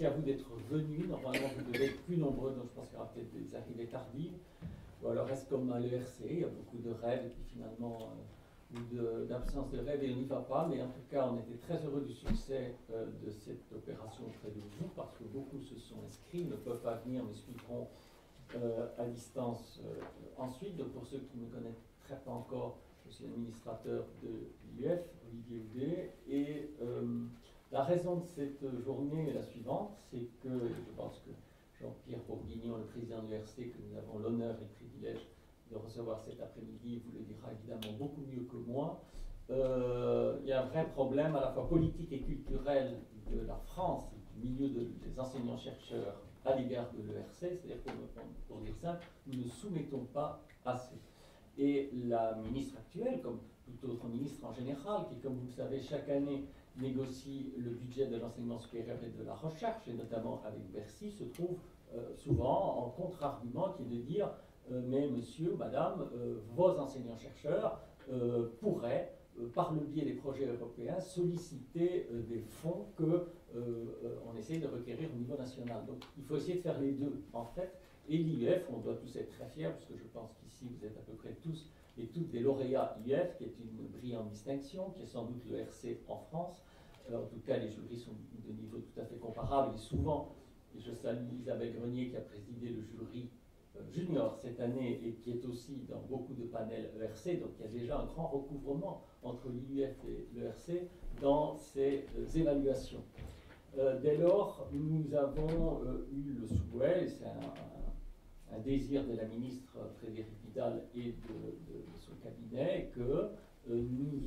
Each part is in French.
merci à vous d'être venus. Normalement, vous devez être plus nombreux, donc je pense qu'il y aura peut-être des arrivées tardives. Ou alors reste comme à l'ERC, il y a beaucoup de rêves et puis finalement, euh, ou d'absence de, rêves et on n'y va pas. Mais en tout cas, on était très heureux du succès euh, de cette opération auprès de vous parce que beaucoup se sont inscrits, ne peuvent pas venir, mais suivront euh, à distance ensuite. Donc pour ceux qui ne connaîtraient pas encore, je suis administrateur de l'UF, Olivier Houdet, et la raison de cette journée est la suivante, c'est que je pense que Jean-Pierre Bourguignon, le président de l'URC, que nous avons l'honneur et le privilège de recevoir cet après-midi, vous le dira évidemment beaucoup mieux que moi. Euh, il y a un vrai problème à la fois politique et culturel de la France, du milieu des enseignants-chercheurs à l'égard de l'ERC, c'est-à-dire que, pour dire ça, nous ne soumettons pas assez. Et la ministre actuelle, comme tout autre ministre en général, qui, comme vous le savez, chaque année négocie le budget de l'enseignement supérieur et de la recherche, et notamment avec Bercy, se trouve euh, souvent en contre-argument qui est de dire euh, mais monsieur, madame, euh, vos enseignants-chercheurs pourraient, par le biais des projets européens, solliciter des fonds que on essaye de requérir au niveau national. Donc il faut essayer de faire les deux, en fait. Et l'IUF, on doit tous être très fiers, parce que je pense qu'ici, vous êtes à peu près tous et toutes des lauréats IF, qui est une brillante distinction, qui est sans doute le RC en France. en tout cas, les jurys sont de niveau tout à fait comparable et souvent, je salue Isabelle Grenier qui a présidé le jury euh, junior cette année et qui est aussi dans beaucoup de panels ERC, donc il y a déjà un grand recouvrement entre l'IUF et l'ERC dans ces euh, évaluations. Euh, dès lors, nous avons eu le souhait, c'est un, désir de la ministre Frédéric Vidal et de, son cabinet, que nous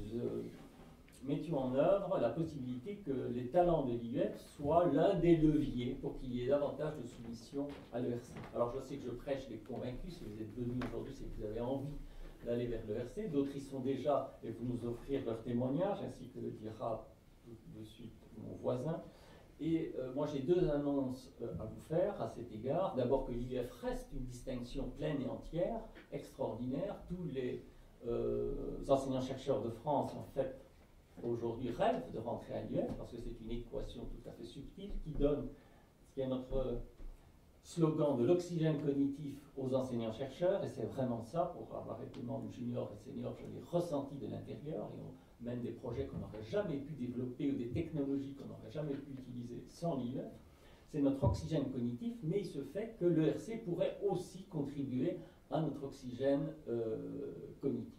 mettions en œuvre la possibilité que les talents de l'IUF soient l'un des leviers pour qu'il y ait davantage de soumission à l'ERC. Alors je sais que je prêche les convaincus, si vous êtes venus aujourd'hui, c'est que vous avez envie d'aller vers l'ERC. D'autres y sont déjà et vous nous offrir leur témoignage, ainsi que le dira tout de suite mon voisin. Et euh, moi, j'ai deux annonces euh, à vous faire à cet égard. D'abord que l'IUF reste une distinction pleine et entière, extraordinaire. Tous les euh, enseignants-chercheurs de France, en fait, aujourd'hui rêvent de rentrer à l'UF parce que c'est une équation tout à fait subtile qui donne ce qui est notre slogan de l'oxygène cognitif aux enseignants-chercheurs, et c'est vraiment ça, pour avoir été membre junior et senior, je l'ai ressenti de l'intérieur, et on mène des projets qu'on n'aurait jamais pu développer ou des technologies qu'on n'aurait jamais pu utiliser sans l'IEF. C'est notre oxygène cognitif, mais il se fait que l'ERC pourrait aussi contribuer à notre oxygène euh, cognitif.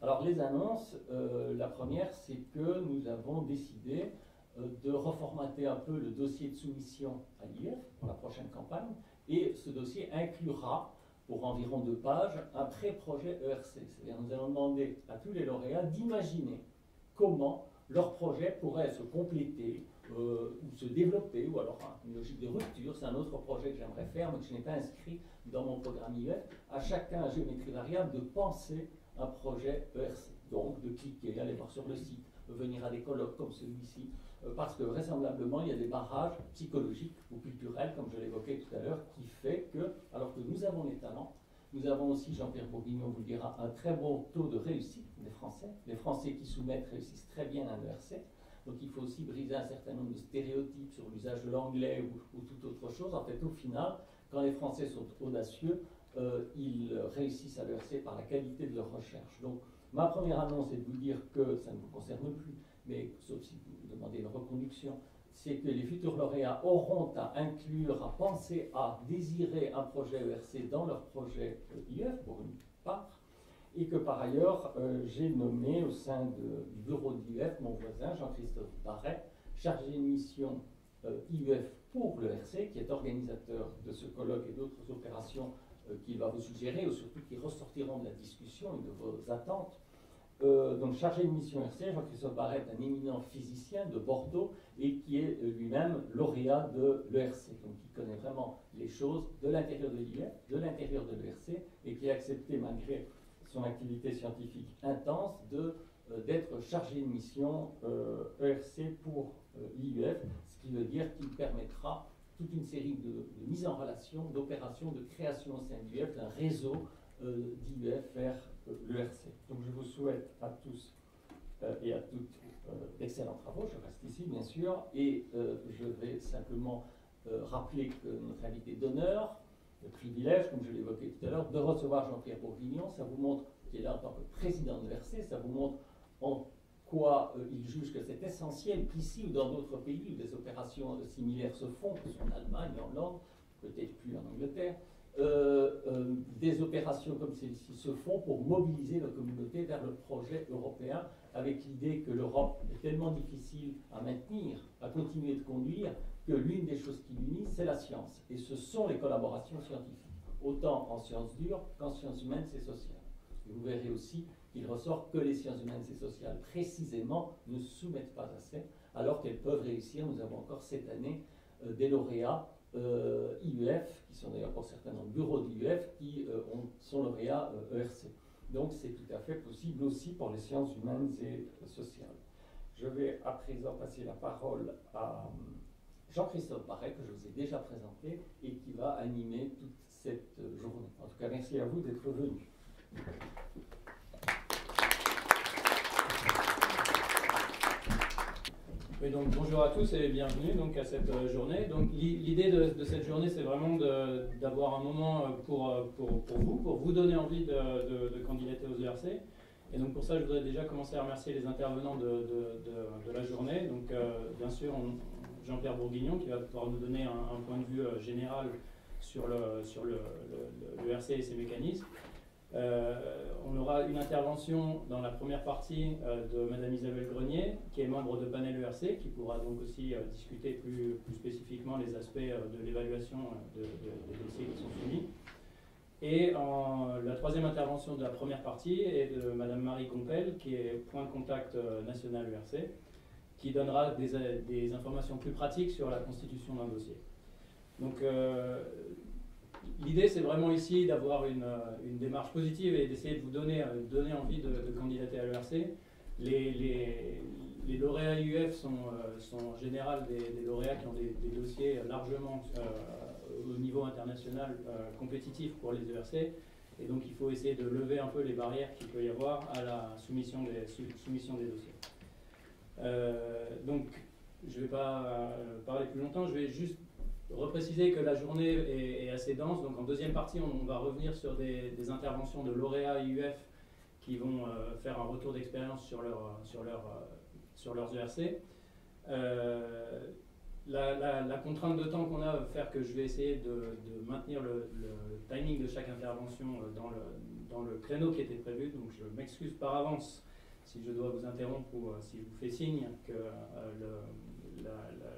Alors les annonces, euh, la première, c'est que nous avons décidé euh, de reformater un peu le dossier de soumission à l'IF pour la prochaine campagne, et ce dossier inclura, pour environ deux pages, un pré-projet ERC. C'est-à-dire nous allons demander à tous les lauréats d'imaginer comment leur projet pourrait se compléter euh, ou se développer, ou alors une logique de rupture. C'est un autre projet que j'aimerais faire, mais que je n'ai pas inscrit dans mon programme IF. À chacun à géométrie variable de penser un projet ERC. Donc de cliquer, aller voir sur le site, venir à des colloques comme celui-ci, euh, parce que vraisemblablement il y a des barrages psychologiques ou culturels, comme je l'évoquais tout à l'heure, qui fait que, alors que nous avons les talents, nous avons aussi, Jean-Pierre Bourguignon vous le dira, un très bon taux de réussite des Français. Les Français qui soumettent réussissent très bien à l'ERC. Donc il faut aussi briser un certain nombre de stéréotypes sur l'usage de l'anglais ou, ou toute autre chose. En fait, au final, quand les Français sont audacieux, euh, ils réussissent à l'ERC par la qualité de leur recherche. Donc, ma première annonce est de vous dire que ça ne vous concerne plus, mais sauf si vous demandez une reconduction, c'est que les futurs lauréats auront à inclure, à penser à désirer un projet ERC dans leur projet IEF, pour une part, et que par ailleurs, euh, j'ai nommé au sein du bureau de l'IEF mon voisin Jean-Christophe Barret, chargé de mission euh, IEF pour l'ERC, qui est organisateur de ce colloque et d'autres opérations euh, qu'il va vous suggérer, ou surtout qui ressortiront de la discussion et de vos attentes. Euh, donc chargé de mission RC, Jean-Christophe Barrette, un éminent physicien de Bordeaux et qui est euh, lui-même lauréat de l'ERC, donc qui connaît vraiment les choses de l'intérieur de l'IF, de l'intérieur de l'ERC et qui a accepté malgré son activité scientifique intense de d'être chargé de mission ERC e pour l'IUF, ce qui veut dire qu'il permettra toute une série de, mises en relation, d'opérations de création au sein de l'IUF, d'un réseau euh, d'IUF vers euh, l'ERC. Donc je vous souhaite à tous euh, et à toutes d'excellents travaux. Je reste ici, bien sûr, et je vais simplement rappeler que notre invité d'honneur, le privilège, comme je l'évoquais tout à l'heure, de recevoir Jean-Pierre Bourguignon, ça vous montre qu'il est là en tant que président de l'ERC, ça vous montre en quoi il juge que c'est essentiel qu'ici ou dans d'autres pays où des opérations similaires se font, que ce soit en Allemagne, en Hollande, peut-être plus en Angleterre, euh, euh, des opérations comme celle-ci se font pour mobiliser la communauté vers le projet européen, avec l'idée que l'Europe est tellement difficile à maintenir, à continuer de conduire, que l'une des choses qui l'unit, c'est la science. Et ce sont les collaborations scientifiques, autant en sciences dures qu'en sciences humaines et sociales. Et vous verrez aussi qu'il ressort que les sciences humaines et sociales, précisément, ne soumettent pas assez, alors qu'elles peuvent réussir. Nous avons encore cette année euh, des lauréats euh, IUF, qui sont d'ailleurs pour certains dans bureau d'IUF, qui euh, sont lauréats ERC. E Donc c'est tout à fait possible aussi pour les sciences humaines et sociales. Je vais à présent passer la parole à Jean-Christophe Barret, que je vous ai déjà présenté et qui va animer toute cette journée. En tout cas, merci à vous d'être donc, bonjour à tous et bienvenue donc, à cette euh, journée. Donc, l'idée de, cette journée, c'est vraiment d'avoir un moment euh, pour, euh, pour, pour, vous, pour vous donner envie de, de, candidater aux ERC. Et donc, pour ça, je voudrais déjà commencer à remercier les intervenants de, la journée. Donc, bien sûr, Jean-Pierre Bourguignon qui va pouvoir nous donner un, point de vue général sur le, sur le, le, ERC et ses mécanismes. Euh, on aura une intervention dans la première partie euh, de Madame Isabelle Grenier, qui est membre de Panel ERC, qui pourra donc aussi euh, discuter plus, spécifiquement les aspects de l'évaluation des dossiers qui sont soumis. Et la troisième intervention de la première partie est de Madame Marie Compel, qui est point contact national ERC, qui donnera des, des, informations plus pratiques sur la constitution d'un dossier. Donc L'idée, c'est vraiment ici d'avoir une, euh, une, démarche positive et d'essayer de vous donner, euh, donner envie de, candidater à l'ERC. Les, les, les, lauréats IUF sont, euh, sont en général des, lauréats qui ont des, dossiers largement au niveau international compétitifs pour les ERC. Et donc, il faut essayer de lever un peu les barrières qu'il peut y avoir à la soumission des, soumission des dossiers. donc, je ne vais pas parler plus longtemps, je vais juste repréciser que la journée est, assez dense. Donc en deuxième partie, on, va revenir sur des, interventions de lauréats IUF qui vont euh, faire un retour d'expérience sur, leur, sur, leur, euh, sur leurs ERC. Euh, la, contrainte de temps qu'on a va faire que je vais essayer de, maintenir le, timing de chaque intervention dans le, dans le créneau qui était prévu. Donc je m'excuse par avance si je dois vous interrompre ou si je vous fais signe que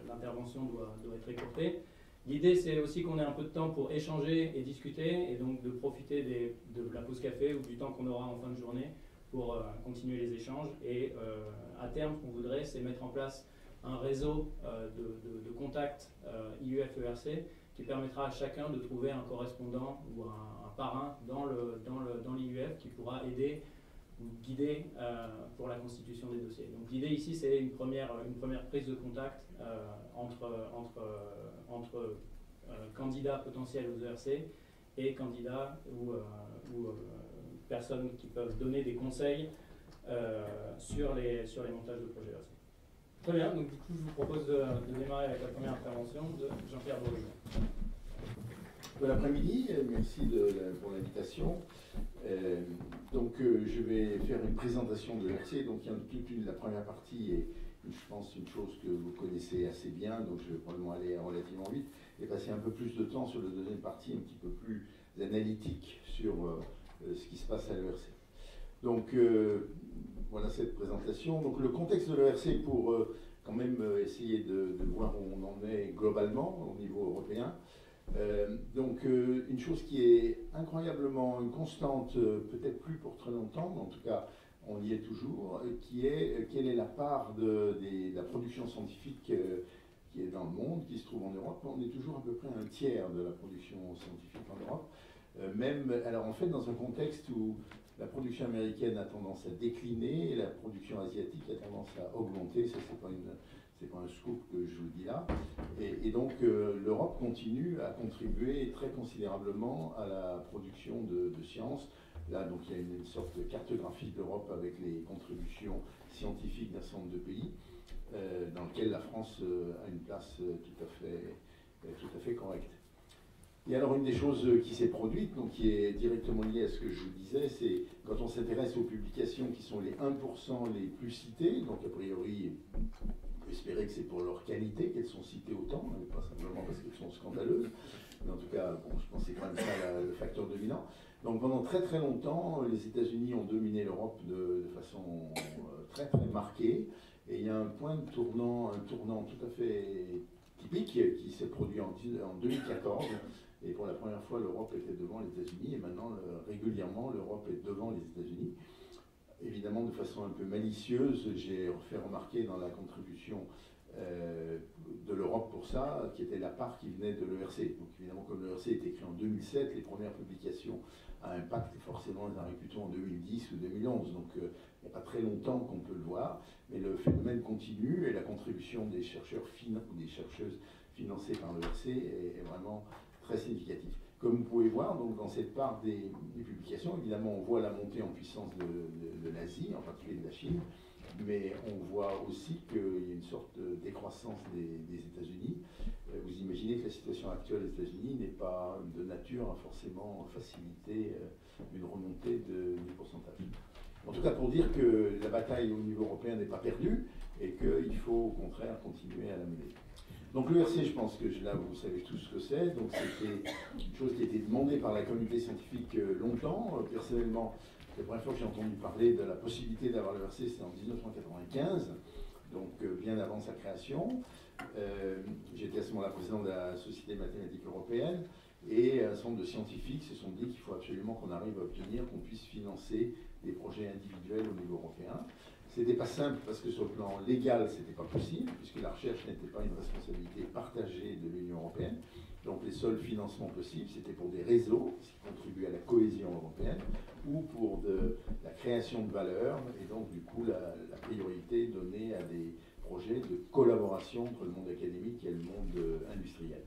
l'intervention doit, doit être écourtée. L'idée, c'est aussi qu'on ait un peu de temps pour échanger et discuter, et donc de profiter de la pause café ou du temps qu'on aura en fin de journée pour euh, continuer les échanges. Et euh, à terme, ce qu'on voudrait, c'est mettre en place un réseau euh, de, contacts IUF-ERC qui permettra à chacun de trouver un correspondant ou un, parrain dans l'IUF dans dans qui pourra aider ou guider pour la constitution des dossiers. Donc l'idée ici, c'est une première, une première prise de contact entre, entre entre euh, candidats potentiels aux ERC et candidats ou, euh, ou euh, personnes qui peuvent donner des conseils sur, les, sur les montages de projets ERC. Très bien, donc du coup je vous propose de, démarrer avec la première intervention de Jean-Pierre Bourgeois. Bon après-midi, merci de, pour l'invitation. donc je vais faire une présentation de l'ERC, donc il y a toute une, la première partie et je pense, une chose que vous connaissez assez bien, donc je vais probablement aller relativement vite, et passer un peu plus de temps sur la deuxième partie, un petit peu plus analytique sur euh, euh, ce qui se passe à l'ERC. Donc euh, voilà cette présentation. Donc le contexte de l'ERC pour quand même essayer de, voir où on en est globalement au niveau européen. donc une chose qui est incroyablement constante, peut-être plus pour très longtemps, mais en tout cas on y est toujours, qui est euh, quelle est la part de, la production scientifique euh, qui est dans le monde, qui se trouve en Europe? On est toujours à peu près un tiers de la production scientifique en Europe. Euh, même, alors en fait, dans un contexte où la production américaine a tendance à décliner et la production asiatique a tendance à augmenter, ça c'est pas pas un scoop que je vous dis là. Et, donc l'Europe continue à contribuer très considérablement à la production de sciences Là, donc, il y a une, sorte de cartographie d'Europe avec les contributions scientifiques d'un certain nombre de pays, euh, dans lequel la France euh, a une place euh, tout, à fait, tout fait correct. Et alors une des choses qui s'est produite, donc qui est directement liée à ce que je vous disais, c'est quand on s'intéresse aux publications qui sont les 1% les plus citées, donc a priori, on peut espérer que c'est pour leur qualité qu'elles sont citées autant, hein, pas simplement parce qu'elles sont scandaleuses, mais en tout cas, bon, je pense que c'est quand même ça le facteur dominant. Donc pendant très très longtemps, les États-Unis ont dominé l'Europe de, façon euh, très très marquée, et il y a un point de tournant, un tournant tout à fait typique qui s'est produit en 2014 et pour la première fois, l'Europe était devant les États-Unis, et maintenant, régulièrement, l'Europe est devant les États-Unis. Évidemment, de façon un peu malicieuse, j'ai fait remarquer dans la contribution euh, de l'Europe pour ça, qui était la part qui venait de l'ERC. Donc évidemment, comme l'ERC est écrit en 2007, les premières publications à impact, forcément, les arrivent plutôt en 2010 ou 2011. Donc euh, il n'y a pas très longtemps qu'on peut le voir, mais le phénomène continue et la contribution des chercheurs ou des chercheuses financées par l'ERC est, est vraiment significatif. Comme vous pouvez voir, donc, dans cette part des, publications, évidemment, on voit la montée en puissance de, l'Asie, en particulier de la Chine, mais on voit aussi qu'il y a une sorte de décroissance des, États-Unis. Euh, vous imaginez que la situation actuelle des États-Unis n'est pas de nature à forcément faciliter euh, une remontée de, du pourcentage. En tout cas, pour dire que la bataille au niveau européen n'est pas perdue et qu'il faut au contraire continuer à la mener. Donc l'ERC, je pense que là, vous savez tous ce que c'est. Donc c'était une chose qui a été demandée par la communauté scientifique euh, longtemps. Personnellement, la première fois que j'ai entendu parler de la possibilité d'avoir l'ERC, c'était en 1995, donc euh, bien avant sa création. J'étais à ce moment-là président de la Société mathématique européenne. Et un certain nombre de scientifiques se sont dit qu'il faut absolument qu'on arrive à obtenir qu'on puisse financer des projets individuels au niveau européen. C'était pas simple parce que sur le plan légal, c'était pas possible, puisque la recherche n'était pas une responsabilité partagée de l'Union européenne. Donc les seuls financements possibles, c'était pour des réseaux qui contribuent à la cohésion européenne ou pour de, la création de valeur, et donc du coup la, priorité donnée à des projets de collaboration entre le monde académique et le monde euh, industriel.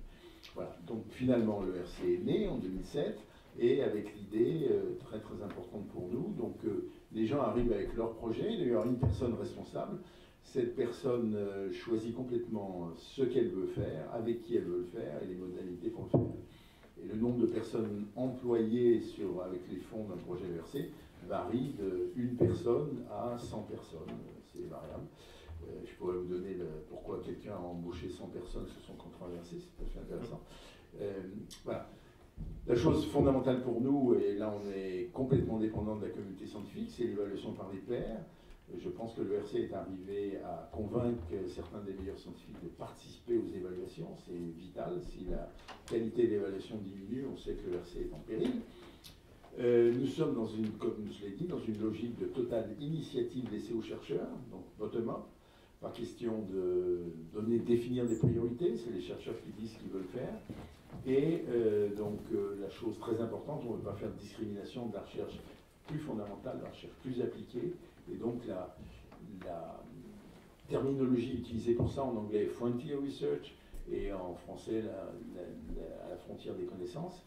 Voilà, donc finalement le RC est né en 2007 et avec l'idée euh, très très importante pour nous, donc euh, les gens arrivent avec leur projet, aura une personne responsable. Cette personne euh, choisit complètement ce qu'elle veut faire, avec qui elle veut le faire et les modalités pour le faire. Et le nombre de personnes employées avec les fonds d'un projet versé varie de une personne à 100 personnes. C'est variable. Euh, je pourrais vous donner pourquoi quelqu'un a embauché 100 personnes sur son contrat versé, c'est tout à fait intéressant. Euh, voilà. La chose fondamentale pour nous, et là on est complètement dépendant de la communauté scientifique, c'est l'évaluation par les pairs. Je pense que l'ERC est arrivé à convaincre certains des meilleurs scientifiques de participer aux évaluations. C'est vital. Si la qualité de l'évaluation diminue, on sait que l'ERC est en péril. Euh, nous sommes dans une, comme je l'ai dit, dans une logique de totale initiative laissée aux chercheurs, donc bottom-up. Pas question de donner, définir des priorités, c'est les chercheurs qui disent ce qu'ils veulent faire. Et euh, donc euh, la chose très importante, on ne veut pas faire de discrimination de la recherche plus fondamentale, de la recherche plus appliquée. Et donc la, terminologie utilisée pour ça en anglais est Frontier Research et en français la, la frontière des connaissances.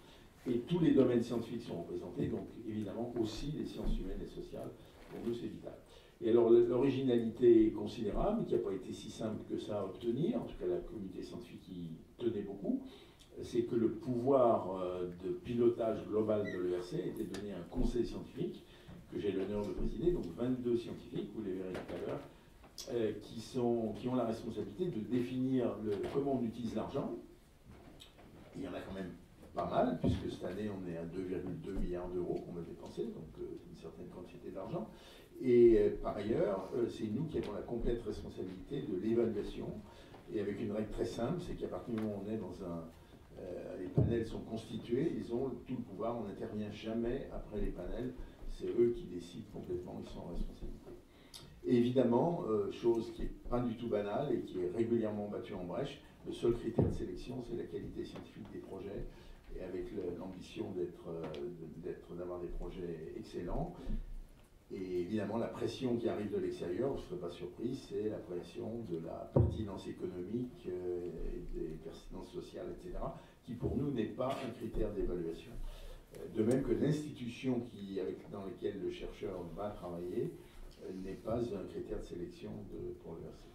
Et tous les domaines scientifiques sont représentés, donc évidemment aussi les sciences humaines et sociales. Pour nous, c'est vital. Et alors l'originalité est considérable, qui n'a pas été si simple que ça à obtenir, en tout cas la communauté scientifique y tenait beaucoup c'est que le pouvoir euh, de pilotage global de l'ERC était donné à un conseil scientifique que j'ai l'honneur de présider, donc 22 scientifiques, vous les verrez tout à l'heure, euh, qui, qui ont la responsabilité de définir comment on utilise l'argent. Il y en a quand même pas mal, puisque cette année on est à 2,2 milliards d'euros qu'on va dépenser, donc euh, une certaine quantité d'argent. Et par ailleurs, c'est nous qui avons la complète responsabilité de l'évaluation, et avec une règle très simple, c'est qu'à partir du moment où on est dans un, euh, les panels sont constitués, ils ont tout le pouvoir, on n'intervient jamais après les panels, c'est eux qui décident complètement, ils sont en responsabilité. évidemment, euh, chose qui n'est pas du tout banale et qui est régulièrement battue en brèche, le seul critère de sélection, c'est la qualité scientifique des projets, et avec l'ambition euh, d'avoir des projets excellents. Et évidemment, la pression qui arrive de l'extérieur, vous ne serez pas surpris, c'est la pression de la pertinence économique, euh, et des pertinences sociales, etc., qui pour nous n'est pas un critère d'évaluation. Euh, de même que l'institution dans laquelle le chercheur va travailler euh, n'est pas un critère de sélection de, pour l'université.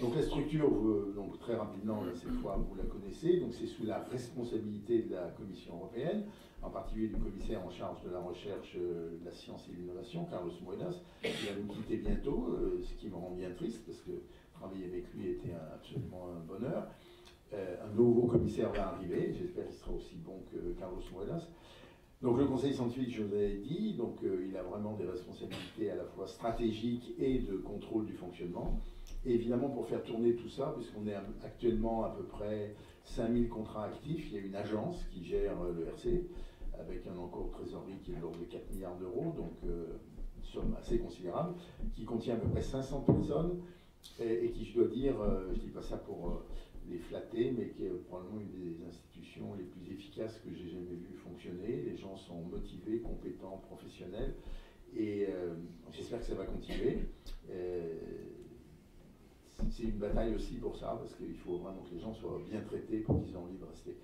Donc la structure, donc très rapidement, cette fois, vous la connaissez, donc c'est sous la responsabilité de la Commission européenne, en particulier du commissaire en charge de la recherche, de la science et l'innovation, Carlos Moedas, qui va nous quitter bientôt, ce qui me rend bien triste, parce que travailler avec lui était absolument un bonheur. un nouveau commissaire va arriver, j'espère qu'il sera aussi bon que Carlos Moedas. Donc le conseil scientifique, je vous avais dit, donc, euh, il a vraiment des responsabilités à la fois stratégiques et de contrôle du fonctionnement. Et évidemment, pour faire tourner tout ça, puisqu'on est actuellement à peu près 5000 contrats actifs, il y a une agence qui gère euh, le RC, avec un encours de trésorerie qui est de l'ordre de 4 milliards d'euros, donc euh, une somme assez considérable, qui contient à peu près 500 personnes, et, qui, je dois dire, je ne dis pas ça pour les flatter, mais qui est probablement une des institutions les plus efficaces que j'ai jamais vues fonctionner. Les gens sont motivés, compétents, professionnels, et euh, j'espère que ça va continuer. Euh, c'est une bataille aussi pour ça, parce qu'il faut vraiment que les gens soient bien traités pour qu'ils aient envie de rester.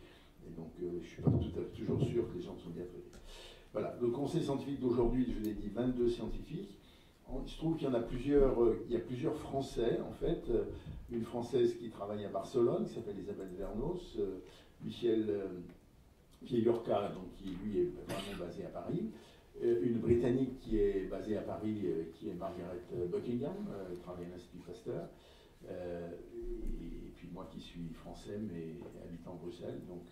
Et donc, euh, je ne suis pas toujours sûr que les gens sont bien traités. Voilà, le conseil scientifique d'aujourd'hui, je l'ai dit, 22 scientifiques. Il se trouve qu'il y en a plusieurs, il y a plusieurs Français, en fait une Française qui travaille à Barcelone, qui s'appelle Isabelle Vernos, euh, Michel euh, Vieillorca, donc, qui lui est vraiment basé à Paris, euh, une Britannique qui est basée à Paris, qui est Margaret Buckingham, qui travaille à l'Institut Pasteur, et puis moi qui suis français mais habitant Bruxelles. Donc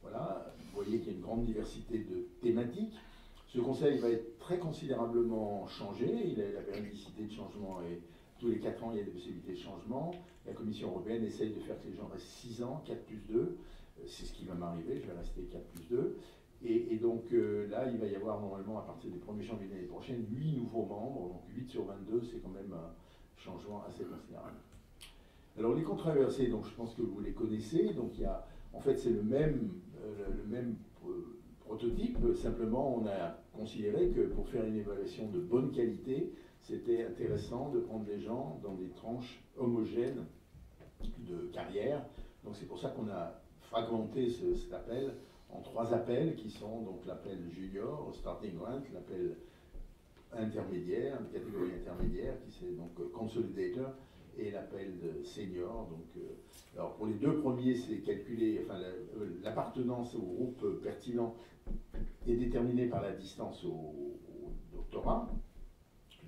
voilà, vous voyez qu'il y a une grande diversité de thématiques. Ce conseil va être très considérablement changé, il a la périodicité de changement est tous les 4 ans, il y a des possibilités de changement. La Commission européenne essaye de faire que les gens restent 6 ans, 4 plus 2. Euh, c'est ce qui va m'arriver, je vais rester 4 plus 2. Et, donc euh, là, il va y avoir normalement, à partir du 1er janvier de l'année prochaine, 8 nouveaux membres. Donc 8 sur 22, c'est quand même un changement assez considérable. Alors les contrats ERC, donc je pense que vous les connaissez. Donc il y a, en fait, c'est le même, euh, le même prototype. Simplement, on a considéré que pour faire une évaluation de bonne qualité, c'était intéressant de prendre des gens dans des tranches homogènes de carrière. Donc c'est pour ça qu'on a fragmenté cet appel en trois appels qui sont donc l'appel junior, starting grant, l'appel intermédiaire, une catégorie intermédiaire qui c'est donc consolidator et l'appel senior. Donc, euh, alors pour les deux premiers, c'est calculé, enfin euh, l'appartenance au groupe pertinent est déterminée par la distance au doctorat.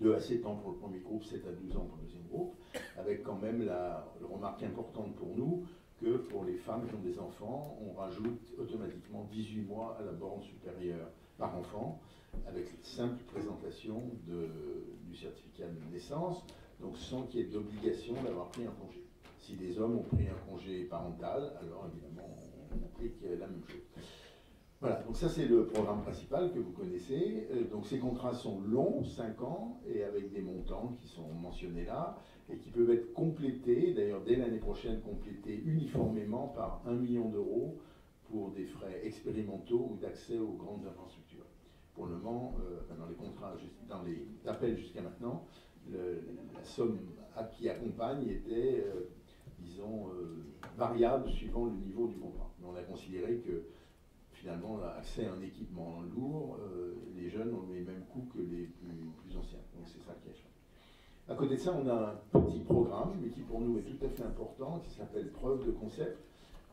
2 à 7 ans pour le premier groupe, 7 à 12 ans pour le deuxième groupe, avec quand même la, remarque importante pour nous que pour les femmes qui ont des enfants, on rajoute automatiquement 18 mois à la borne supérieure par enfant, avec simple présentation de, du certificat de naissance, donc sans qu'il y ait d'obligation d'avoir pris un congé. Si des hommes ont pris un congé parental, alors évidemment on applique la même chose. Voilà, donc ça c'est le programme principal que vous connaissez. Euh, donc ces contrats sont longs, 5 ans, et avec des montants qui sont mentionnés là, et qui peuvent être complétés, d'ailleurs dès l'année prochaine complétés uniformément par 1 million d'euros pour des frais expérimentaux ou d'accès aux grandes infrastructures. Pour le moment, euh, dans les contrats, dans les appels jusqu'à maintenant, la somme qui accompagne était, euh, disons, variable suivant le niveau du contrat. Mais on a considéré que finalement, accès à un équipement lourd, euh, les jeunes ont les mêmes coûts que les plus, anciens. Donc c'est ça qui a changé. À côté de ça, on a un petit programme, mais qui pour nous est tout à fait important, qui s'appelle Preuve de concept.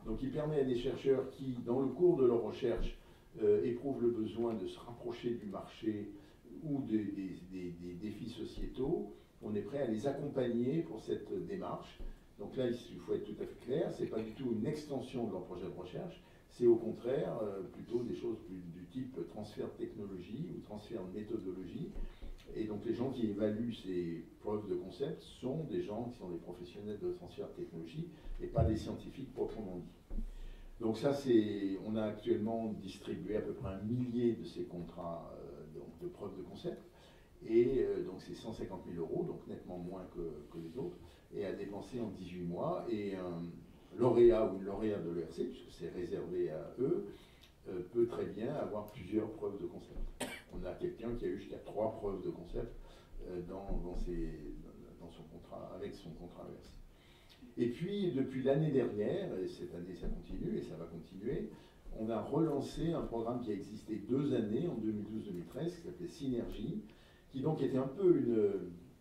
Donc il permet à des chercheurs qui, dans le cours de leur recherche, euh, éprouvent le besoin de se rapprocher du marché ou des, des, défis sociétaux, on est prêt à les accompagner pour cette démarche. Donc là, il faut être tout à fait clair, ce n'est pas du tout une extension de leur projet de recherche, c'est au contraire euh, plutôt des choses du type transfert de technologie ou transfert de méthodologie. Et donc les gens qui évaluent ces preuves de concept sont des gens qui sont des professionnels de transfert de technologie et pas des scientifiques proprement dit. Donc ça, c'est, on a actuellement distribué à peu près un millier de ces contrats euh, de preuves de concept. Et euh, donc c'est 150 000 euros, donc nettement moins que, que, les autres, et à dépenser en 18 mois. Et lauréat ou une lauréate de l'ERC, puisque c'est réservé à eux, euh, peut très bien avoir plusieurs preuves de concept. On a quelqu'un qui a eu jusqu'à trois preuves de concept euh, dans, son contrat, avec son contrat ERC. Et puis, depuis l'année dernière, et cette année ça continue et ça va continuer, on a relancé un programme qui a existé deux années, en 2012-2013, qui s'appelait Synergie, qui donc était un peu une,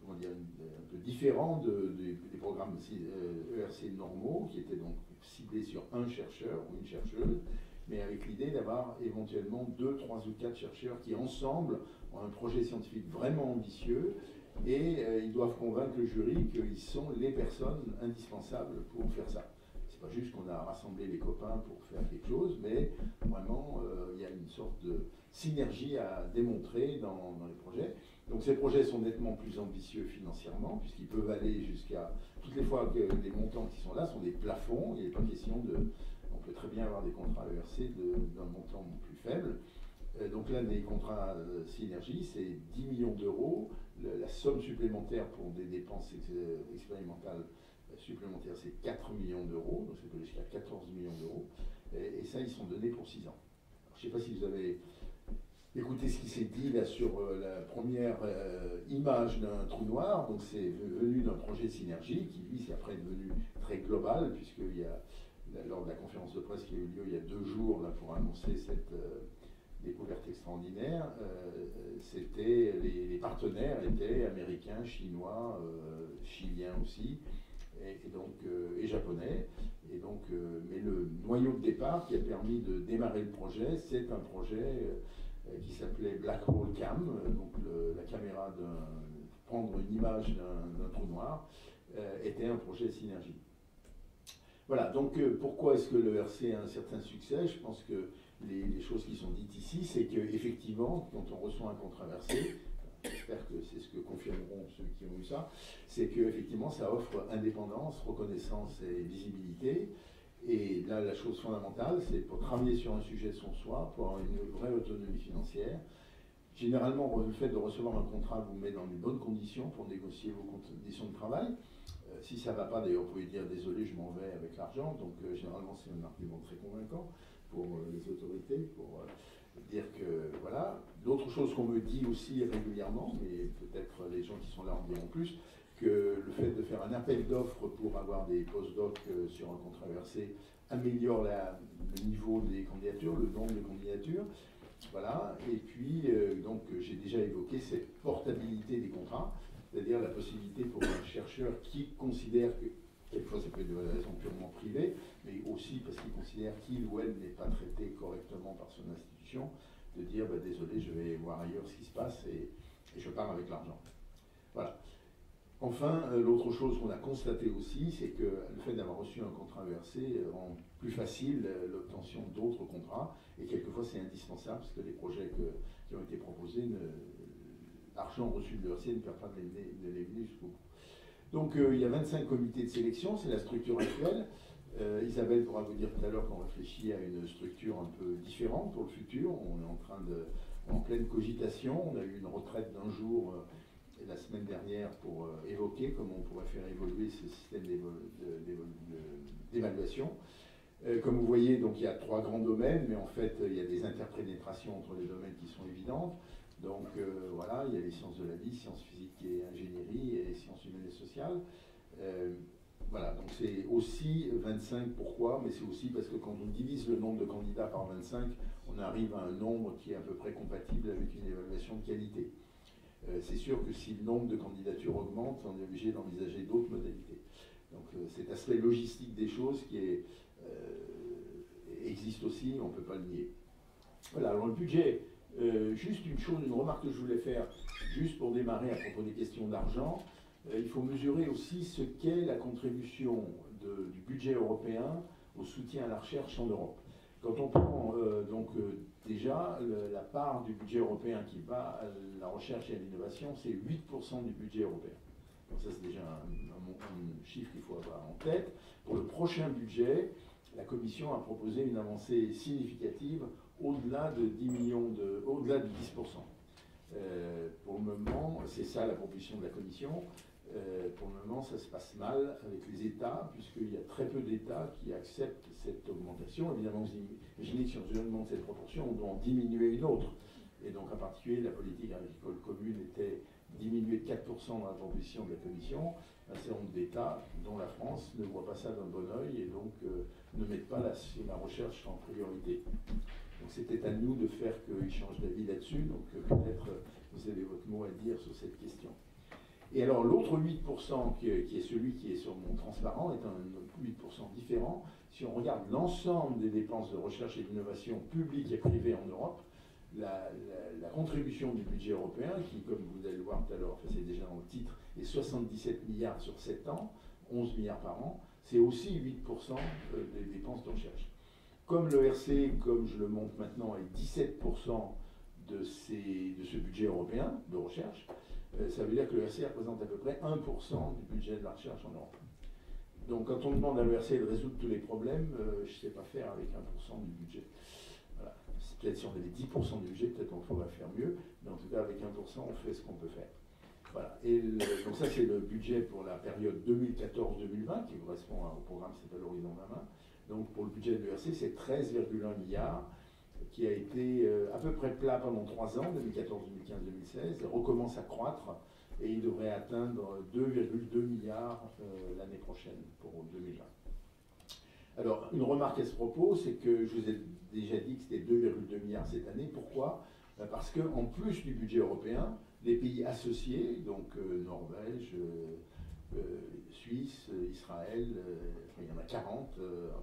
comment dire, un peu différent des programmes ERC e normaux, qui étaient donc ciblés sur un chercheur ou une chercheuse, mais avec l'idée d'avoir éventuellement deux, trois ou quatre chercheurs qui ensemble ont un projet scientifique vraiment ambitieux et euh, ils doivent convaincre le jury qu'ils sont les personnes indispensables pour faire ça. C'est pas juste qu'on a rassemblé les copains pour faire quelque chose, mais vraiment euh, il y a une sorte de synergie à démontrer dans, les projets. Donc ces projets sont nettement plus ambitieux financièrement, puisqu'ils peuvent aller jusqu'à, toutes les fois que les montants qui sont là sont des plafonds, il n'est pas question de, on peut très bien avoir des contrats ERC d'un montant plus faible. Euh, donc là, des contrats euh, synergie, c'est 10 millions d'euros. La somme supplémentaire pour des dépenses expérimentales euh, supplémentaires, c'est 4 millions d'euros. Donc peut jusqu'à 14 millions d'euros. Et, ça, ils sont donnés pour 6 ans. je ne sais pas si vous avez écouté ce qui s'est dit là sur la première image d'un trou noir. Donc c'est venu d'un projet synergie qui, lui, c'est après devenu très global, puisqu'il y a lors de la conférence de presse qui a eu lieu il y a deux jours là, pour annoncer cette euh, découverte extraordinaire, euh, c'était les, partenaires étaient américains, chinois, euh, chiliens aussi, et, donc et japonais. Et donc, mais le noyau de départ qui a permis de démarrer le projet, c'est un projet qui s'appelait Black Hole Cam, donc la caméra de prendre une image d'un trou noir, était un projet synergie. Voilà, donc euh, pourquoi est-ce que le RC a un certain succès? Je pense que les, choses qui sont dites ici, c'est qu'effectivement, quand on reçoit un contrat versé, j'espère que c'est ce que confirmeront ceux qui ont eu ça, c'est qu'effectivement ça offre indépendance, reconnaissance et visibilité. Et là, la chose fondamentale, c'est pour travailler sur un sujet de son soi, pour avoir une vraie autonomie financière. Généralement, le fait de recevoir un contrat vous met dans les bonnes conditions pour négocier vos conditions de travail. Euh, si ça ne va pas, d'ailleurs, vous pouvez dire désolé, je m'en vais avec l'argent. Donc, euh, généralement, c'est un argument très convaincant pour euh, les autorités, dire que voilà. L'autre chose qu'on me dit aussi régulièrement, mais peut-être les gens qui sont là en diront plus, que le fait de faire un appel d'offres pour avoir des post-docs sur un contrat versé améliore le niveau des candidatures, le nombre de candidatures. Voilà. Et puis, donc, j'ai déjà évoqué cette portabilité des contrats c'est-à-dire la possibilité pour un chercheur qui considère que, quelquefois ça peut être de raisons purement privées, mais aussi parce qu'il considère qu'il ou elle n'est pas traité correctement par son institution, de dire bah, désolé, je vais voir ailleurs ce qui se passe et, je pars avec l'argent. Voilà. Enfin, euh, l'autre chose qu'on a constaté aussi, c'est que le fait d'avoir reçu un contrat euh, rend plus facile euh, l'obtention d'autres contrats, et quelquefois c'est indispensable, parce que les projets qui ont été proposés l'argent reçu de l'ERC ne perd pas de les jusqu'au bout. Donc euh, il y a 25 comités de sélection, c'est la structure actuelle. Euh, Isabelle pourra vous dire tout à l'heure qu'on réfléchit à une structure un peu différente pour le futur. On est en train de, en pleine cogitation. On a eu une retraite d'un jour euh, la semaine dernière pour évoquer comment on pourrait faire évoluer ce système d'évaluation. comme vous voyez, il y a trois grands domaines, mais en fait il y a des interpénétrations entre les domaines qui sont évidentes. Donc euh, voilà, il y a les sciences de la vie, sciences physiques et ingénierie et sciences humaines et sociales. Euh, voilà, donc c'est aussi 25, pourquoi Mais c'est aussi parce que quand on divise le nombre de candidats par 25, on arrive à un nombre qui est à peu près compatible avec une évaluation de qualité. Euh, c'est sûr que si le nombre de candidatures augmente, on est obligé d'envisager d'autres modalités. Donc cet aspect logistique des choses qui existe aussi, on ne peut pas le nier. Voilà, alors le budget, euh, juste une chose, une remarque que je voulais faire, juste pour démarrer à propos des questions d'argent. Euh, il faut mesurer aussi ce qu'est la contribution du budget européen au soutien à la recherche en Europe. Quand on prend euh, donc déjà la part du budget européen qui va à la recherche et à l'innovation, c'est 8% du budget européen. Donc ça c'est déjà un chiffre qu'il faut avoir en tête. Pour le prochain budget, la Commission a proposé une avancée significative au-delà de 10 millions de, au-delà de 10%. Euh, pour le moment, c'est ça la proposition de la Commission. Euh, pour le moment, ça se passe mal avec les États, puisqu'il y a très peu d'États qui acceptent cette augmentation. Évidemment, imaginez que si on demande cette proportion, on doit en diminuer une autre. Et donc, en particulier, la politique agricole commune était diminuée de 4% dans la proposition de la Commission. Un certain nombre d'États, dont la France, ne voient pas ça d'un bon oeil et donc euh, ne mettent pas la recherche en priorité. Donc c'était à nous de faire qu'ils changent d'avis là-dessus. Donc euh, peut-être euh, vous avez votre mot à dire sur cette question. Et alors l'autre 8% qui est, qui est celui qui est sur mon transparent est un 8% différent. Si on regarde l'ensemble des dépenses de recherche et d'innovation publiques et privées en Europe, la, la, contribution du budget européen, qui, comme vous allez le voir tout à l'heure, c'est déjà dans le titre, est 77 milliards sur 7 ans, 11 milliards par an, c'est aussi 8% euh, des dépenses de recherche. Comme le RC, comme je le montre maintenant, est 17% de, ce budget européen de recherche, euh, ça veut dire que le RC représente à peu près 1% du budget de la recherche en Europe. Donc quand on demande à l'ERC de résoudre tous les problèmes, euh, je ne sais pas faire avec 1% du budget. Peut-être si on avait 10% du budget, peut-être on pourrait faire mieux, mais en tout cas avec 1%, on fait ce qu'on peut faire. Voilà. Donc ça, c'est le budget pour la période 2014-2020, qui correspond au programme qui s'appelle Horizon 2020. Donc pour le budget de l'ERC, c'est 13,1 milliards, qui a été euh, à peu près plat pendant 3 ans, 2014, 2015, 2016, recommence à croître, et il devrait atteindre 2,2 milliards euh, l'année prochaine pour 2020. Alors, une remarque à ce propos, c'est que je vous ai déjà dit que c'était 2,2 milliards cette année. Pourquoi? Ben, Parce qu'en plus du budget européen, les pays associés, donc euh, Norvège, Suisse, Israël, il y en a 40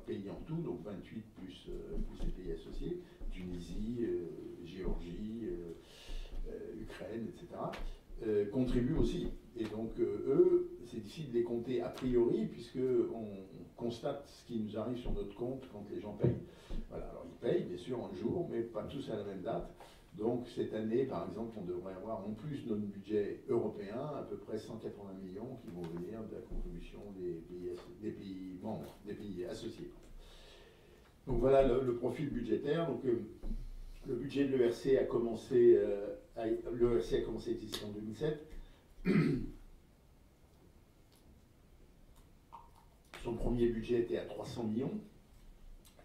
pays en tout, donc 28 plus, plus les pays associés, Tunisie, Géorgie, Ukraine, etc., contribuent aussi. Et donc eux, c'est difficile de les compter a priori, puisqu'on constate ce qui nous arrive sur notre compte quand les gens payent. Voilà, alors ils payent bien sûr un jour, mais pas tous à la même date. Donc cette année, par exemple, on devrait avoir en plus notre budget européen à peu près 180 millions qui vont venir de la contribution des pays, membres, des pays associés. Donc voilà le, profil budgétaire. Donc euh, le budget de l'ERC a commencé, euh, l'ERC a commencé à exister en 2007. Son premier budget était à 300 millions.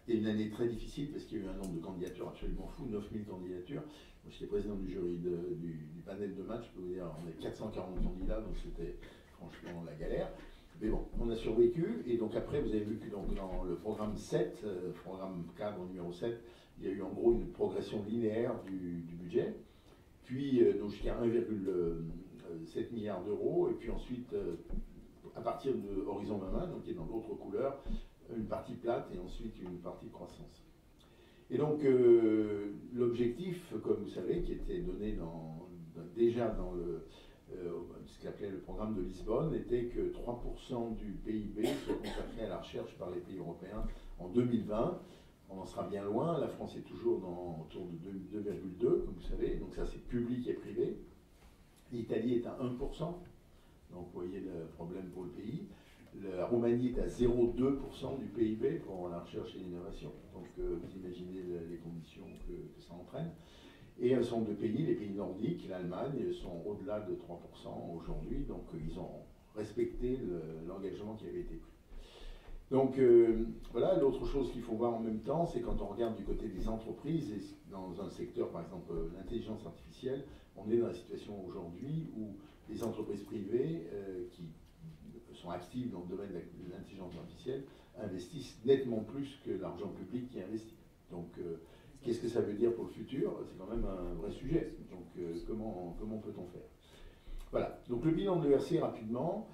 C'était une année très difficile parce qu'il y a eu un nombre de candidatures absolument fou, 9000 candidatures. Moi, j'étais président du jury du, panel de match, je peux vous dire, on est 440 candidats, donc c'était franchement la galère. Mais bon, on a survécu, et donc après, vous avez vu que dans le programme 7, euh, programme cadre numéro 7, il y a eu en gros une progression linéaire du, budget, puis euh, donc jusqu'à 1,7 milliard d'euros, et puis ensuite, euh, à partir de Horizon 2020, donc qui est dans d'autres couleurs, une partie plate et ensuite une partie croissance. Et donc, euh, l'objectif, comme vous savez, qui était donné déjà dans euh, ce qu'appelait le programme de Lisbonne, était que 3% du PIB soit consacré à la recherche par les pays européens en 2020. On en sera bien loin. La France est toujours autour de 2,2, comme vous savez. Donc, ça, c'est public et privé. L'Italie est à 1%. Donc, vous voyez le problème pour le pays. La Roumanie est à 0,2% du PIB pour la recherche et l'innovation. Donc euh, vous imaginez les conditions que, ça entraîne. Et un certain nombre de pays, les pays nordiques, l'Allemagne, sont au-delà de 3% aujourd'hui. Donc euh, ils ont respecté l'engagement qui avait été pris. Donc euh, voilà, l'autre chose qu'il faut voir en même temps, c'est quand on regarde du côté des entreprises, et dans un secteur, par exemple, l'intelligence artificielle, on est dans la situation aujourd'hui où les entreprises privées qui sont dans le domaine de l'intelligence artificielle investissent nettement plus que l'argent public qui investit. Donc, euh, qu'est-ce que ça veut dire pour le futur? C'est quand même un vrai sujet. Donc, euh, comment, comment peut-on faire? Voilà. Donc, le bilan de l'ERC rapidement.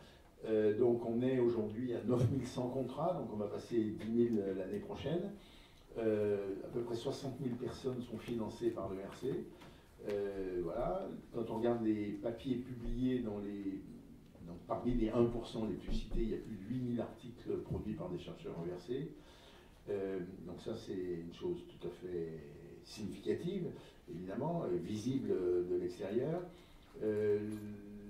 Euh, donc, on est aujourd'hui à 9100 contrats. Donc, on va passer 10 000 l'année prochaine. à peu près 60 000 personnes sont financées par l'ERC. voilà. Quand on regarde les papiers publiés dans les parmi les 1% les plus cités, il y a plus de 8000 articles produits par des chercheurs renversés. Euh, donc ça, c'est une chose tout à fait significative, évidemment, euh, visible de l'extérieur. Euh,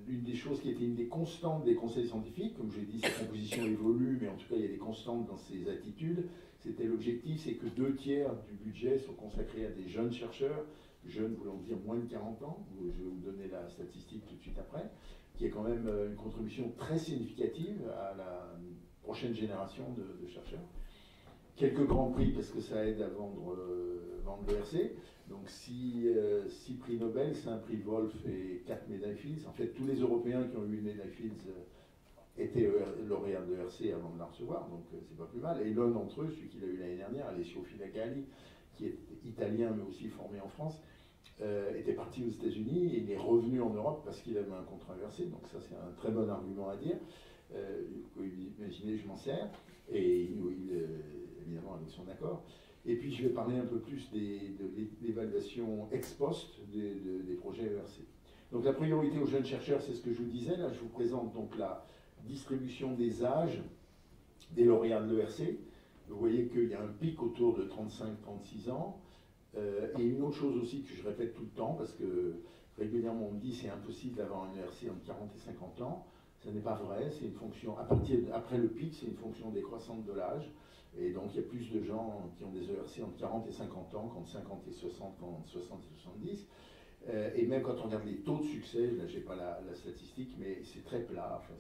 une des choses qui était une des constantes des conseils scientifiques, comme j'ai dit, sa composition évolue, mais en tout cas, il y a des constantes dans ses attitudes. C'était l'objectif, c'est que deux tiers du budget sont consacrés à des jeunes chercheurs, jeunes voulant dire moins de 40 ans. Je vais vous donner la statistique tout de suite après qui est quand même euh, une contribution très significative à la prochaine génération de, chercheurs. Quelques grands prix parce que ça aide à vendre, euh, vendre. Donc 6 euh, prix Nobel, 5 prix Wolf et 4 médailles Fields. En fait, tous les Européens qui ont eu une médaille Fields étaient lauréats de l'ERC avant de la recevoir, donc c'est pas plus mal. Et l'un d'entre eux, celui qu'il a eu l'année dernière, Alessio Filacali, qui est italien mais aussi formé en France, était parti aux États-Unis et il est revenu en Europe parce qu'il avait un contrat versé. Donc ça, c'est un très bon argument à dire. vous pouvez imaginer, je m'en sers. Et il, évidemment avec son accord. Et puis je vais parler un peu plus des, de l'évaluation ex post des, des projets ERC. Donc la priorité aux jeunes chercheurs, c'est ce que je vous disais. Là, je vous présente donc la distribution des âges des lauréats de l'ERC. Vous voyez qu'il y a un pic autour de 35-36 ans. Euh, et une autre chose aussi que je répète tout le temps, parce que régulièrement on me dit c'est impossible d'avoir un ERC entre 40 et 50 ans. Ce n'est pas vrai, c'est une fonction, à partir après le pic, c'est une fonction décroissante de l'âge. Et donc il y a plus de gens qui ont des ERC entre 40 et 50 ans qu'entre 50 et 60, qu'entre 60 et 70. Euh, et même quand on regarde les taux de succès, là j'ai pas la, statistique, mais c'est très plat, enfin,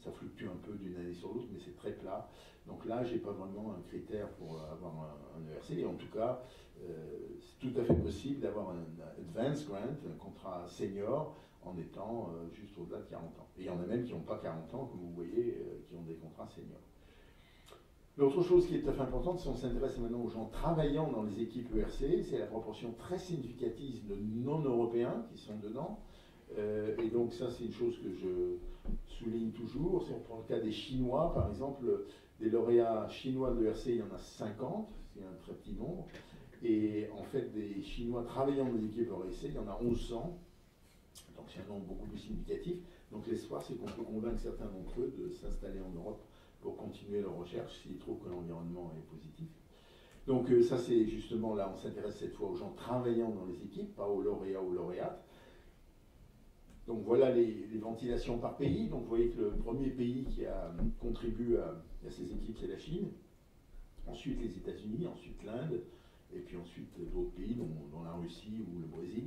ça fluctue un peu d'une année sur l'autre, mais c'est très plat. Donc là, j'ai pas vraiment un critère pour avoir un, ERC. Et en tout cas, c'est tout à fait possible d'avoir un, advance grant, un contrat senior, en étant euh, juste au-delà de 40 ans. Et il y en a même qui n'ont pas 40 ans, comme vous voyez, qui ont des contrats seniors. L'autre chose qui est tout à fait importante, si on s'intéresse maintenant aux gens travaillant dans les équipes ERC, c'est la proportion très significative de non-européens qui sont dedans. Euh, et donc ça, c'est une chose que je souligne toujours. Si on prend le cas des Chinois, par exemple, des lauréats chinois de l'ERC, il y en a 50, c'est un très petit nombre. Et en fait, des Chinois travaillant dans les équipes ERC, il y en a 1100. Donc c'est un nombre beaucoup plus significatif. Donc l'espoir, c'est qu'on peut convaincre certains d'entre eux de s'installer en Europe pour continuer leur recherche s'ils trouvent que l'environnement est positif. Donc euh, ça c'est justement là, on s'intéresse cette fois aux gens travaillant dans les équipes, pas aux lauréats ou lauréates. Donc voilà les, ventilations par pays. Donc vous voyez que le premier pays qui a contribué à, ces équipes, c'est la Chine. Ensuite les États-Unis, ensuite l'Inde, et puis ensuite d'autres pays, dont, la Russie ou le Brésil,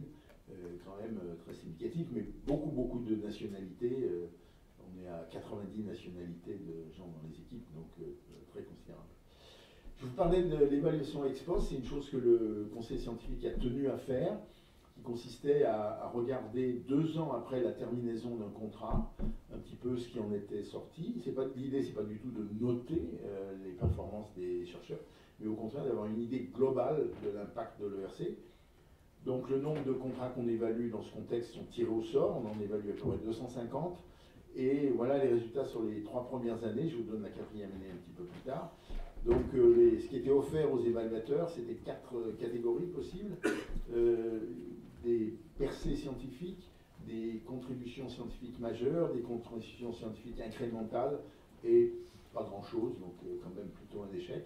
euh, quand même euh, très significatif, mais beaucoup, beaucoup de nationalités on est à 90 nationalités de gens dans les équipes, donc euh, très considérable. Je vous parlais de l'évaluation ex post, c'est une chose que le conseil scientifique a tenu à faire, qui consistait à, regarder deux ans après la terminaison d'un contrat, un petit peu ce qui en était sorti. L'idée, ce n'est pas du tout de noter euh, les performances des chercheurs, mais au contraire d'avoir une idée globale de l'impact de l'ERC. Donc le nombre de contrats qu'on évalue dans ce contexte sont tirés au sort, on en évalue à peu près 250. Et voilà les résultats sur les trois premières années. Je vous donne la quatrième année un petit peu plus tard. Donc, euh, ce qui était offert aux évaluateurs, c'était quatre euh, catégories possibles. Euh, des percées scientifiques, des contributions scientifiques majeures, des contributions scientifiques incrémentales et pas grand-chose, donc quand même plutôt un échec.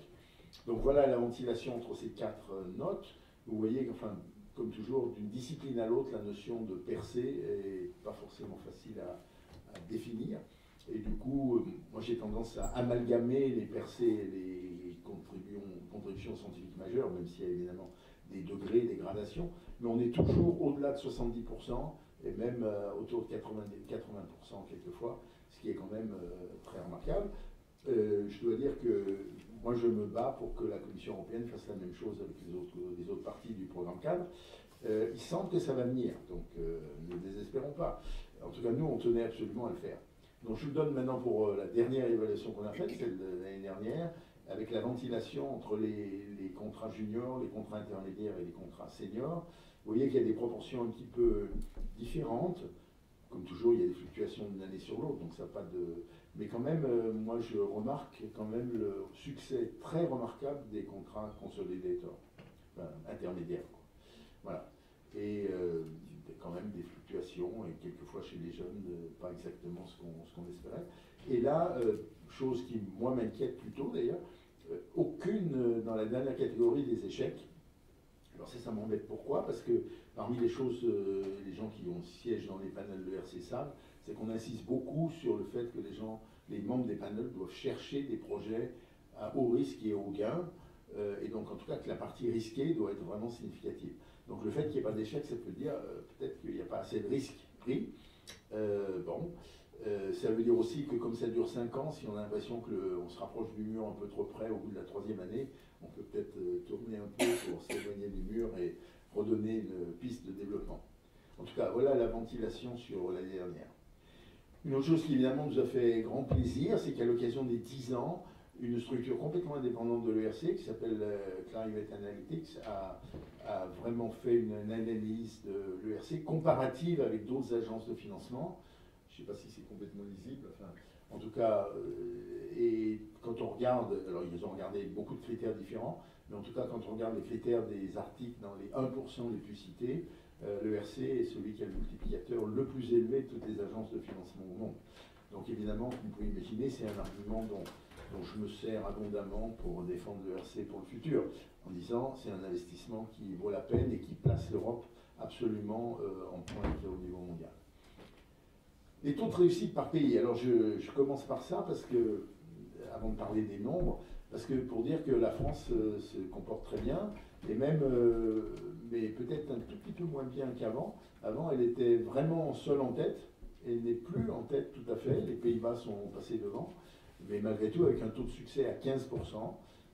Donc voilà la ventilation entre ces quatre notes. Vous voyez, enfin, comme toujours, d'une discipline à l'autre, la notion de percée est pas forcément facile à, définir. Et du coup, euh, moi j'ai tendance à amalgamer les percées et les contributions, scientifiques majeures, même s'il y a évidemment des degrés, des gradations, mais on est toujours au-delà de 70%, et même euh, autour de 80, 80% quelquefois, ce qui est quand même euh, très remarquable. je dois dire que moi je me bats pour que la Commission européenne fasse la même chose avec les autres, les parties du programme cadre. il semble que ça va venir, donc ne désespérons pas. En tout cas, nous, on tenait absolument à le faire. Donc je vous donne maintenant pour euh, la dernière évaluation qu'on a faite, celle de l'année dernière, avec la ventilation entre les, contrats juniors, les contrats intermédiaires et les contrats seniors. Vous voyez qu'il y a des proportions un petit peu différentes. Comme toujours, il y a des fluctuations d'une année sur l'autre, donc ça n'a pas de... Mais quand même, euh, moi je remarque quand même le succès très remarquable des contrats consolidators, enfin, intermédiaires. Voilà. Et euh, quand même des fluctuations, et quelquefois chez les jeunes, pas exactement ce qu'on espérait. Et là, euh, chose qui, moi, m'inquiète plutôt d'ailleurs, euh, aucune euh, dans la dernière catégorie des échecs. Alors ça, ça m'embête. Pourquoi? Parce que parmi les choses, les gens qui ont siège dans les panels de RC c'est qu'on insiste beaucoup sur le fait que les gens, les membres des panels doivent chercher des projets à haut risque et haut gain. et donc, en tout cas, que la partie risquée doit être vraiment significative. Donc le fait qu'il n'y ait pas d'échec, ça peut dire euh, peut-être qu'il n'y a pas assez de risques pris. Euh, bon, euh, ça veut dire aussi que comme ça dure 5 ans, si on a l'impression qu'on se rapproche du mur un peu trop près au bout de la troisième année, on peut peut-être tourner un peu pour s'éloigner du mur et redonner une piste de développement. En tout cas, voilà la ventilation sur l'année dernière. Une autre chose qui évidemment nous a fait grand plaisir, c'est qu'à l'occasion des 10 ans, une structure complètement indépendante de l'ERC qui s'appelle Climate Analytics a, vraiment fait une, analyse de l'ERC comparative avec d'autres agences de financement. Je ne sais pas si c'est complètement lisible. en tout cas, euh, et quand on regarde, alors ils ont regardé beaucoup de critères différents, mais en tout cas, quand on regarde les critères des articles dans les 1% les plus cités, euh, l'ERC est celui qui a le multiplicateur le plus élevé de toutes les agences de financement au monde. Donc évidemment, vous pouvez imaginer, c'est un argument dont, je me sers abondamment pour défendre l'ERC pour le futur, en disant c'est un investissement qui vaut la peine et qui place l'Europe absolument euh, en pointe au niveau mondial. Les taux de réussite par pays. Alors je, je, commence par ça parce que, avant de parler des nombres, parce que pour dire que la France euh, se comporte très bien, et même, euh, mais peut-être un tout petit peu moins bien qu'avant. Avant, elle était vraiment seule en tête. Elle n'est plus en tête tout à fait. Les Pays-Bas sont passés devant. Mais malgré tout, avec un taux de succès à 15%.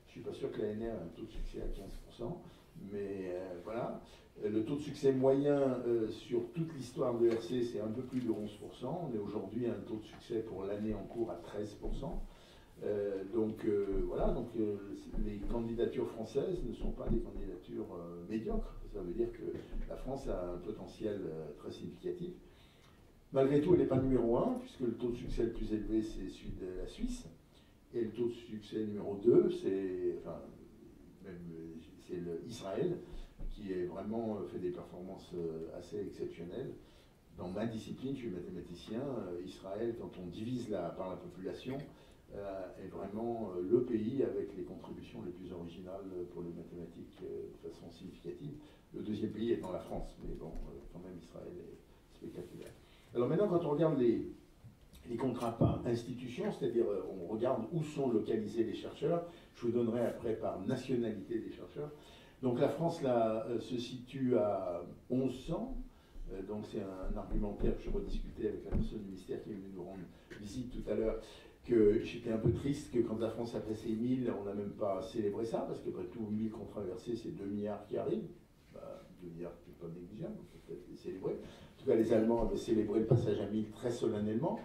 Je ne suis pas sûr que l'ANR ait un taux de succès à 15%. Mais euh, voilà. Le taux de succès moyen sur toute l'histoire de RC, c'est un peu plus de 11%. On est aujourd'hui à un taux de succès pour l'année en cours à 13%. Euh, donc euh, voilà, donc euh, les candidatures françaises ne sont pas des candidatures médiocres. Ça veut dire que la France a un potentiel très significatif. Malgré tout, elle n'est pas numéro 1, puisque le taux de succès le plus élevé, c'est celui de la Suisse. Et le taux de succès numéro 2, c'est enfin, Israël, qui a vraiment fait des performances assez exceptionnelles. Dans ma discipline, je suis mathématicien, Israël, quand on divise par la population, est vraiment euh, le pays avec les contributions les plus originales pour les mathématiques euh, de façon significative. Le deuxième pays étant la France, mais bon, quand même Israël est spectaculaire. Alors maintenant, quand on regarde les, les contrats par institution, c'est-à-dire on regarde où sont localisés les chercheurs, je vous donnerai après par nationalité des chercheurs. Donc la France là, se situe à 1100, donc c'est un argumentaire que je rediscutais avec la personne du ministère qui est venue nous rendre visite tout à l'heure que j'étais un peu triste que quand la France a passé 1000, on n'a même pas célébré ça, parce qu'après tout, 1000 contrats versés, c'est 2 milliards qui arrivent. Bah, 2 milliards, c'est pas négligeable, on peut peut-être les célébrer. En tout cas, les Allemands avaient célébré le passage à 1000 très solennellement,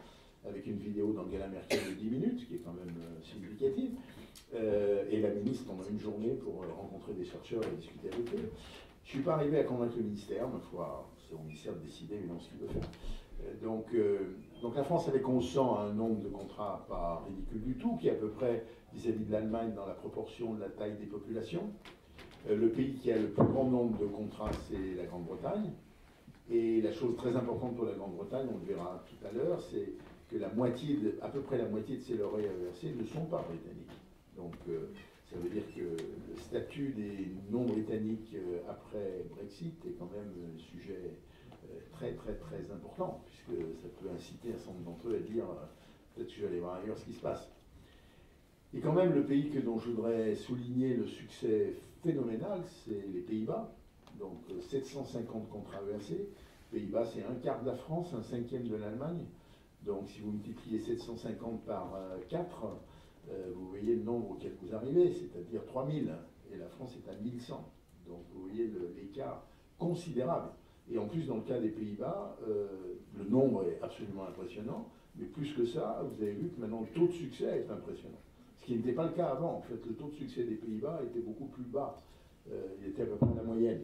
avec une vidéo d'Angela Merkel de 10 minutes, qui est quand même euh, significative. Euh, et la ministre pendant une journée pour euh, rencontrer des chercheurs et discuter avec eux. Je ne suis pas arrivé à convaincre le ministère, ma foi, c'est au ministère de décider évidemment ce qu'il veut faire. donc, donc la France avait consent à un nombre de contrats pas ridicule du tout, qui est à peu près vis-à-vis de l'Allemagne dans la proportion de la taille des populations. Euh, le pays qui a le plus grand nombre de contrats, c'est la Grande-Bretagne. Et la chose très importante pour la Grande-Bretagne, on le verra tout à l'heure, c'est que la moitié, à peu près la moitié de ses lauréats versés ne sont pas britanniques. Donc euh, ça veut dire que le statut des non-britanniques euh, après Brexit est quand même sujet très très très important, puisque ça peut inciter un certain nombre d'entre eux à dire euh, peut-être que je vais aller voir ailleurs ce qui se passe. Et quand même, le pays que, dont je voudrais souligner le succès phénoménal, c'est les Pays-Bas. Donc 750 euh, contrats versés. Pays-Bas, c'est un quart de la France, un cinquième de l'Allemagne. Donc si vous multipliez 750 par 4, euh, vous voyez le nombre auquel vous arrivez, c'est-à-dire 3000. Et la France est à 1100. Donc vous voyez l'écart considérable. Et en plus, dans le cas des Pays-Bas, euh, le nombre est absolument impressionnant, mais plus que ça, vous avez vu que maintenant le taux de succès est impressionnant. Ce qui n'était pas le cas avant. En fait, le taux de succès des Pays-Bas était beaucoup plus bas. Euh, il était à peu près la moyenne.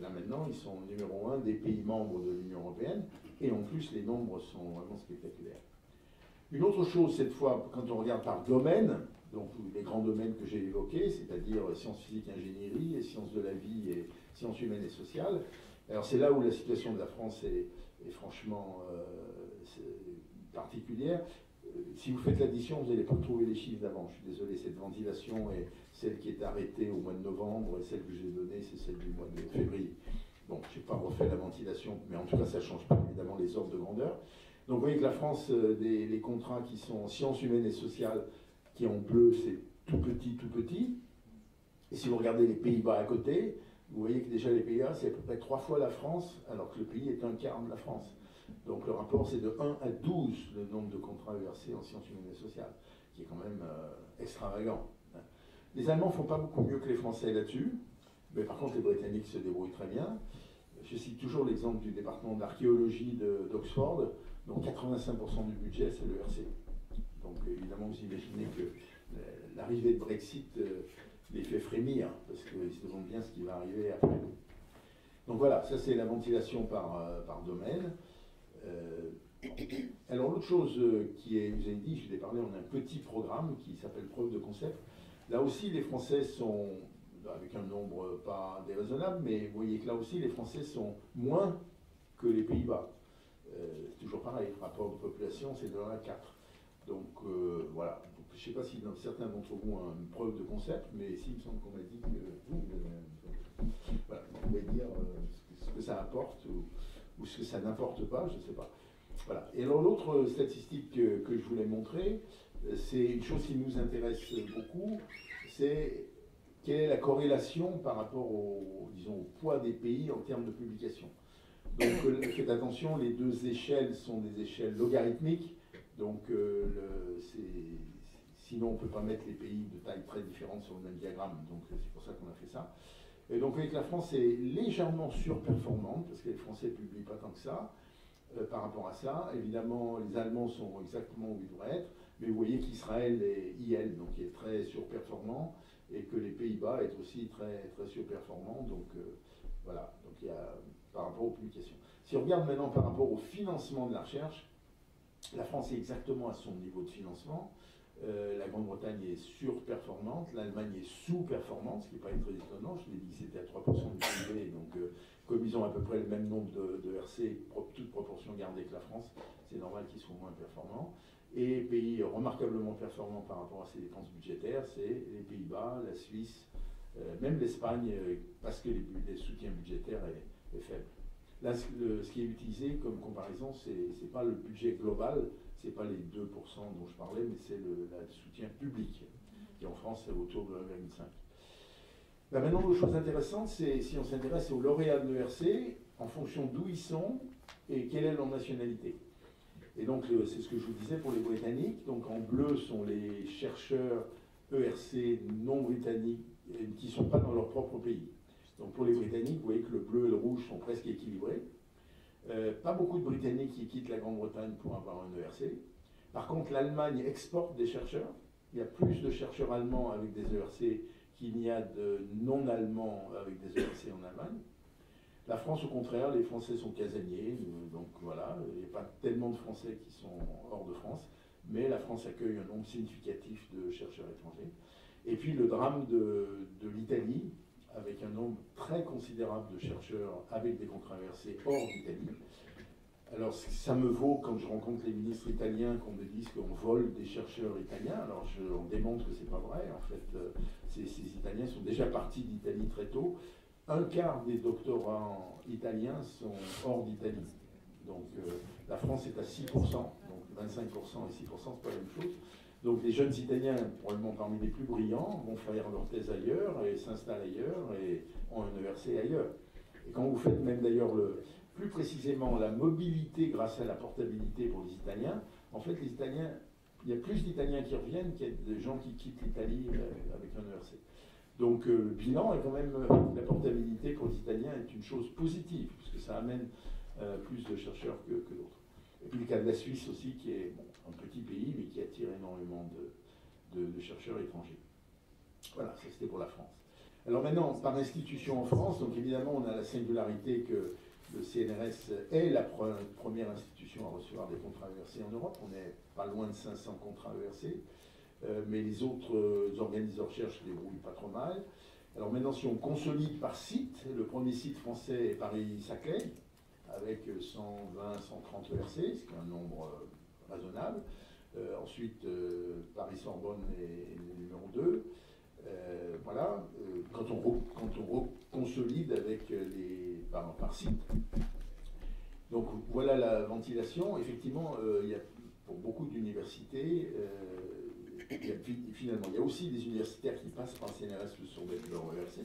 là maintenant, ils sont numéro un des pays membres de l'Union européenne, et en plus, les nombres sont vraiment spectaculaires. Une autre chose, cette fois, quand on regarde par domaine, donc les grands domaines que j'ai évoqués, c'est-à-dire sciences physiques, ingénierie, sciences de la vie et sciences humaines et sociales, alors c'est là où la situation de la France est, franchement euh, particulière. Si vous faites l'addition, vous n'allez pas retrouver les chiffres d'avant. Je suis désolé, cette ventilation est celle qui est arrêtée au mois de novembre et celle que j'ai donnée, c'est celle du mois de février. Bon, je n'ai pas refait la ventilation, mais en tout cas, ça ne change pas évidemment les ordres de grandeur. Donc vous voyez que la France, euh, les contrats qui sont en sciences humaines et sociales, qui en bleu, c'est tout petit, tout petit. Et si vous regardez les Pays-Bas à côté, vous voyez que déjà les Pays-Bas, c'est à peu près trois fois la France, alors que le pays est un quart de la France. Donc le rapport, c'est de 1 à 12 le nombre de contrats versés en sciences humaines et sociales, qui est quand même euh, extravagant. Les Allemands ne font pas beaucoup mieux que les Français là-dessus, mais par contre les Britanniques se débrouillent très bien. Je cite toujours l'exemple du département d'archéologie d'Oxford, dont 85% du budget, c'est le RC. Donc évidemment, vous imaginez que l'arrivée de Brexit... Euh, les fait frémir, parce qu'ils se demandent bien ce qui va arriver après. Donc voilà, ça c'est la ventilation par, par domaine. alors l'autre chose qui est, vous avez dit, je vous ai parlé, on a un petit programme qui s'appelle preuve de concept. Là aussi, les Français sont, avec un nombre pas déraisonnable, mais vous voyez que là aussi, les Français sont moins que les Pays-Bas. c'est toujours pareil, rapport de population, c'est de 1 à 4. Donc euh, voilà, je ne sais pas si certains d'entre vous ont une preuve de concept, mais ici, il me semble qu'on m'a dit que vous, vous pouvez dire euh, ce que ça apporte ou, ce que ça n'importe pas, je ne sais pas. Voilà. Et alors l'autre statistique que, je voulais montrer, c'est une chose qui nous intéresse beaucoup, c'est quelle est la corrélation par rapport au, disons, poids des pays en termes de publication. Donc faites attention, les deux échelles sont des échelles logarithmiques. Donc, euh, sinon, on ne peut pas mettre les pays de taille très différente sur le même diagramme. Donc, c'est pour ça qu'on a fait ça. Et donc, avec la France, c'est légèrement surperformante, parce que les Français ne publient pas tant que ça euh, par rapport à ça. Évidemment, les Allemands sont exactement où ils devraient être, mais vous voyez qu'Israël est IL, donc est très surperformant, et que les Pays-Bas est aussi très, très surperformant. Donc, euh, voilà, donc il y a par rapport aux publications. Si on regarde maintenant par rapport au financement de la recherche, la France est exactement à son niveau de financement. Euh, la Grande-Bretagne est surperformante, l'Allemagne est sous-performante, ce qui n'est pas très étonnant. Je l'ai dit, c'était à 3% du PIB. Donc, euh, comme ils ont à peu près le même nombre de, RC, toute proportion gardée que la France, c'est normal qu'ils soient moins performants. Et pays remarquablement performants par rapport à ses dépenses budgétaires, c'est les Pays-Bas, la Suisse, euh, même l'Espagne, parce que le soutien budgétaire est faible. Là, ce qui est utilisé comme comparaison, ce n'est pas le budget global, ce n'est pas les 2% dont je parlais, mais c'est le, soutien public, qui en France est autour de 1,5. Ben maintenant, l'autre chose intéressante, c'est si on s'intéresse aux lauréats de l'ERC, en fonction d'où ils sont et quelle est leur nationalité. Et donc, c'est ce que je vous disais pour les Britanniques. Donc, en bleu sont les chercheurs ERC non britanniques qui ne sont pas dans leur propre pays. Donc pour les Britanniques, vous voyez que le bleu et le rouge sont presque équilibrés. Euh, pas beaucoup de Britanniques qui quittent la Grande-Bretagne pour avoir un ERC. Par contre, l'Allemagne exporte des chercheurs. Il y a plus de chercheurs allemands avec des ERC qu'il n'y a de non-allemands avec des ERC en Allemagne. La France, au contraire, les Français sont casaniers, donc voilà, il n'y a pas tellement de Français qui sont hors de France, mais la France accueille un nombre significatif de chercheurs étrangers. Et puis le drame de, de l'Italie, avec un nombre très considérable de chercheurs avec des contrats versés hors d'Italie. Alors ça me vaut quand je rencontre les ministres italiens qu'on me dise qu'on vole des chercheurs italiens. Alors je, on démontre que c'est pas vrai. En fait, euh, ces, Italiens sont déjà partis d'Italie très tôt. Un quart des doctorants italiens sont hors d'Italie. Donc euh, la France est à 6%, donc 25% et 6%, c'est pas la même chose. Donc les jeunes Italiens, probablement parmi les plus brillants, vont faire leur thèse ailleurs et s'installent ailleurs et ont un ERC ailleurs. Et quand vous faites même d'ailleurs plus précisément la mobilité grâce à la portabilité pour les Italiens, en fait les Italiens, il y a plus d'Italiens qui reviennent qu'il y a de gens qui quittent l'Italie euh, avec un ERC. Donc euh, le bilan est quand même, euh, la portabilité pour les Italiens est une chose positive, puisque ça amène plus de chercheurs que d'autres. Et puis le cas de la Suisse aussi, qui est un petit pays, mais qui attire énormément de, chercheurs étrangers. Voilà, ça c'était pour la France. Alors maintenant, par institution en France, donc évidemment, on a la singularité que le CNRS est la première institution à recevoir des contrats ERC en Europe. On n'est pas loin de 500 contrats ERC, euh, mais les autres euh, organismes de recherche ne débrouillent pas trop mal. Alors maintenant, si on consolide par site, le premier site français est Paris-Saclay, avec 120, 130 ERC, ce qui est un nombre euh, raisonnable. Euh, ensuite, euh, Paris-Sorbonne est, le numéro 2. voilà, quand on, consolide avec les, par, site. Donc voilà la ventilation. Effectivement, il y a, pour beaucoup d'universités, finalement, il y a aussi des universitaires qui passent par CNRS sur leur ERC,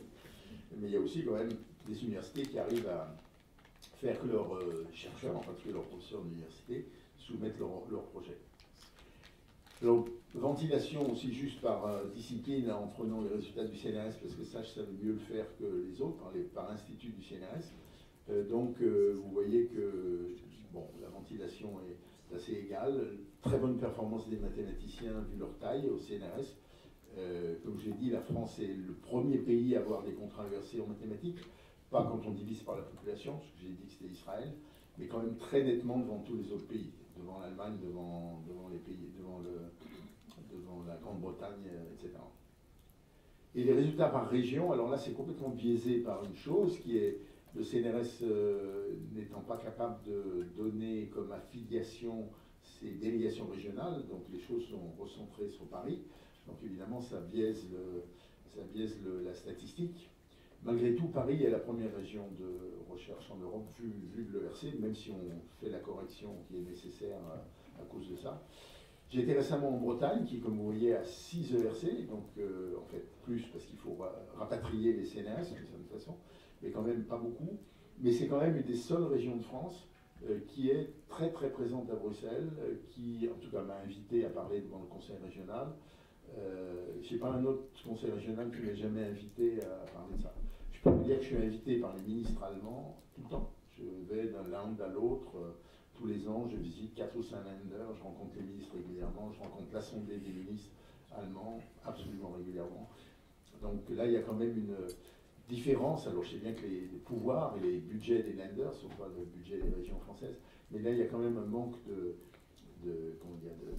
mais il y a aussi quand même des universités qui arrivent à, faire que leurs euh, chercheurs, en particulier leurs professeurs d'université, soumettent leur projets. Donc, ventilation aussi juste par euh, discipline en prenant les résultats du CNRS, parce que ça, je savais mieux le faire que les autres, par, par l'institut du CNRS. Euh, donc, vous voyez que bon, la ventilation est assez égale. Très bonne performance des mathématiciens vu leur taille au CNRS. comme je l'ai dit, la France est le premier pays à avoir des contrats inversés en mathématiques pas quand on divise par la population, parce que j'ai dit que c'était Israël, mais quand même très nettement devant tous les autres pays, devant l'Allemagne, devant, les pays, devant, la Grande-Bretagne, euh, etc. Et les résultats par région, alors là c'est complètement biaisé par une chose qui est le CNRS euh, n'étant pas capable de donner comme affiliation ses délégations régionales, donc les choses sont recentrées sur Paris, donc évidemment ça biaise la statistique. Malgré tout, Paris est la première région de recherche en Europe vu, vu de l'ERC, même si on fait la correction qui est nécessaire à, cause de ça. J'ai été récemment en Bretagne, qui, comme vous voyez, a 6 ERC, donc euh, en fait plus parce qu'il faut rapatrier les CNRS d'une certaine façon, mais quand même pas beaucoup. Mais c'est quand même une des seules régions de France euh, qui est très très présente à Bruxelles, euh, qui en tout cas m'a invité à parler devant le conseil régional. je n'ai pas un autre conseil régional qui m'a jamais invité à parler de ça. Que je suis invité par les ministres allemands tout le temps. Je vais d'un land à l'autre euh, tous les ans. Je visite quatre ou cinq länder. Je rencontre les ministres régulièrement. Je rencontre l'Assemblée des ministres allemands absolument régulièrement. Donc là, il y a quand même une différence. Alors, je sais bien que les, pouvoirs et les budgets des lenders ne sont pas le budget des régions françaises, mais là, il y a quand même un manque de,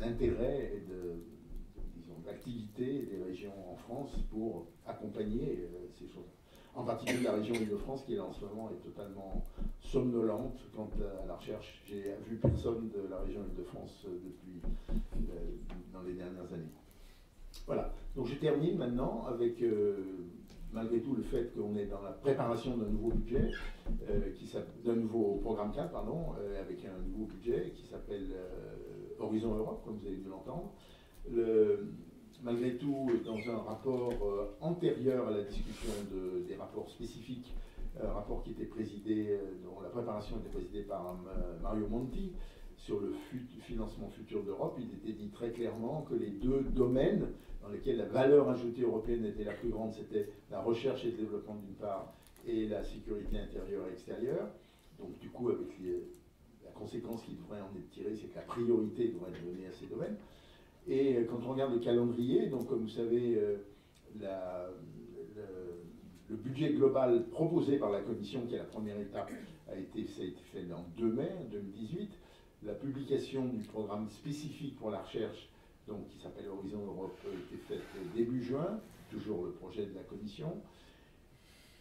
d'intérêt et de, d'activité des régions en France pour accompagner euh, ces choses en particulier la région Île-de-France qui en ce moment est totalement somnolente quant à la recherche. J'ai vu personne de la région Île-de-France euh, depuis euh, dans les dernières années. Voilà. Donc je termine maintenant avec euh, malgré tout le fait qu'on est dans la préparation d'un nouveau budget, d'un nouveau programme 4, pardon, avec un nouveau budget qui s'appelle Horizon Europe, comme vous avez dû l'entendre. Le, malgré tout, dans un rapport euh, antérieur à la discussion des rapports spécifiques, un rapport qui était présidé, euh, dont la préparation était présidée par euh, Mario Monti, sur le financement futur d'Europe, il était dit très clairement que les deux domaines dans lesquels la valeur ajoutée européenne était la plus grande, c'était la recherche et le développement d'une part et la sécurité intérieure et extérieure. Donc du coup, avec la conséquence qui devrait en être tirée, c'est que la priorité devrait être donnée à ces domaines. Et quand on regarde le calendrier, donc comme vous savez, euh, le, budget global proposé par la Commission, qui est la première étape, a été, ça a été fait en 2 mai 2018. La publication du programme spécifique pour la recherche, donc, qui s'appelle Horizon Europe, a été faite début juin, toujours le projet de la Commission.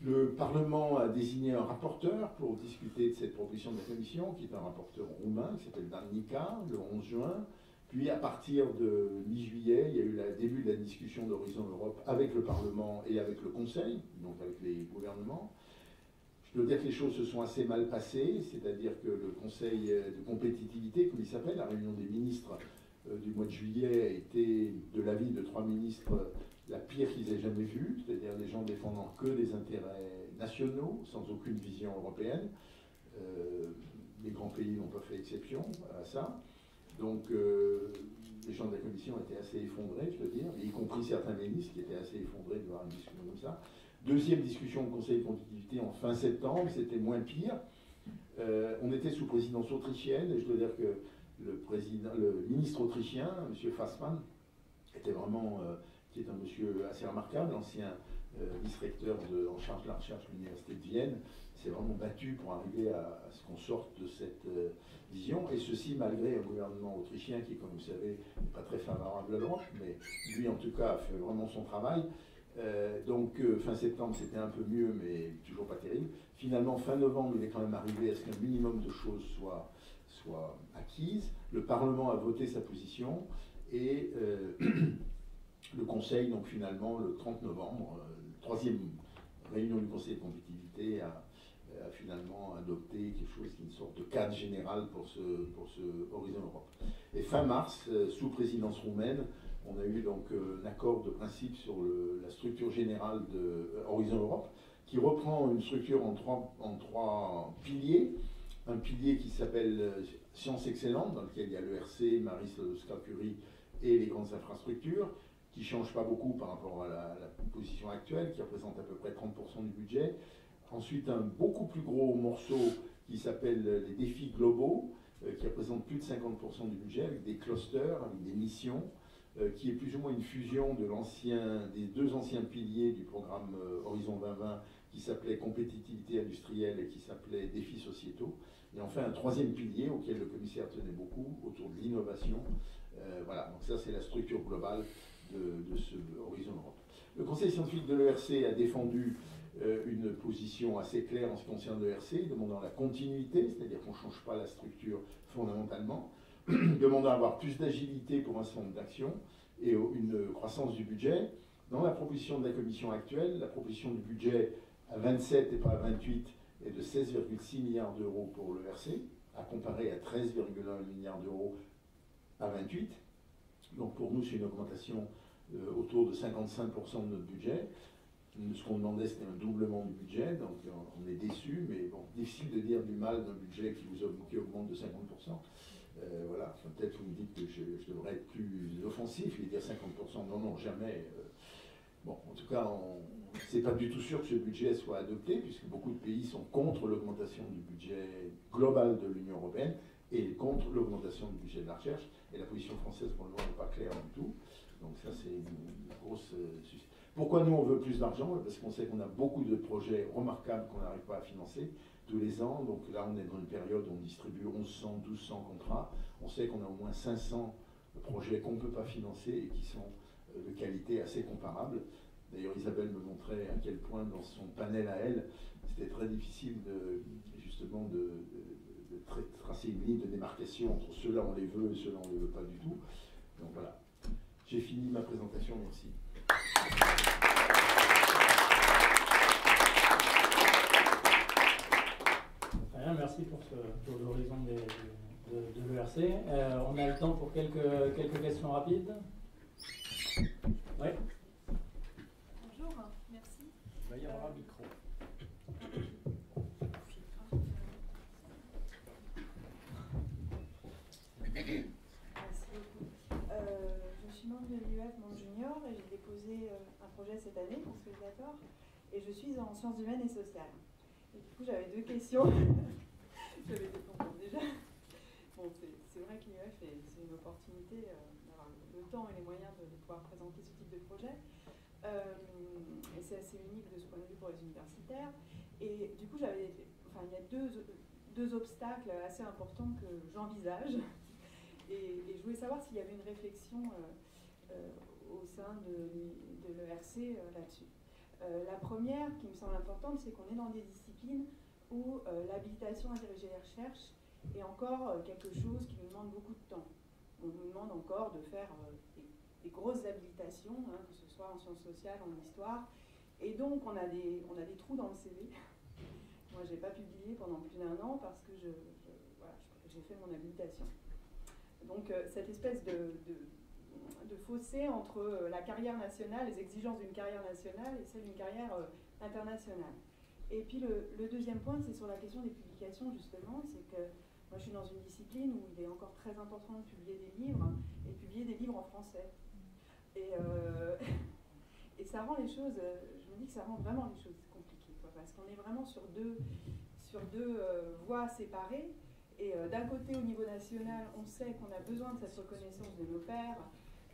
Le Parlement a désigné un rapporteur pour discuter de cette proposition de la Commission, qui est un rapporteur roumain, qui s'appelle Dan Nica, le 11 juin. Puis à partir de mi-juillet, il y a eu le début de la discussion d'Horizon Europe avec le Parlement et avec le Conseil, donc avec les gouvernements. Je dois dire que les choses se sont assez mal passées, c'est-à-dire que le Conseil de compétitivité, comme il s'appelle, la réunion des ministres euh, du mois de juillet a été, de l'avis de trois ministres, la pire qu'ils aient jamais vue, c'est-à-dire des gens défendant que des intérêts nationaux, sans aucune vision européenne. Euh, les grands pays n'ont pas fait exception à ça. Donc, euh, les gens de la commission étaient assez effondrés, je veux dire, y compris certains ministres qui étaient assez effondrés de voir une discussion comme ça. Deuxième discussion au Conseil de compétitivité en fin septembre, c'était moins pire. Euh, on était sous présidence autrichienne, et je dois dire que le ministre autrichien, M. Fassmann, était vraiment, euh, qui est un monsieur assez remarquable, ancien vice-recteur en charge de la recherche de l'Université de Vienne, s'est vraiment battu pour arriver à, ce qu'on sorte de cette vision, et ceci malgré un gouvernement autrichien qui, comme vous savez, n'est pas très favorable à l'Europe, mais lui en tout cas a fait vraiment son travail. Euh, donc euh, fin septembre c'était un peu mieux, mais toujours pas terrible. Finalement, fin novembre, il est quand même arrivé à ce qu'un minimum de choses soit, soit acquises. Le Parlement a voté sa position et euh, le Conseil, donc finalement, le 30 novembre, troisième réunion du Conseil de compétitivité, a, finalement adopté quelque chose qui est une sorte de cadre général pour ce, pour ce Horizon Europe. Et fin mars, euh, sous présidence roumaine, on a eu donc euh, un accord de principe sur la structure générale de euh, Horizon Europe, qui reprend une structure en trois, en trois piliers. Un pilier qui s'appelle Sciences excellentes, dans lequel il y a l'ERC, Marie Curie et les grandes infrastructures, qui ne change pas beaucoup par rapport à la, position actuelle, qui représente à peu près 30% du budget. Ensuite, un beaucoup plus gros morceau qui s'appelle les défis globaux, euh, qui représente plus de 50% du budget, avec des clusters, avec des missions, euh, qui est plus ou moins une fusion de des deux anciens piliers du programme euh, Horizon 2020, qui s'appelait compétitivité industrielle et qui s'appelait défis sociétaux. Et enfin un troisième pilier auquel le commissaire tenait beaucoup, autour de l'innovation. Voilà, donc ça c'est la structure globale de, ce Horizon Europe. Le Conseil scientifique de l'ERC a défendu euh, une position assez claire en ce qui concerne l'ERC, demandant la continuité, c'est-à-dire qu'on ne change pas la structure fondamentalement, demandant avoir plus d'agilité pour un certain nombre d'actions et une croissance du budget. Dans la proposition de la Commission actuelle, la proposition du budget à 27 et pas à 28 est de 16,6 milliards d'euros pour le RC, à comparer à 13,1 milliards d'euros à 28. Donc pour nous, c'est une augmentation euh, autour de 55% de notre budget. Ce qu'on demandait, c'était un doublement du budget, donc on est déçu, mais bon, difficile de dire du mal d'un budget qui, vous, augmente de 50%. Euh, voilà, peut-être vous me dites que je, devrais être plus offensif et dire 50%. Non, non, jamais. Euh, bon, en tout cas, c'est pas du tout sûr que ce budget soit adopté, puisque beaucoup de pays sont contre l'augmentation du budget global de l'Union européenne et contre l'augmentation du budget de la recherche. Et la position française, pour le moment, n'est pas claire du tout. Donc ça, c'est une grosse... Euh, Pourquoi nous, on veut plus d'argent? Parce qu'on sait qu'on a beaucoup de projets remarquables qu'on n'arrive pas à financer tous les ans. Donc là, on est dans une période où on distribue 1100, 1200 contrats. On sait qu'on a au moins 500 projets qu'on ne peut pas financer et qui sont euh, de qualité assez comparable. D'ailleurs, Isabelle me montrait à quel point dans son panel à elle, c'était très difficile de, justement de, tracer une ligne de démarcation entre ceux-là on les veut et ceux-là on ne les veut pas du tout. Donc voilà, j'ai fini ma présentation, merci. Merci pour ce tour d'horizon de, de, l'ERC. Euh, on a le temps pour quelques, quelques questions rapides. Oui Bonjour, merci. Il va y avoir un micro. Merci beaucoup. Euh, je suis membre de l'UF Monde Junior et j'ai déposé euh, un projet cette année, consolidateur, et je suis en sciences humaines et sociales. Et du coup, j'avais deux questions. j'avais des déjà. Bon, c'est vrai que l'UF, c'est une opportunité euh, d'avoir le temps et les moyens de, pouvoir présenter ce type de projet. et c'est assez unique de ce point de vue pour les universitaires. Et du coup, j'avais, enfin, il y a deux, deux obstacles assez importants que j'envisage et, je voulais savoir s'il y avait une réflexion euh, euh, au sein de, l'ERC euh, là-dessus. La première, qui me semble importante, c'est qu'on est dans des disciplines où l'habilitation à diriger les recherches est encore quelque chose qui nous demande beaucoup de temps. On nous demande encore de faire des, grosses habilitations, hein, que ce soit en sciences sociales, en histoire, et donc on a des, on a des trous dans le CV. Moi, je n'ai pas publié pendant plus d'un an parce que j'ai je, fait mon habilitation. Donc euh, cette espèce de, fossé entre euh, la carrière nationale, les exigences d'une carrière nationale et celle d'une carrière euh, internationale. Et puis le, deuxième point, c'est sur la question des publications, justement, c'est que moi je suis dans une discipline où il est encore très important de publier des livres et publier des livres en français. Et, et ça rend les choses, je me dis que ça rend vraiment les choses compliquées, parce qu'on est vraiment sur deux, sur deux voies séparées. Et euh, d'un côté, au niveau national, on sait qu'on a besoin de cette reconnaissance de nos pères,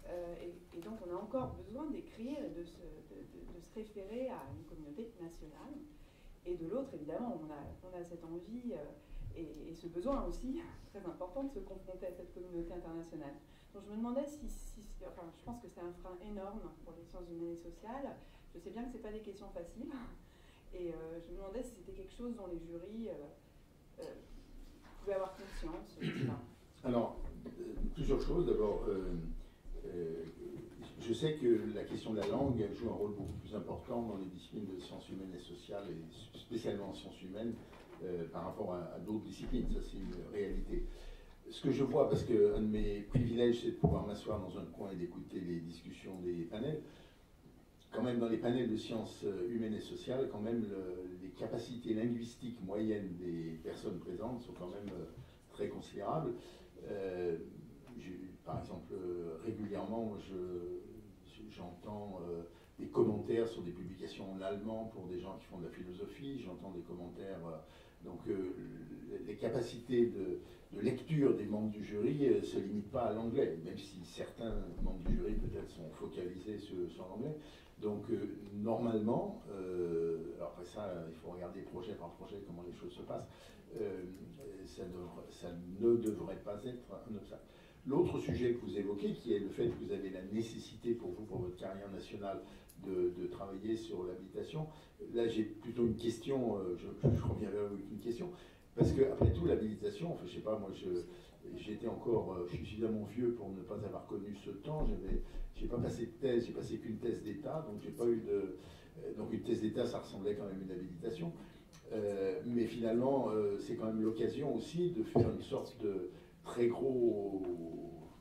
euh, et, donc on a encore besoin d'écrire et de se, référer à une communauté nationale. Et de l'autre, évidemment, on a, on a, cette envie euh, et, ce besoin aussi, très important, de se confronter à cette communauté internationale. Donc je me demandais si, je pense que c'est un frein énorme pour les sciences humaines et sociales. Je sais bien que ce n'est pas des questions faciles. Et je me demandais si c'était quelque chose dont les jurys avoir conscience Alors, euh, plusieurs choses. D'abord, euh, euh, je sais que la question de la langue joue un rôle beaucoup plus important dans les disciplines de sciences humaines et sociales, et spécialement en sciences humaines, par rapport à, d'autres disciplines. Ça, c'est une réalité. Ce que je vois, parce qu'un de mes privilèges, c'est de pouvoir m'asseoir dans un coin et d'écouter les discussions des panels, quand même dans les panels de sciences humaines et sociales, quand même les capacités linguistiques moyennes des personnes présentes sont quand même euh, très considérables. Euh, par exemple, régulièrement, j'entends euh, des commentaires sur des publications en allemand pour des gens qui font de la philosophie, j'entends des commentaires Donc les capacités de, lecture des membres du jury ne se limitent pas à l'anglais, même si certains membres du jury peut-être sont focalisés sur, l'anglais. Donc normalement, après ça, il faut regarder projet par projet comment les choses se passent, ça, ne devrait pas être un obstacle. L'autre sujet que vous évoquez, qui est le fait que vous avez la nécessité pour vous, pour votre carrière nationale, de, travailler sur l'habilitation, là j'ai plutôt une question, euh, je, reviens vers vous avec une question, parce que après tout, l'habilitation, enfin je sais pas, moi j'étais encore, euh, suffisamment vieux pour ne pas avoir connu ce temps, j'ai pas passé de thèse, j'ai passé qu'une thèse d'État, donc j'ai pas eu de, euh, donc une thèse d'État, ça ressemblait quand même à une habilitation. mais finalement, c'est quand même l'occasion aussi de faire une sorte de, très gros,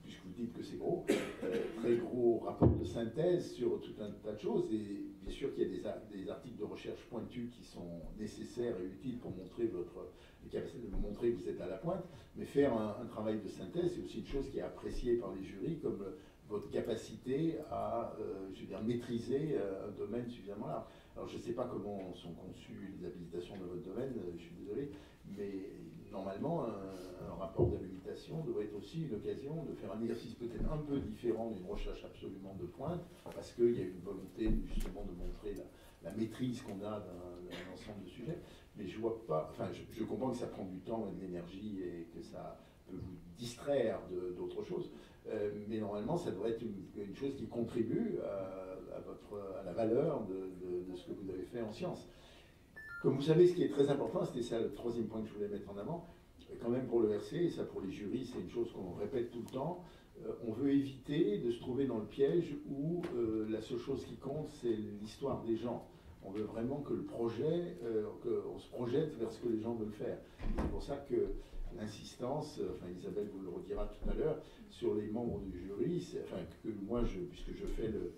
puisque vous dites que c'est gros, euh, très gros rapport de synthèse sur tout un tas de choses. Et bien sûr qu'il y a des, articles de recherche pointus qui sont nécessaires et utiles pour montrer votre capacité de montrer que vous êtes à la pointe, mais faire un, travail de synthèse, c'est aussi une chose qui est appréciée par les jurys comme votre capacité à, euh, je veux dire, maîtriser euh, un domaine suffisamment large. Alors je ne sais pas comment sont conçues les habilitations de votre domaine, je suis désolé, mais normalement, un, rapport d'habilitation devrait être aussi une occasion de faire un exercice peut-être un peu différent d'une recherche absolument de pointe, parce qu'il y a une volonté justement de montrer la, maîtrise qu'on a d'un ensemble de sujets. Mais je vois pas, enfin, je, comprends que ça prend du temps et de l'énergie et que ça peut vous distraire d'autres choses, euh, mais normalement, ça devrait être une, chose qui contribue à, votre, à la valeur de, de ce que vous avez fait en sciences. Comme vous savez, ce qui est très important, c'était ça le troisième point que je voulais mettre en avant, quand même pour le RC, et ça pour les jurys, c'est une chose qu'on répète tout le temps, euh, on veut éviter de se trouver dans le piège où euh, la seule chose qui compte, c'est l'histoire des gens. On veut vraiment que le projet, euh, qu'on se projette vers ce que les gens veulent faire. C'est pour ça que l'insistance, enfin Isabelle vous le redira tout à l'heure, sur les membres du jury, enfin que moi, je, puisque je fais le,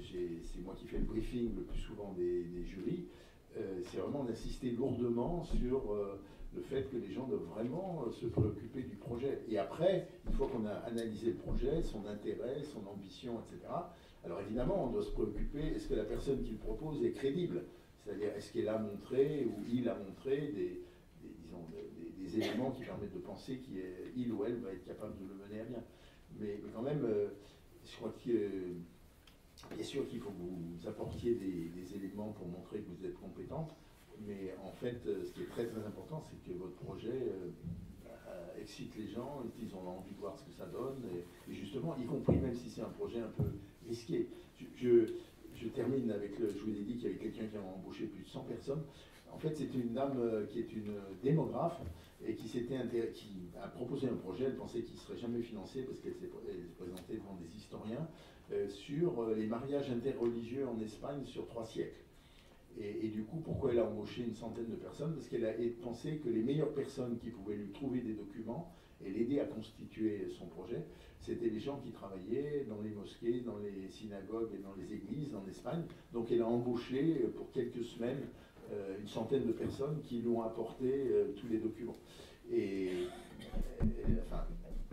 c'est moi qui fais le briefing le plus souvent des, jurys, c'est vraiment d'insister lourdement sur euh, le fait que les gens doivent vraiment euh, se préoccuper du projet. Et après, une fois qu'on a analysé le projet, son intérêt, son ambition, etc., alors évidemment, on doit se préoccuper, est-ce que la personne qui le propose est crédible? C'est-à-dire, est-ce qu'elle a montré ou il a montré des, disons, des, éléments qui permettent de penser qu'il ou elle va être capable de le mener à bien? Mais, quand même, je crois que Bien sûr qu'il faut que vous apportiez des, éléments pour montrer que vous êtes compétente, mais en fait, euh, ce qui est très très important, c'est que votre projet euh, euh, excite les gens et qu'ils ont envie de voir ce que ça donne, et, justement, y compris même si c'est un projet un peu risqué. Je, termine avec le. Je vous ai dit qu'il y avait quelqu'un qui a embauché plus de 100 personnes. En fait, c'est une dame qui est une démographe et qui, qui a proposé un projet. Elle pensait qu'il ne serait jamais financé parce qu'elle s'est présentée devant des historiens. Euh, sur euh, les mariages interreligieux en Espagne sur trois siècles. Et, du coup, pourquoi elle a embauché une centaine de personnes? Parce qu'elle a pensé que les meilleures personnes qui pouvaient lui trouver des documents et l'aider à constituer son projet, c'était les gens qui travaillaient dans les mosquées, dans les synagogues et dans les églises en Espagne. Donc elle a embauché euh, pour quelques semaines une centaine de personnes qui lui ont apporté tous les documents. Et, enfin,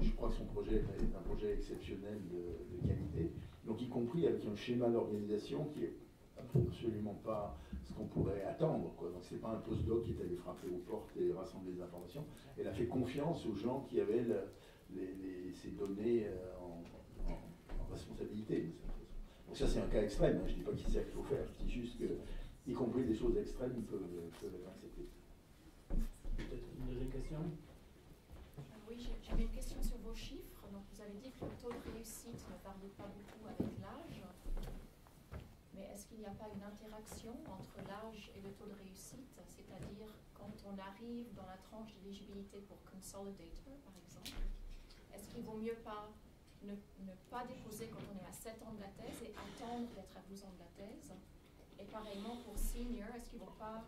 je crois que son projet est un projet exceptionnel de qualité donc y compris avec un schéma d'organisation qui est absolument pas ce qu'on pourrait attendre. Quoi. Donc c'est pas un postdoc qui est allé frapper aux portes et rassembler des informations. Elle a fait confiance aux gens qui avaient ces données euh, en, responsabilité. Donc ça c'est un cas extrême, hein. je ne dis pas qu'il sait qu'il faut faire, je dis juste que, y compris des choses extrêmes peuvent, peuvent être acceptées. Peut-être une deuxième question? Oui, j'avais une question sur vos chiffres. Donc vous avez dit que le taux de réussite ne varie pas beaucoup avec l'âge, mais est-ce qu'il n'y a pas une interaction entre l'âge et le taux de réussite C'est-à-dire quand on arrive dans la tranche d'éligibilité pour Consolidator, par exemple, est-ce qu'il vaut mieux pas ne, pas déposer quand on est à 7 ans de la thèse et attendre d'être à 12 ans de la thèse? Et pareillement pour Senior, est-ce qu'il ne vaut pas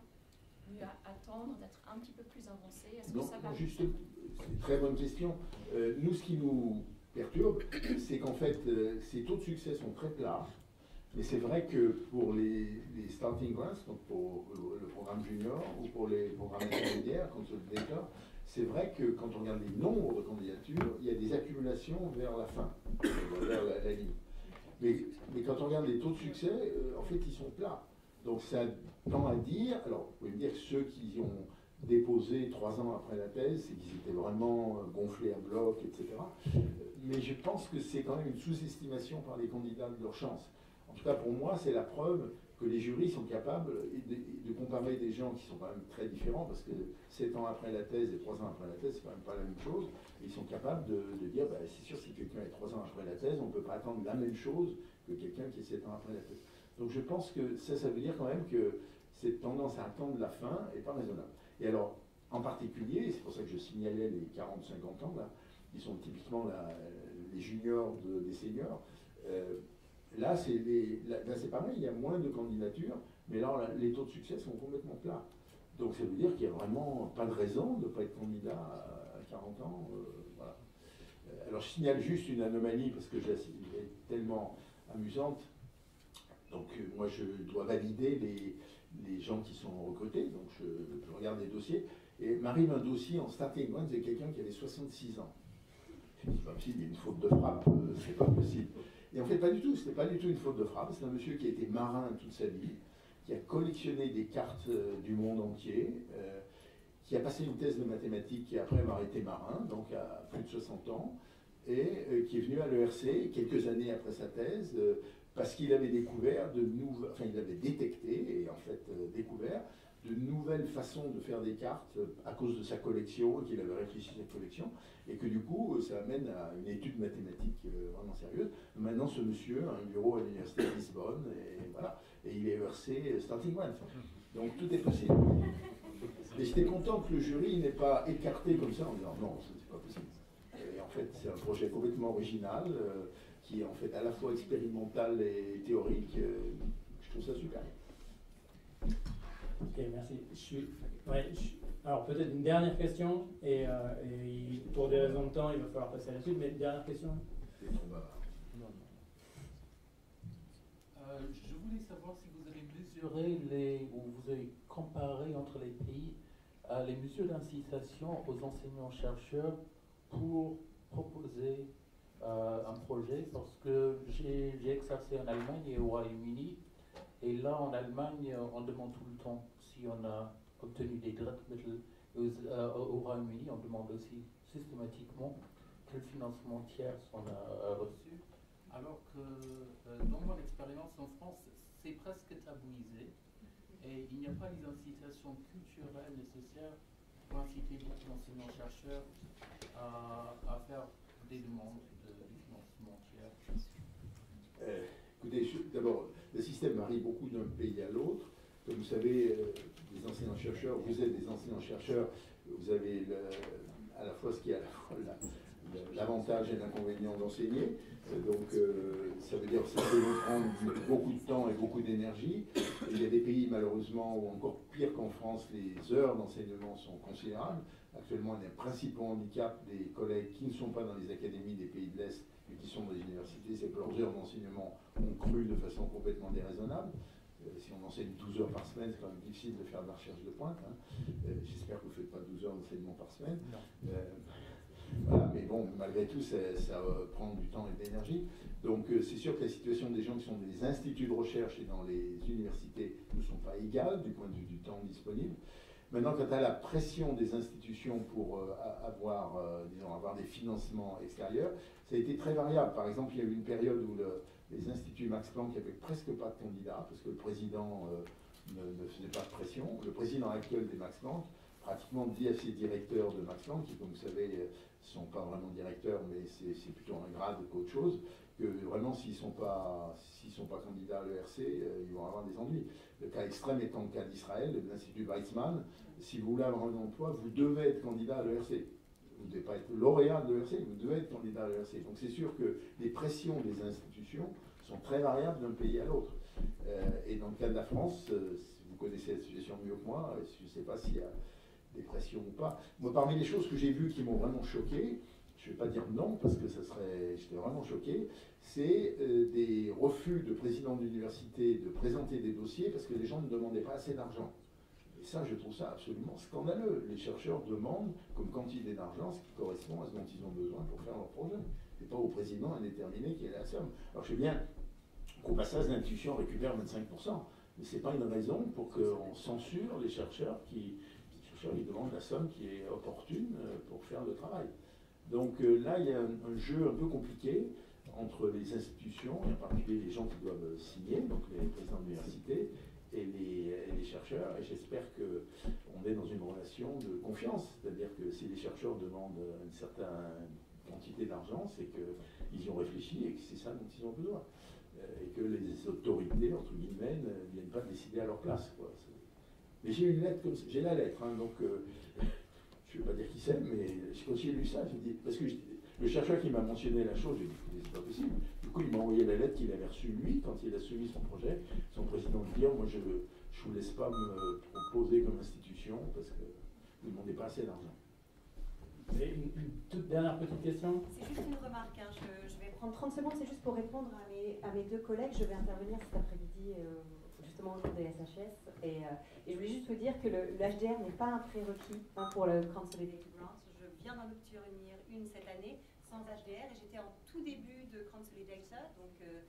mieux attendre d'être un petit peu plus avancé? Est-ce que ça va juste, une très bonne question. Euh, nous, ce qui nous perturbe, c'est qu'en fait, euh, ces taux de succès sont très plats. Mais c'est vrai que pour les, starting grants, donc pour le, programme junior ou pour les programmes intermédiaires, consolidator, c'est vrai que quand on regarde les nombres de candidatures, il y a des accumulations vers la fin, vers la, ligne. Mais, mais, quand on regarde les taux de succès, euh, en fait, ils sont plats. Donc ça tend à dire, alors vous pouvez me dire que ceux qui ont déposé trois ans après la thèse, c'est qu'ils étaient vraiment euh, gonflés à bloc, etc. Mais je pense que c'est quand même une sous-estimation par les candidats de leur chance. En tout cas, pour moi, c'est la preuve que les jurys sont capables de, comparer des gens qui sont quand même très différents, parce que sept ans après la thèse et trois ans après la thèse, c'est quand même pas la même chose. Ils sont capables de, dire, bah, c'est sûr, si quelqu'un est trois ans après la thèse, on ne peut pas attendre la même chose que quelqu'un qui est sept ans après la thèse. Donc je pense que ça, ça veut dire quand même que cette tendance à attendre la fin n'est pas raisonnable. Et alors, en particulier, c'est pour ça que je signalais les 40-50 ans, là, qui sont typiquement les juniors des seniors, euh, là, c'est pareil, il y a moins de candidatures, mais là, les taux de succès sont complètement plats. Donc ça veut dire qu'il n'y a vraiment pas de raison de ne pas être candidat à 40 ans. Euh. Euh, alors je signale juste une anomalie parce que elle est tellement amusante. Donc moi je dois valider les, gens qui sont recrutés, donc je, regarde les dossiers, et m'arrive un dossier en starting one de quelqu'un qui avait 66 ans. Je me pas possible, il y a une faute de frappe, euh, c'est pas possible. Et en fait, pas du tout, c'était pas du tout une faute de frappe, c'est un monsieur qui a été marin toute sa vie, qui a collectionné des cartes euh, du monde entier, euh, qui a passé une thèse de mathématiques et après avoir été marin, donc à plus de 60 ans, et qui est venu à l'ERC quelques années après sa thèse, parce qu'il avait découvert de nouvelles, enfin il avait détecté et en fait euh, découvert de nouvelles façons de faire des cartes euh, à cause de sa collection, qu'il avait réfléchi sa collection, et que du coup euh, ça amène à une étude mathématique vraiment sérieuse. Maintenant ce monsieur a un bureau à l'université de Lisbonne, et voilà, et il est ERC Starting One. Donc tout est possible. Et j'étais content que le jury n'ait pas écarté comme ça en disant non, c'est pas possible. Et en fait, c'est un projet complètement original qui est en fait à la fois expérimental et théorique. Euh, je trouve ça super. Ok, merci. Je suis, alors peut-être une dernière question, et, euh, pour des raisons de temps, il va falloir passer à la suite, mais dernière question euh, je voulais savoir si vous avez mesuré les, ou vous avez comparé entre les pays les mesures d'incitation aux enseignants-chercheurs pour proposer euh, un projet parce que j'ai exercé en Allemagne et au Royaume-Uni. Et là, en Allemagne, on demande tout le temps si on a obtenu des Drittmittel. Euh, au Royaume-Uni, on demande aussi systématiquement quel financement tiers on a reçu. Alors que euh, dans mon expérience en France, c'est presque tabouisé et il n'y a pas les incitations culturelles nécessaires pour inciter beaucoup d'enseignants-chercheurs à, à faire des demandes euh, écoutez, d'abord, le système varie beaucoup d'un pays à l'autre. Comme vous savez, euh, les enseignants-chercheurs, vous êtes des enseignants-chercheurs, vous avez à la fois ce qui est à la fois l'avantage et l'inconvénient d'enseigner. Euh, donc, ça veut dire que ça peut vous prendre beaucoup de temps et beaucoup d'énergie. Il y a des pays, malheureusement, où encore pire qu'en France, les heures d'enseignement sont considérables. Actuellement, un des principaux handicaps des collègues qui ne sont pas dans les académies des pays de l'Est et qui sont dans les universités, c'est que leurs heures d'enseignement ont cru de façon complètement déraisonnable. Euh, si on enseigne 12 heures par semaine, c'est quand même difficile de faire de la recherche de pointe. Hein. Euh, j'espère que vous ne faites pas 12 heures d'enseignement par semaine. Euh, mais bon, malgré tout, ça, ça prend du temps et de l'énergie. Donc c'est sûr que la situation des gens qui sont dans les instituts de recherche et dans les universités ne sont pas égales du point de vue du temps disponible. Maintenant, quant à la pression des institutions pour euh, avoir, euh, disons, avoir des financements extérieurs, ça a été très variable. Par exemple, il y a eu une période où les instituts Max Planck n'avaient presque pas de candidats parce que le président euh, ne, faisait pas de pression. Le président actuel des Max Planck pratiquement dit à ses directeurs de Max Planck, qui, comme vous savez, sont pas vraiment directeurs, mais c'est plutôt un grade qu'autre chose, que vraiment, s'ils ne sont, pas, sont pas candidats à l'ERC, ils vont avoir des ennuis. Le cas extrême étant le cas d'Israël, l'Institut Weizmann. Si vous voulez avoir un emploi, vous devez être candidat à l'ERC. Vous ne devez pas être lauréat de l'ERC, vous devez être candidat à l'ERC. Donc c'est sûr que les pressions des institutions sont très variables d'un pays à l'autre. Euh, et dans le cas de la France, euh, vous connaissez la situation mieux que moi, je ne sais pas s'il y a des pressions ou pas. Moi, parmi les choses que j'ai vues qui m'ont vraiment choqué, je ne vais pas dire non parce que ça serait, j'étais vraiment choqué, c'est euh, des refus de présidents d'université de présenter des dossiers parce que les gens ne demandaient pas assez d'argent. Et ça, je trouve ça absolument scandaleux. Les chercheurs demandent comme quantité d'argent ce qui correspond à ce dont ils ont besoin pour faire leur projet. Et pas au président indéterminé qui est la somme. Alors je sais bien qu'au passage, l'intuition récupère 25%, mais ce n'est pas une raison pour qu'on censure les chercheurs qui, ils demandent la somme qui est opportune pour faire le travail. Donc là, il y a un, jeu un peu compliqué entre les institutions, et en particulier les gens qui doivent signer, donc les présidents d'université, et les, et les, chercheurs. Et j'espère qu'on est dans une relation de confiance. C'est-à-dire que si les chercheurs demandent une certaine quantité d'argent, c'est qu'ils y ont réfléchi et que c'est ça dont ils ont besoin. Euh, et que les autorités, entre guillemets, ne viennent pas décider à leur place. Mais j'ai une lettre comme j'ai la lettre, hein, donc euh, je ne vais pas dire qui c'est, mais quand j'ai lu ça, j'ai dit, parce que le chercheur qui m'a mentionné la chose, j'ai dit, c'est pas possible. Du coup, il m'a envoyé la lettre qu'il avait reçue lui quand il a soumis son projet. Son président de dire, moi je ne vous laisse pas me proposer comme institution parce que vous ne demandez pas assez d'argent. Une, une, toute dernière petite question? C'est juste une remarque, hein. je, je, vais prendre 30 secondes, c'est juste pour répondre à mes, à mes, deux collègues. Je vais intervenir cet après-midi euh, justement au jour des SHS. Et, euh, et, je voulais juste vous dire que l'HDR n'est pas un prérequis hein, pour le Consolidated Grant. Je viens d'en obtenir une cette année sans HDR et j'étais en tout début de Consolidator. Donc, euh,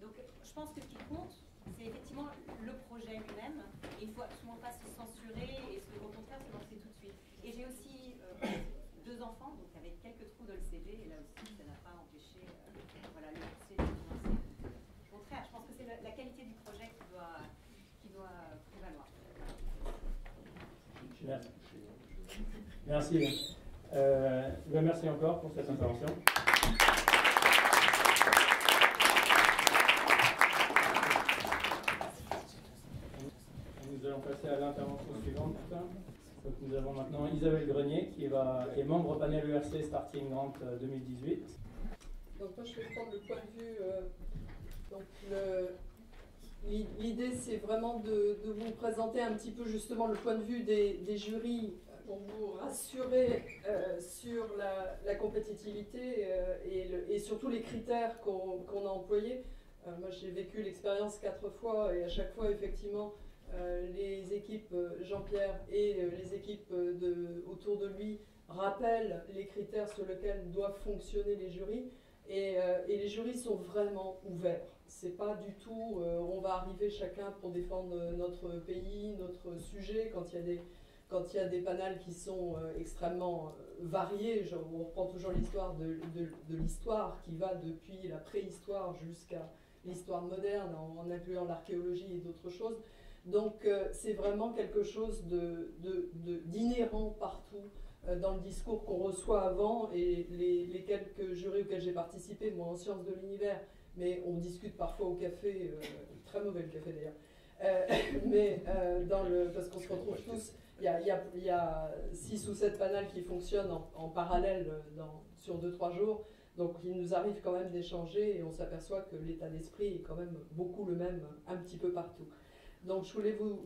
donc je pense que ce qui compte, c'est effectivement le projet lui-même. Il ne faut absolument pas se censurer et se, au contraire se lancer tout de suite. Et j'ai aussi deux enfants, donc avec quelques trous dans le CV, et là aussi, ça n'a pas empêché euh, voilà, le lycée de commencer. Au contraire, je pense que c'est la, la, qualité du projet qui doit, qui doit prévaloir. Merci. Merci. Euh, merci encore pour cette intervention. Nous allons passer à l'intervention suivante. Donc nous avons maintenant Isabelle Grenier qui, est membre panel ERC Starting Grant 2018. Euh, donc moi je vais prendre le point de vue. Euh, l'idée c'est vraiment de, vous présenter un petit peu justement le point de vue des jurys pour vous rassurer euh, sur la, compétitivité euh, et, le, et, surtout les critères qu'on qu a employés. Euh, moi j'ai vécu l'expérience quatre fois et à chaque fois effectivement les équipes Jean-Pierre et les équipes autour de lui rappellent les critères sur lesquels doivent fonctionner les jurys. Et, et les jurys sont vraiment ouverts. C'est pas du tout on va arriver chacun pour défendre notre pays, notre sujet, quand il y a des, quand il y a des panels qui sont euh, extrêmement euh, variés, genre, on reprend toujours l'histoire de, l'histoire qui va depuis la préhistoire jusqu'à l'histoire moderne en, incluant l'archéologie et d'autres choses. Donc euh, c'est vraiment quelque chose d'inhérent partout dans le discours qu'on reçoit avant et les, quelques jurys auxquels j'ai participé, moi en sciences de l'univers, mais on discute parfois au café, très mauvais le café d'ailleurs, mais parce qu'on se retrouve tous, il y a, y, six ou sept panels qui fonctionnent en, parallèle dans, sur deux, trois jours. Donc il nous arrive quand même d'échanger et on s'aperçoit que l'état d'esprit est quand même beaucoup le même un petit peu partout. Donc je voulais vous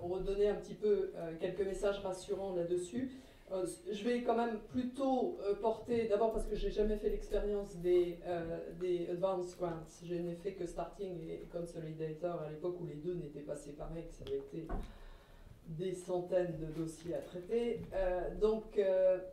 redonner un petit peu euh, quelques messages rassurants là-dessus. Euh, je vais quand même plutôt euh, porter, d'abord parce que j'ai jamais fait l'expérience des, euh, des Advanced Grants, je n'ai fait que Starting et Consolidator à l'époque où les deux n'étaient pas séparés, que ça avait été des centaines de dossiers à traiter. Euh, donc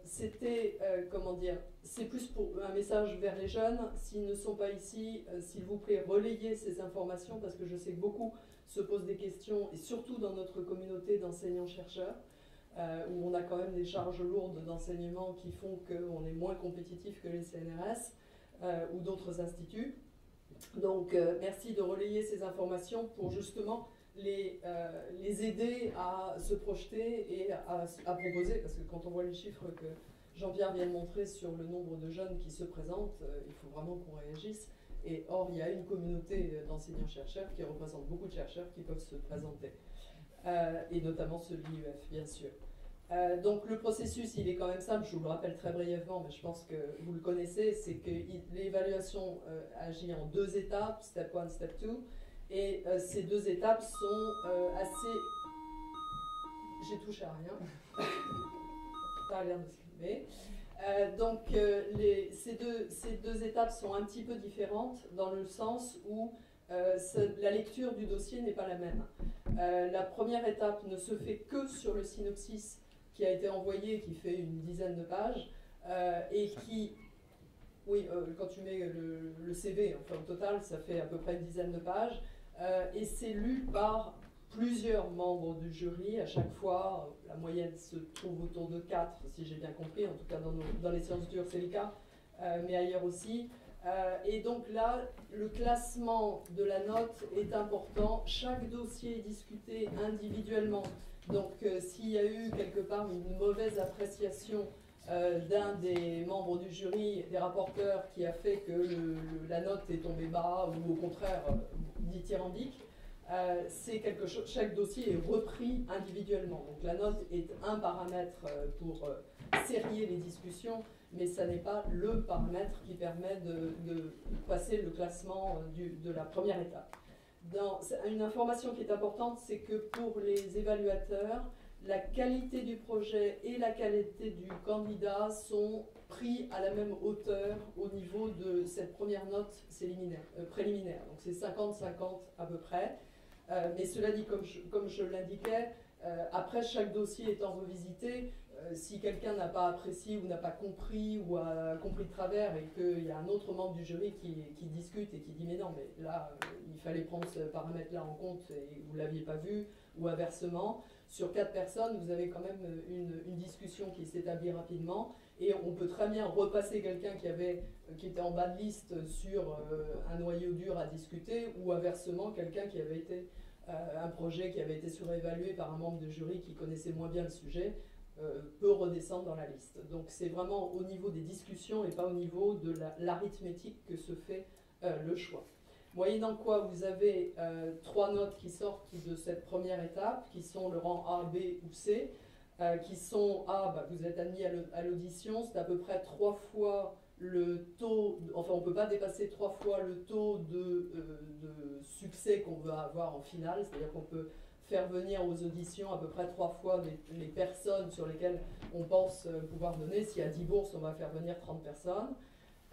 c'était, comment dire, c'est plus pour un message vers les jeunes. S'ils ne sont pas ici, s'il vous plaît, relayez ces informations parce que je sais que beaucoup se posent des questions, et surtout dans notre communauté d'enseignants-chercheurs, euh, où on a quand même des charges lourdes d'enseignement qui font qu'on est moins compétitif que les CNRS euh, ou d'autres instituts. Donc euh, merci de relayer ces informations pour justement les, euh, les aider à se projeter et à, proposer, parce que quand on voit les chiffres que Jean-Pierre vient de montrer sur le nombre de jeunes qui se présentent, euh, il faut vraiment qu'on réagisse. Et or, il y a une communauté d'enseignants-chercheurs qui représente beaucoup de chercheurs qui peuvent se présenter. Euh, et notamment ceux de bien sûr. Donc le processus, il est quand même simple, je vous le rappelle très brièvement, mais je pense que vous le connaissez, c'est que l'évaluation agit en deux étapes, step 1, step 2, et euh, ces deux étapes sont euh, assez... J'ai touché à rien. Ça a l'air de se calmer. Euh, donc les, ces, deux, ces, deux, étapes sont un petit peu différentes dans le sens où la lecture du dossier n'est pas la même. La première étape ne se fait que sur le synopsis qui a été envoyé, qui fait une dizaine de pages, et qui, oui, quand tu mets le, le, CV, enfin au total, ça fait à peu près une dizaine de pages, et c'est lu par plusieurs membres du jury. À chaque fois, la moyenne se trouve autour de 4, si j'ai bien compris. En tout cas, dans, dans les sciences dures, c'est le cas, mais ailleurs aussi. et donc là, le classement de la note est important. Chaque dossier est discuté individuellement. Donc s'il y a eu quelque part une mauvaise appréciation euh, d'un des membres du jury, des rapporteurs, qui a fait que la note est tombée bas ou au contraire euh, dithyrambique. Euh, c'est quelque chose, chaque dossier est repris individuellement. Donc la note est un paramètre euh, pour serrer les discussions, mais ça n'est pas le paramètre qui permet de, passer le classement de la première étape. Dans, une information qui est importante, c'est que pour les évaluateurs, la qualité du projet et la qualité du candidat sont pris à la même hauteur au niveau de cette première note euh, préliminaire. Donc c'est 50-50 à peu près. Euh, mais cela dit, comme je, l'indiquais, euh, après chaque dossier étant revisité, si quelqu'un n'a pas apprécié ou n'a pas compris ou a compris de travers et qu'il y a un autre membre du jury qui, qui, discute et qui dit mais non, mais là, il fallait prendre ce paramètre-là en compte et vous ne l'aviez pas vu, ou inversement, sur quatre personnes, vous avez quand même une, discussion qui s'établit rapidement. Et on peut très bien repasser quelqu'un qui, avait, qui était en bas de liste sur euh, un noyau dur à discuter, ou inversement, quelqu'un qui avait été euh, un projet qui avait été surévalué par un membre de jury qui connaissait moins bien le sujet, euh, peut redescendre dans la liste. Donc c'est vraiment au niveau des discussions et pas au niveau de l'arithmétique que se fait le choix moyennant quoi vous avez euh, trois notes qui sortent de cette première étape, qui sont le rang A, B ou C, euh, qui sont A, bah, vous êtes admis à l'audition, c'est à peu près trois fois le taux, enfin on ne peut pas dépasser trois fois le taux de, euh, succès qu'on veut avoir en finale, c'est-à-dire qu'on peut faire venir aux auditions à peu près trois fois les, les personnes sur lesquelles on pense pouvoir donner. S'il y a 10 bourses, on va faire venir 30 personnes.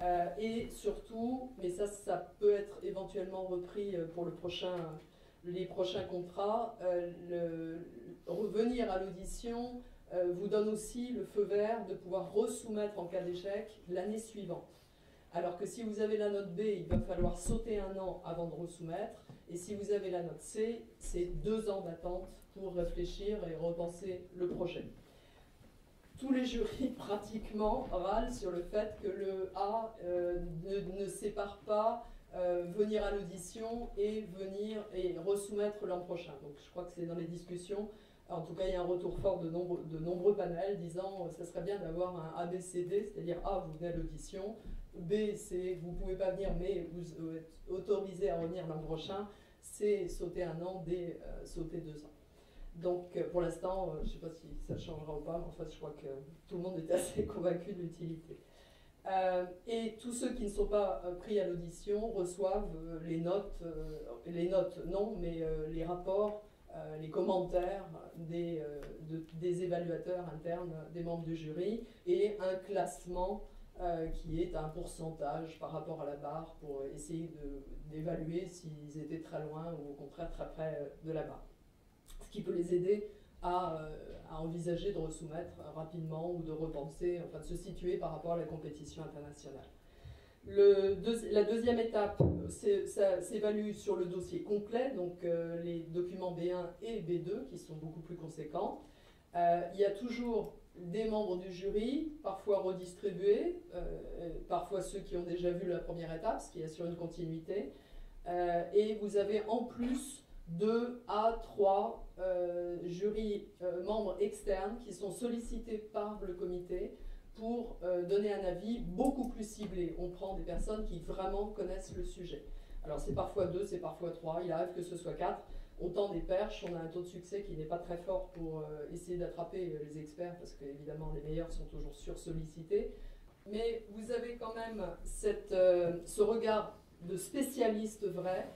Euh, et surtout, mais ça, ça peut être éventuellement repris euh, pour le prochain, les prochains contrats, euh, revenir à l'audition vous donne aussi le feu vert de pouvoir resoumettre en cas d'échec l'année suivante. Alors que si vous avez la note B, il va falloir sauter un an avant de resoumettre. Et si vous avez la note C, c'est deux ans d'attente pour réfléchir et repenser le projet tous les jurys pratiquement râlent sur le fait que le A euh, ne, sépare pas euh, venir à l'audition et venir et resoumettre l'an prochain. Donc je crois que c'est dans les discussions. En tout cas, il y a un retour fort de, de nombreux panels disant que euh, ça serait bien d'avoir un ABCD, c'est-à-dire A, vous venez à l'audition, B, c'est vous ne pouvez pas venir, mais vous êtes autorisé à revenir l'an prochain, C, sauter un an, D, sauter deux ans. Donc euh, pour l'instant, euh, je ne sais pas si ça changera ou pas, mais en fait je crois que tout le monde était assez convaincu de l'utilité. Euh, et tous ceux qui ne sont pas pris à l'audition reçoivent les notes, les notes non, mais les rapports, les commentaires des, des, évaluateurs internes, des membres du jury, et un classement qui est un pourcentage par rapport à la barre pour essayer d'évaluer s'ils étaient très loin ou au contraire très près de la barre qui peut les aider à, euh, à, envisager de resoumettre rapidement ou de repenser, enfin de se situer par rapport à la compétition internationale. Le la deuxième étape s'évalue sur le dossier complet, donc euh, les documents B1 et B2 qui sont beaucoup plus conséquents. Euh, il y a toujours des membres du jury, parfois redistribués, parfois ceux qui ont déjà vu la première étape, ce qui assure une continuité. et vous avez en plus deux à trois euh, jurys euh, membres externes qui sont sollicités par le comité pour euh, donner un avis beaucoup plus ciblé. On prend des personnes qui vraiment connaissent le sujet. Alors c'est parfois deux, c'est parfois trois, il arrive que ce soit quatre. Autant des perches, on a un taux de succès qui n'est pas très fort pour essayer d'attraper les experts parce qu'évidemment les meilleurs sont toujours sursollicités. Mais vous avez quand même cette, ce regard de spécialiste vrai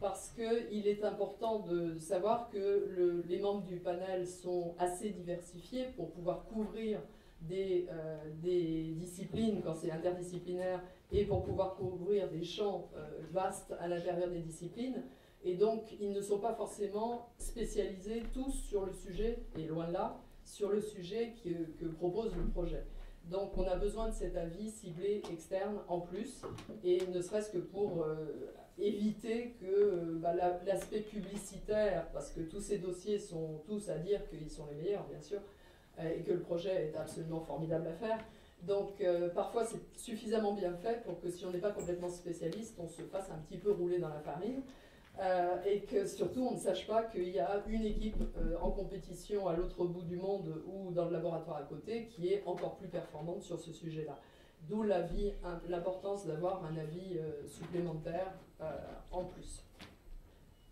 parce qu'il est important de savoir que les membres du panel sont assez diversifiés pour pouvoir couvrir des, euh, des disciplines quand c'est interdisciplinaire et pour pouvoir couvrir des champs euh, vastes à l'intérieur des disciplines. Et donc, ils ne sont pas forcément spécialisés tous sur le sujet, et loin de là, sur le sujet que, que propose le projet. Donc, on a besoin de cet avis ciblé externe en plus, et ne serait-ce que pour euh, éviter que euh, bah, la- l'aspect publicitaire, parce que tous ces dossiers sont tous à dire qu'ils sont les meilleurs, bien sûr, euh, et que le projet est absolument formidable à faire. Donc euh, parfois c'est suffisamment bien fait pour que si on n'est pas complètement spécialiste, on se fasse un petit peu rouler dans la farine. Et que surtout on ne sache pas qu'il y a une équipe en compétition à l'autre bout du monde ou dans le laboratoire à côté qui est encore plus performante sur ce sujet-là. D'où l'importance d'avoir un avis euh, supplémentaire euh, en plus.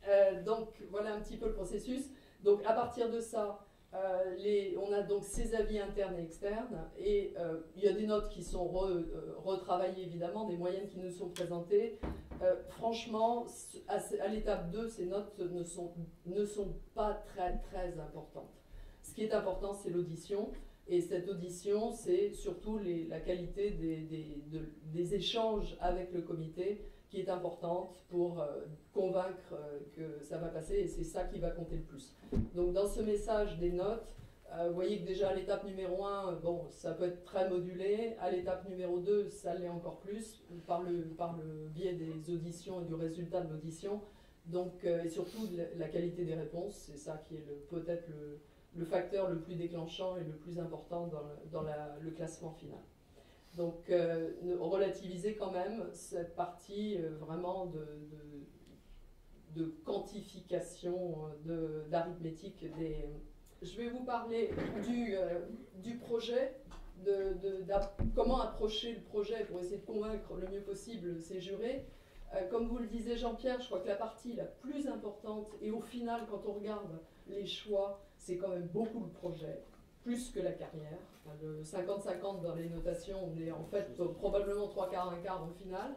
Euh, donc voilà un petit peu le processus. Donc à partir de ça, on a donc ces avis internes et externes et il y a des notes qui sont re- retravaillées évidemment, des moyennes qui nous sont présentées. Franchement, à, l'étape 2, ces notes ne sont, pas très importantes. Ce qui est important, c'est l'audition. Et cette audition, c'est surtout la qualité des, des- de- des échanges avec le comité qui est importante pour euh, convaincre euh, que ça va passer et c'est ça qui va compter le plus. Donc dans ce message des notes, euh, vous voyez que déjà à l'étape numéro 1, bon, ça peut être très modulé. À l'étape numéro 2, ça l'est encore plus par le, biais des auditions et du résultat de l'audition. Donc, et surtout la, qualité des réponses, c'est ça qui est peut-être le, le facteur le plus déclenchant et le plus important dans le, classement final. Donc, euh, relativiser quand même cette partie euh, vraiment de, de, de quantification, euh, de- d'arithmétique des. Je vais vous parler du, euh, projet, de, de- comment approcher le projet pour essayer de convaincre le mieux possible ces jurés. Comme vous le disiez Jean-Pierre, je crois que la partie la plus importante, et au final, quand on regarde les choix, c'est quand même beaucoup le projet, plus que la carrière. Enfin, le 50-50 dans les notations, on est en fait probablement trois quarts, un quart au final,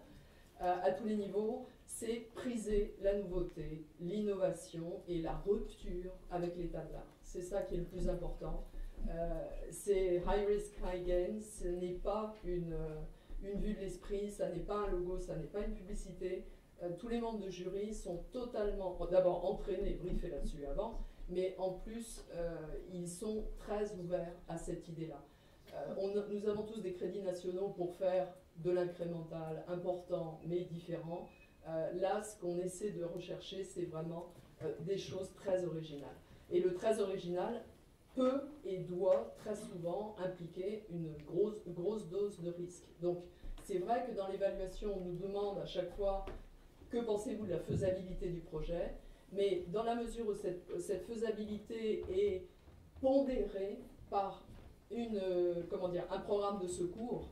euh, à tous les niveaux. C'est priser la nouveauté, l'innovation et la rupture avec l'état de l'art. C'est ça qui est le plus important. Euh, c'est high risk, high gain. Ce n'est pas une, euh, une vue de l'esprit, ça n'est pas un logo, ça n'est pas une publicité. Euh, tous les membres de jury sont totalement, d'abord entraînés, briefés là-dessus avant, mais en plus, euh, ils sont très ouverts à cette idée-là. Euh, nous avons tous des crédits nationaux pour faire de l'incrémental important, mais différent. Euh, là, ce qu'on essaie de rechercher, c'est vraiment des choses très originales. Et le très original peut et doit très souvent impliquer une grosse, grosse dose de risque. Donc, c'est vrai que dans l'évaluation, on nous demande à chaque fois que pensez-vous de la faisabilité du projet, mais dans la mesure où cette, cette faisabilité est pondérée par une, euh, comment dire, un programme de secours,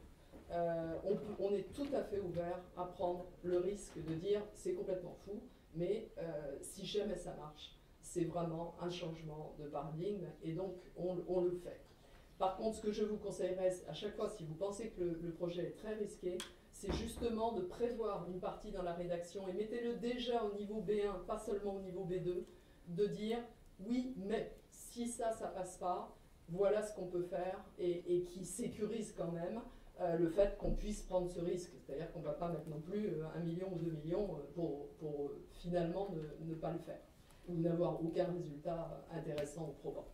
euh, on, est tout à fait ouvert à prendre le risque de dire c'est complètement fou, mais euh, si jamais ça marche, c'est vraiment un changement de paradigme et donc on, le fait. Par contre, ce que je vous conseillerais à chaque fois, si vous pensez que le projet est très risqué, c'est justement de prévoir une partie dans la rédaction et mettez-le déjà au niveau B1, pas seulement au niveau B2, de dire oui, mais si ça, ça passe pas, voilà ce qu'on peut faire et, qui sécurise quand même euh, le fait qu'on puisse prendre ce risque. C'est-à-dire qu'on ne va pas mettre non plus euh, un million ou deux millions euh, pour, finalement ne, ne pas le faire ou n'avoir aucun résultat intéressant ou probant.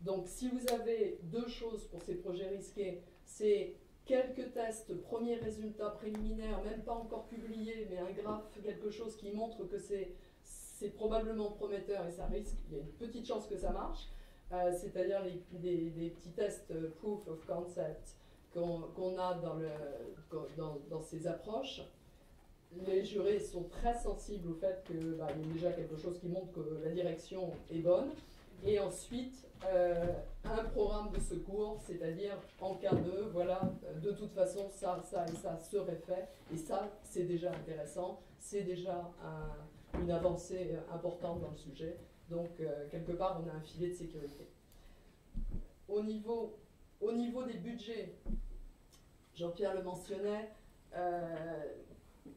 Donc si vous avez deux choses pour ces projets risqués, c'est quelques tests, premiers résultats préliminaires, même pas encore publiés, mais un graphe, quelque chose qui montre que c'est probablement prometteur et ça risque, il y a une petite chance que ça marche, euh, c'est-à-dire des, petits tests proof of concept qu'on a dans, ces approches. Les jurés sont très sensibles au fait qu'il bah, y a déjà quelque chose qui montre que la direction est bonne. Et ensuite, euh, un programme de secours, c'est-à-dire en cas de, voilà, euh, de toute façon, ça, ça et ça serait fait. Et ça, c'est déjà intéressant, c'est déjà un- une avancée euh, importante dans le sujet. Donc, quelque part, on a un filet de sécurité. Au niveau, au niveau des budgets, Jean-Pierre le mentionnait,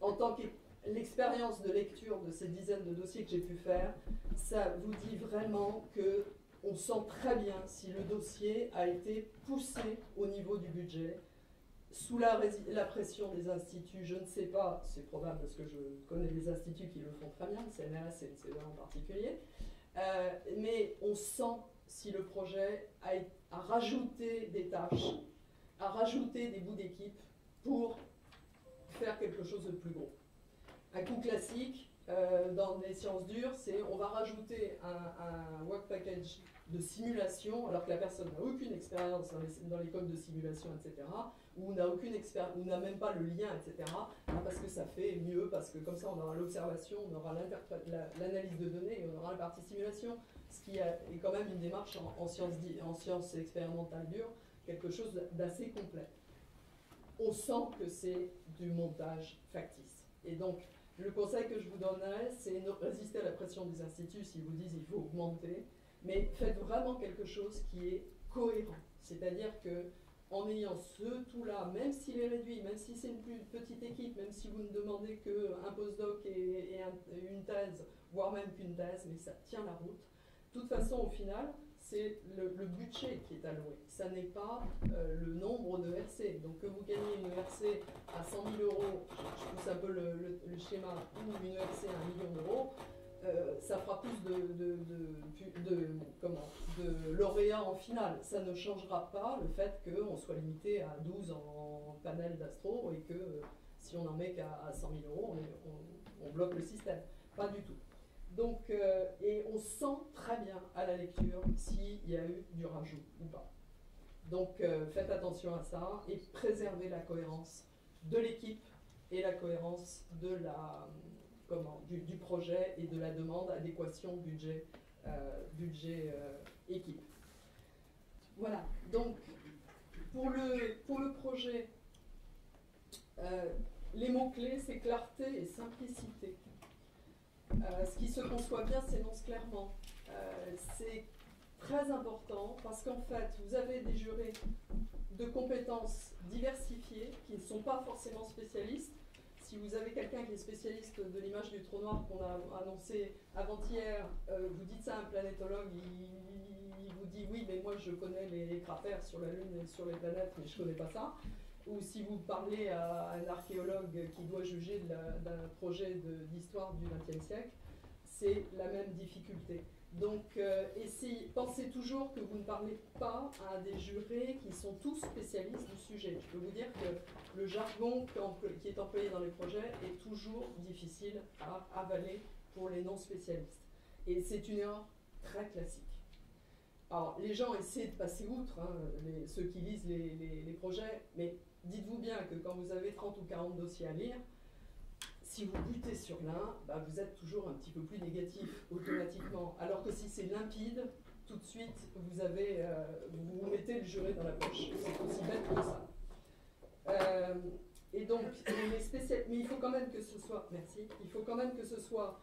en tant que l'expérience de lecture de ces dizaines de dossiers que j'ai pu faire, ça vous dit vraiment que on sent très bien si le dossier a été poussé au niveau du budget, sous la, pression des instituts, je ne sais pas, c'est probable parce que je connais des instituts qui le font très bien, le le CEA en particulier, euh, mais on sent si le projet a, rajouté des tâches, a rajouté des bouts d'équipe pour faire quelque chose de plus gros. un coup classique euh, dans les sciences dures, c'est on va rajouter un work package de simulation, alors que la personne n'a aucune expérience dans les, codes de simulation, etc., ou n'a aucune ou n'a même pas le lien, etc., ah, parce que ça fait mieux, parce que comme ça on aura l'observation, on aura l'analyse de données, et on aura la partie simulation, ce qui est quand même une démarche en, en sciences en dures, quelque chose d'assez complet. On sent que c'est du montage factice. Et donc, le conseil que je vous donnerais, c'est résister à la pression des instituts s'ils vous disent il faut augmenter, mais faites vraiment quelque chose qui est cohérent. C'est-à-dire que en ayant ce tout-là, même s'il est réduit, même si c'est une plus petite équipe, même si vous ne demandez qu'un postdoc et, une thèse, voire même qu'une thèse, mais ça tient la route. De toute façon, au final, c'est le, budget qui est alloué. Ça n'est pas euh, le nombre de RC. Donc que vous gagnez une RC à 100 000 euros, je, pousse un peu le, schéma, ou une RC à 1 million d'euros, euh, ça fera plus de, comment, de lauréats en finale. Ça ne changera pas le fait qu'on soit limité à 12 en, panel d'astro et que si on en met qu'à 100 000 euros, on, bloque le système. Pas du tout. Donc, euh, et on sent très bien à la lecture s'il y a eu du rajout ou pas. Donc euh, faites attention à ça et préservez la cohérence de l'équipe et la cohérence de la, du, projet et de la demande, adéquation budget, euh, budget équipe. Voilà, donc pour le, pour le projet, les mots-clés, c'est clarté et simplicité. Euh, ce qui se conçoit bien s'énonce clairement. Euh, c'est très important parce qu'en fait, vous avez des jurés de compétences diversifiées qui ne sont pas forcément spécialistes. Si vous avez quelqu'un qui est spécialiste de l'image du trou noir qu'on a annoncé avant-hier, euh, vous dites ça à un planétologue, il, vous dit oui, mais moi je connais les, cratères sur la Lune et sur les planètes, mais je ne connais pas ça ou si vous parlez à un archéologue qui doit juger d'un projet d'histoire du XXe siècle, c'est la même difficulté. Donc, euh, pensez toujours que vous ne parlez pas à des jurés qui sont tous spécialistes du sujet. Je peux vous dire que le jargon qui est employé dans les projets est toujours difficile à avaler pour les non spécialistes. Et c'est une erreur très classique. Alors, les gens essaient de passer outre, hein, ceux qui lisent les, les projets, mais dites-vous bien que quand vous avez 30 ou 40 dossiers à lire, si vous butez sur l'un, bah, vous êtes toujours un petit peu plus négatif automatiquement. Alors que si c'est limpide, tout de suite, vous, euh, mettez le juré dans la poche. C'est aussi bête que ça. Euh, et donc, mais il faut quand même que ce soit, merci, il faut quand même que ce soit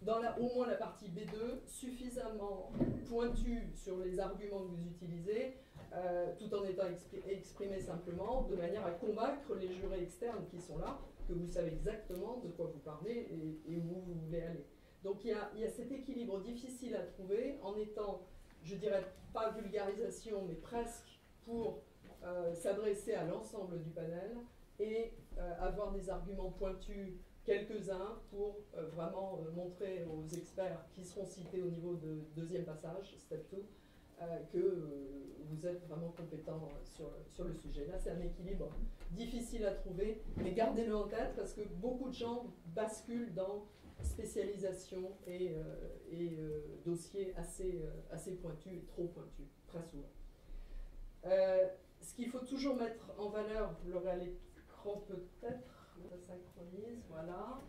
dans la, au moins la partie B2 suffisamment pointu sur les arguments que vous utilisez euh, tout en étant exprimé simplement, de manière à convaincre les jurés externes qui sont là, que vous savez exactement de quoi vous parlez et, où vous voulez aller. Donc il y, a, cet équilibre difficile à trouver en étant, je dirais pas vulgarisation, mais presque pour euh, s'adresser à l'ensemble du panel et euh, avoir des arguments pointus, quelques-uns, pour vraiment montrer aux experts qui seront cités au niveau de deuxième passage, step 2, euh, que euh, vous êtes vraiment compétent sur, sur le sujet. Là, c'est un équilibre difficile à trouver, mais gardez-le en tête parce que beaucoup de gens basculent dans spécialisation et, euh, et dossiers assez, assez pointus et trop pointus, très souvent. ce qu'il faut toujours mettre en valeur, vous l'aurez à l'écran peut-être, ça synchronise, voilà.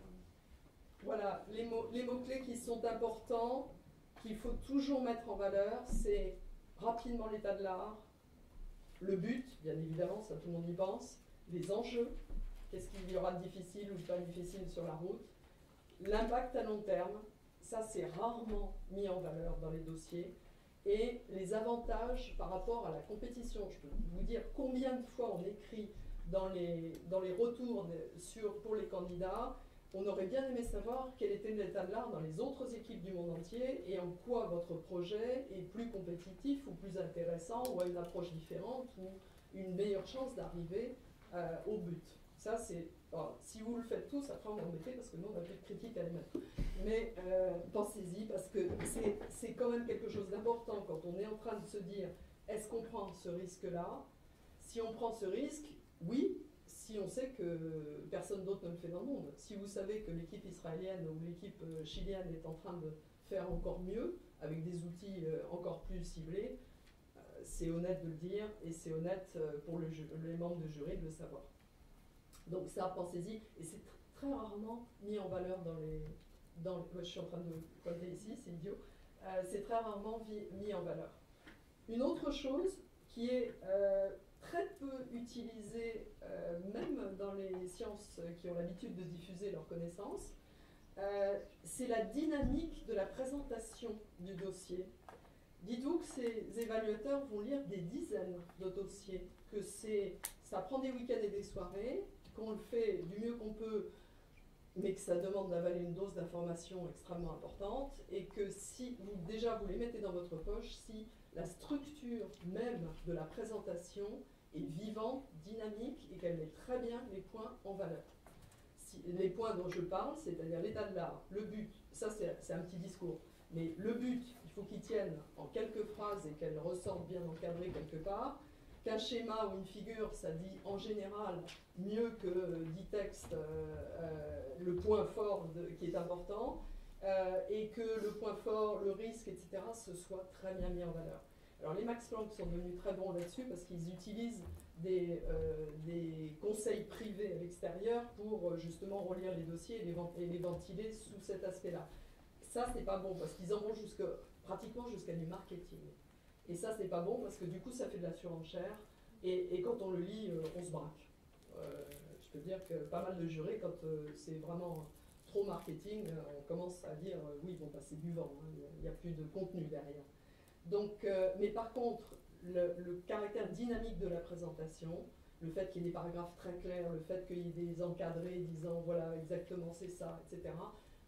Voilà, les mots-clés les mots qui sont importants, qu'il faut toujours mettre en valeur, c'est rapidement l'état de l'art, le but, bien évidemment, ça tout le monde y pense, les enjeux, qu'est-ce qu'il y aura de difficile ou pas difficile sur la route, l'impact à long terme, ça c'est rarement mis en valeur dans les dossiers, et les avantages par rapport à la compétition. Je peux vous dire combien de fois on écrit dans les, retours pour les candidats on aurait bien aimé savoir quel était l'état de l'art dans les autres équipes du monde entier et en quoi votre projet est plus compétitif ou plus intéressant ou a une approche différente ou une meilleure chance d'arriver euh, au but. Ça, c'est. si vous le faites tous, après on va embêter parce que nous on a plus de critiques à émettre. Mais euh, pensez-y parce que c'est quand même quelque chose d'important quand on est en train de se dire est-ce qu'on prend ce risque-là? Si on prend ce risque, oui, si on sait que personne d'autre ne le fait dans le monde. Si vous savez que l'équipe israélienne ou l'équipe euh, chilienne est en train de faire encore mieux, avec des outils euh, encore plus ciblés, euh, c'est honnête de le dire et c'est honnête pour le les membres de jury de le savoir. Donc ça, pensez-y, et c'est très rarement mis en valeur dans les... Dans, je suis en train de pointer ici, c'est idiot. c'est très rarement mis en valeur. Une autre chose qui est très peu utilisé, euh, même dans les sciences qui ont l'habitude de diffuser leurs connaissances, euh, c'est la dynamique de la présentation du dossier. Dites-vous que ces évaluateurs vont lire des dizaines de dossiers, que ça prend des week-ends et des soirées, qu'on le fait du mieux qu'on peut, mais que ça demande d'avaler une dose d'information extrêmement importante, et que si vous déjà vous les mettez dans votre poche, si la structure même de la présentation est vivante, dynamique et qu'elle met très bien les points en valeur. les points dont je parle, c'est-à-dire l'état de l'art, le but, ça c'est un petit discours, mais le but, il faut qu'il tienne en quelques phrases et qu'elle ressorte bien encadrée quelque part, qu'un schéma ou une figure, ça dit en général mieux que dix textes euh, euh, le point fort qui est important, euh, et que le point fort, le risque, etc., ce soit très bien mis en valeur. Alors les Max Planck sont devenus très bons là-dessus parce qu'ils utilisent des, euh, des, conseils privés à l'extérieur pour euh, justement relire les dossiers et les, ventiler sous cet aspect-là. Ça, c'est pas bon parce qu'ils en vont jusque, pratiquement jusqu'à du marketing. Et ça, c'est pas bon parce que du coup, ça fait de la surenchère et, et quand on le lit, euh, on se braque. je peux dire que pas mal de jurés, quand c'est vraiment trop marketing, on commence à dire oui, bon, bah, c'est du vent, hein, il n'y a plus de contenu derrière. Donc, euh, mais par contre, le, caractère dynamique de la présentation, le fait qu'il y ait des paragraphes très clairs, le fait qu'il y ait des encadrés disant voilà exactement c'est ça, etc.,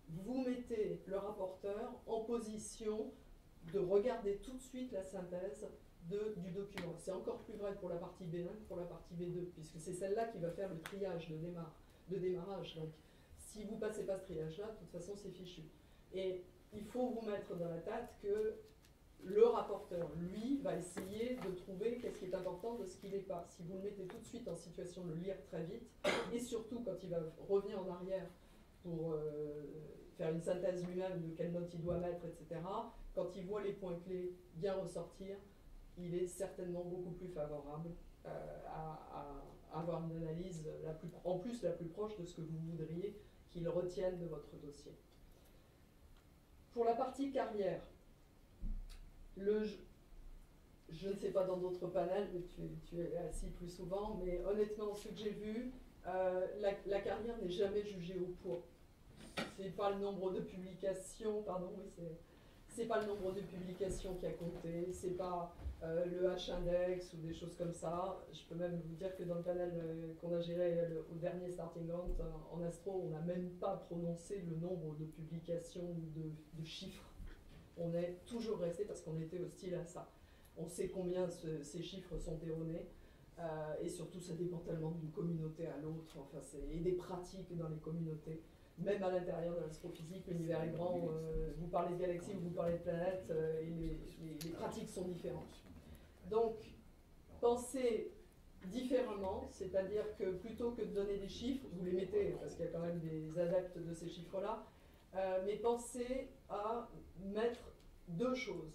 vous mettez le rapporteur en position de regarder tout de suite la synthèse du document. C'est encore plus vrai pour la partie B1 que pour la partie B2, puisque c'est celle-là qui va faire le triage de, de démarrage. Donc, si vous ne passez pas ce triage-là, de toute façon, c'est fichu. Et il faut vous mettre dans la tête que le rapporteur, lui, va essayer de trouver qu'est-ce qui est important de ce qui n'est pas. Si vous le mettez tout de suite en situation de le lire très vite, et surtout quand il va revenir en arrière pour euh, faire une synthèse lui-même de quelle note il doit mettre, etc., quand il voit les points clés bien ressortir, il est certainement beaucoup plus favorable euh, à, avoir une analyse en plus la plus proche de ce que vous voudriez qu'il retienne de votre dossier. Pour la partie carrière, le, je ne sais pas dans d'autres panels, mais tu, es assis plus souvent, mais honnêtement, ce que j'ai vu, euh, la, carrière n'est jamais jugée au poids. C'est pas le nombre de publications, pardon, c'est pas le nombre de publications qui a compté, c'est pas euh, le H-index ou des choses comme ça. Je peux même vous dire que dans le panel euh, qu'on a géré au dernier Starting Hunt en astro, on n'a même pas prononcé le nombre de publications ou de chiffres on est toujours resté parce qu'on était hostile à ça. On sait combien ces chiffres sont erronés. Euh, et surtout, ça dépend tellement d'une communauté à l'autre, enfin, et des pratiques dans les communautés. Même à l'intérieur de l'astrophysique, l'univers est grand. Euh, vous parlez de galaxies, vous parlez de planètes, euh, et les, pratiques sont différentes. Donc, pensez différemment, c'est-à-dire que plutôt que de donner des chiffres, vous les mettez, parce qu'il y a quand même des adeptes de ces chiffres-là, mais pensez à mettre deux choses.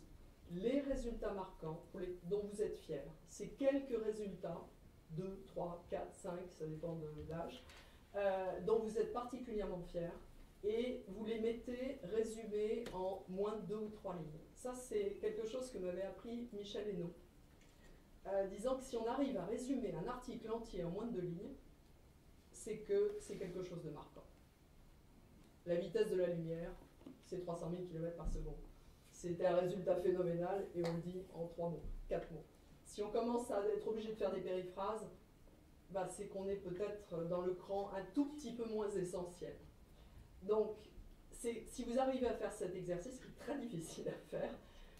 Les résultats marquants dont vous êtes fiers. C'est quelques résultats, 2, 3, 4, 5, ça dépend de l'âge, euh, dont vous êtes particulièrement fiers et vous les mettez résumés en moins de deux ou trois lignes. Ça, c'est quelque chose que m'avait appris Michel Hainaut, euh, disant que si on arrive à résumer un article entier en moins de deux lignes, c'est que c'est quelque chose de marquant. La vitesse de la lumière, c'est 300 000 km par seconde. C'était un résultat phénoménal et on le dit en trois mots, quatre mots. Si on commence à être obligé de faire des périphrases, bah, c'est qu'on est peut-être dans le cran un tout petit peu moins essentiel. Donc, si vous arrivez à faire cet exercice, qui est très difficile à faire,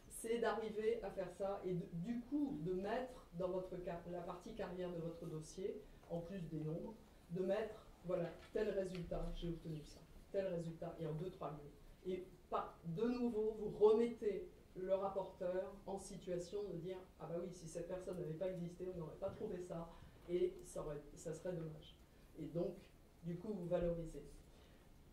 c'est d'arriver à faire ça et du coup de mettre dans votre la partie carrière de votre dossier, en plus des nombres, de mettre, voilà, tel résultat, j'ai obtenu ça, tel résultat, et en deux, trois minutes et pas, de nouveau, vous remettez le rapporteur en situation de dire Ah bah oui, si cette personne n'avait pas existé, on n'aurait pas trouvé ça. Et ça, ça serait dommage. Et donc, du coup, vous valorisez.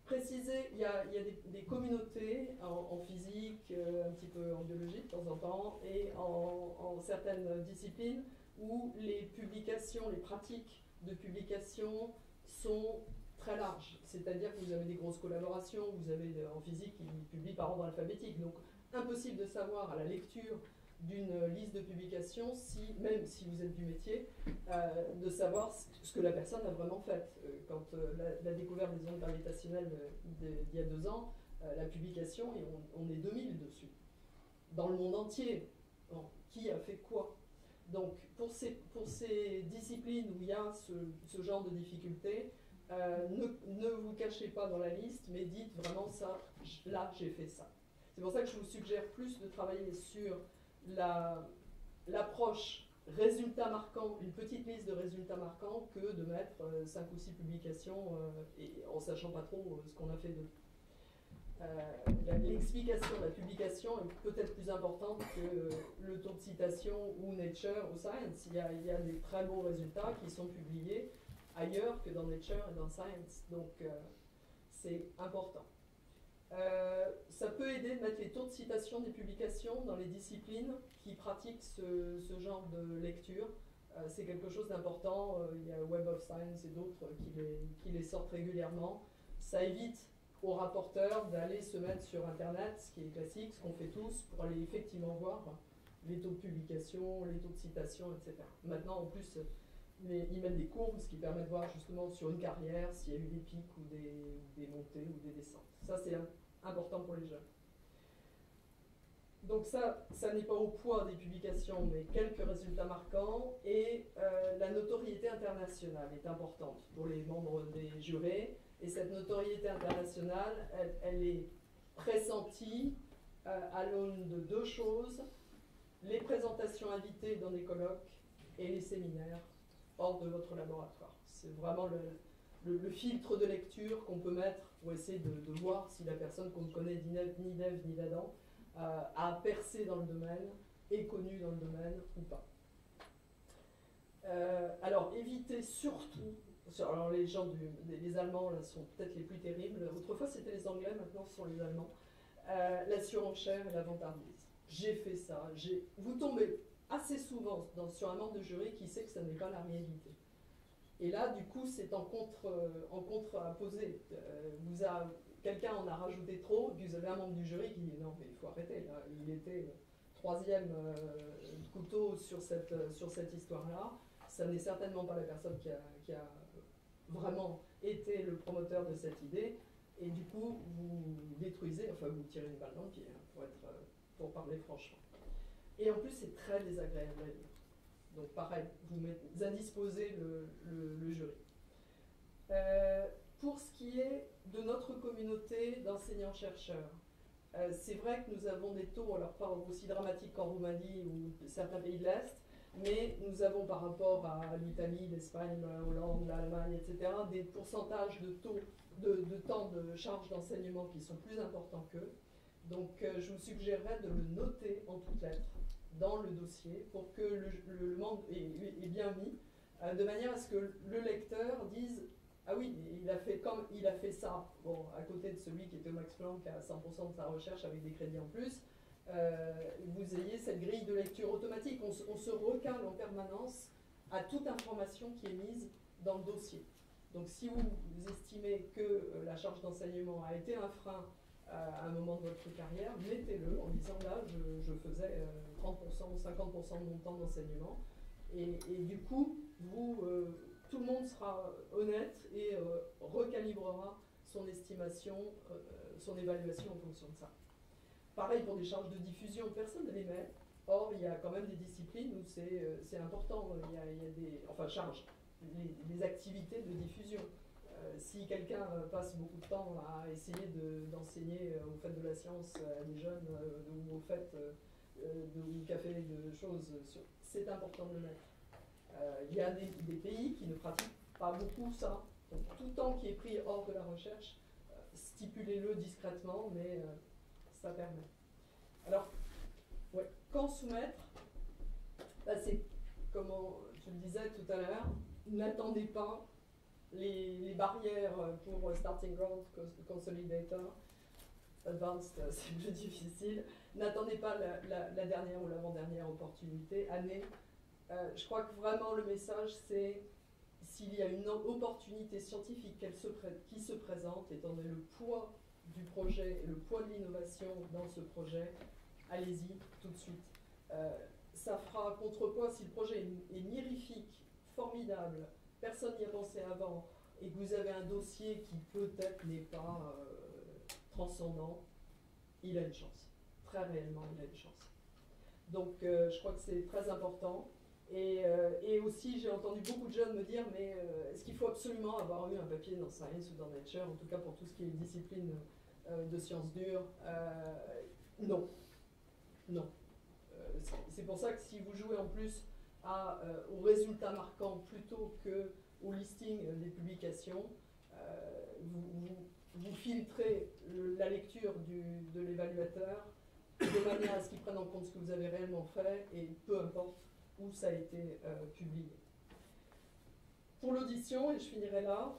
Préciser, il y a, y a des, communautés en, en physique, euh, un petit peu en biologie de temps en temps, et en, en, certaines disciplines où les publications, les pratiques de publication sont très larges. C'est-à-dire que vous avez des grosses collaborations, vous avez en physique, ils publient par ordre alphabétique. Donc, impossible de savoir à la lecture d'une liste de publications, si, même si vous êtes du métier, euh, de savoir ce que la personne a vraiment fait. Euh, quand euh, la, découverte des ondes gravitationnelles d'il y a deux ans, la publication, et on, on, est 2000 dessus. Dans le monde entier, qui a fait quoi? Donc, pour ces, pour ces disciplines où il y a ce, ce genre de difficultés, euh, ne, vous cachez pas dans la liste, mais dites vraiment ça, là j'ai fait ça. C'est pour ça que je vous suggère plus de travailler sur l'approche la, résultats marquants, une petite liste de résultats marquants, que de mettre euh, 5 ou 6 publications euh, et en sachant pas trop euh, ce qu'on a fait de. Euh, L'explication, la publication est peut-être plus importante que le taux de citation ou Nature ou Science. Il y, a, il y a des très beaux résultats qui sont publiés ailleurs que dans Nature et dans Science. Donc euh, c'est important. Euh, ça peut aider de mettre les taux de citation des publications dans les disciplines qui pratiquent ce, genre de lecture. Euh, c'est quelque chose d'important. Il y a Web of Science et d'autres qui les, qui les sortent régulièrement. Ça évite aux rapporteurs d'aller se mettre sur Internet, ce qui est classique, ce qu'on fait tous, pour aller effectivement voir les taux de publication, les taux de citation, etc. Maintenant, en plus, mais ils mettent des courbes, ce qui permet de voir justement sur une carrière s'il y a eu des pics ou des, montées ou des descentes. Ça, c'est important pour les jeunes. Donc ça, ça n'est pas au poids des publications, mais quelques résultats marquants. Et euh, la notoriété internationale est importante pour les membres des jurés. Et cette notoriété internationale, elle, elle est pressentie euh, à l'aune de deux choses. Les présentations invitées dans des colloques et les séminaires hors de votre laboratoire. C'est vraiment le, filtre de lecture qu'on peut mettre pour essayer de, voir si la personne qu'on connaît ni d'Ève ni d'Adam euh, a percé dans le domaine, est connue dans le domaine ou pas. Euh, alors évitez surtout, alors les gens les Allemands là, sont peut-être les plus terribles, autrefois c'était les Anglais, maintenant ce sont les Allemands, euh, la surenchère et la vantardise. J'ai fait ça, vous tombez assez souvent sur un membre de jury qui sait que ça n'est pas la réalité. Et là, du coup, c'est en contre, en à poser. Euh, vous quelqu'un en a rajouté trop, vous avez un membre du jury qui dit non, mais il faut arrêter. Il était troisième euh, couteau sur cette, sur cette histoire-là. Ça n'est certainement pas la personne qui a, vraiment été le promoteur de cette idée. Et du coup, vous détruisez, enfin, vous tirez une balle dans le pied, hein, pour, pour parler franchement. Et en plus, c'est très désagréable à lire. Donc pareil, vous, indisposez le, jury. Euh, pour ce qui est de notre communauté d'enseignants-chercheurs, euh, c'est vrai que nous avons des taux, alors pas aussi dramatiques qu'en Roumanie ou certains pays de l'Est, mais nous avons par rapport à l'Italie, l'Espagne, la Hollande, l'Allemagne, etc., des pourcentages de taux de, de temps de charge d'enseignement qui sont plus importants qu'eux. Donc euh, je vous suggérerais de le noter en toutes lettres dans le dossier pour que le, le, est, bien mis, euh, de manière à ce que le lecteur dise Ah oui, il a fait, comme il a fait ça, bon, à côté de celui qui était Max Planck à 100% de sa recherche avec des crédits en plus, euh, vous ayez cette grille de lecture automatique. On, se recale en permanence à toute information qui est mise dans le dossier. Donc si vous, vous estimez que euh, la charge d'enseignement a été un frein à un moment de votre carrière, mettez-le en disant là, je, faisais 30% ou 50% de mon temps d'enseignement. Et, du coup, vous, euh, tout le monde sera honnête et euh, recalibrera son estimation, euh, son évaluation en fonction de ça. Pareil pour des charges de diffusion, personne ne les met. Or, il y a quand même des disciplines où c'est important. Il y, a, il y, a, des. Enfin, charges, les, les activités de diffusion. Euh, si quelqu'un euh, passe beaucoup de temps à essayer d'enseigner de, euh, au fait de la science à des jeunes ou au fait de café de choses, c'est important de le mettre. Il y a des, pays qui ne pratiquent pas beaucoup ça. Donc tout temps qui est pris hors de la recherche, stipulez-le discrètement, mais ça permet. Alors, quand soumettre bah, C'est comment je le disais tout à l'heure, n'attendez pas les, barrières pour Starting Ground, Consolidator, Advanced, c'est plus difficile. N'attendez pas la, dernière ou l'avant-dernière opportunité, année. Euh, je crois que vraiment le message, c'est s'il y a une opportunité scientifique qui se présente, étant donné le poids du projet et le poids de l'innovation dans ce projet, allez-y tout de suite. Euh, ça fera contrepoids si le projet est, mirifique, formidable, personne n'y a pensé avant, et que vous avez un dossier qui peut-être n'est pas euh, transcendant, il a une chance. Très réellement, il a une chance. Donc euh, je crois que c'est très important. Et, et aussi, j'ai entendu beaucoup de jeunes me dire, mais est-ce qu'il faut absolument avoir eu un papier dans Science ou dans Nature, en tout cas pour tout ce qui est discipline de sciences dures Non. Non. C'est pour ça que si vous jouez en plus euh, aux résultats marquants plutôt qu'au listing des publications, euh, vous, filtrez la lecture de l'évaluateur de manière à ce qu'il prenne en compte ce que vous avez réellement fait et peu importe où ça a été euh, publié. Pour l'audition, et je finirai là,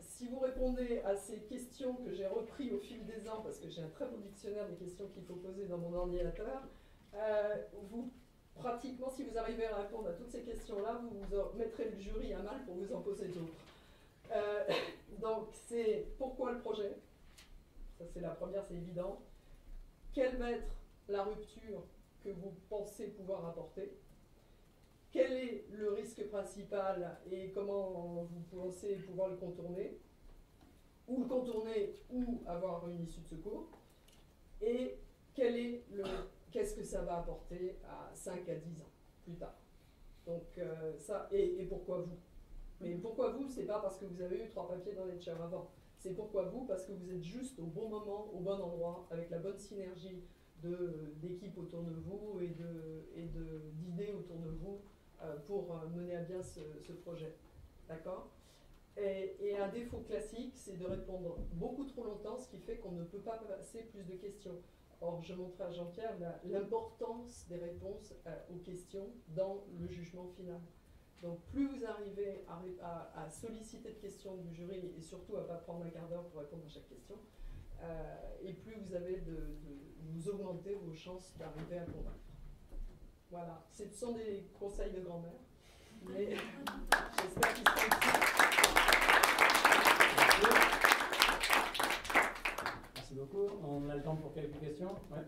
si vous répondez à ces questions que j'ai repris au fil des ans, parce que j'ai un très beau dictionnaire des questions qu'il faut poser dans mon ordinateur, euh, vous, pratiquement, si vous arrivez à répondre à toutes ces questions-là, vous, vous mettrez le jury à mal pour vous en poser d'autres. Euh, donc, c'est pourquoi le projet? Ça, c'est la première, c'est évident. Quelle va être la rupture que vous pensez pouvoir apporter? Quel est le risque principal et comment vous pensez pouvoir le contourner? Ou le contourner ou avoir une issue de secours? Et quel est le qu'est-ce que ça va apporter à 5 à 10 ans plus tard. Donc euh, ça, et, pourquoi vous? Mais pourquoi vous, c'est pas parce que vous avez eu trois papiers dans les chairs avant. C'est pourquoi vous, parce que vous êtes juste au bon moment, au bon endroit, avec la bonne synergie d'équipes autour de vous et d'idées et autour de vous euh, pour euh, mener à bien ce, projet. D'accord? Et, et, un défaut classique, c'est de répondre beaucoup trop longtemps, ce qui fait qu'on ne peut pas passer plus de questions. Or, je montrais à Jean-Pierre l'importance des réponses euh, aux questions dans le jugement final. Donc, plus vous arrivez à, solliciter de questions du jury et surtout à ne pas prendre un quart d'heure pour répondre à chaque question, euh, et plus vous avez de, vous augmenter vos chances d'arriver à convaincre. Voilà, ce sont des conseils de grand-mère, mais j'espère qu'ils seront utiles beaucoup. On a le temps pour quelques questions. Ouais.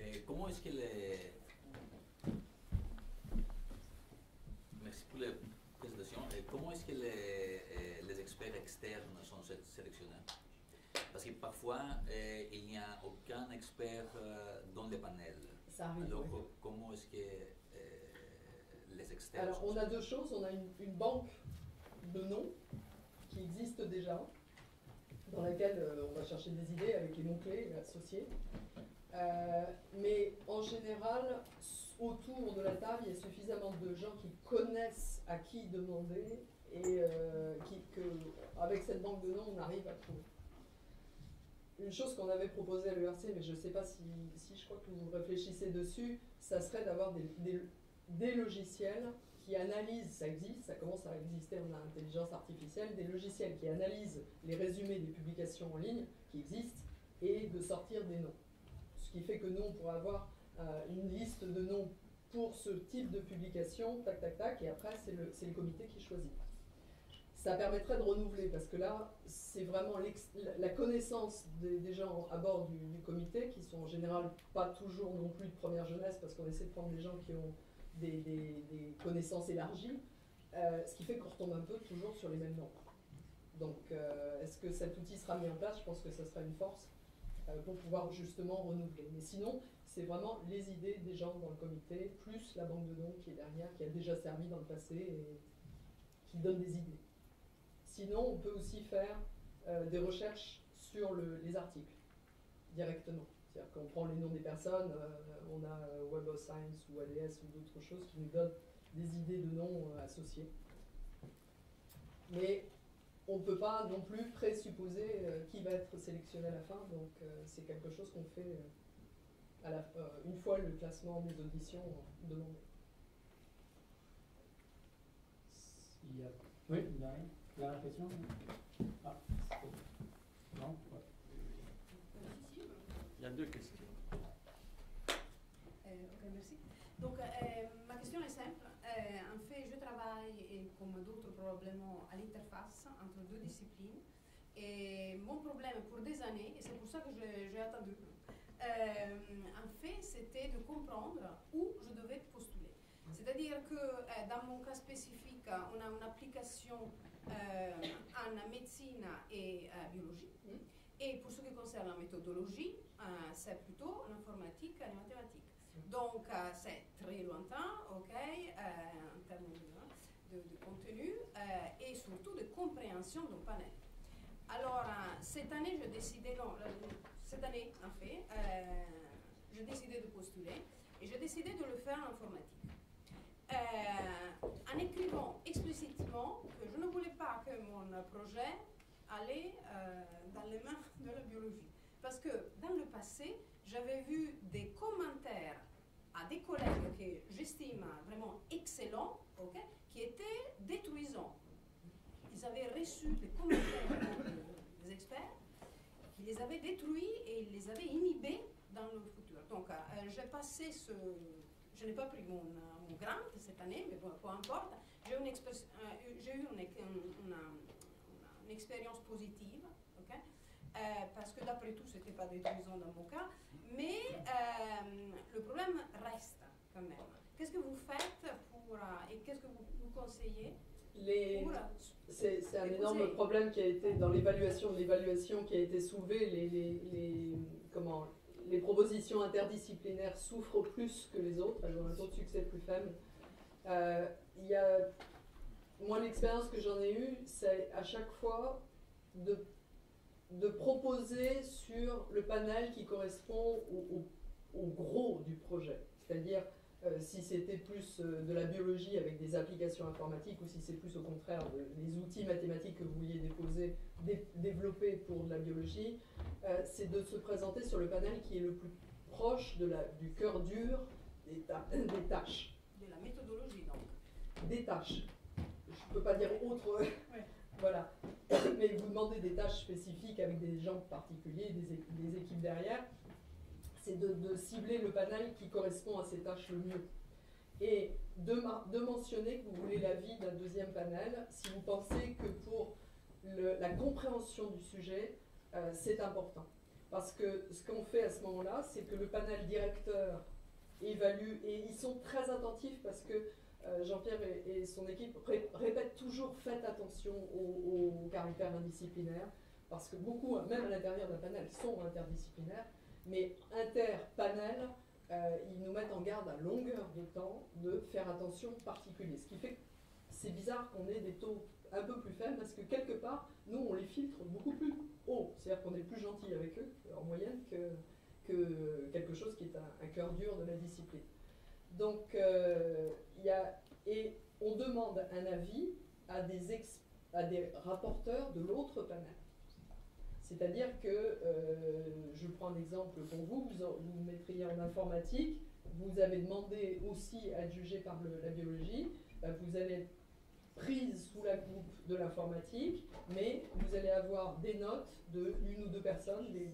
Et comment est-ce que les... Merci pour les présentations. Et comment est-ce que les, les, experts externes sont sélectionnés? Parce que parfois, eh, il n'y a aucun expert euh, dans les panels. Ça arrive, Alors, comment est-ce que eh, les externes Alors, on a deux choses. On a une, une banque de noms qui existe déjà dans laquelle euh, on va chercher des idées avec les mots-clés associés. Euh, mais en général, autour de la table, il y a suffisamment de gens qui connaissent à qui demander et euh, avec cette banque de noms, on arrive à trouver. Une chose qu'on avait proposée à l'ERC, mais je ne sais pas si, si, je crois que vous réfléchissez dessus, ça serait d'avoir des, des logiciels qui analysent, ça existe, ça commence à exister en intelligence artificielle, des logiciels qui analysent les résumés des publications en ligne qui existent et de sortir des noms. Ce qui fait que nous, on pourrait avoir euh, une liste de noms pour ce type de publication, tac, tac, tac, et après, c'est le, le comité qui choisit. Ça permettrait de renouveler, parce que là, c'est vraiment la connaissance des, gens à bord du, du, comité, qui sont en général pas toujours non plus de première jeunesse, parce qu'on essaie de prendre des gens qui ont des, connaissances élargies, euh, ce qui fait qu'on retombe un peu toujours sur les mêmes noms. Donc, euh, est-ce que cet outil sera mis en place? Je pense que ce sera une force euh, pour pouvoir justement renouveler. Mais sinon, c'est vraiment les idées des gens dans le comité, plus la banque de noms qui est derrière, qui a déjà servi dans le passé et qui donne des idées. Sinon, on peut aussi faire des recherches sur les articles directement. C'est-à-dire qu'on prend les noms des personnes, euh, on a euh, Web of Science ou ADS ou d'autres choses qui nous donnent des idées de noms euh, associés. Mais on ne peut pas non plus présupposer qui va être sélectionné à la fin, donc c'est quelque chose qu'on fait à une fois le classement des auditions demandé. Oui, dernière, dernière question ah, Non Il y a deux questions. Euh, ok, merci. Donc, euh, ma question est simple. Euh, en fait, je travaille, et comme d'autres probablement, à l'interface entre deux disciplines. Et mon problème pour des années, et c'est pour ça que j'ai attendu, en fait, c'était de comprendre où je devais postuler. C'est-à-dire que dans mon cas spécifique, on a une application en médecine et biologie. Et pour ce qui concerne la méthodologie, c'est plutôt l'informatique et la mathématique. Donc, euh, c'est très lointain, ok, euh, en termes de, contenu euh, et surtout de compréhension d'un panel. Alors, cette année, j'ai décidé, non, cette année, en fait, j'ai décidé de postuler et j'ai décidé de le faire en informatique. en écrivant explicitement que je ne voulais pas que mon projet allait dans les mains de la biologie. Parce que dans le passé, j'avais vu des commentaires à des collègues que j'estime vraiment excellents, qui étaient détruisants. Ils avaient reçu des commentaires des experts qui les avaient détruits et ils les avaient inhibés dans le futur. Donc, euh, j'ai passé ce. Je n'ai pas pris mon, mon grant cette année, mais bon, peu importe. J'ai euh, eu une, expérience positive, euh, parce que d'après tout, ce n'était pas détruisant dans mon cas. Mais euh, le problème reste quand même. Qu'est-ce que vous faites pour, euh, et qu'est-ce que vous, vous conseillez c'est un énorme problème qui a été dans l'évaluation l'évaluation qui a été soulevé. Les, les, les, comment, les propositions interdisciplinaires souffrent plus que les autres, elles ont un taux de succès plus faible. Euh, il y a, moi, l'expérience que j'en ai eue, c'est à chaque fois de de proposer sur le panel qui correspond au, gros du projet. C'est-à-dire euh, si c'était plus euh, de la biologie avec des applications informatiques ou si c'est plus au contraire des outils mathématiques que vous vouliez déposer, développer pour de la biologie, euh, c'est de se présenter sur le panel qui est le plus proche de la, du cœur dur des, des tâches. De la méthodologie donc. Des tâches. Je ne peux pas dire autre. Voilà. Mais vous demandez des tâches spécifiques avec des gens particuliers, des, équipes derrière. C'est de, cibler le panel qui correspond à ces tâches le mieux. Et de, de mentionner que vous voulez l'avis d'un deuxième panel si vous pensez que pour la compréhension du sujet, euh, c'est important. Parce que ce qu'on fait à ce moment-là, c'est que le panel directeur évalue, et ils sont très attentifs parce que Jean-Pierre et, son équipe répètent toujours faites attention au, caractère indisciplinaire, parce que beaucoup, même à l'intérieur d'un panel, sont interdisciplinaires, mais inter-panel, euh, ils nous mettent en garde à longueur de temps de faire attention particulier. Ce qui fait que c'est bizarre qu'on ait des taux un peu plus faibles, parce que quelque part, nous, on les filtre beaucoup plus haut. C'est-à-dire qu'on est plus gentil avec eux, en moyenne, que quelque chose qui est un cœur dur de la discipline. Donc, euh, y a, et on demande un avis à des, à des rapporteurs de l'autre panel. C'est-à-dire que, euh, je prends un exemple pour vous, vous, vous mettriez en informatique, vous avez demandé aussi à être jugé par la biologie, bah, vous allez être prise sous la coupe de l'informatique, mais vous allez avoir des notes de une ou deux personnes, les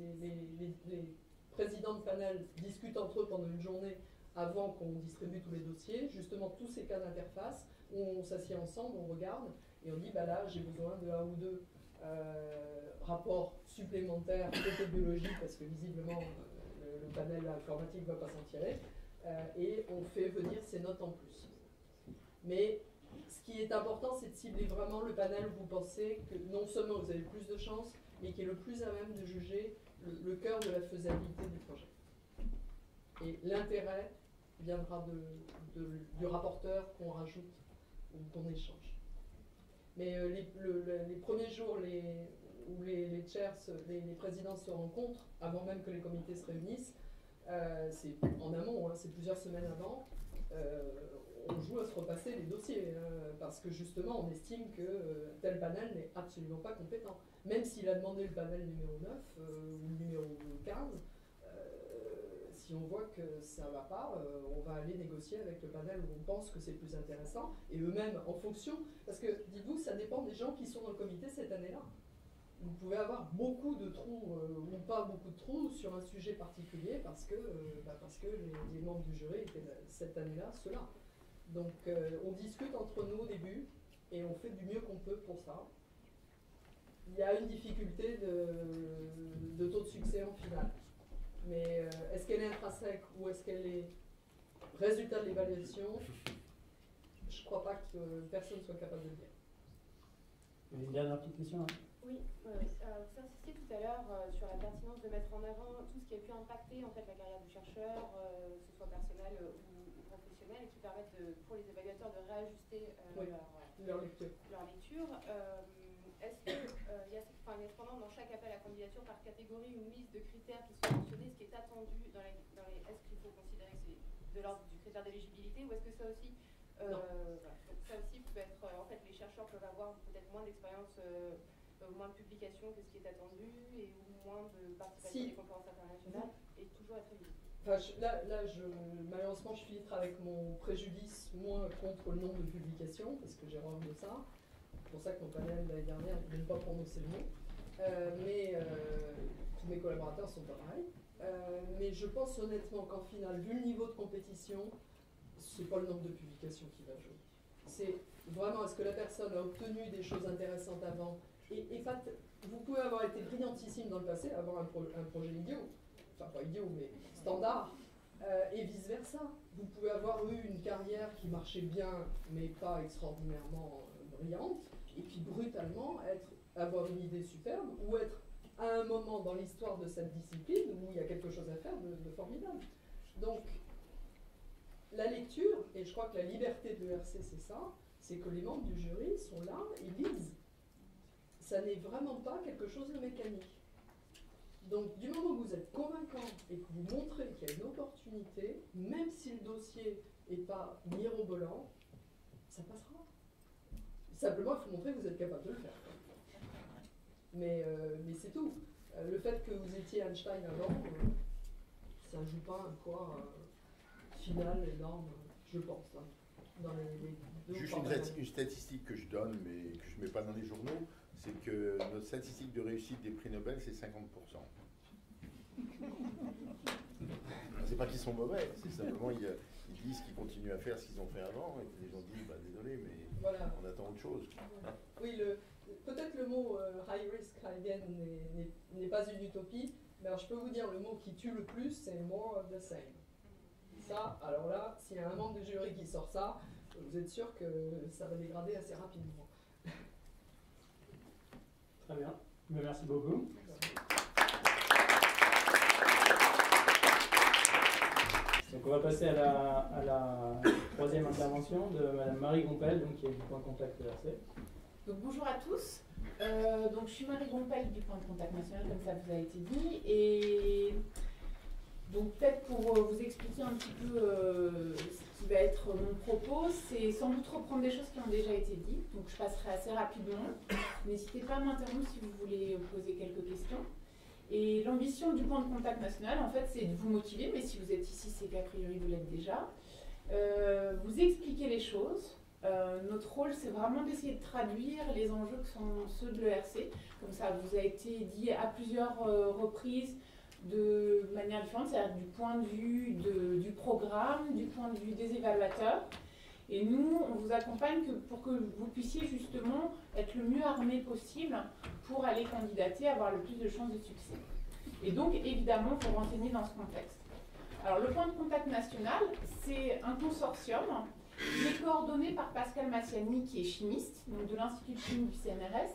présidents de panel discutent entre eux pendant une journée avant qu'on distribue tous les dossiers, justement tous ces cas d'interface, où on s'assied ensemble, on regarde, et on dit, bah là, j'ai besoin de un ou deux euh, rapports supplémentaires côté biologie, parce que visiblement, euh, le, panel informatique ne va pas s'en tirer, euh, et on fait venir ces notes en plus. Mais ce qui est important, c'est de cibler vraiment le panel où vous pensez que non seulement vous avez plus de chances, mais qui est le plus à même de juger le cœur de la faisabilité du projet. Et l'intérêt viendra du rapporteur qu'on rajoute ou qu'on échange. Mais euh, les, premiers jours les, où les, les chairs, les, présidents se rencontrent, avant même que les comités se réunissent, euh, c'est en amont, hein, c'est plusieurs semaines avant, euh, on joue à se repasser les dossiers, parce que justement on estime que tel panel n'est absolument pas compétent. Même s'il a demandé le panel numéro 9 ou le numéro 15, si on voit que ça ne va pas, euh, on va aller négocier avec le panel où on pense que c'est plus intéressant, et eux-mêmes en fonction, parce que dites-vous, ça dépend des gens qui sont dans le comité cette année-là. Vous pouvez avoir beaucoup de trous euh, ou pas beaucoup de trous sur un sujet particulier parce que, euh, bah, parce que les, membres du jury étaient cette année-là ceux-là. Donc on discute entre nous au début et on fait du mieux qu'on peut pour ça. Il y a une difficulté de taux de succès en finale. Mais euh, est-ce qu'elle est intrinsèque ou est-ce qu'elle est résultat de l'évaluation? Je ne crois pas que personne soit capable de le dire. Une dernière petite question hein. Oui, euh, vous insistiez tout à l'heure euh, sur la pertinence de mettre en avant tout ce qui a pu impacter en fait, la carrière du chercheur, que ce soit personnel ou, professionnel, et qui permettent pour les évaluateurs de réajuster leur, lecture. Leur lecture. Est-ce qu'il euh, y a cependant dans chaque appel à candidature par catégorie une liste de critères qui sont mentionnés, ce qui est attendu dans les. Dans les est-ce qu'il faut considérer que c'est de l'ordre du critère d'éligibilité ou est-ce que ça aussi. Euh, ça aussi peut être. Euh, en fait, les chercheurs peuvent avoir peut-être moins d'expérience. moins de publications que ce qui est attendu et moins de participation à des conférences internationales et toujours être éligible. Enfin, là, là je, malheureusement, je filtre avec mon préjudice moins contre le nombre de publications, parce que j'ai horreur de ça pour ça que mon panel l'année dernière ne pas prononcer le mot. Euh, mais euh, tous mes collaborateurs sont pareils. Euh, mais je pense honnêtement qu'en finale, vu le niveau de compétition, c'est pas le nombre de publications qui va jouer. C'est vraiment est-ce que la personne a obtenu des choses intéressantes avant et, et pas vous pouvez avoir été brillantissime dans le passé, avoir un, un projet idiot, enfin pas idiot, mais standard, et vice-versa. Vous pouvez avoir eu une carrière qui marchait bien, mais pas extraordinairement brillante, et puis brutalement être, avoir une idée superbe ou être à un moment dans l'histoire de cette discipline où il y a quelque chose à faire de, formidable. Donc, la lecture, et je crois que la liberté de l'ERC, c'est ça, c'est que les membres du jury sont là et lisent. Ça n'est vraiment pas quelque chose de mécanique. Donc, du moment où vous êtes convaincant et que vous montrez qu'il y a une opportunité, même si le dossier n'est pas mirobolant, ça passera. Simplement, il faut montrer que vous êtes capable de le faire. Mais, euh, mais c'est tout. Euh, le fait que vous étiez Einstein avant, euh, ça ne joue pas un poids final énorme, je pense. Hein, dans les, Juste une, statistique que je donne, mais que je ne mets pas dans les journaux, c'est que notre statistique de réussite des prix Nobel, c'est 50%. c'est pas qu'ils sont mauvais, c'est simplement ils, ils, disent qu'ils continuent à faire ce qu'ils ont fait avant, et les gens disent bah, désolé, mais on attend autre chose. Oui, peut-être le mot euh, high risk, high gain n'est pas une utopie, mais je peux vous dire le mot qui tue le plus, c'est more of the same. Ça, alors là, s'il y a un membre du jury qui sort ça, vous êtes sûr que ça va dégrader assez rapidement. Très bien. Merci beaucoup. Donc on va passer à la, troisième intervention de Madame Marie Gompel, donc, qui est du point de contact RC. Donc bonjour à tous. Euh, donc je suis Marie Gompel du point de contact national, comme ça vous a été dit. Et donc peut-être pour euh, vous expliquer un petit peu euh, ce qui va être mon propos, c'est sans doute reprendre des choses qui ont déjà été dites. Donc je passerai assez rapidement. N'hésitez pas à m'interrompre si vous voulez poser quelques questions. Et l'ambition du point de contact national, en fait, c'est de vous motiver, mais si vous êtes ici, c'est qu'a priori vous l'êtes déjà. Euh, vous expliquer les choses. Euh, notre rôle, c'est vraiment d'essayer de traduire les enjeux qui sont ceux de l'ERC. Comme ça vous a été dit à plusieurs euh, reprises de manière différente, c'est-à-dire du point de vue du programme, du point de vue des évaluateurs. Et nous, on vous accompagne pour que vous puissiez justement être le mieux armé possible pour aller candidater, avoir le plus de chances de succès. Et donc, évidemment, pour renseigner dans ce contexte. Alors, le point de contact national, c'est un consortium. Il est coordonné par Pascal Massiani, qui est chimiste, donc de l'Institut de chimie du CNRS.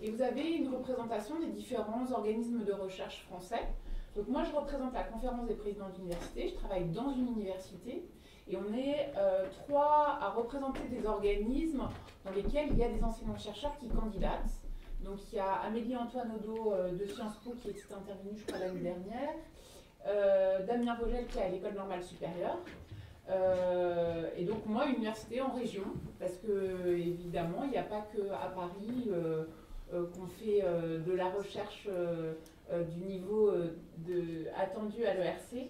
Et vous avez une représentation des différents organismes de recherche français. Donc moi, je représente la conférence des présidents d'université. Je travaille dans une université. Et on est euh, trois à représenter des organismes dans lesquels il y a des enseignants-chercheurs qui candidatent. Donc il y a Amélie Antoine Odo euh, de Sciences Po qui est intervenue, je crois, l'année dernière. Euh, Damien Vogel qui est à l'école normale supérieure. et donc moi, université en région, parce que évidemment, il n'y a pas qu'à Paris qu'on fait de la recherche du niveau attendu à l'ERC.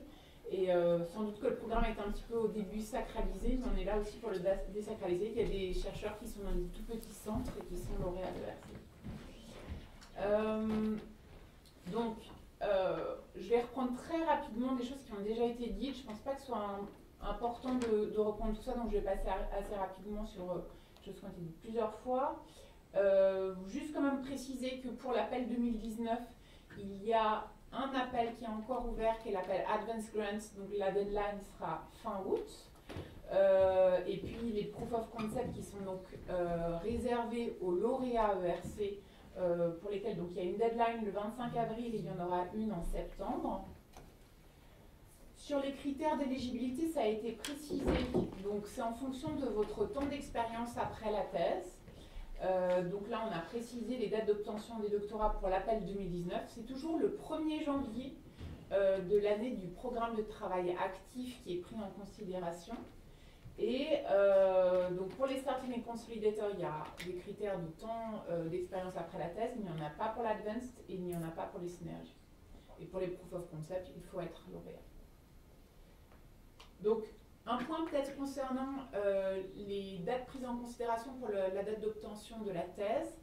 Et euh, sans doute que le programme est un petit peu au début sacralisé, mais on est là aussi pour le désacraliser. Il y a des chercheurs qui sont dans des tout petits centres et qui sont lauréats de. Euh, donc, euh, je vais reprendre très rapidement des choses qui ont déjà été dites. Je ne pense pas que ce soit important de, reprendre tout ça, donc je vais passer assez rapidement sur euh, choses qui ont été dites plusieurs fois. juste quand même préciser que pour l'appel 2019, il y a un appel qui est encore ouvert, qui est l'appel Advance Grants, donc la deadline sera fin août. et puis les proof of concept qui sont donc réservés aux lauréats ERC euh, pour lesquels donc, il y a une deadline le 25 avril et il y en aura une en septembre. Sur les critères d'éligibilité, ça a été précisé, donc c'est en fonction de votre temps d'expérience après la thèse. Euh, donc là, on a précisé les dates d'obtention des doctorats pour l'appel 2019. C'est toujours le 1er janvier euh, de l'année du programme de travail actif qui est pris en considération. Et euh, donc pour les starting and consolidators, il y a des critères de temps d'expérience après la thèse, il n'y en a pas pour l'advanced et il n'y en a pas pour les synergies. Et pour les proof of concept, il faut être lauréat. Donc un point peut-être concernant euh, les dates prises en considération pour la date d'obtention de la thèse.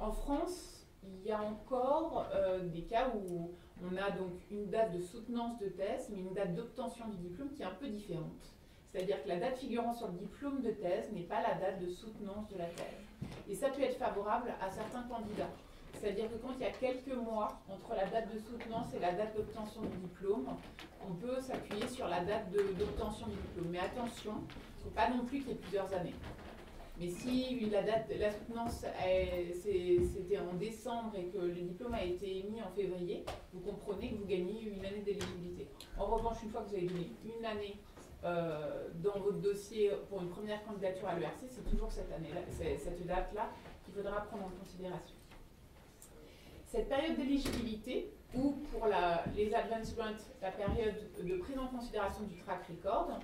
en France, il y a encore des cas où on a donc une date de soutenance de thèse, mais une date d'obtention du diplôme qui est un peu différente. C'est-à-dire que la date figurant sur le diplôme de thèse n'est pas la date de soutenance de la thèse. Et ça peut être favorable à certains candidats. C'est-à-dire que quand il y a quelques mois entre la date de soutenance et la date d'obtention du diplôme, on peut s'appuyer sur la date d'obtention du diplôme. Mais attention, il ne faut pas non plus qu'il y ait plusieurs années. Mais si la date, la soutenance c'était en décembre et que le diplôme a été émis en février, vous comprenez que vous gagnez une année d'éligibilité. En revanche, une fois que vous avez donné une année euh, dans votre dossier pour une première candidature à l'ERC, c'est toujours cette année-là, cette date-là qu'il faudra prendre en considération. Cette période d'éligibilité, ou pour les advance grants, la période de prise en considération du track record,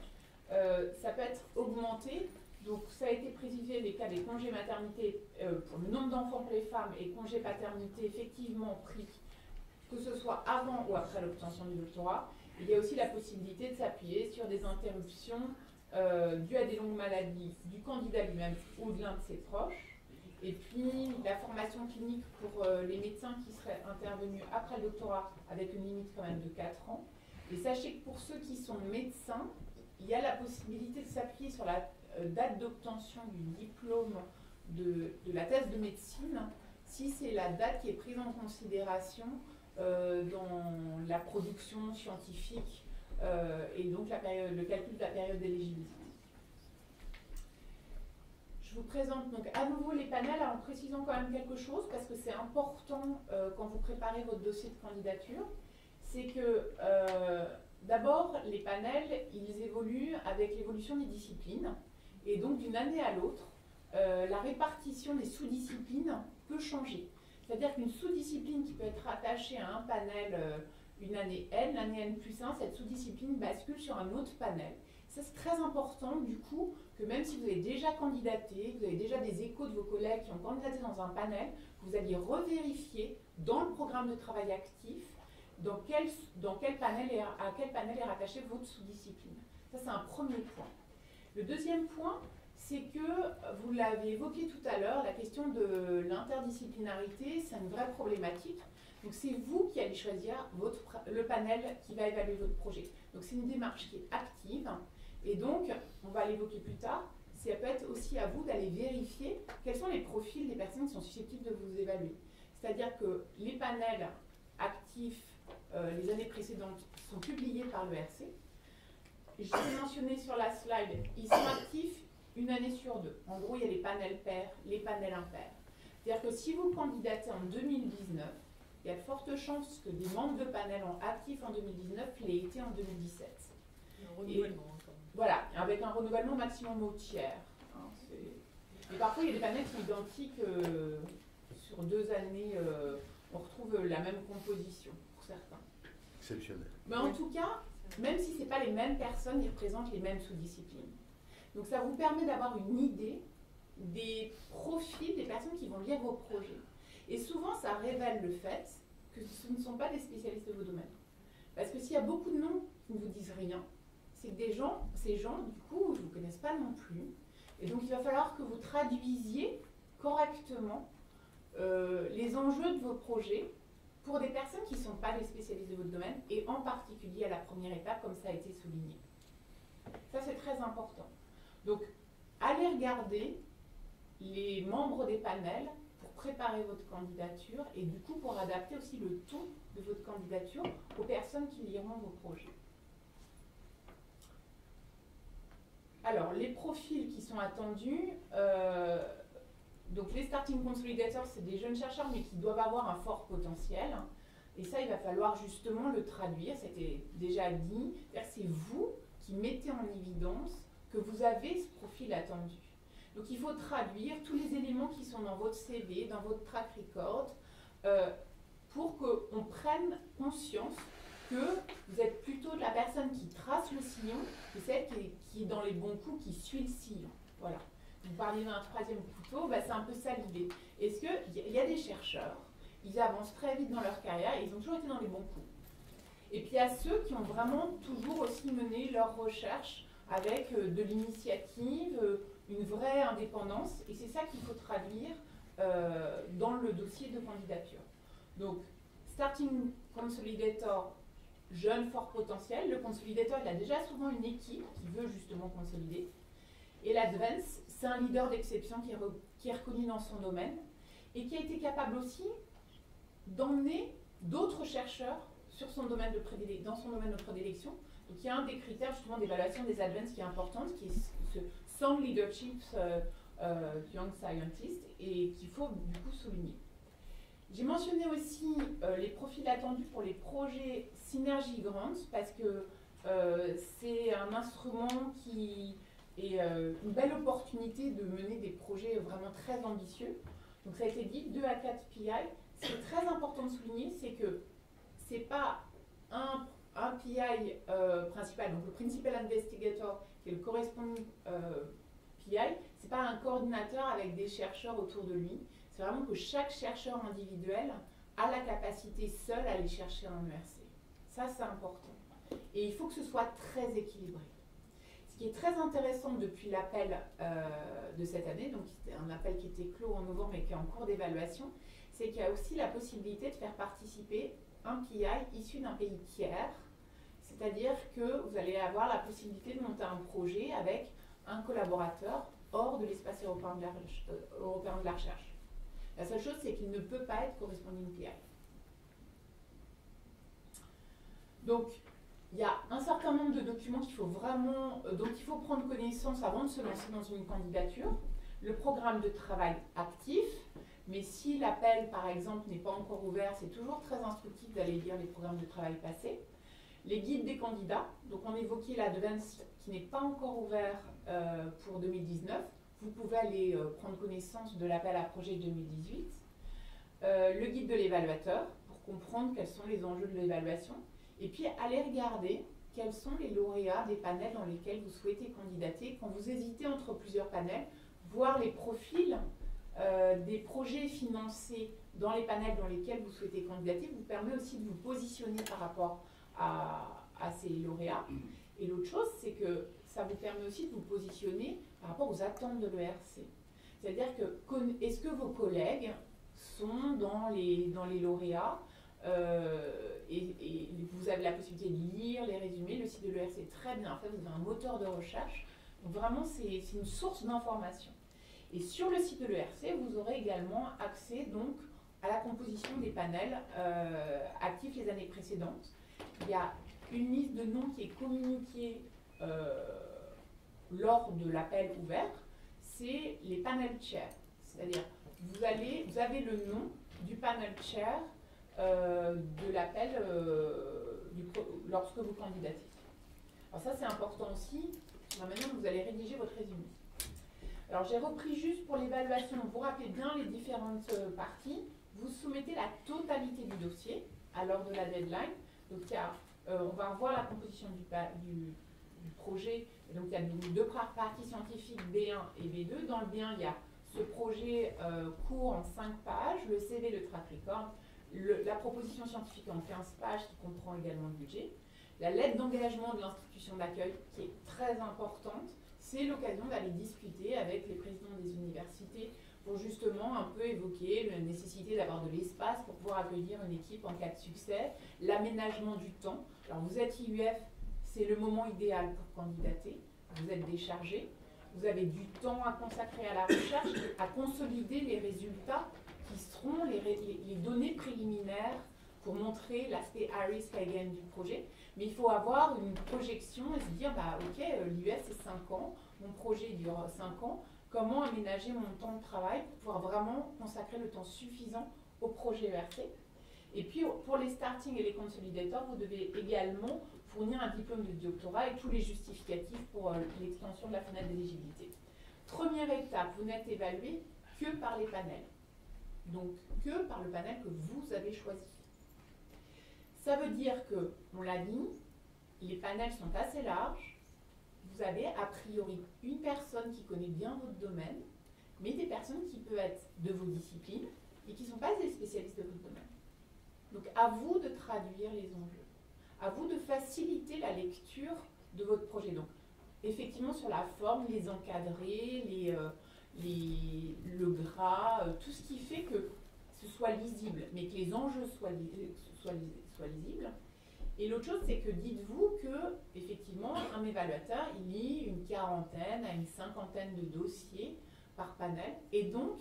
euh, ça peut être augmenté donc ça a été précisé les cas des congés maternité euh, pour le nombre d'enfants pour les femmes et congés paternité effectivement pris, que ce soit avant ou après l'obtention du doctorat. Il y a aussi la possibilité de s'appuyer sur des interruptions euh, dues à des longues maladies du candidat lui-même ou de l'un de ses proches. Et puis la formation clinique pour euh, les médecins qui seraient intervenus après le doctorat avec une limite quand même de 4 ans. Et sachez que pour ceux qui sont médecins, il y a la possibilité de s'appuyer sur la euh, date d'obtention du diplôme de, la thèse de médecine si c'est la date qui est prise en considération euh, dans la production scientifique et donc le calcul de la période d'éligibilité. Vous présente donc à nouveau les panels en précisant quand même quelque chose parce que c'est important quand vous préparez votre dossier de candidature. C'est que d'abord, les panels, ils évoluent avec l'évolution des disciplines. Et donc, d'une année à l'autre, euh, la répartition des sous-disciplines peut changer. C'est-à-dire qu'une sous-discipline qui peut être rattachée à un panel euh, une année N, l'année N plus 1, cette sous-discipline bascule sur un autre panel. C'est très important, du coup, que même si vous avez déjà candidaté, vous avez déjà des échos de vos collègues qui ont candidaté dans un panel, vous alliez revérifier dans le programme de travail actif dans quel, panel est, à quel panel est rattachée votre sous-discipline. Ça, c'est un premier point. Le deuxième point, c'est que, vous l'avez évoqué tout à l'heure, la question de l'interdisciplinarité, c'est une vraie problématique. Donc c'est vous qui allez choisir le panel qui va évaluer votre projet. Donc c'est une démarche qui est active. Et donc, on va l'évoquer plus tard, ça peut être aussi à vous d'aller vérifier quels sont les profils des personnes qui sont susceptibles de vous évaluer. C'est-à-dire que les panels actifs euh, les années précédentes sont publiés par l'ERC je l'ai mentionné sur la slide, ils sont actifs une année sur deux. En gros, il y a les panels pairs, les panels impairs. C'est-à-dire que si vous candidatez en 2019, il y a de fortes chances que des membres de panel actifs en 2019 l'aient été en 2017. Un renouvellement. Voilà, avec un renouvellement maximum au tiers. Hein, et parfois, il y a des panels qui sont identiques euh, sur deux années. Euh, on retrouve la même composition pour certains. Exceptionnel. Mais en tout cas, même si ce pas les mêmes personnes, ils représentent les mêmes sous-disciplines. Donc ça vous permet d'avoir une idée des profils des personnes qui vont lire vos projets. Et souvent, ça révèle le fait que ce ne sont pas des spécialistes de vos domaines. Parce que s'il y a beaucoup de noms qui ne vous disent rien, c'est des gens, ces gens, du coup, ne vous connaissent pas non plus. Et donc il va falloir que vous traduisiez correctement euh, les enjeux de vos projets pour des personnes qui ne sont pas des spécialistes de votre domaine, et en particulier à la première étape, comme ça a été souligné. Ça, c'est très important. Donc, allez regarder les membres des panels pour préparer votre candidature et du coup pour adapter aussi le ton de votre candidature aux personnes qui liront vos projets. Alors, les profils qui sont attendus, euh, donc les starting consolidators, c'est des jeunes chercheurs mais qui doivent avoir un fort potentiel. Et ça, il va falloir justement le traduire, c'était déjà dit. C'est vous qui mettez en évidence que vous avez ce profil attendu. Donc il faut traduire tous les éléments qui sont dans votre CV, dans votre track record, euh, pour qu'on prenne conscience que vous êtes plutôt de la personne qui trace le sillon que celle qui est, dans les bons coups, qui suit le sillon. Voilà. Vous parliez d'un troisième couteau, bah, c'est un peu ça l'idée. Est-ce qu'il y a des chercheurs, ils avancent très vite dans leur carrière et ils ont toujours été dans les bons coups. Et puis il y a ceux qui ont vraiment toujours aussi mené leur recherche avec euh, de l'initiative, euh, une vraie indépendance, et c'est ça qu'il faut traduire euh, dans le dossier de candidature. Donc, Starting Consolidator, jeune, fort potentiel. Le consolidator, il a déjà souvent une équipe qui veut justement consolider. Et l'Advance, c'est un leader d'exception qui, est reconnu dans son domaine et qui a été capable aussi d'emmener d'autres chercheurs sur son domaine de dans son domaine de prédilection. Donc il y a un des critères justement d'évaluation des Advance qui est important, qui est ce Song Leadership euh, euh, Young Scientist et qu'il faut du coup souligner. J'ai mentionné aussi euh, les profils attendus pour les projets Synergie Grants parce que euh, c'est un instrument qui est euh, une belle opportunité de mener des projets vraiment très ambitieux. Donc ça a été dit, 2 à 4 PI. Ce qui est très important de souligner, c'est que ce n'est pas un, un PI principal, donc le Principal Investigator, qui est le correspondant PI, ce n'est pas un coordinateur avec des chercheurs autour de lui c'est vraiment que chaque chercheur individuel a la capacité seul à aller chercher un ERC. Ça, c'est important. Et il faut que ce soit très équilibré. Ce qui est très intéressant depuis l'appel euh, de cette année, donc un appel qui était clos en novembre et qui est en cours d'évaluation, c'est qu'il y a aussi la possibilité de faire participer un PI issu d'un pays tiers, c'est-à-dire que vous allez avoir la possibilité de monter un projet avec un collaborateur hors de l'espace européen de la euh, recherche. La seule chose, c'est qu'il ne peut pas être corresponding PI. Donc, il y a un certain nombre de documents qu'il faut vraiment, euh, dont il faut prendre connaissance avant de se lancer dans une candidature. Le programme de travail actif, mais si l'appel, par exemple, n'est pas encore ouvert, c'est toujours très instructif d'aller lire les programmes de travail passés. Les guides des candidats, donc on évoquait l'Advance qui n'est pas encore ouvert euh, pour 2019 vous pouvez aller euh, prendre connaissance de l'appel à projet 2018, euh, le guide de l'évaluateur pour comprendre quels sont les enjeux de l'évaluation, et puis aller regarder quels sont les lauréats des panels dans lesquels vous souhaitez candidater. Quand vous hésitez entre plusieurs panels, voir les profils euh, des projets financés dans les panels dans lesquels vous souhaitez candidater vous permet aussi de vous positionner par rapport à, à ces lauréats. Et l'autre chose, c'est que ça vous permet aussi de vous positionner par rapport aux attentes de l'ERC. C'est-à-dire que est-ce que vos collègues sont dans les, dans les lauréats euh, et, vous avez la possibilité de lire les résumés. Le site de l'ERC est très bien fait, vous avez un moteur de recherche. Donc vraiment, c'est une source d'information. Et sur le site de l'ERC, vous aurez également accès donc à la composition des panels euh, actifs les années précédentes. Il y a une liste de noms qui est communiquée euh, lors de l'appel ouvert, c'est les panel chairs. C'est-à-dire, vous, avez le nom du panel chair de l'appel euh, lorsque vous candidatez. Alors ça, c'est important aussi, la manière dont vous allez rédiger votre résumé. Alors j'ai repris juste pour l'évaluation, vous rappelez bien les différentes euh, parties. Vous soumettez la totalité du dossier à l'heure de la deadline. Donc il y a, on va revoir la composition du, projet donc il y a deux parties scientifiques B1 et B2. Dans le B1, il y a ce projet euh, court en 5 pages, le CV, le track la proposition scientifique en 15 pages qui comprend également le budget, la lettre d'engagement de l'institution d'accueil qui est très importante, c'est l'occasion d'aller discuter avec les présidents des universités pour justement un peu évoquer la nécessité d'avoir de l'espace pour pouvoir accueillir une équipe en cas de succès, l'aménagement du temps. Alors vous êtes IUF, c'est le moment idéal pour candidater, vous êtes déchargé, vous avez du temps à consacrer à la recherche, à consolider les résultats qui seront les, données préliminaires pour montrer l'aspect Harris-Kagan du projet. Mais il faut avoir une projection et se dire, bah, ok, euh, l'US c'est 5 ans, mon projet dure 5 ans, comment aménager mon temps de travail pour pouvoir vraiment consacrer le temps suffisant au projet ERC. Et puis pour les starting et les consolidators, vous devez également fournir un diplôme de doctorat et tous les justificatifs pour euh, l'extension de la fenêtre d'éligibilité. Première étape, vous n'êtes évalué que par les panels. Donc que par le panel que vous avez choisi. Ça veut dire que, on l'a dit, les panels sont assez larges. Vous avez a priori une personne qui connaît bien votre domaine, mais des personnes qui peuvent être de vos disciplines et qui ne sont pas des spécialistes de votre domaine. Donc à vous de traduire les enjeux, à vous de faciliter la lecture de votre projet. Donc effectivement sur la forme, les encadrer, les, euh, le gras, euh, tout ce qui fait que ce soit lisible, mais que les enjeux soient, li- soient, li- soient lisibles. Et l'autre chose, c'est que dites-vous que, effectivement, un évaluateur, il lit une quarantaine à une cinquantaine de dossiers par panel, et donc,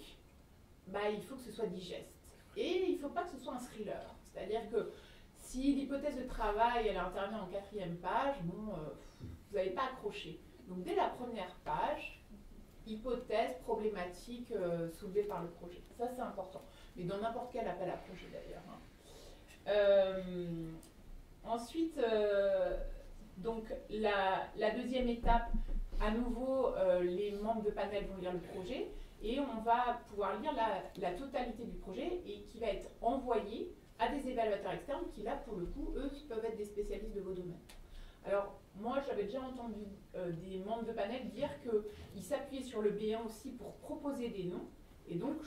bah, il faut que ce soit digeste. Et il ne faut pas que ce soit un thriller. C'est-à-dire que si l'hypothèse de travail, elle intervient en quatrième page, bon, euh, vous n'allez pas accroché. Donc dès la première page, hypothèse, problématique euh, soulevée par le projet. Ça, c'est important. Mais dans n'importe quel appel à projet, d'ailleurs. hein. Euh, ensuite, euh, donc la, la deuxième étape, à nouveau, euh, les membres de panel vont lire le projet et on va pouvoir lire la, la totalité du projet et qui va être envoyé à des évaluateurs externes qui, là, pour le coup, eux, peuvent être des spécialistes de vos domaines. Alors, moi, j'avais déjà entendu euh, des membres de panel dire qu'ils s'appuyaient sur le B1 aussi pour proposer des noms. Et donc,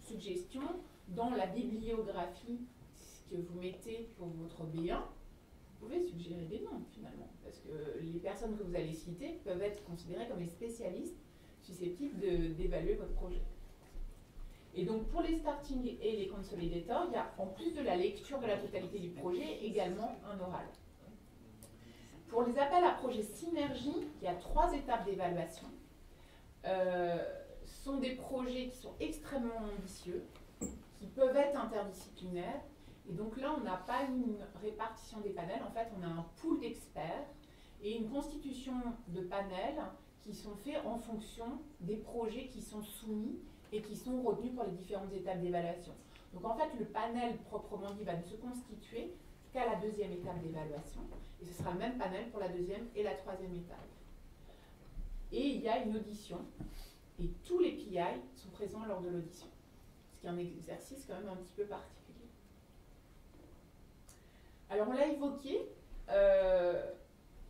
suggestion, dans la bibliographie que vous mettez pour votre B1, vous pouvez suggérer des noms, finalement. Parce que les personnes que vous allez citer peuvent être considérées comme les spécialistes susceptibles d'évaluer votre projet. Et donc pour les starting et les consolidators, il y a en plus de la lecture de la totalité du projet, également un oral. Pour les appels à projet synergie, il y a trois étapes d'évaluation. Euh, ce sont des projets qui sont extrêmement ambitieux, qui peuvent être interdisciplinaires. Et donc là, on n'a pas une répartition des panels, en fait, on a un pool d'experts et une constitution de panels qui sont faits en fonction des projets qui sont soumis et qui sont retenus pour les différentes étapes d'évaluation. Donc en fait, le panel proprement dit va se constituer la deuxième étape d'évaluation. Et ce sera le même panel pour la deuxième et la troisième étape. Et il y a une audition. Et tous les PI sont présents lors de l'audition. Ce qui est un exercice quand même un petit peu particulier. Alors on l'a évoqué, euh,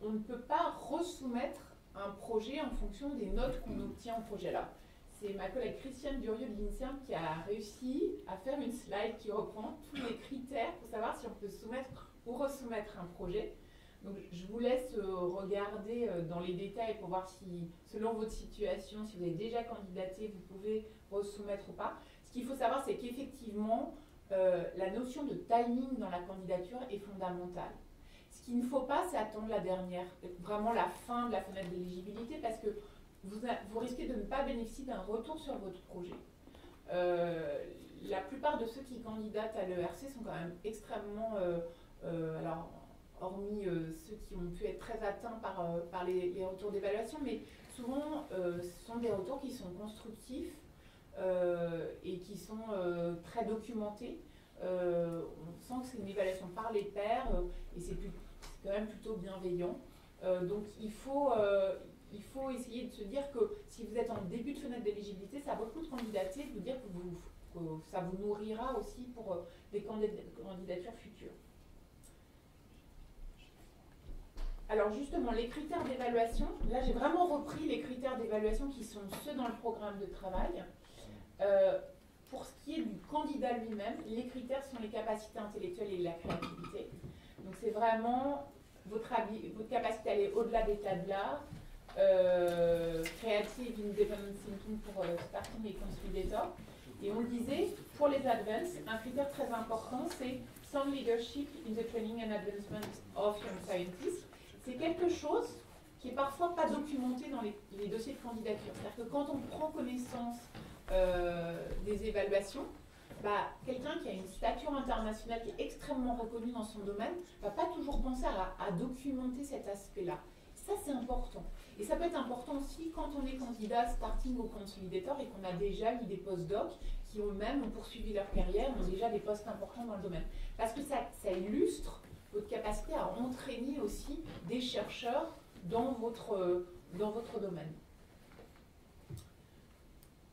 on ne peut pas resoumettre un projet en fonction des notes qu'on obtient au projet là. C'est ma collègue Christiane Durieux de l'INSERM qui a réussi à faire une slide qui reprend tous les critères pour savoir si on peut soumettre ou resoumettre un projet. Donc je vous laisse euh, regarder euh, dans les détails pour voir si, selon votre situation, si vous avez déjà candidaté, vous pouvez resoumettre ou pas. Ce qu'il faut savoir, c'est qu'effectivement, euh, la notion de timing dans la candidature est fondamentale. Ce qu'il ne faut pas, c'est attendre la dernière, vraiment la fin de la fenêtre d'éligibilité, parce que vous, risquez de ne pas bénéficier d'un retour sur votre projet. Euh, la plupart de ceux qui candidatent à l'ERC sont quand même extrêmement, euh, euh, alors hormis ceux qui ont pu être très atteints par, les, retours d'évaluation, mais souvent ce sont des retours qui sont constructifs et qui sont très documentés. On sent que c'est une évaluation par les pairs et c'est quand même plutôt bienveillant. Donc il faut, il faut essayer de se dire que si vous êtes en début de fenêtre d'éligibilité, ça vaut le coup de candidater, de vous dire que, ça vous nourrira aussi pour euh, des candid- candidatures futures. Alors justement, les critères d'évaluation, là j'ai vraiment repris les critères d'évaluation qui sont ceux dans le programme de travail. Euh, pour ce qui est du candidat lui-même, les critères sont les capacités intellectuelles et la créativité. Donc c'est vraiment votre, votre capacité à aller au-delà des tas de l'art, euh, creative independent thinking pour euh, starting et consolidator. Et on disait, pour les advanced, un critère très important, c'est sound leadership in the training and advancement of young scientists. C'est quelque chose qui est parfois pas documenté dans les, dossiers de candidature. C'est-à-dire que quand on prend connaissance euh, des évaluations, bah, quelqu'un qui a une stature internationale qui est extrêmement reconnue dans son domaine va pas toujours penser à documenter cet aspect-là. Ça, c'est important. Et ça peut être important aussi quand on est candidat starting au consolidator et qu'on a déjà eu des post-docs qui eux-mêmes ont poursuivi leur carrière, ont déjà des postes importants dans le domaine. Parce que ça, illustre votre capacité à entraîner aussi des chercheurs dans votre, dans votre domaine.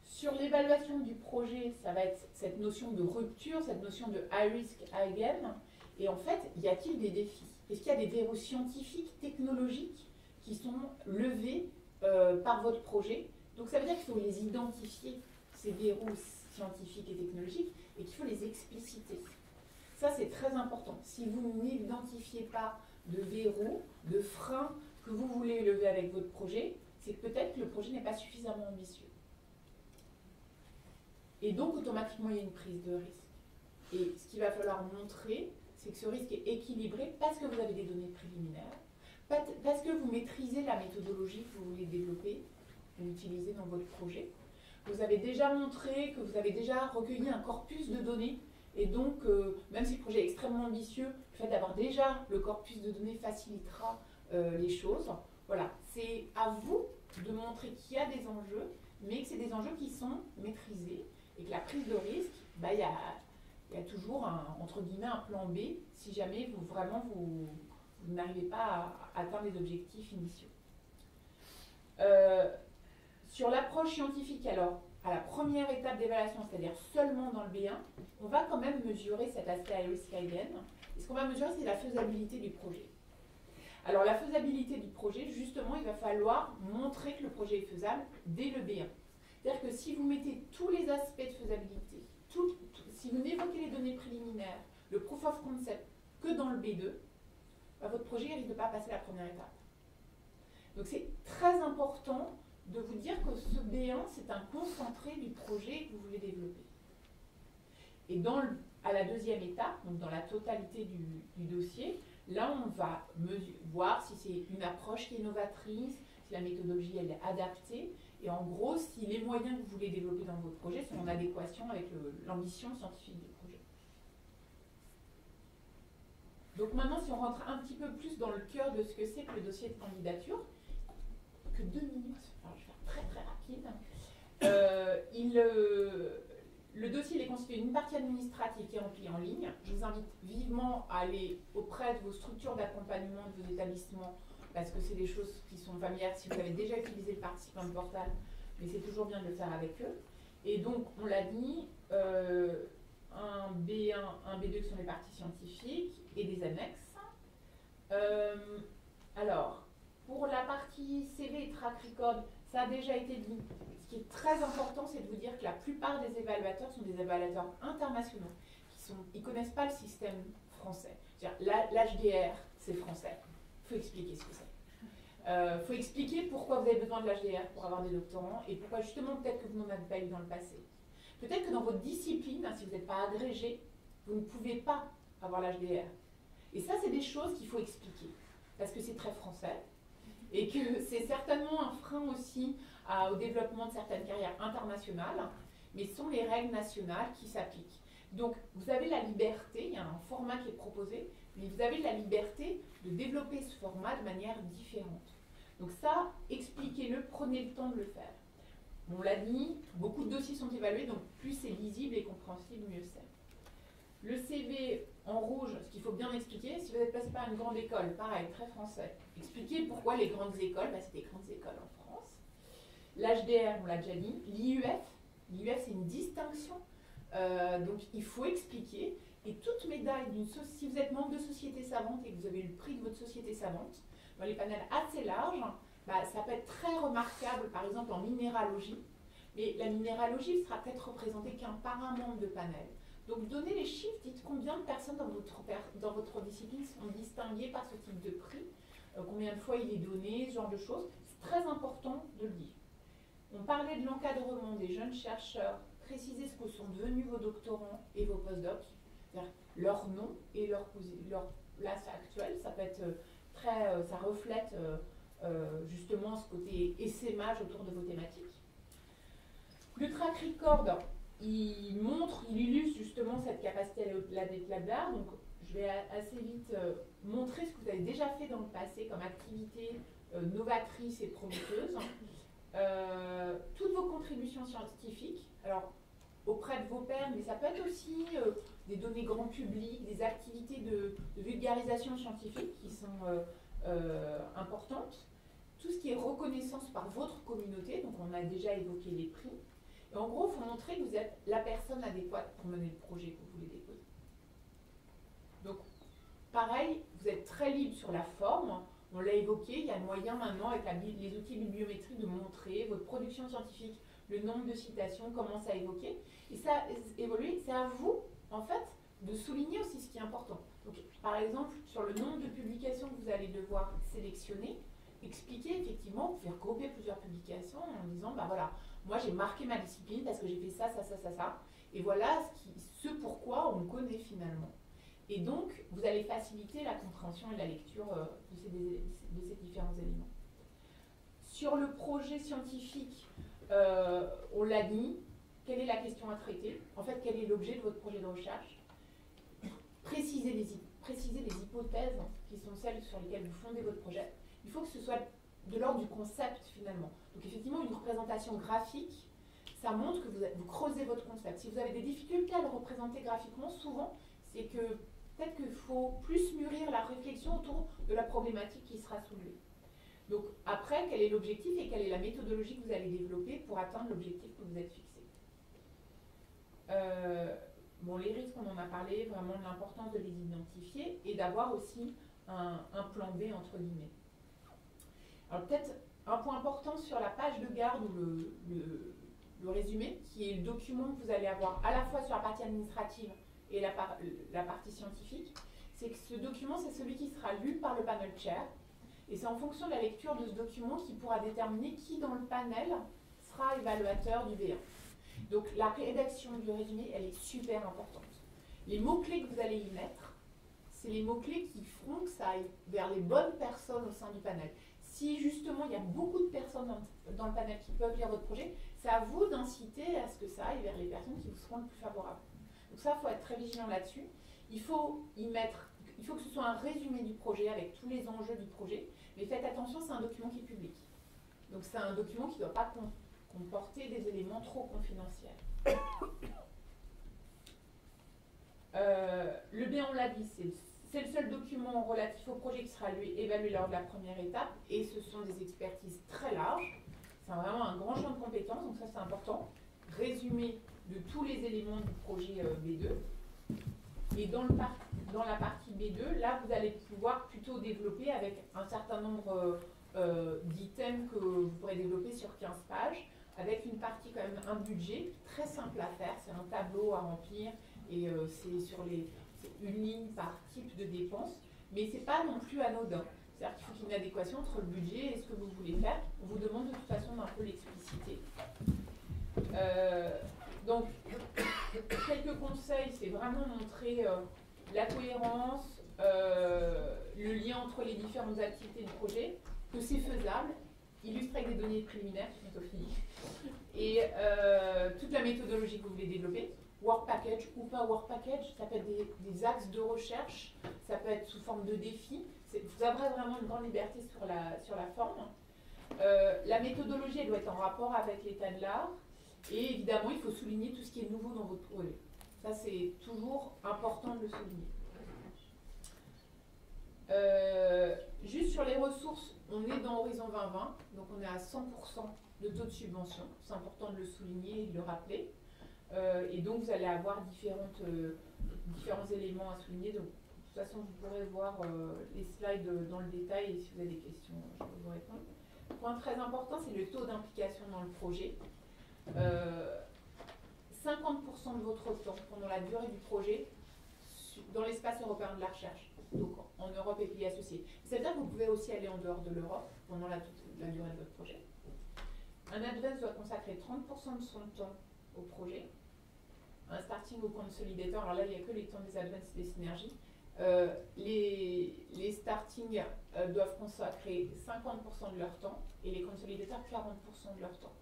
Sur l'évaluation du projet, ça va être cette notion de rupture, cette notion de high risk, high gain. Et en fait, y a-t-il des défis? Est-ce qu'il y a des verrous scientifiques, technologiques? Qui sont levés euh, par votre projet Donc ça veut dire qu'il faut les identifier, ces verrous scientifiques et technologiques, et qu'il faut les expliciter. Ça, c'est très important. Si vous n'identifiez pas de verrous, de freins que vous voulez lever avec votre projet, c'est que peut-être que le projet n'est pas suffisamment ambitieux. Et donc, automatiquement, il y a une prise de risque. Et ce qu'il va falloir montrer, c'est que ce risque est équilibré parce que vous avez des données préliminaires, parce que vous maîtrisez la méthodologie que vous voulez développer ou utiliser dans votre projet. Vous avez déjà montré que vous avez déjà recueilli un corpus de données et donc, euh, même si le projet est extrêmement ambitieux, le fait d'avoir déjà le corpus de données facilitera euh, les choses. Voilà, c'est à vous de montrer qu'il y a des enjeux, mais que c'est des enjeux qui sont maîtrisés et que la prise de risque, bah, il y, a, toujours un, entre guillemets un plan B si jamais vous vraiment vous, n'arrivez pas à, atteindre les objectifs initiaux. Euh, sur l'approche scientifique, alors, à la première étape d'évaluation, c'est-à-dire seulement dans le B1, on va quand même mesurer cet aspect high risk Et ce qu'on va mesurer, c'est la faisabilité du projet. Alors la faisabilité du projet, justement, il va falloir montrer que le projet est faisable dès le B1. C'est-à-dire que si vous mettez tous les aspects de faisabilité, si vous n'évoquez les données préliminaires, le proof of concept que dans le B2, bah, votre projet risque de ne pas passer la première étape. Donc c'est très important de vous dire que ce B1, c'est un concentré du projet que vous voulez développer. Et à la deuxième étape, donc dans la totalité du dossier, Là, on va voir si c'est une approche qui est novatrice, si la méthodologie elle est adaptée, et en gros, si les moyens que vous voulez développer dans votre projet sont en adéquation avec l'ambition scientifique du projet. Donc maintenant, si on rentre un petit peu plus dans le cœur de ce que c'est que le dossier de candidature, que deux minutes, je vais faire très très rapide, euh, euh, le dossier est constitué d'une partie administrative qui est remplie en ligne. Je vous invite vivement à aller auprès de vos structures d'accompagnement, de vos établissements, parce que c'est des choses qui sont familières si vous avez déjà utilisé le participant portal, mais c'est toujours bien de le faire avec eux. Et donc, on l'a dit, euh, un B1, un B2 qui sont les parties scientifiques et des annexes. Euh, alors, pour la partie CV et track record, ça a déjà été dit qui est très important, c'est de vous dire que la plupart des évaluateurs sont des évaluateurs internationaux. Qui ils ne connaissent pas le système français. L'HDR, c'est français. Il faut expliquer ce que c'est. Il euh, faut expliquer pourquoi vous avez besoin de l'HDR pour avoir des doctorants et pourquoi justement peut-être que vous n'en avez pas eu dans le passé. Peut-être que dans votre discipline, si vous n'êtes pas agrégé, vous ne pouvez pas avoir l'HDR. Et ça, c'est des choses qu'il faut expliquer. Parce que c'est très français et que c'est certainement un frein aussi au développement de certaines carrières internationales, mais ce sont les règles nationales qui s'appliquent. Donc vous avez la liberté, il y a un format qui est proposé, mais vous avez la liberté de développer ce format de manière différente. Donc ça, expliquez-le, prenez le temps de le faire. On l'a dit, beaucoup de dossiers sont évalués, donc plus c'est lisible et compréhensible, mieux c'est. Le CV en rouge, ce qu'il faut bien expliquer, si vous êtes passé par une grande école, pareil, très français, expliquez pourquoi les grandes écoles, bah, c'est des grandes écoles en L'HDR, on l'a déjà dit. L'IUF, l'IUF c'est une distinction. Euh, donc il faut expliquer. Et toute médaille d'une si vous êtes membre de société savante et que vous avez eu le prix de votre société savante, dans les panels assez larges, bah, ça peut être très remarquable, par exemple en minéralogie, Mais la minéralogie sera peut-être représentée qu'un par un membre de panel. Donc donnez les chiffres, dites combien de personnes dans votre, dans votre discipline sont distinguées par ce type de prix, euh, combien de fois il est donné, ce genre de choses. C'est très important de le dire. On parlait de l'encadrement des jeunes chercheurs, précisez ce que sont devenus vos doctorants et vos postdocs, c'est-à-dire leur nom et leur, leur place actuelle. Ça peut être euh, très, euh, ça reflète justement ce côté essaimage autour de vos thématiques. Le track record, il montre, il illustre justement cette capacité à la déclare. Donc, je vais assez vite euh, montrer ce que vous avez déjà fait dans le passé comme activité euh, novatrice et prometteuse. Euh, toutes vos contributions scientifiques, alors auprès de vos pairs, mais ça peut être aussi des données grand public, des activités de vulgarisation scientifique qui sont importantes. Tout ce qui est reconnaissance par votre communauté, donc on a déjà évoqué les prix en gros, il faut montrer que vous êtes la personne adéquate pour mener le projet que vous voulez déposer. Donc, pareil, vous êtes très libre sur la forme. On l'a évoqué, il y a moyen maintenant avec les outils de biométrie de montrer votre production scientifique, le nombre de citations commence à évoquer. Et ça évolue, c'est à vous, en fait, de souligner aussi ce qui est important. Donc, par exemple, sur le nombre de publications que vous allez devoir sélectionner, expliquer effectivement, faire grouper plusieurs publications en disant, bah voilà, moi, j'ai marqué ma discipline parce que j'ai fait ça, ça, ça, ça, ça. Et voilà ce, pourquoi on connaît finalement. Et donc, vous allez faciliter la compréhension et la lecture euh, de, ces, de ces différents éléments. Sur le projet scientifique, euh, on l'a dit, quelle est la question à traiter? En fait, quel est l'objet de votre projet de recherche? Préciser les, préciser les hypothèses qui sont celles sur lesquelles vous fondez votre projet. Il faut que ce soit de l'ordre du concept finalement. Donc effectivement, une représentation graphique, ça montre que vous, creusez votre concept. Si vous avez des difficultés à le représenter graphiquement, souvent, c'est que peut-être qu'il faut plus mûrir la réflexion autour de la problématique qui sera soulevée. Donc après, quel est l'objectif et quelle est la méthodologie que vous allez développer pour atteindre l'objectif que vous êtes fixé? Euh, Bon, les risques, on en a parlé, vraiment de l'importance de les identifier et d'avoir aussi un plan B entre guillemets. Alors peut-être un point important sur la page de garde ou le, résumé, qui est le document que vous allez avoir à la fois sur la partie administrative et la, la partie scientifique, c'est que ce document, c'est celui qui sera lu par le panel chair. Et c'est en fonction de la lecture de ce document qui pourra déterminer qui dans le panel sera évaluateur du V1. Donc la rédaction du résumé, elle est super importante. Les mots-clés que vous allez y mettre, c'est les mots-clés qui feront que ça aille vers les bonnes personnes au sein du panel. Si justement il y a beaucoup de personnes dans, le panel qui peuvent lire votre projet, c'est à vous d'inciter à ce que ça aille vers les personnes qui vous seront le plus favorables. Donc ça, il faut être très vigilant là-dessus. Il faut y mettre, il faut que ce soit un résumé du projet avec tous les enjeux du projet, mais faites attention, c'est un document qui est public. Donc c'est un document qui ne doit pas comporter des éléments trop confidentiels. Euh, le B, on l'a dit, c'est c'est le seul document relatif au projet qui sera évalué lors de la première étape et ce sont des expertises très larges. C'est vraiment un grand champ de compétences, donc ça c'est important. Résumé de tous les éléments du projet euh, B2. Et dans la partie B2, là vous allez pouvoir plutôt développer avec un certain nombre euh, euh, d'items que vous pourrez développer sur 15 pages, avec une partie quand même, un budget très simple à faire, c'est un tableau à remplir et c'est sur les une ligne par type de dépense, mais ce n'est pas non plus anodin. C'est-à-dire qu'il faut qu'il y ait une adéquation entre le budget et ce que vous voulez faire. On vous demande de toute façon d'un peu l'expliciter. Euh, donc, quelques conseils, c'est vraiment montrer euh, la cohérence, euh, le lien entre les différentes activités du projet, que c'est faisable, illustrer avec des données préliminaires, bientôt fini, et toute la méthodologie que vous voulez développer work package ou pas work package, ça peut être des, axes de recherche, ça peut être sous forme de défi. Vous avez vraiment une grande liberté sur la, sur la forme. Euh, la méthodologie, elle doit être en rapport avec l'état de l'art. Et évidemment, il faut souligner tout ce qui est nouveau dans votre projet. Ça, c'est toujours important de le souligner. Euh, juste sur les ressources, on est dans Horizon 2020, donc on est à 100% de taux de subvention. C'est important de le souligner et de le rappeler. Euh, et donc, vous allez avoir euh, différents éléments à souligner. Donc, de toute façon, vous pourrez voir euh, les slides dans le détail et si vous avez des questions, je peux vous répondre. Point très important, c'est le taux d'implication dans le projet. 50% de votre temps pendant la durée du projet dans l'espace européen de la recherche, donc en Europe et pays associés. C'est-à-dire que vous pouvez aussi aller en dehors de l'Europe pendant la, la durée de votre projet. Un advance doit consacrer 30% de son temps au projet. Un starting ou consolidator, alors là, il n'y a que les temps des advances des synergies. Euh, les, les starting euh, doivent consacrer 50% de leur temps et les consolidateurs 40% de leur temps.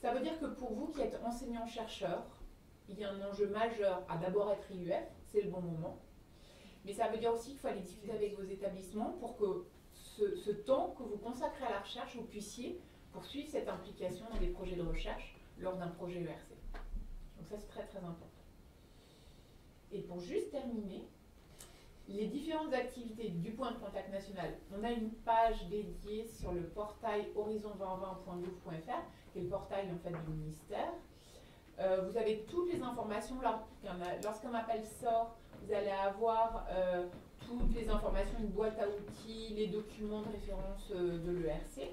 Ça veut dire que pour vous qui êtes enseignant-chercheur, il y a un enjeu majeur à d'abord être IUF, c'est le bon moment. Mais ça veut dire aussi qu'il faut aller discuter avec vos établissements pour que ce, ce, temps que vous consacrez à la recherche, vous puissiez poursuivre cette implication dans des projets de recherche lors d'un projet ERC. Donc ça, c'est très très important. Et pour juste terminer, les différentes activités du point de contact national, on a une page dédiée sur le portail horizon2020.gouv.fr, qui est le portail en fait du ministère. Euh, vous avez toutes les informations. Lorsqu'un appel sort, vous allez avoir euh, toutes les informations, une boîte à outils, les documents de référence euh, de l'ERC,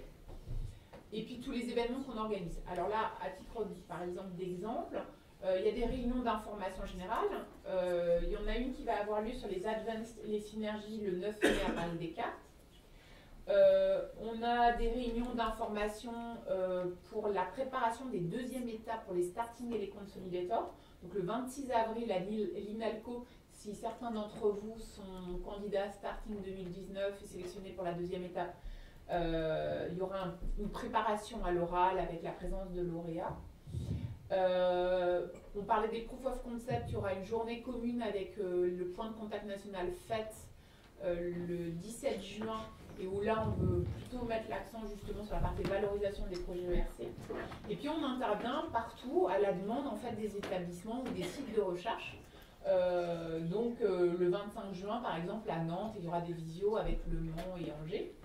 et puis tous les événements qu'on organise. Alors là, à titre par exemple d'exemple, il y a des réunions d'information générale. Euh, il y en a une qui va avoir lieu sur les advanced les synergies le 9 mai à Descartes. Euh, on a des réunions d'information pour la préparation des deuxièmes étapes pour les starting et les consolidators. Donc le 26 avril à l'INALCO, si certains d'entre vous sont candidats starting 2019 et sélectionnés pour la deuxième étape, il y aura une préparation à l'oral avec la présence de lauréats. Euh, on parlait des proof of concept, il y aura une journée commune avec euh, le point de contact national FET euh, le 17 juin et où là on veut plutôt mettre l'accent justement sur la partie valorisation des projets ERC. Et puis on intervient partout à la demande en fait des établissements ou des sites de recherche. donc le 25 juin par exemple à Nantes, il y aura des visios avec Le Mans et Angers.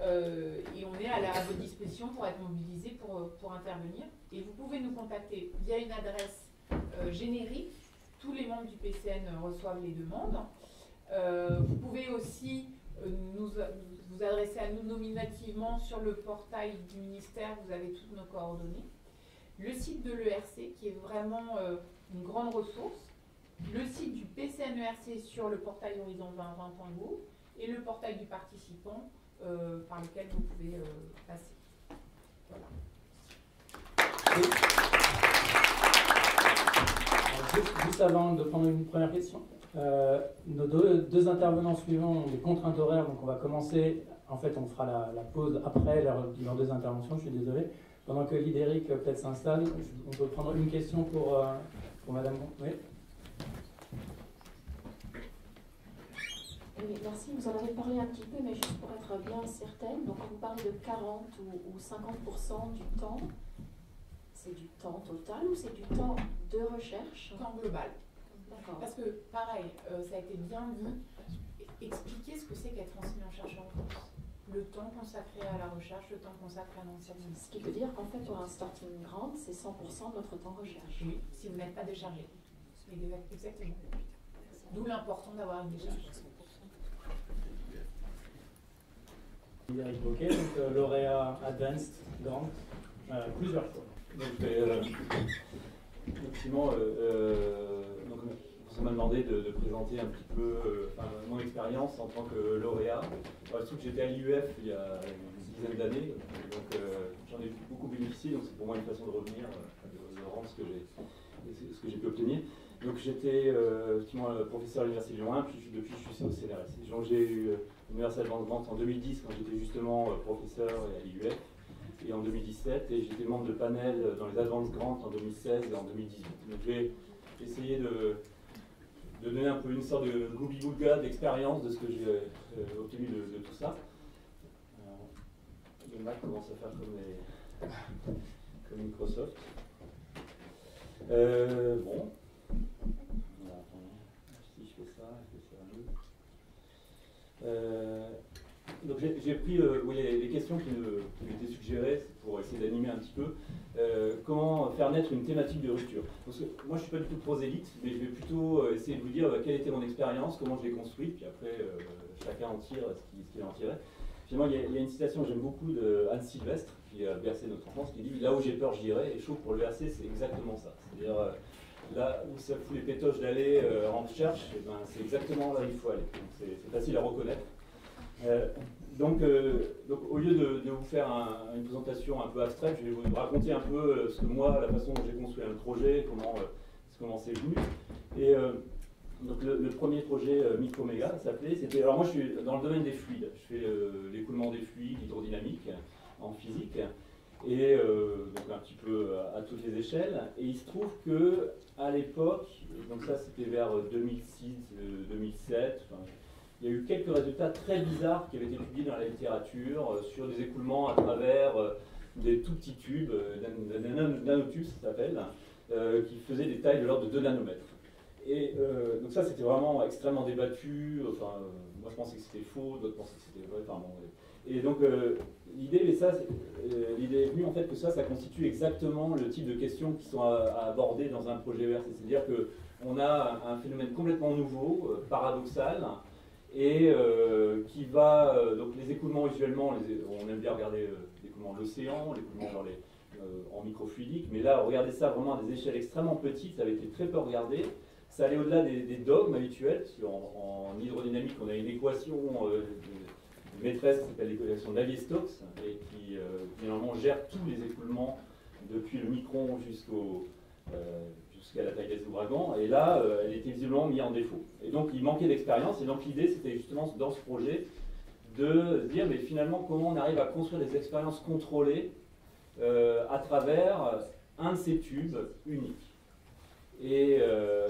Euh, et on est à, la, votre disposition pour être mobilisé pour, pour, intervenir. Et vous pouvez nous contacter via une adresse euh, générique. Tous les membres du PCN reçoivent les demandes. Euh, vous pouvez aussi vous adresser à nous nominativement sur le portail du ministère. Vous avez toutes nos coordonnées. Le site de l'ERC qui est vraiment une grande ressource. Le site du PCN-ERC sur le portail horizon 2020.gouv et le portail du participant euh, par lequel vous pouvez euh, passer. Juste, avant de prendre une première question, euh, nos deux, intervenants suivants ont des contraintes horaires, donc on va commencer. En fait, on fera la, pause après leurs, deux interventions, je suis désolé. Pendant que Lidéric peut-être s'installe, on peut prendre une question pour, pour Madame. Oui merci. Vous en avez parlé un petit peu, mais juste pour être bien certaine, donc vous parlez de 40 ou, 50% du temps, c'est du temps total ou c'est du temps de recherche? Temps global. D'accord. Parce que, pareil, euh, ça a été bien dit, expliquer ce que c'est qu'être enseignant-chercheur en France. Le temps consacré à la recherche, le temps consacré à l'enseignement. Ce qui veut dire qu'en fait, pour un starting grant, c'est 100% de notre temps recherche. Oui, si vous n'êtes pas déchargé. Exactement. D'où l'important d'avoir une décharge. Eric Bocquet, donc euh, lauréat Advanced Grant, euh, plusieurs fois. Donc, euh, effectivement, on m'a demandé de, présenter un petit peu mon expérience en tant que lauréat. J'étais à l'IUF il y a une dizaine d'années, donc j'en ai beaucoup bénéficié, donc c'est pour moi une façon de revenir, de, rendre ce que j'ai pu obtenir. Donc j'étais effectivement professeur à l'Université de Lyon 1, puis depuis je suis au CNRS. J'ai eu Universal Grant en 2010 quand j'étais justement euh, professeur à l'IUF et en 2017 et j'étais membre de panel dans les Advanced Grants en 2016 et en 2018. Donc je vais essayer de, donner un peu une sorte de gooby d'expérience de ce que j'ai euh, obtenu de, tout ça. le Mac commence à faire comme, Microsoft. Euh, bon, Euh, donc j'ai pris euh, les, questions qui m'étaient suggérées pour essayer d'animer un petit peu. Euh, comment faire naître une thématique de rupture? Moi je ne suis pas du tout prosélite, mais je vais plutôt essayer de vous dire quelle était mon expérience, comment je l'ai construite, puis après chacun en tire ce qu'il en tirait. finalement, il y, a, une citation que j'aime beaucoup de Anne Sylvestre, qui a bercé notre enfance, qui dit Là où j'ai peur, j'irai. Et je trouve pour le RC, c'est exactement ça. C'est-à-dire, euh, là où ça fout les pétoches d'aller euh, en recherche, eh ben, c'est exactement là où il faut aller. C'est facile à reconnaître. Euh, donc, euh, donc, au lieu de, vous faire un, une présentation un peu abstraite, je vais vous raconter un peu ce que moi, la façon dont j'ai construit un projet, comment comment c'est venu. Et donc le, premier projet Microméga s'appelait, c'était, alors moi je suis dans le domaine des fluides, je fais l'écoulement des fluides, l'hydrodynamique en physique, et donc un petit peu à, à, toutes les échelles. Et il se trouve que à l'époque, donc ça c'était vers 2006, 2007, enfin, il y a eu quelques résultats très bizarres qui avaient été publiés dans la littérature euh, sur des écoulements à travers euh, des tout petits tubes, euh, nanotubes ça s'appelle, qui faisaient des tailles de l'ordre de 2 nanomètres. Et euh, donc ça, c'était vraiment extrêmement débattu. Enfin, euh, moi, je pensais que c'était faux, d'autres pensaient que c'était vrai. Et donc, euh, l'idée, ça, l'idée est venue en fait que ça, ça constitue exactement le type de questions qui sont à, aborder dans un projet ERC. C'est-à-dire qu'on a un, phénomène complètement nouveau, paradoxal, et qui va donc les écoulements usuellement, les, on aime bien regarder l'écoulement de l'océan, l'écoulement dans les en microfluidique, mais là, regardez ça vraiment à des échelles extrêmement petites, ça avait été très peu regardé. Ça allait au-delà des, dogmes habituels. En, hydrodynamique, on a une équation euh, maîtresse qui s'appelle l'équation Navier-Stokes et qui euh, finalement gère tous les écoulements depuis le micron euh, jusqu'à la taille des ouragans. Et là, euh, elle était visiblement mise en défaut. Et donc, il manquait d'expérience. Et donc, l'idée, c'était justement dans ce projet de se dire, mais finalement, comment on arrive à construire des expériences contrôlées à travers un de ces tubes uniques. Et, euh,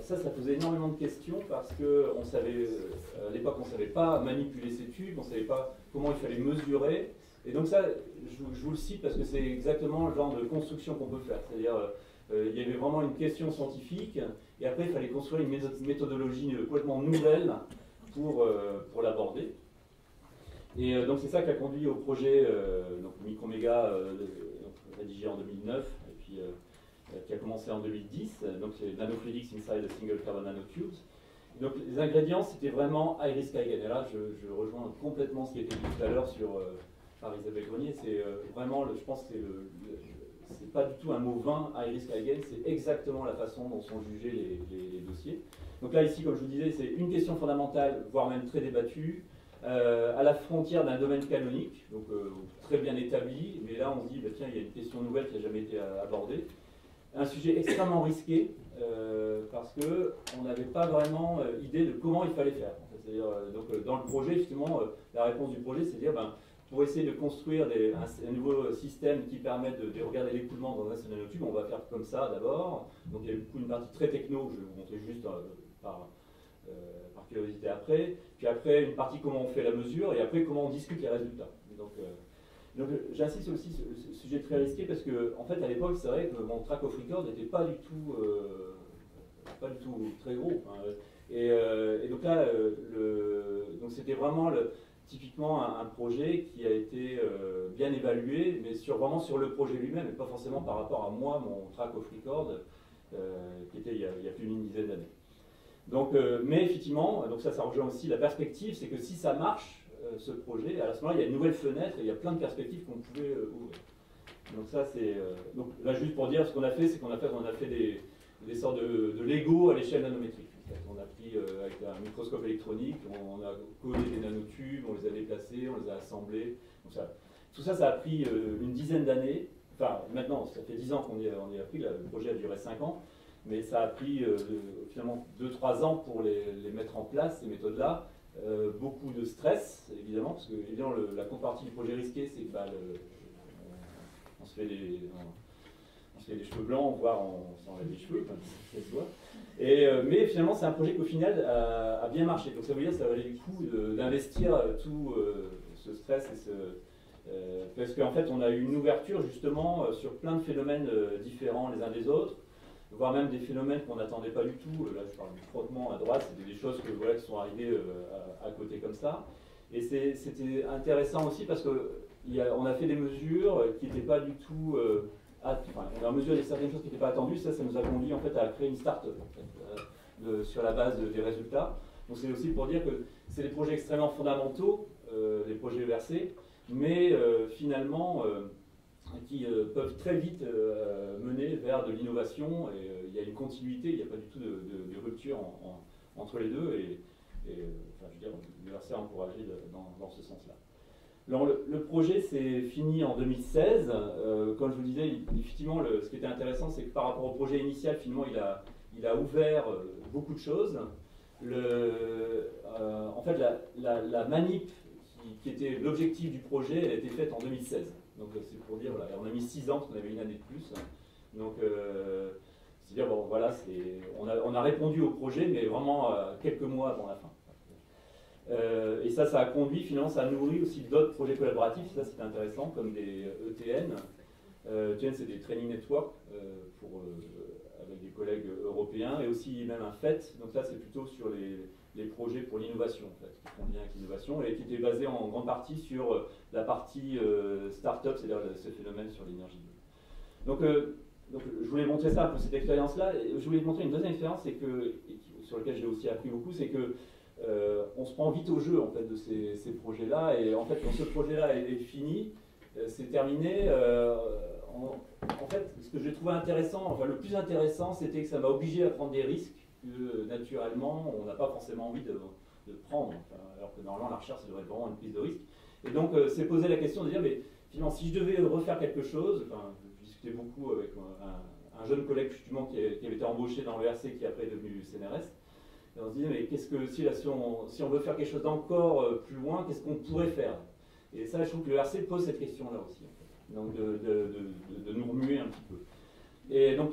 ça, ça posait énormément de questions parce qu'on savait, euh, à l'époque, on ne savait pas manipuler ces tubes, on ne savait pas comment il fallait mesurer. Et donc ça, je, vous le cite parce que c'est exactement le genre de construction qu'on peut faire. C'est-à-dire, euh, il y avait vraiment une question scientifique, et après, il fallait construire une méthodologie complètement nouvelle pour, pour l'aborder. Et donc c'est ça qui a conduit au projet donc Microméga rédigé en 2009, et puis qui a commencé en 2010. Donc c'est Nanofluidics Inside a Single Carbon Nanotubes. Donc les ingrédients, c'était vraiment high gain. Et là, je, rejoins complètement ce qui a été dit tout à l'heure sur euh, par Isabelle Grenier. C'est euh, vraiment, je pense que c'est pas du tout un mot vain, high gain. C'est exactement la façon dont sont jugés les, dossiers. Donc là, ici, comme je vous disais, c'est une question fondamentale, voire même très débattue. Euh, à la frontière d'un domaine canonique, donc euh, très bien établi, mais là on se dit, bah, tiens, il y a une question nouvelle qui n'a jamais été abordée un sujet extrêmement risqué euh, parce qu'on n'avait pas vraiment euh, idée de comment il fallait faire. C'est-à-dire, euh, donc, dans le projet, justement, la réponse du projet, c'est de dire, ben, pour essayer de construire un, nouveau système qui permette de, de regarder l'écoulement dans un nanotube, on va faire comme ça d'abord. Donc il y a beaucoup une partie très techno, je vais vous montrer juste par, curiosité après. Puis après, une partie comment on fait la mesure, et après comment on discute les résultats. Donc j'insiste aussi sur ce sujet très risqué parce que en fait à l'époque c'est vrai que mon track of record n'était pas du tout euh, pas du tout très gros. Hein. Et, euh, et, donc là euh, donc c'était vraiment typiquement un, projet qui a été euh, bien évalué, mais sur vraiment sur le projet lui-même et pas forcément par rapport à moi mon track of record euh, qui était il y, a, il y a plus d'une dizaine d'années. Donc, mais effectivement, donc ça, ça rejoint aussi la perspective, c'est que si ça marche, euh, ce projet. À ce moment-là, il y a une nouvelle fenêtre et il y a plein de perspectives qu'on pouvait euh, ouvrir. Euh, donc là juste pour dire ce qu'on a fait, c'est qu'on a fait, des, sortes de, Lego à l'échelle nanométrique. On a pris euh, avec un microscope électronique, on, a codé des nanotubes, on les a déplacés, on les a assemblés. Tout ça, ça a pris euh, une dizaine d'années. Enfin, maintenant, ça fait 10 ans qu'on y, on y a pris, le projet a duré 5 ans, mais ça a pris euh, finalement 2-3 ans pour les, mettre en place, ces méthodes-là. Euh, beaucoup de stress, évidemment, parce que évidemment, la contrepartie du projet risqué, c'est que bah, le, on, se fait des, on, se fait des cheveux blancs, voire on s'enlève les cheveux, enfin, et, euh, mais finalement, c'est un projet qui au final a, bien marché. Donc ça veut dire que ça valait le coup d'investir tout euh, ce stress et ce, parce qu'en fait, on a eu une ouverture justement sur plein de phénomènes différents les uns des autres voire même des phénomènes qu'on n'attendait pas du tout. Là, je parle du frottement à droite, c'était des choses que, voilà, qui sont arrivées euh, à, côté comme ça. Et c'était intéressant aussi parce qu'on a, a fait des mesures qui n'étaient pas du tout. Euh, enfin, on a mesuré certaines choses qui n'étaient pas attendues. Ça, ça nous a conduit en fait à créer une start-up euh, sur la base de, des résultats. Donc c'est aussi pour dire que c'est des projets extrêmement fondamentaux les projets ERC, mais finalement qui peuvent très vite mener vers de l'innovation et il y a une continuité, il n'y a pas du tout de, rupture entre les deux et, je veux dire, l'URC a encouragé dans, ce sens-là. le, projet s'est fini en 2016. comme je vous disais, effectivement, ce qui était intéressant, c'est que par rapport au projet initial, finalement, il a, ouvert beaucoup de choses. En fait, la, manip qui, était l'objectif du projet, elle a été faite en 2016. Donc c'est pour dire, voilà, on a mis 6 ans parce qu'on avait une année de plus. Donc c'est dire, bon voilà, on a, on a répondu au projet, mais vraiment quelques mois avant la fin. Euh, et ça, ça a conduit, finalement, ça a nourri aussi d'autres projets collaboratifs, ça c'était intéressant, comme des ETN. Euh, ETN, c'est des training networks euh, pour, avec des collègues européens, et aussi même un FET, donc là c'est plutôt sur les, les projets pour l'innovation, en fait, qui font lien avec l'innovation, et qui était basé en grande partie sur la partie start-up, c'est-à-dire ce phénomène sur l'énergie Donc, donc, je voulais montrer ça pour cette expérience-là. Je voulais montrer une deuxième expérience, que, sur laquelle j'ai aussi appris beaucoup, c'est que euh, on se prend vite au jeu en fait de ces, projets-là. Et en fait, quand ce projet-là est, fini, euh, c'est terminé. Euh, en, fait, ce que j'ai trouvé intéressant, enfin le plus intéressant, c'était que ça m'a obligé à prendre des risques que naturellement on n'a pas forcément envie de, prendre. alors que normalement la recherche, ça devrait être vraiment une prise de risque. Et donc, c'est poser la question de dire, mais finalement, si je devais refaire quelque chose, enfin, je discutais beaucoup avec un, jeune collègue justement qui, avait été embauché dans le RC, qui est après devenu CNRS. Et on se disait, mais qu'est-ce que si, si, on, veut faire quelque chose d'encore euh, plus loin, qu'est-ce qu'on pourrait faire? Et ça, je trouve que le RC pose cette question-là aussi, donc de, de, nous remuer un petit peu. Et donc,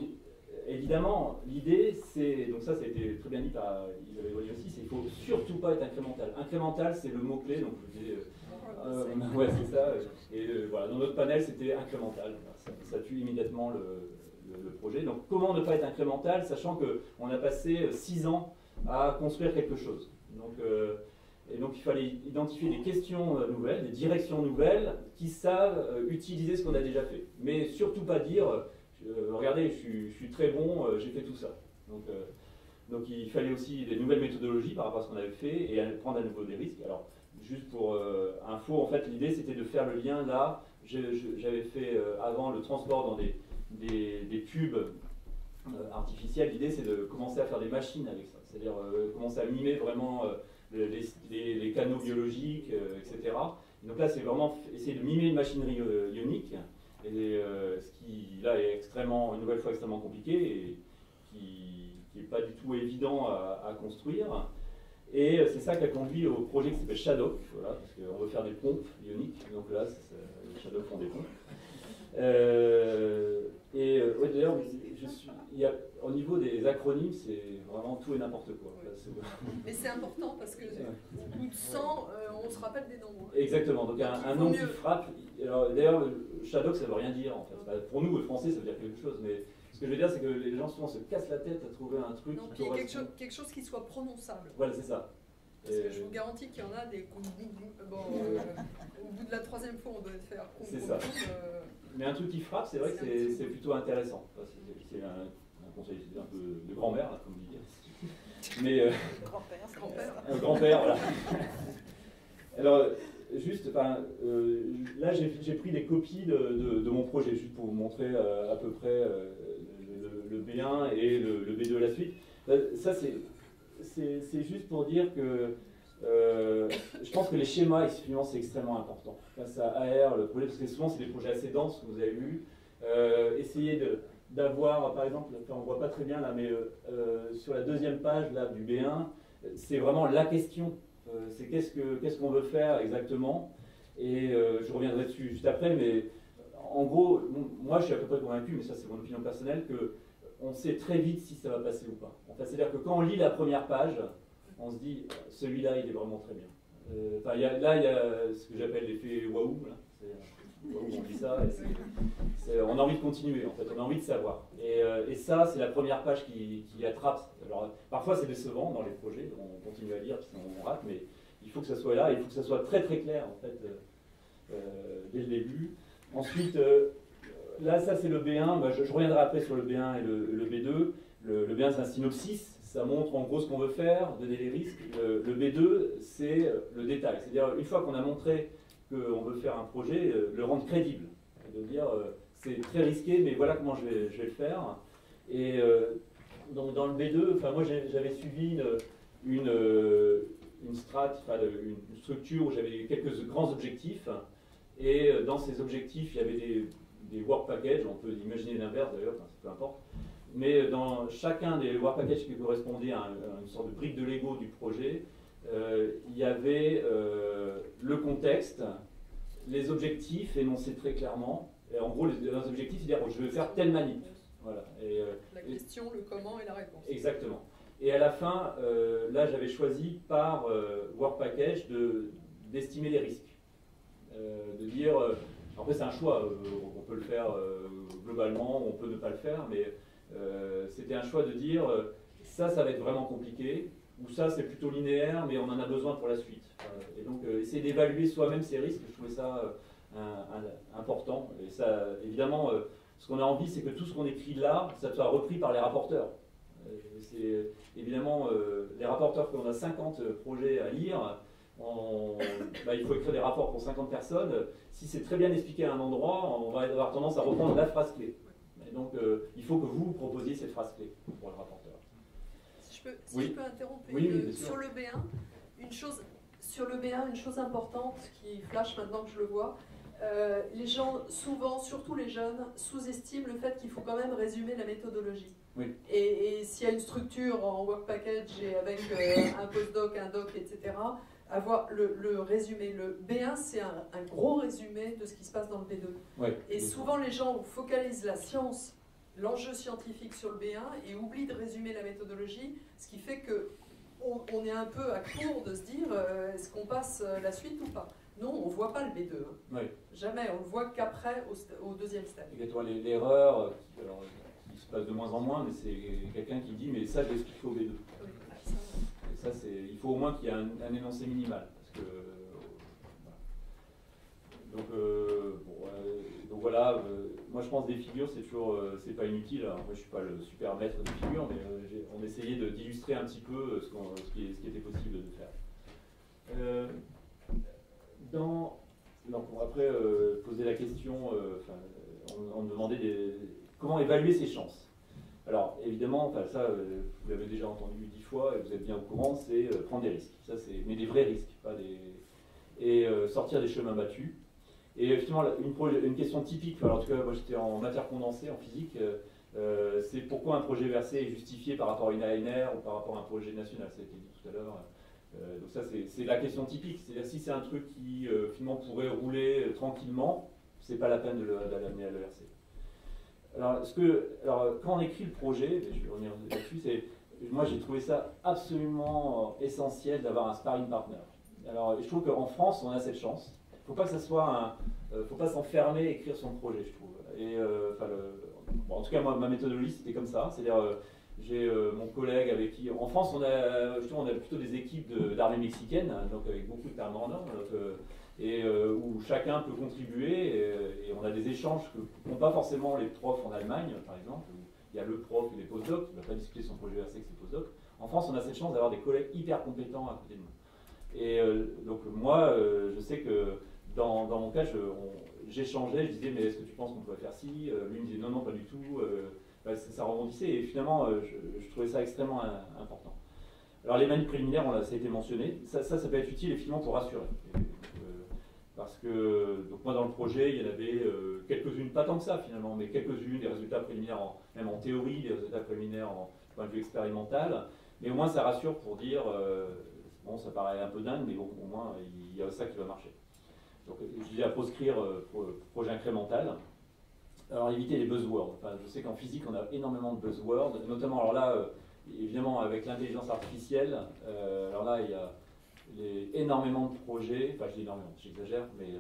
évidemment, l'idée, c'est, donc ça, ça a été très bien dit par Isabelle Voyer aussi, c'est qu'il ne faut surtout pas être incrémental. Incrémental, c'est le mot-clé, donc je disais, euh, euh, ouais, c'est ça. Et voilà, dans notre panel, c'était incrémental. Ça, tue immédiatement le, le, projet. Donc, comment ne pas être incrémental, sachant qu'on a passé six ans à construire quelque chose? Donc, euh, et donc il fallait identifier des questions euh, nouvelles, des directions nouvelles qui savent euh, utiliser ce qu'on a déjà fait. Mais surtout pas dire, regardez, je suis, très bon, j'ai fait tout ça. Donc, donc il fallait aussi des nouvelles méthodologies par rapport à ce qu'on avait fait et prendre à nouveau des risques. Alors, juste pour info, en fait, l'idée c'était de faire le lien là. J'avais fait avant le transport dans des, des, des tubes artificiels. L'idée c'est de commencer à faire des machines avec ça c'est-à-dire euh, commencer à mimer vraiment euh, les, canaux biologiques, euh, etc. donc là, c'est vraiment essayer de mimer une machinerie ionique, et, ce qui là est extrêmement, une nouvelle fois extrêmement compliqué et qui n'est pas du tout évident à, construire. Et c'est ça qui a conduit au projet qui s'appelle Shadow, voilà, parce qu'on veut faire des pompes ioniques, donc là, les Shadow font des pompes. et d'ailleurs, je suis, au niveau des acronymes, c'est vraiment tout et n'importe quoi. Mais c'est important parce que au bout de 100, euh, on se rappelle des noms. Hein. Exactement. Donc, un, nom qui frappe. D'ailleurs, Shadow, ça ne veut rien dire en fait. Pour nous, le français, ça veut dire quelque chose. Mais ce que je veux dire, c'est que les gens souvent se cassent la tête à trouver un truc. Donc, il y a quelque, chose, quelque chose qui soit prononçable. Voilà, c'est ça. Parce que je vous garantis qu'il y en a des. Bon, euh, au bout de la troisième fois, on doit faire. C'est ça. Euh, mais un truc qui frappe, c'est vrai que c'est plutôt intéressant. C'est un, conseil un peu de grand-mère, comme vous dites. Mais, euh, grand-père, grand-père. grand-père, voilà. Alors, juste, euh, là, j'ai pris des copies de, mon projet, juste pour vous montrer euh, à peu près le, B1 et le, B2 à la suite. Ça, c'est juste pour dire que je pense que les schémas effectivement c'est extrêmement important. Face à AR, le projet, parce que souvent c'est des projets assez denses que vous avez vus. essayez d'avoir, par exemple, on ne voit pas très bien là, mais euh, euh, sur la deuxième page là, du B1, c'est vraiment la question. Euh, c'est qu'est-ce qu'on qu'est-ce qu'on veut faire exactement. Et je reviendrai dessus juste après, mais en gros, moi je suis à peu près convaincu, mais ça c'est mon opinion personnelle, que on sait très vite si ça va passer ou pas. En fait, c'est-à-dire que quand on lit la première page, on se dit celui-là il est vraiment très bien. Enfin, là il y a ce que j'appelle l'effet waouh on a envie de continuer en fait, on a envie de savoir. Et, euh, ça, c'est la première page qui, attrape. Alors, parfois c'est décevant dans les projets, on continue à lire, sinon on rate, mais il faut que ça soit là, il faut que ça soit très très clair en fait, euh, euh, dès le début. Ensuite, là ça c'est le B1, bah, je, reviendrai après sur le B1 et le, B2. Le, B1 c'est un synopsis, ça montre en gros ce qu'on veut faire, donner les risques. Le B2, c'est le détail. C'est-à-dire, une fois qu'on a montré qu'on veut faire un projet, euh, le rendre crédible. De dire, euh, c'est très risqué, mais voilà comment je vais, le faire. Et euh, donc, dans le B2, enfin, moi j'avais suivi une, une, une structure où j'avais quelques grands objectifs. Et dans ces objectifs, il y avait des, work packages, on peut imaginer l'inverse d'ailleurs, peu importe. Mais dans chacun des work packages qui correspondait à, un- à une sorte de brique de Lego du projet, il y avait euh, le contexte, les objectifs énoncés très clairement. Et en gros, les, les objectifs, c'est dire oh, je vais faire telle manip. Voilà. Et, euh, La et- question, le comment et la réponse. Exactement. Et à la fin, euh, là, j'avais choisi par euh, Work Package de- d'estimer les risques. Euh, de dire, euh, après c'est un choix, euh, on peut le faire euh, globalement, on peut ne pas le faire, mais euh, c'était un choix de dire, euh, ça, ça va être vraiment compliqué, ou ça, c'est plutôt linéaire, mais on en a besoin pour la suite. Euh, et donc, euh, essayer d'évaluer soi-même ces risques, je trouvais ça euh, important. Et ça, évidemment, ce qu'on a envie, c'est que tout ce qu'on écrit là, ça soit repris par les rapporteurs. C'est évidemment les rapporteurs, quand on a 50 projets à lire, bah, il faut écrire des rapports pour 50 personnes. Si c'est très bien expliqué à un endroit, on va avoir tendance à reprendre la phrase clé. Et donc, il faut que vous proposiez cette phrase clé pour le rapporteur. Si je peux, si Oui. je peux interrompre, Oui, oui, sur le B1, une chose, sur le B1, une chose importante qui flash maintenant que je le vois, euh, les gens, souvent, surtout les jeunes, sous-estiment le fait qu'il faut quand même résumer la méthodologie. Oui. Et, et s'il y a une structure en work package et avec euh, un postdoc, un doc, etc., avoir le, le résumé. Le B1, c'est un, un gros résumé de ce qui se passe dans le B2. Ouais. Et souvent, les gens focalisent la science, l'enjeu scientifique sur le B1 et oublient de résumer la méthodologie, ce qui fait que on, on est un peu à court de se dire euh, est-ce qu'on passe euh, la suite ou pas. Non, on ne voit pas le B2. hein. Oui. Jamais, on le voit qu'après, au, deuxième stade. Exactement, l'erreur, euh, qui, se passe de moins en moins, mais c'est quelqu'un qui dit mais ça je l'explique au B2. Et ça, c'est, il faut au moins qu'il y ait un, un énoncé minimal. Parce que, euh, voilà. Donc, euh, bon, euh, donc voilà, euh, moi je pense des figures, c'est toujours, euh, c'est pas inutile. Moi je suis pas le super maître des figures, mais euh, on essayait d'illustrer un petit peu ce, qui, était possible de faire. Donc après poser la question, on, me demandait des- comment évaluer ses chances. Alors évidemment, ça vous l'avez déjà entendu dix fois et vous êtes bien au courant, c'est prendre des risques. Ça c'est, mais des vrais risques, pas des et sortir des chemins battus. Et effectivement, une, question typique, alors, en tout cas moi j'étais en matière condensée en physique, euh, euh, c'est pourquoi un projet versé est justifié par rapport à une ANR ou par rapport à un projet national, ça a été dit tout à l'heure. Euh, donc ça c'est, la question typique, c'est-à-dire si c'est un truc qui finalement pourrait rouler tranquillement, c'est pas la peine de, l'amener à l'ERC. Alors, alors, quand on écrit le projet, et je vais revenir là-dessus, c'est, moi j'ai trouvé ça absolument essentiel d'avoir un sparring partner. Alors, je trouve qu'en France, on a cette chance. Il faut pas que ça soit un. euh, faut pas s'enfermer et écrire son projet, je trouve. Et, euh, en tout cas, moi, ma méthodologie, c'était comme ça. C'est-à-dire, euh, j'ai mon collègue avec qui. En France, on a, justement, on a plutôt des équipes d'armée mexicaine, donc avec beaucoup de permanents. donc, euh, et où chacun peut contribuer et, on a des échanges que n'ont pas forcément les profs en Allemagne, par exemple, il y a le prof et les postdocs, qui ne va pas discuter son projet avec ses postdocs. En France, on a cette chance d'avoir des collègues hyper compétents à côté de nous. Et donc moi, je sais que dans, mon cas, je- j'échangeais, je disais, mais est-ce que tu penses qu'on pourrait faire ci? Euh, Lui me disait, non, non, pas du tout. Euh, bah, ça, rebondissait et finalement, euh, je, je trouvais ça extrêmement important. Alors les manies préliminaires, on ça a été mentionné. Ça, ça, peut être utile effectivement pour rassurer. Parce que donc moi dans le projet, il y en avait quelques-unes, pas tant que ça finalement, mais quelques-unes, des résultats préliminaires, même en théorie, des résultats préliminaires en point de vue expérimental. Mais au moins ça rassure pour dire, bon ça paraît un peu dingue, mais bon, au moins il y a ça qui va marcher. Donc je disais à proscrire euh, pro- projet incrémental. Alors éviter les buzzwords. Enfin, je sais qu'en physique on a énormément de buzzwords, notamment alors là, euh, évidemment avec l'intelligence artificielle, euh, alors là il y a énormément de projets, enfin je dis énormément, j'exagère, mais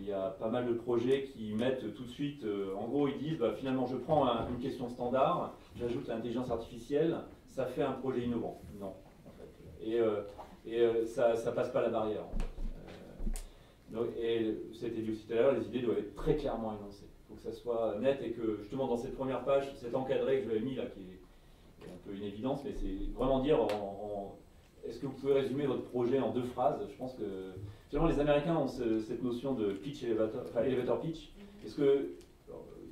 il y a pas mal de projets qui mettent tout de suite, en gros ils disent bah, finalement je prends un- une question standard, j'ajoute l'intelligence artificielle, ça fait un projet innovant. Non, en fait. Et, ça, ça passe pas la barrière. Euh, donc, et c'était dit aussi tout à l'heure, les idées doivent être très clairement énoncées. Il faut que ça soit net et que justement dans cette première page, cet encadré que je vous avais mis là, qui est un peu une évidence, mais c'est vraiment dire en, est-ce que vous pouvez résumer votre projet en deux phrases? Je pense que finalement les Américains ont cette notion de pitch elevator, enfin elevator pitch. Est-ce que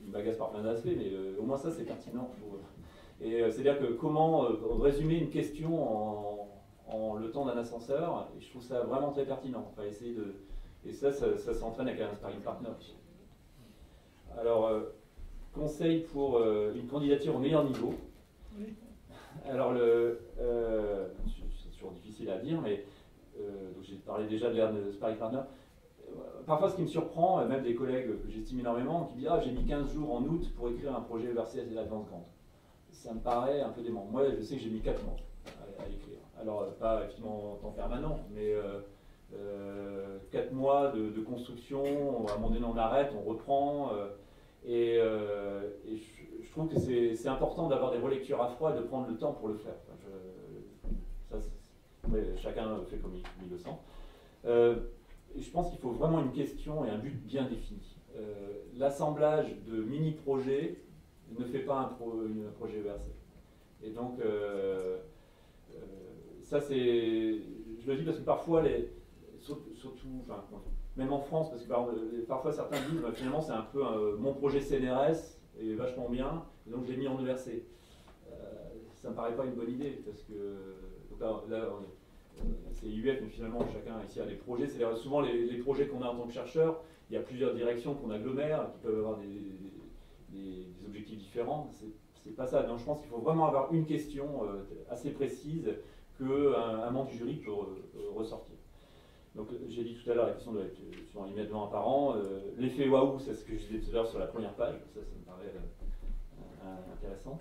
ils m'agacent par plein d'aspects, mais au moins ça c'est pertinent. Et c'est-à-dire que comment résumer une question en, en le temps d'un ascenseur, et je trouve ça vraiment très pertinent. On va essayer de, et ça, ça, s'entraîne avec un sparring partner. Alors, euh, conseil pour euh, une candidature au meilleur niveau. Alors, le, euh, c'est toujours difficile à dire, mais j'ai parlé déjà de l'ère de sparring partner. Parfois, ce qui me surprend, même des collègues que j'estime énormément, qui disent Ah, j'ai mis 15 jours en août pour écrire un projet versé à l'Advance Grant. Ça me paraît un peu dément. Moi, je sais que j'ai mis 4 mois à, écrire. Alors, pas effectivement en temps permanent, mais euh, quatre mois de, construction, à un moment donné on arrête, on reprend. Euh, et, euh, je, trouve que c'est important d'avoir des relectures à froid et de prendre le temps pour le faire. chacun fait comme il, le sent. je pense qu'il faut vraiment une question et un but bien défini. L'assemblage de mini-projets ne fait pas un, projet versé. Et donc, ça c'est. Je le dis parce que parfois les, surtout, même en France, parce que euh, parfois certains disent bah, finalement c'est un peu mon projet CNRS est vachement bien, donc j'ai mis en ERC. Euh, ça ne me paraît pas une bonne idée, parce que là, euh, c'est UF, mais finalement chacun ici a des projets. C'est souvent les, projets qu'on a en tant que chercheur, il y a plusieurs directions qu'on agglomère, qui peuvent avoir des, objectifs différents. C'est pas ça. Donc je pense qu'il faut vraiment avoir une question assez précise qu'un un membre du jury peut ressortir. Donc j'ai dit tout à l'heure, la question doit être souvent immédiatement apparent. Euh, L'effet waouh, c'est ce que je disais tout à l'heure sur la première page, ça, ça me paraît euh, euh, intéressant.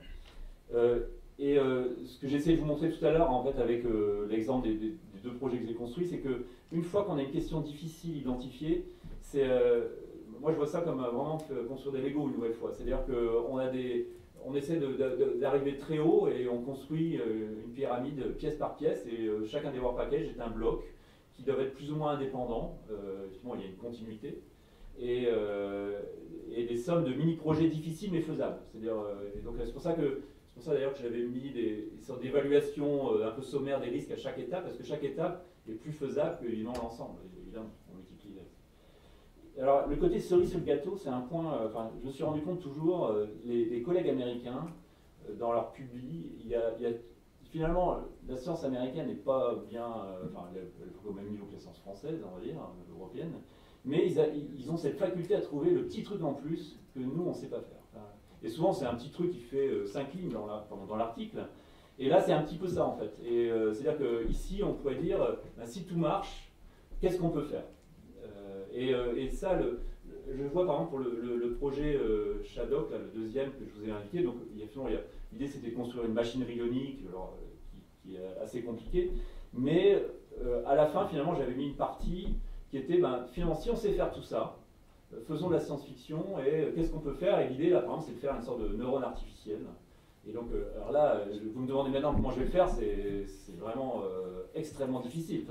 Euh, et ce que j'ai de vous montrer tout à l'heure, en fait, avec l'exemple des, deux projets que j'ai construits, c'est que une fois qu'on a une question difficile identifiée, c'est, moi je vois ça comme vraiment construire des Lego une nouvelle fois. C'est-à-dire qu'on a des, on essaie d'arriver très haut et on construit une pyramide pièce par pièce et chacun des work est un bloc qui doivent être plus ou moins indépendants. Euh, effectivement, il y a une continuité. Et, euh, et des sommes de mini-projets difficiles mais faisables. Euh, c'est pour ça que ça d'ailleurs que j'avais mis des, sortes d'évaluations un peu sommaires des risques à chaque étape, parce que chaque étape est plus faisable que évidemment l'ensemble. Évidemment, on multiplie. Alors le côté cerise sur le gâteau, c'est un point. je me suis rendu compte toujours, les, collègues américains dans leur publi, il y a finalement, la science américaine n'est pas bien, euh, enfin, elle est au même niveau que la science française, on va dire, euh, européenne, mais ils, ont cette faculté à trouver le petit truc en plus que nous, on ne sait pas faire. et souvent, c'est un petit truc qui fait 5 euh, lignes dans l'article. Et là, c'est un petit peu ça, en fait. Et c'est-à-dire qu'ici, on pourrait dire, ben, si tout marche, qu'est-ce qu'on peut faire? Et, ça, je vois par exemple pour le, projet Shadok, le deuxième que je vous ai indiqué, donc il y a, l'idée c'était de construire une machinerie ionique, alors, qui, est assez compliquée, mais euh, à la fin finalement j'avais mis une partie qui était, ben, finalement si on sait faire tout ça, euh, faisons de la science-fiction et euh, qu'est-ce qu'on peut faire? Et l'idée là par exemple c'est de faire une sorte de neurone artificielle. Et donc, là, vous me demandez maintenant comment je vais le faire, c'est vraiment extrêmement difficile.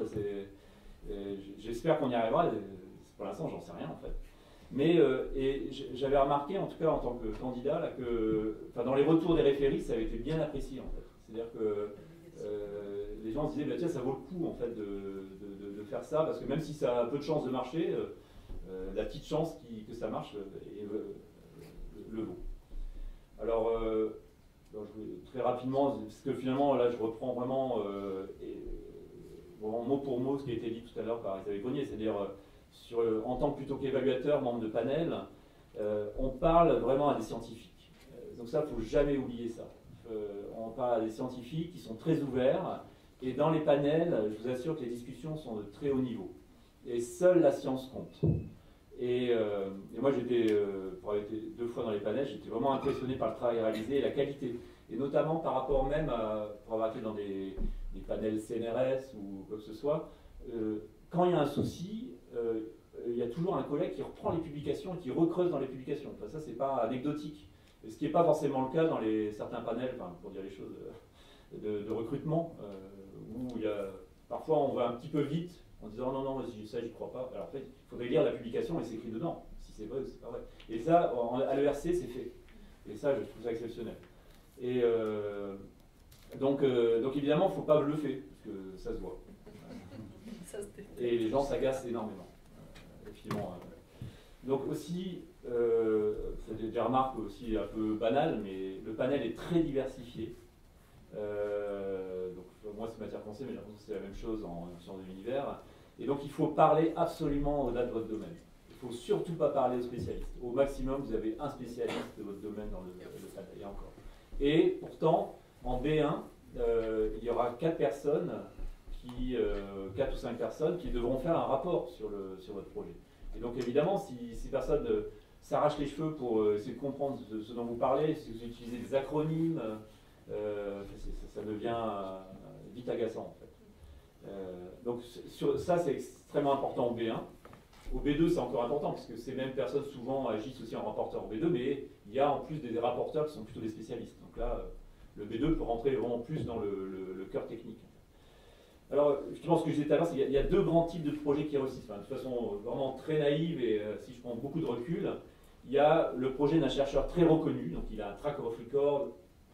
J'espère qu'on y arrivera. Pour l'instant, j'en sais rien en fait. Mais et j'avais remarqué, en tout cas en tant que candidat, que dans les retours des référis, ça avait été bien apprécié. C'est-à-dire que euh, les gens se disaient, bah, tiens, ça vaut le coup en fait de, faire ça, parce que même si ça a peu de chances de marcher, euh, euh, la petite chance que ça marche le vaut. Alors, très rapidement, parce que finalement, là, je reprends vraiment, mot pour mot ce qui a été dit tout à l'heure par Isabelle Grenier, c'est-à-dire, en tant que plutôt qu'évaluateur, membre de panel, on parle vraiment à des scientifiques. donc ça, il ne faut jamais oublier ça. Euh, on parle à des scientifiques qui sont très ouverts. Et dans les panels, je vous assure que les discussions sont de très haut niveau. Et seule la science compte. Et, euh, moi, j'étais, euh, deux fois dans les panels, j'étais vraiment impressionné par le travail réalisé et la qualité. Et notamment par rapport même à, pour avoir été dans des, panels CNRS ou quoi que ce soit, quand il y a un souci, il y a toujours un collègue qui reprend les publications et qui recreuse dans les publications. Ça, c'est pas anecdotique ce qui n'est pas forcément le cas dans certains panels, pour dire les choses, euh, de, recrutement, euh, où parfois on va un petit peu vite en disant non, non, ça j'y crois pas. Alors en fait, il faudrait lire la publication et c'est écrit dedans, si c'est vrai ou c'est pas vrai. Et ça, à l'ERC, c'est fait. Et ça, je trouve ça exceptionnel. Et, euh, Donc, euh, donc évidemment, il ne faut pas bluffer, parce que ça se voit. Et les gens s'agacent énormément. Euh, euh. Donc aussi, euh, c'est des remarques aussi un peu banales, mais le panel est très diversifié. Euh, donc moi c'est matière pensée, mais j'ai l'impression que c'est la même chose en sciences de l'univers. Et donc il faut parler absolument au-delà de votre domaine. Il ne faut surtout pas parler aux spécialistes. Au maximum, vous avez un spécialiste de votre domaine dans le, panel, et encore. Et pourtant, en B1, euh, il y aura quatre personnes, qui, euh, quatre ou cinq personnes qui devront faire un rapport sur, le, sur votre projet. Et donc évidemment, si ces personnes euh, s'arrachent les cheveux pour euh, essayer de comprendre ce, dont vous parlez, si vous utilisez des acronymes, euh, ça devient vite agaçant en fait. Donc ça c'est extrêmement important au B1. Au B2 c'est encore important parce que ces mêmes personnes souvent agissent aussi en rapporteur au B2, mais il y a en plus des rapporteurs qui sont plutôt des spécialistes. Donc là, le B2 peut rentrer vraiment plus dans le cœur technique. Alors, justement, ce que je disais tout à l'heure, c'est qu'il y a- deux grands types de projets qui réussissent. Enfin, de façon euh, vraiment très naïve et euh, si je prends beaucoup de recul, il y a le projet d'un chercheur très reconnu, donc il a un track of record,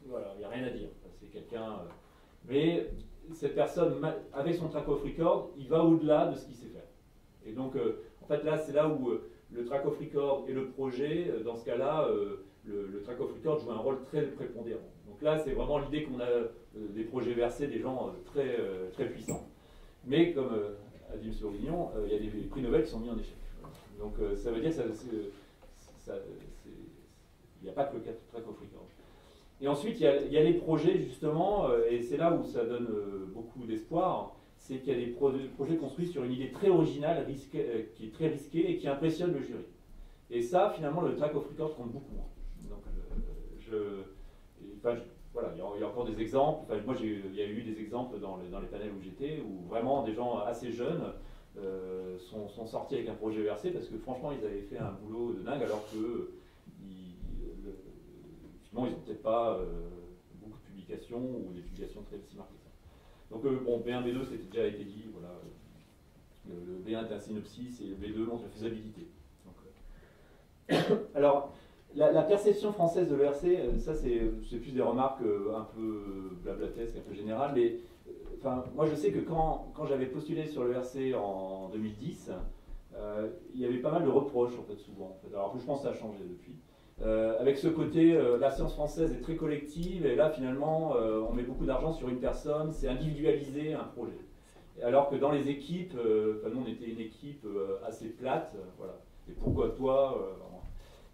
voilà, il n'y a rien à dire. C'est quelqu'un. euh, mais cette personne, avec son track of record, il va au-delà de ce qu'il sait faire. Et donc, en fait, là, c'est là où le track of record et le projet, dans ce cas-là, le, le track of record joue un rôle très prépondérant. Donc là, c'est vraiment l'idée qu'on a des projets versés, des gens euh, très, euh, très puissants. Mais comme euh, a dit M. Bourguignon, euh, il y a des prix Nobel qui sont mis en échec. Donc euh, ça veut dire que il n'y a pas que le track of record. Et ensuite, il y a, les projets, justement, euh, et c'est là où ça donne euh, beaucoup d'espoir, c'est qu'il y a des pro- projets construits sur une idée très originale, risquée, euh, qui est très risquée et qui impressionne le jury. Et ça, finalement, le track of record compte beaucoup moins. Donc, euh, je- voilà, il y, a, encore des exemples. Moi, il y a eu des exemples dans les, dans les panels où j'étais, où vraiment des gens assez jeunes euh, sont, sont sortis avec un projet ERC parce que franchement, ils avaient fait un boulot de dingue alors que le- finalement, ils n'ont peut-être pas euh, beaucoup de publications ou des publications très si marquées. Donc, euh, bon, B1, B2, c'était déjà été dit. Voilà. Le, le B1 est un synopsis et le B2 montre la faisabilité. Euh, alors, la, perception française de l'ERC, euh, ça c'est plus des remarques euh, un peu blablatesques, un peu générales, mais euh, moi je sais que quand, j'avais postulé sur l'ERC en 2010, euh, il y avait pas mal de reproches en fait souvent. En fait. Alors je pense que ça a changé depuis. Euh, avec ce côté, euh, la science française est très collective et là finalement euh, on met beaucoup d'argent sur une personne, c'est individualiser un projet. Et Alors que dans les équipes, euh, enfin, nous on était une équipe euh, assez plate, euh, voilà. Et pourquoi toi euh.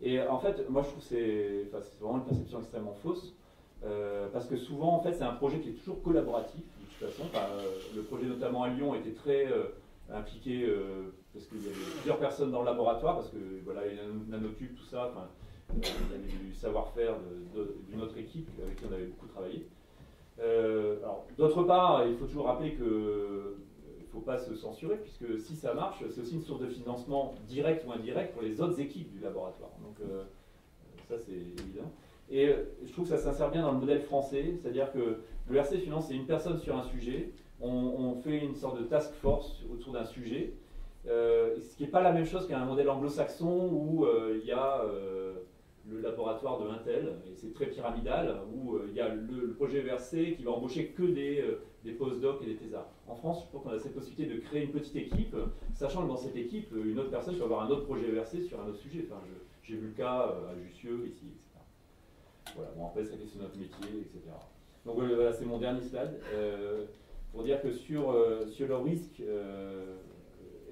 Et en fait, moi je trouve que c'est vraiment une perception extrêmement fausse. euh, parce que souvent, en fait, c'est un projet qui est toujours collaboratif, de toute façon. Euh, le projet, notamment à Lyon, était très euh, impliqué parce qu'il y avait plusieurs personnes dans le laboratoire, parce que voilà, les nano- nanotubes, tout ça, enfin, euh, il y avait du savoir-faire d'une autre équipe avec qui on avait beaucoup travaillé. Alors, d'autre part, il faut toujours rappeler que il faut pas se censurer, puisque si ça marche, c'est aussi une source de financement direct ou indirect pour les autres équipes du laboratoire. Donc euh, ça, c'est évident. Et euh, je trouve que ça s'insère bien dans le modèle français, c'est-à-dire que le RC Finance, c'est une personne sur un sujet, on, fait une sorte de task force autour d'un sujet, euh, ce qui n'est pas la même chose qu'un modèle anglo-saxon où il y a le laboratoire de Intel, et c'est très pyramidal, où il y a le, projet VRC qui va embaucher que des, euh, des postdocs et des thésards. En France, je pense qu'on a cette possibilité de créer une petite équipe, sachant que dans cette équipe, une autre personne peut avoir un autre projet VRC sur un autre sujet. Enfin, j'ai vu le cas euh, à Jussieu, ici, etc. Voilà, bon, après, ça question notre métier, etc. Donc voilà, c'est mon dernier slide. Euh, pour dire que sur, euh, sur le risque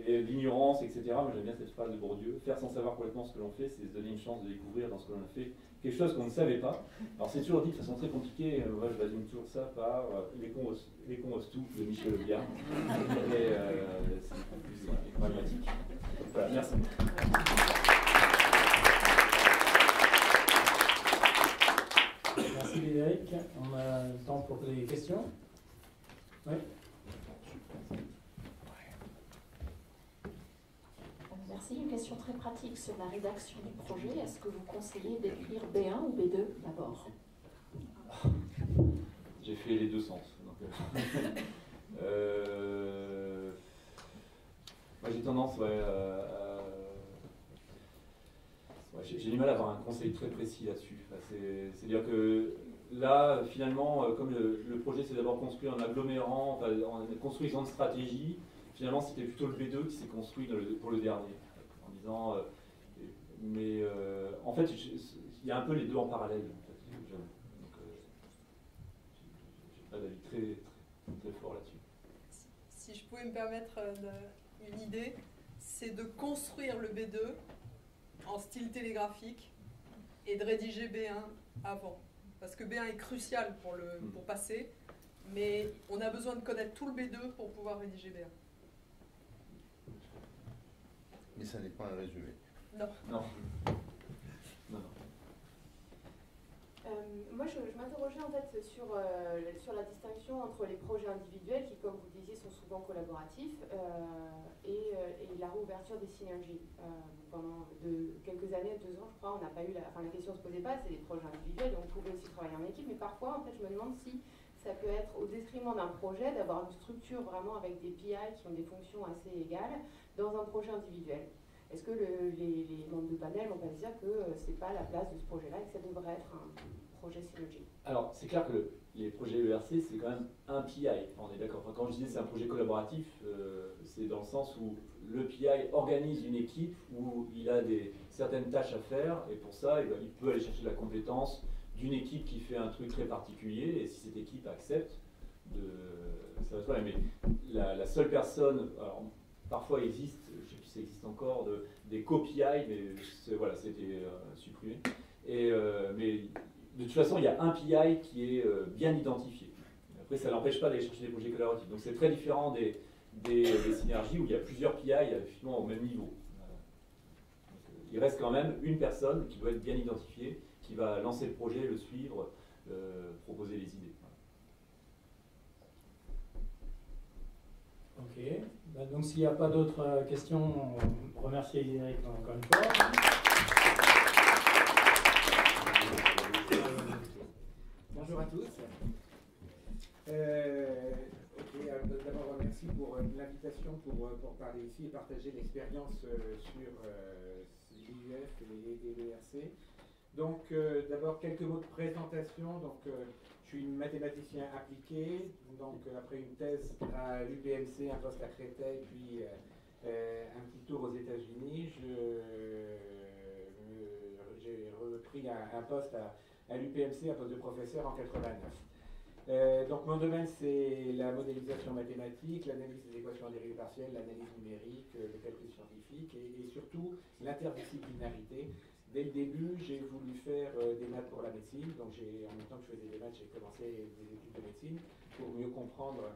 et l'ignorance, etc., j'aime bien cette phrase de Bourdieu, faire sans savoir complètement ce que l'on fait, c'est se donner une chance de découvrir dans ce que l'on fait quelque chose qu'on ne savait pas. Alors c'est toujours dit de façon très compliquée, euh, moi je résume toujours ça par euh, les cons les tout de Michel Audiard. Et euh, c'est plus euh, pragmatique. Voilà, merci. Merci Frédéric. On a le temps pour les questions? Oui. Une question très pratique sur la rédaction du projet. Est-ce que vous conseillez d'écrire B1 ou B2 d'abord J'ai fait les deux sens. euh, euh, moi j'ai tendance, ouais, à- j'ai du mal à avoir un conseil très précis là-dessus. C'est-à-dire que là, finalement, euh, comme le, projet s'est d'abord construit en agglomérant, en construisant une stratégie, finalement, c'était plutôt le B2 qui s'est construit pour le dernier, disant, euh, mais en fait, il y a un peu les deux en parallèle. Donc, j'ai pas d'avis très, très, fort là-dessus. Si, je pouvais me permettre une idée, c'est de construire le B2 en style télégraphique et de rédiger B1 avant. Parce que B1 est crucial pour, le, pour passer, mais on a besoin de connaître tout le B2 pour pouvoir rédiger B1. Mais ça n'est pas un résumé. Non. Non. Euh, moi, je, m'interrogeais en fait sur, euh, sur la distinction entre les projets individuels qui, comme vous disiez, sont souvent collaboratifs euh, et, et, la réouverture des synergies. pendant de, quelques années, deux ans, je crois, on n'a pas eu la, enfin, la question ne se posait pas, c'est des projets individuels, donc on pouvait aussi travailler en équipe, mais parfois, en fait, je me demande si ça peut être au détriment d'un projet d'avoir une structure vraiment avec des PI qui ont des fonctions assez égales dans un projet individuel. Est-ce que les, membres de panel vont pas dire que ce n'est pas la place de ce projet-là et que ça devrait être un, projet Synology Alors, c'est clair que les projets ERC, c'est quand même un PI. On est d'accord. quand je dis c'est un projet collaboratif, euh, c'est dans le sens où le PI organise une équipe où il a des, certaines tâches à faire, et pour ça, il, peut aller chercher la compétence d'une équipe qui fait un truc très particulier, et si cette équipe accepte, de, ça va être Mais la, seule personne, parfois existe, je ne sais plus si ça existe encore, de, des co-PI, mais voilà, c'était euh, supprimé. Euh, mais de toute façon, il y a un PI qui est euh, bien identifié. Après, ça n'empêche pas d'aller chercher des projets collaboratifs. Donc c'est très différent des, synergies où il y a plusieurs PI finalement au même niveau. il reste quand même une personne qui doit être bien identifiée, qui va lancer le projet, le suivre, proposer les idées. Ok. Bah, donc s'il n'y a pas d'autres euh, questions, on remercie encore une fois. Bonjour à tous. Euh, D'abord, merci pour euh, l'invitation pour, euh, pour, parler ici et partager l'expérience euh, sur l'IUF et, l'ERC. Donc, d'abord, quelques mots de présentation. Donc, je suis mathématicien appliqué. Donc, après une thèse à l'UPMC, un poste à Créteil, puis un petit tour aux États-Unis, j'ai repris un, un poste à l'UPMC à poste de professeur en 89. Euh, donc mon domaine c'est la modélisation mathématique, l'analyse des équations dérivées partielles, l'analyse numérique, euh, le calcul scientifique et, surtout l'interdisciplinarité. Dès le début, j'ai voulu faire euh, des maths pour la médecine, donc en même temps que je faisais des maths, j'ai commencé des études de médecine pour mieux comprendre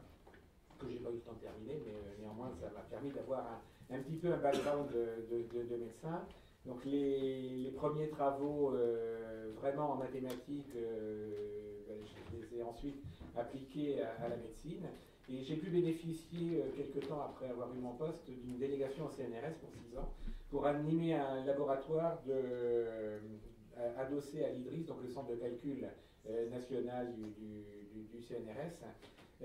que j'ai pas eu le temps de terminer, mais néanmoins ça m'a permis d'avoir un, petit peu un background de médecin. Donc les, premiers travaux euh, vraiment en mathématiques, euh, ben, je les ai ensuite appliqués à, la médecine. Et j'ai pu bénéficier, euh, quelques temps après avoir eu mon poste, d'une délégation au CNRS pour six ans, pour animer un laboratoire de, adossé à l'IDRIS, donc le centre de calcul national du CNRS,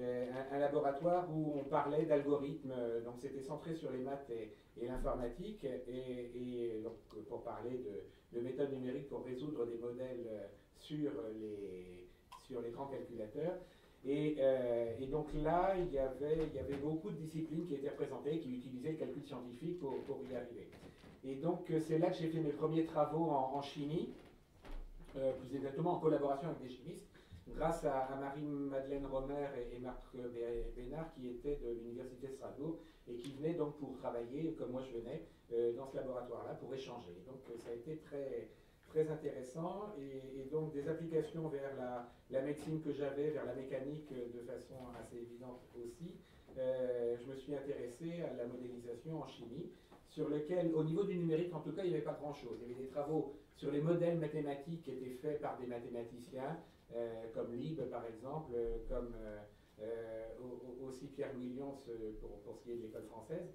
euh, un, laboratoire où on parlait d'algorithmes, euh, donc c'était centré sur les maths et, l'informatique, et, donc pour parler de, méthodes numériques pour résoudre des modèles euh, sur les, sur les grands calculateurs. Et, donc là, il y, avait, beaucoup de disciplines qui étaient représentées, qui utilisaient le calcul scientifique pour, y arriver. Et donc c'est là que j'ai fait mes premiers travaux en, chimie, plus exactement en collaboration avec des chimistes grâce à, Marie-Madeleine Romer et, Marc Bénard qui étaient de l'Université de Strasbourg et qui venaient donc pour travailler, comme moi je venais, euh, dans ce laboratoire-là pour échanger. Donc euh, ça a été très, très intéressant et, donc des applications vers la, médecine que j'avais, vers la mécanique euh, de façon assez évidente aussi. je me suis intéressé à la modélisation en chimie sur lequel, au niveau du numérique en tout cas, il n'y avait pas grand-chose. Il y avait des travaux sur les modèles mathématiques qui étaient faits par des mathématiciens, euh, comme Lib par exemple, euh, comme euh, aussi Pierre Williams pour, pour, ce qui est de l'école française.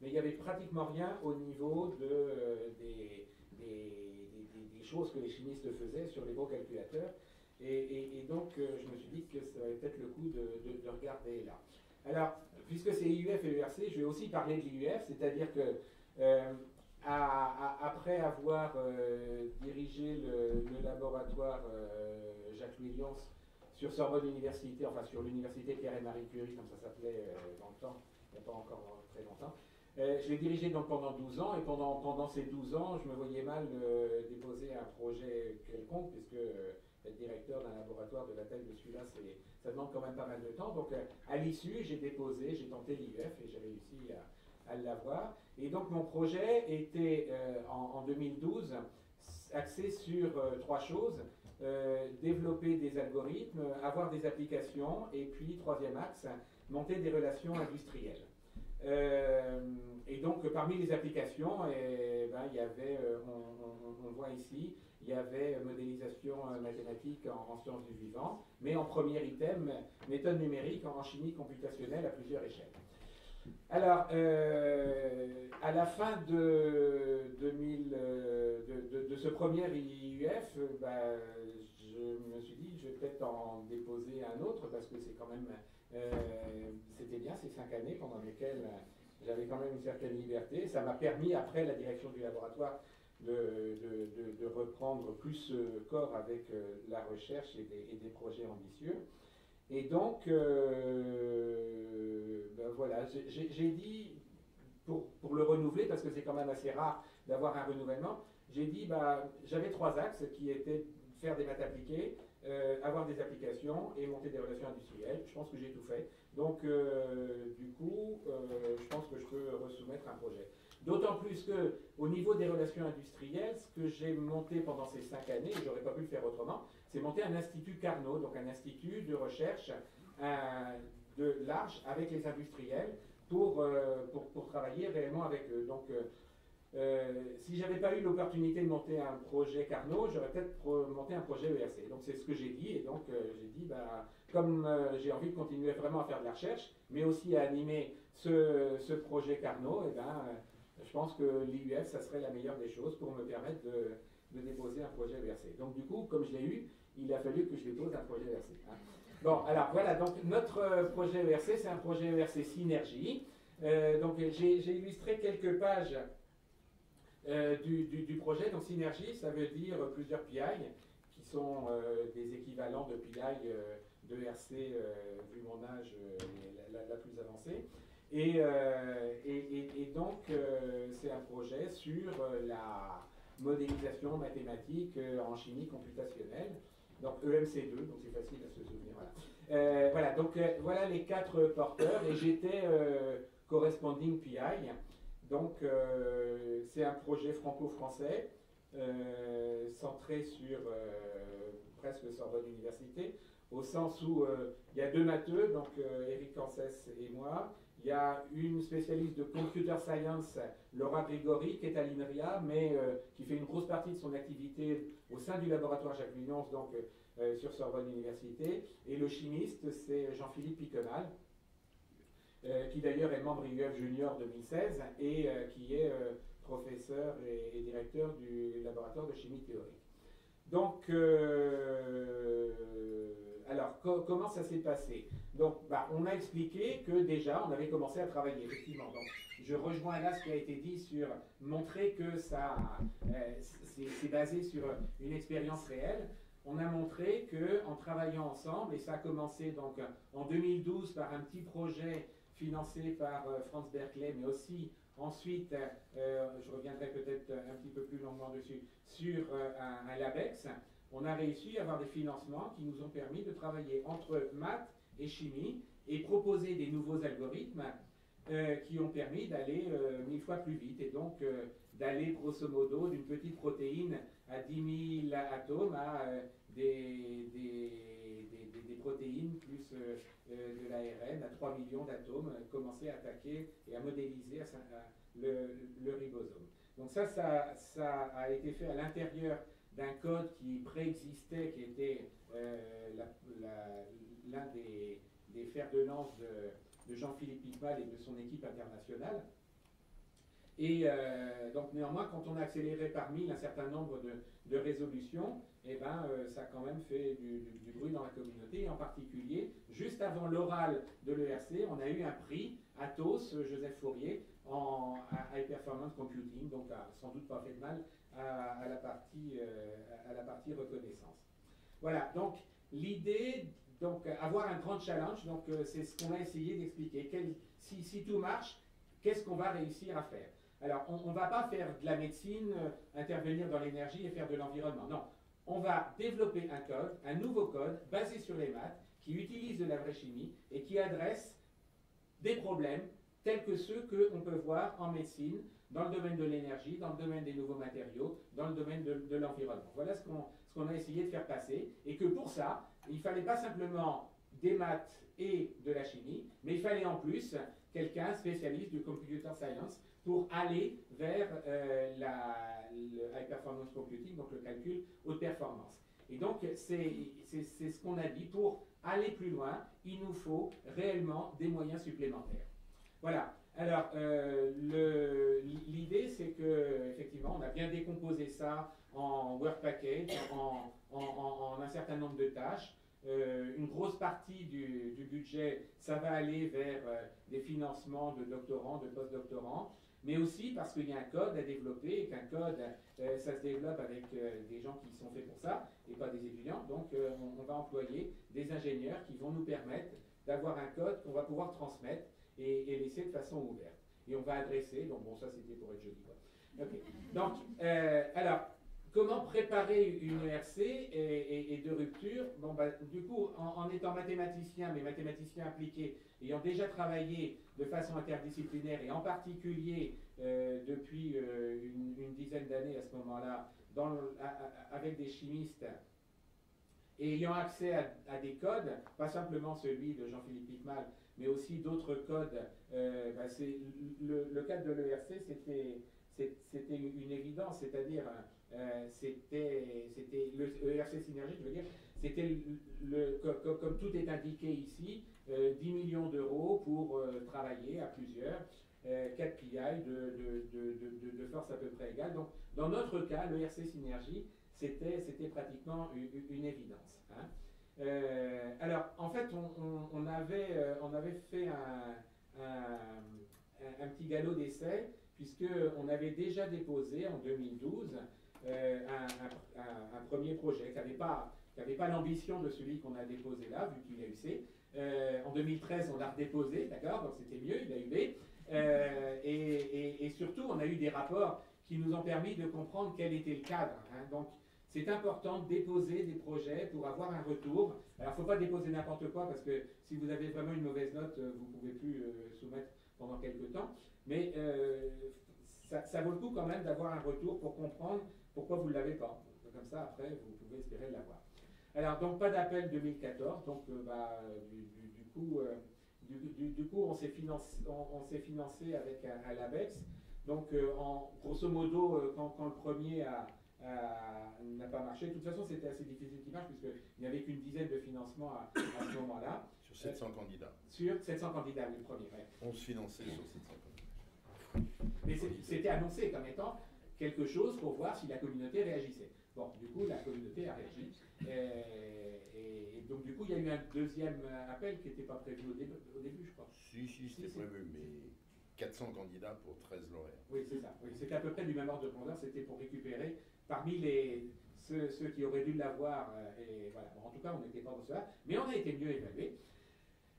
Mais il n'y avait pratiquement rien au niveau de, des, des, choses que les chimistes faisaient sur les gros calculateurs. Et, donc, je me suis dit que ça valait peut-être le coup de, de, regarder là. Alors, puisque c'est IUF et ERC, je vais aussi parler de l'IUF, c'est-à-dire que après avoir euh, dirigé le, laboratoire euh, Williams sur Sorbonne Université, enfin sur l'université Pierre et Marie Curie, comme ça s'appelait dans le temps, il n'y a pas encore très longtemps. Je l'ai dirigé donc pendant 12 ans et pendant, ces 12 ans, je me voyais mal déposer un projet quelconque puisque être directeur d'un laboratoire de la taille de celui-là, ça demande quand même pas mal de temps. Donc à l'issue, j'ai déposé, j'ai tenté l'IUF et j'ai réussi à, l'avoir. Et donc mon projet était en, en, 2012 axé sur trois choses. Euh, développer des algorithmes, avoir des applications, et puis, troisième axe, monter des relations industrielles. Euh, et donc, parmi les applications, eh ben, il y avait, euh, on, voit ici, il y avait modélisation mathématique en, sciences du vivant, mais en premier item, méthode numérique en chimie computationnelle à plusieurs échelles. Alors, à la fin de, 2000, de, ce premier IUF, ben, je me suis dit, je vais peut-être en déposer un autre parce que c'est quand même, euh, c'était bien ces cinq années pendant lesquelles j'avais quand même une certaine liberté. Ça m'a permis, après la direction du laboratoire, de, reprendre plus corps avec euh, la recherche et des, projets ambitieux. Et donc, euh, ben voilà, j'ai dit, pour, le renouveler, parce que c'est quand même assez rare d'avoir un renouvellement, j'ai dit, bah, j'avais trois axes qui étaient faire des maths appliquées, euh, avoir des applications et monter des relations industrielles. Je pense que j'ai tout fait. Donc, euh, du coup, euh, je pense que je peux resoumettre un projet. D'autant plus que, au niveau des relations industrielles, ce que j'ai monté pendant ces cinq années, et j'aurais pas pu le faire autrement, c'est monter un institut Carnot, donc un institut de recherche de large avec les industriels pour, pour, pour, travailler réellement avec eux. Donc, euh, si j'avais pas eu l'opportunité de monter un projet Carnot, j'aurais peut-être monté un projet ERC. Donc c'est ce que j'ai dit, et donc euh, j'ai dit, bah, comme euh, j'ai envie de continuer vraiment à faire de la recherche, mais aussi à animer ce, projet Carnot, et eh ben, je pense que l'IUF, ça serait la meilleure des choses pour me permettre de, de déposer un projet ERC. Donc du coup, comme je l'ai eu, il a fallu que je dépose un projet ERC. Hein. Bon, alors voilà, donc notre projet ERC, c'est un projet ERC Synergie. donc j'ai illustré quelques pages euh, du, projet. Donc synergie, ça veut dire plusieurs PI, qui sont euh, des équivalents de PI euh, de RC, vu mon âge, la, plus avancée. Et, et, donc, c'est un projet sur la modélisation mathématique en chimie computationnelle. Donc EMC2, donc c'est facile à se souvenir. Voilà, voilà donc voilà les quatre porteurs et j'étais corresponding PI. Donc, euh, c'est un projet franco-français euh, centré sur euh, presque Sorbonne Université, au sens où il y a deux matheux, donc Eric Ansès et moi. Il y a une spécialiste de computer science, Laura Grigori, qui est à l'INRIA, mais qui fait une grosse partie de son activité au sein du laboratoire Jacques Villons, donc sur Sorbonne Université. Et le chimiste, c'est Jean-Philippe Piquenal, qui d'ailleurs est membre IUF Junior 2016 et euh, qui est euh, professeur et, directeur du laboratoire de chimie théorique. Donc, alors, comment ça s'est passé? Donc, bah, on a expliqué que déjà, on avait commencé à travailler, effectivement. Donc, je rejoins là ce qui a été dit sur montrer que ça, c'est basé sur une expérience réelle. On a montré que en travaillant ensemble, et ça a commencé donc en 2012 par un petit projet financé par euh, France Berkeley, mais aussi ensuite, euh, je reviendrai peut-être un petit peu plus longuement dessus, sur euh, un, LABEX, on a réussi à avoir des financements qui nous ont permis de travailler entre maths et chimie et proposer des nouveaux algorithmes qui ont permis d'aller mille fois plus vite et donc d'aller grosso modo d'une petite protéine à 10 000 atomes à des, protéines plus euh, de l'ARN à 3 millions d'atomes, euh, commencer à attaquer et à modéliser le, ribosome. Donc ça, ça, a été fait à l'intérieur d'un code qui préexistait, qui était euh, l'un des, fers de lance de, Jean-Philippe Piquemal et de son équipe internationale. Et donc néanmoins, quand on a accéléré par mille un certain nombre de résolutions, eh ben, euh, ça a quand même fait du, bruit dans la communauté. en particulier, juste avant l'oral de l'ERC, on a eu un prix, Athos, Joseph Fourier, en High Performance Computing, donc sans doute pas fait de mal à, la, partie, euh, reconnaissance. Voilà, donc l'idée, donc avoir un grand challenge, donc c'est ce qu'on a essayé d'expliquer. Si tout marche, qu'est-ce qu'on va réussir à faire? Alors, on ne va pas faire de la médecine, intervenir dans l'énergie et faire de l'environnement. Non, on va développer un code, un nouveau code basé sur les maths, qui utilise de la vraie chimie et qui adresse des problèmes tels que ceux qu'on peut voir en médecine, dans le domaine de l'énergie, dans le domaine des nouveaux matériaux, dans le domaine de, l'environnement. Voilà ce qu'on a essayé de faire passer, et que pour ça, il ne fallait pas simplement des maths et de la chimie, mais il fallait en plus quelqu'un spécialiste du computer science pour aller vers euh, le high performance computing, donc le calcul haute performance. Et donc, c'est ce qu'on a dit, pour aller plus loin, il nous faut réellement des moyens supplémentaires. Voilà. Alors, euh, l'idée, c'est que effectivement, on a bien décomposé ça en work package, en, un certain nombre de tâches. Euh, une grosse partie du, budget, ça va aller vers des financements de doctorants, de post-doctorants, mais aussi parce qu'il y a un code à développer et qu'un code, ça se développe avec des gens qui sont faits pour ça et pas des étudiants. Donc, on, on va employer des ingénieurs qui vont nous permettre d'avoir un code qu'on va pouvoir transmettre et, laisser de façon ouverte. Et on va adresser, donc bon, ça c'était pour être joli. Quoi. Donc, euh, alors, comment préparer une ERC et, de rupture Bon, bah, du coup, en, étant mathématicien, mais mathématicien appliqué, ayant déjà travaillé de façon interdisciplinaire et en particulier euh, depuis euh, une, dizaine d'années à ce moment-là, avec des chimistes et ayant accès à, des codes, pas simplement celui de Jean-Philippe Picmal, mais aussi d'autres codes. Euh, bah, le, le, cadre de l'ERC, c'était une évidence, c'est-à-dire euh, c'était le ERC Synergie, je veux dire, c'était le, comme, tout est indiqué ici, 10 euh, millions d'euros pour travailler à plusieurs, 4 PI de, de, de, force à peu près égale. Donc dans notre cas, l'ERC Synergie, c'était pratiquement une, évidence. Hein. Euh, alors, en fait, on, avait, euh, on avait fait un, un, petit galop d'essai, puisqu'on avait déjà déposé en 2012 euh, un, premier projet qui n'avait pas, pas l'ambition de celui qu'on a déposé là, vu qu'il a eu C. en 2013, on l'a redéposé, d'accord, donc c'était mieux, il a eu B. Et, et, surtout, on a eu des rapports qui nous ont permis de comprendre quel était le cadre. Hein. donc, c'est important de déposer des projets pour avoir un retour. Alors, il ne faut pas déposer n'importe quoi parce que si vous avez vraiment une mauvaise note, euh, vous ne pouvez plus euh, soumettre pendant quelques temps. Mais euh, ça, vaut le coup quand même d'avoir un retour pour comprendre pourquoi vous ne l'avez pas. Comme ça, après, vous pouvez espérer l'avoir. Alors, donc, pas d'appel 2014. Donc, bah, du, coup, du, coup, on s'est financé, on, financé, avec un, LABEX. Donc, en, grosso modo, quand, quand le premier a euh, n'a pas marché. De toute façon, c'était assez difficile qu'il marche, puisqu'il n'y avait qu'une dizaine de financements à, ce moment-là. Sur 700 candidats. Sur 700 candidats, le premier. On se finançait sur 700 candidats. Mais c'était annoncé comme étant quelque chose pour voir si la communauté réagissait. Bon, du coup, la communauté a réagi. Et, donc, du coup, il y a eu un deuxième appel qui n'était pas prévu au début, au début, je crois. Si, si, c'était prévu, mais 400 candidats pour 13 lauréats. Oui, c'est ça. c'était à peu près du même ordre de grandeur. C'était pour récupérer parmi les, ceux, qui auraient dû l'avoir. Euh, et voilà. en tout cas, on n'était pas dans cela. Mais on a été mieux évalué.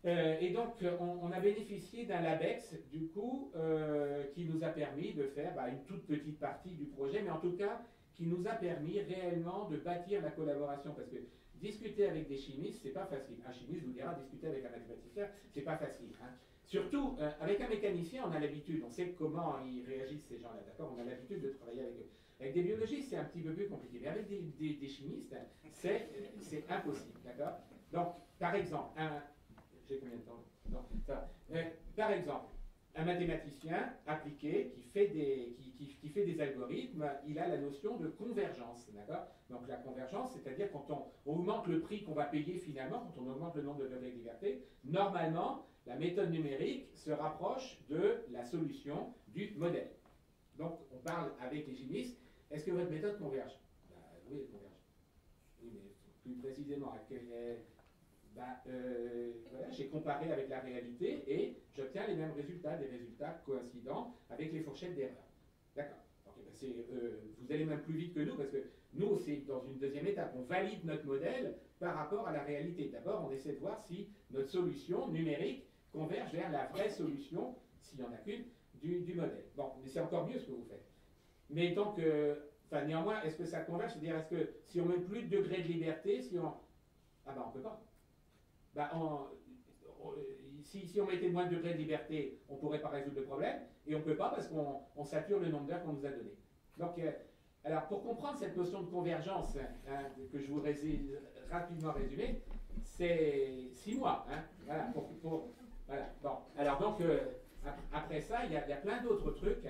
Euh, et donc, on, a bénéficié d'un LABEX, du coup, euh, qui nous a permis de faire bah, une toute petite partie du projet, mais en tout cas, qui nous a permis réellement de bâtir la collaboration. Parce que discuter avec des chimistes, c'est pas facile. Un chimiste vous dira discuter avec un mathématicien, c'est pas facile. Hein. Surtout, euh, avec un mécanicien, on a l'habitude, on sait comment ils réagissent ces gens-là, d'accord? On a l'habitude de travailler avec eux. Avec des biologistes, c'est un petit peu plus compliqué. Mais avec des, chimistes, c'est impossible, d'accord? Donc, par exemple, un... J'ai combien de temps euh, Par exemple, un mathématicien appliqué qui fait, des, qui, fait des algorithmes, il a la notion de convergence, d'accord? Donc la convergence, c'est-à-dire quand on, augmente le prix qu'on va payer finalement, quand on augmente le nombre de degrés de liberté, normalement, la méthode numérique se rapproche de la solution du modèle. Donc on parle avec les chimistes, est-ce que votre méthode converge? Bah, Oui, elle converge. Oui, mais plus précisément, à quel, bah, euh, j'ai comparé avec la réalité et j'obtiens les mêmes résultats, des résultats coïncidents avec les fourchettes d'erreur. D'accord. Ben, euh, vous allez même plus vite que nous parce que nous, c'est dans une deuxième étape. On valide notre modèle par rapport à la réalité. D'abord, on essaie de voir si notre solution numérique converge vers la vraie solution, s'il n'y en a qu'une, du, modèle. Bon, mais c'est encore mieux ce que vous faites. Mais donc, euh, enfin, néanmoins, est-ce que ça converge? C'est-à-dire, est-ce que si on met plus de degrés de liberté, si on... Ah ben, on peut pas. On, si, on mettait moins de degrés de liberté, on ne pourrait pas résoudre le problème, et on ne peut pas parce qu'on sature le nombre d'heures qu'on nous a donné. Donc, euh, alors pour comprendre cette notion de convergence, hein, que je voudrais rapidement résumer, c'est six mois. Hein, voilà, bon. Alors donc, euh, après ça, il y, a, plein d'autres trucs.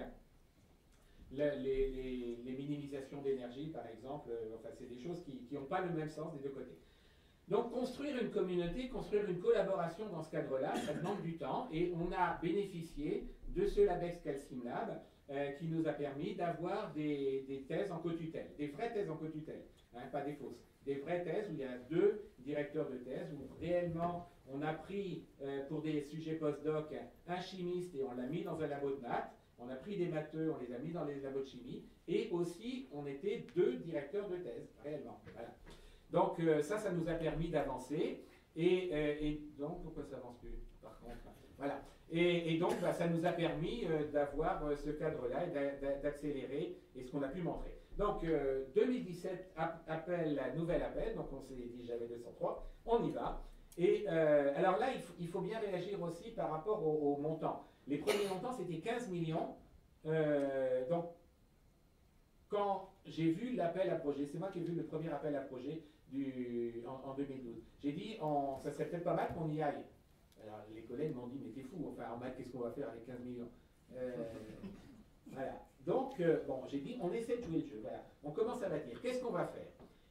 Le, les, les, les, minimisations d'énergie, par exemple, euh, enfin, c'est des choses qui n'ont pas le même sens des deux côtés. Donc construire une communauté, construire une collaboration dans ce cadre-là, ça demande du temps et on a bénéficié de ce LabEx Calcim Lab euh, qui nous a permis d'avoir des, des, thèses en co-tutelle, des vraies thèses en co-tutelle, hein, pas des fausses, des vraies thèses où il y a deux directeurs de thèse, où réellement on a pris euh, pour des sujets post-doc un chimiste et on l'a mis dans un labo de maths, on a pris des matheux, on les a mis dans les labos de chimie, et aussi on était deux directeurs de thèse, réellement. Voilà. Donc euh, ça, ça nous a permis d'avancer. Et, euh, et, donc, pourquoi ça avance plus Par contre, voilà. Et, donc, bah, ça nous a permis euh, d'avoir ce cadre-là et d'accélérer et ce qu'on a pu montrer. Donc, 2017, appel, nouvel appel, donc on s'est dit j'avais 203, on y va. Et alors là, il faut, bien réagir aussi par rapport au, au montant. Les premiers montants, c'était 15 millions. donc, quand j'ai vu l'appel à projet, c'est moi qui ai vu le premier appel à projet, du, en, en 2012. J'ai dit, on, ça serait peut-être pas mal qu'on y aille. Alors les collègues m'ont dit, mais t'es fou, enfin en maths, qu'est-ce qu'on va faire avec 15 millions? Euh, Voilà. Donc, euh, bon, j'ai dit, on essaie de jouer le jeu. Voilà. On commence à bâtir. Qu'est-ce qu'on va faire?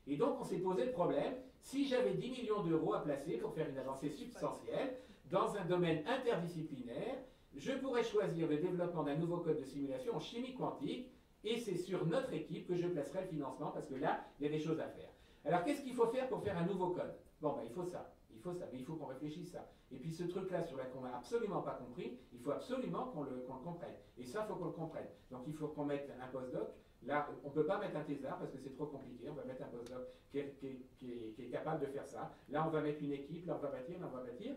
Et donc, on s'est posé le problème, si j'avais 10 millions d'euros à placer pour faire une avancée substantielle dans un domaine interdisciplinaire, je pourrais choisir le développement d'un nouveau code de simulation en chimie quantique et c'est sur notre équipe que je placerai le financement parce que là, il y a des choses à faire. Alors qu'est-ce qu'il faut faire pour faire un nouveau code? Bon, ben, il faut ça, il faut ça, mais il faut qu'on réfléchisse ça. Et puis ce truc-là sur lequel on n'a absolument pas compris, il faut absolument qu'on le, comprenne. Et ça, il faut qu'on le comprenne. Donc il faut qu'on mette un postdoc. Là, on ne peut pas mettre un thésard parce que c'est trop compliqué. On va mettre un postdoc qui est, capable de faire ça. Là, on va mettre une équipe, là, on va bâtir, là, on va bâtir.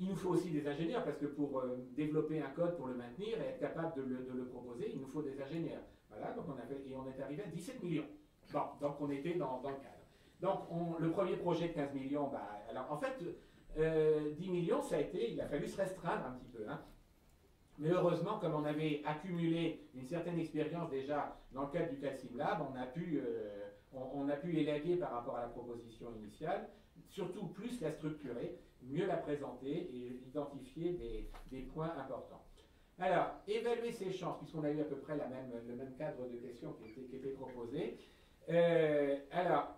Il nous faut aussi des ingénieurs parce que pour euh, développer un code, pour le maintenir et être capable de le, proposer, il nous faut des ingénieurs. Voilà, donc on et on est arrivé à 17 millions. Bon, donc on était dans, dans le cadre. Donc, on, le premier projet de 15 millions, bah, alors en fait, euh, 10 millions, ça a été, il a fallu se restreindre un petit peu. Hein. Mais heureusement, comme on avait accumulé une certaine expérience déjà dans le cadre du Calcim Lab, on a pu, euh, on, a pu élaguer par rapport à la proposition initiale, surtout plus la structurer, mieux la présenter et identifier des, points importants. Alors, évaluer ses chances, puisqu'on a eu à peu près la même, le même cadre de questions qui était, qui proposé. Euh, alors,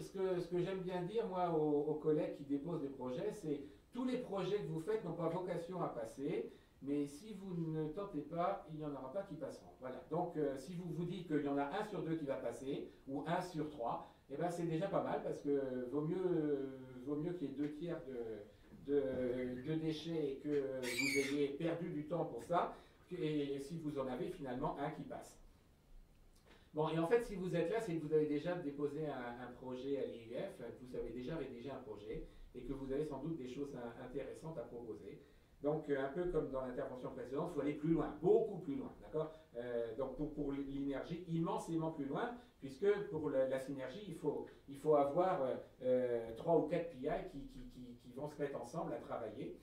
ce que, j'aime bien dire, moi, aux, collègues qui déposent des projets, c'est tous les projets que vous faites n'ont pas vocation à passer, mais si vous ne tentez pas, il n'y en aura pas qui passeront. Voilà. Donc, euh, si vous vous dites qu'il y en a un sur deux qui va passer, ou un sur trois, eh ben, c'est déjà pas mal, parce que vaut mieux, mieux qu'il y ait deux tiers de, de, de, déchets et que vous ayez perdu du temps pour ça, et si vous en avez finalement un qui passe. Bon, et en fait, si vous êtes là, c'est que vous avez déjà déposé un, projet à l'IUF, vous avez déjà rédigé un projet, et que vous avez sans doute des choses intéressantes à proposer. Donc, un peu comme dans l'intervention précédente, il faut aller plus loin, beaucoup plus loin, d'accord? Euh, Donc, pour, l'énergie, immensément plus loin, puisque pour la, synergie, il faut, avoir euh, trois ou quatre PI qui, vont se mettre ensemble à travailler.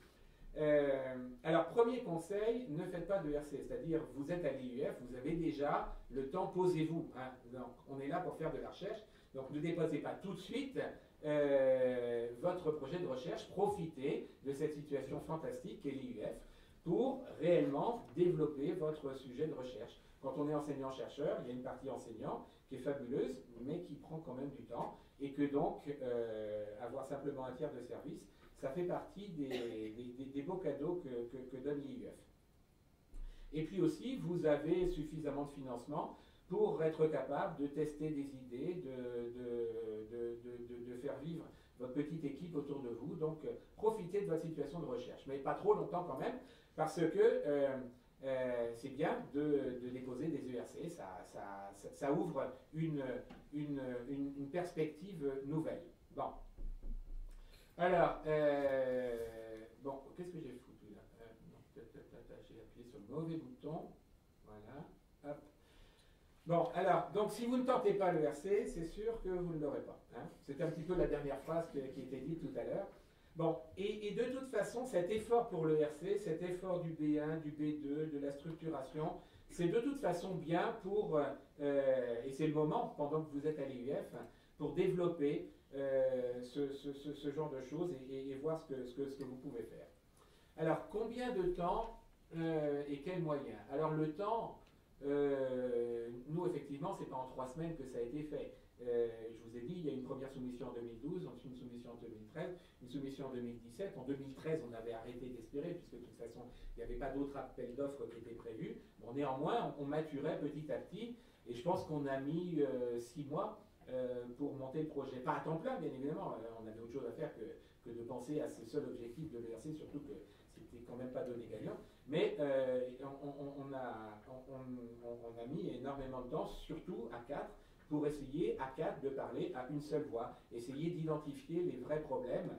Euh, alors, premier conseil, ne faites pas de RC, c'est-à-dire vous êtes à l'IUF, vous avez déjà le temps, posez-vous. Hein, donc, on est là pour faire de la recherche, donc ne déposez pas tout de suite euh, votre projet de recherche, profitez de cette situation fantastique qu'est l'IUF pour réellement développer votre sujet de recherche. Quand on est enseignant-chercheur, il y a une partie enseignant qui est fabuleuse, mais qui prend quand même du temps, et que donc euh, avoir simplement un tiers de service, ça fait partie des, beaux cadeaux que, donne l'IUF. Et puis aussi, vous avez suffisamment de financement pour être capable de tester des idées, de, faire vivre votre petite équipe autour de vous. Donc, profitez de votre situation de recherche, mais pas trop longtemps quand même, parce que euh, euh, c'est bien de, déposer des ERC. Ça, ouvre une, une, perspective nouvelle. Bon. Alors, euh, bon, qu'est-ce que j'ai foutu là euh, J'ai appuyé sur le mauvais bouton. Voilà. Hop. Bon, alors, donc si vous ne tentez pas le c'est sûr que vous ne l'aurez pas. Hein. C'est un petit peu la dernière phrase qui, qui était dite tout à l'heure. Bon, et, de toute façon, cet effort pour le RC, cet effort du B1, du B2, de la structuration, c'est de toute façon bien pour, euh, et c'est le moment, pendant que vous êtes à l'IUF, pour développer euh, ce, genre de choses et, voir ce que, ce, que, ce vous pouvez faire. Alors, combien de temps euh, et quels moyens? Alors, le temps, nous, effectivement, c'est pas en trois semaines que ça a été fait. Euh, je vous ai dit, il y a une première soumission en 2012, ensuite une soumission en 2013, une soumission en 2017. En 2013, on avait arrêté d'espérer, puisque de toute façon, il n'y avait pas d'autres appels d'offres qui étaient prévus. Bon, néanmoins, on, maturait petit à petit, et je pense qu'on a mis euh, six mois euh, pour monter le projet. Pas à temps plein, bien évidemment, on avait autre chose à faire que, de penser à ce seul objectif de l'ERC, surtout que c'était quand même pas donné gagnant. Mais on, a, on, a mis énormément de temps, surtout à quatre, pour essayer à quatre de parler à une seule voix, essayer d'identifier les vrais problèmes.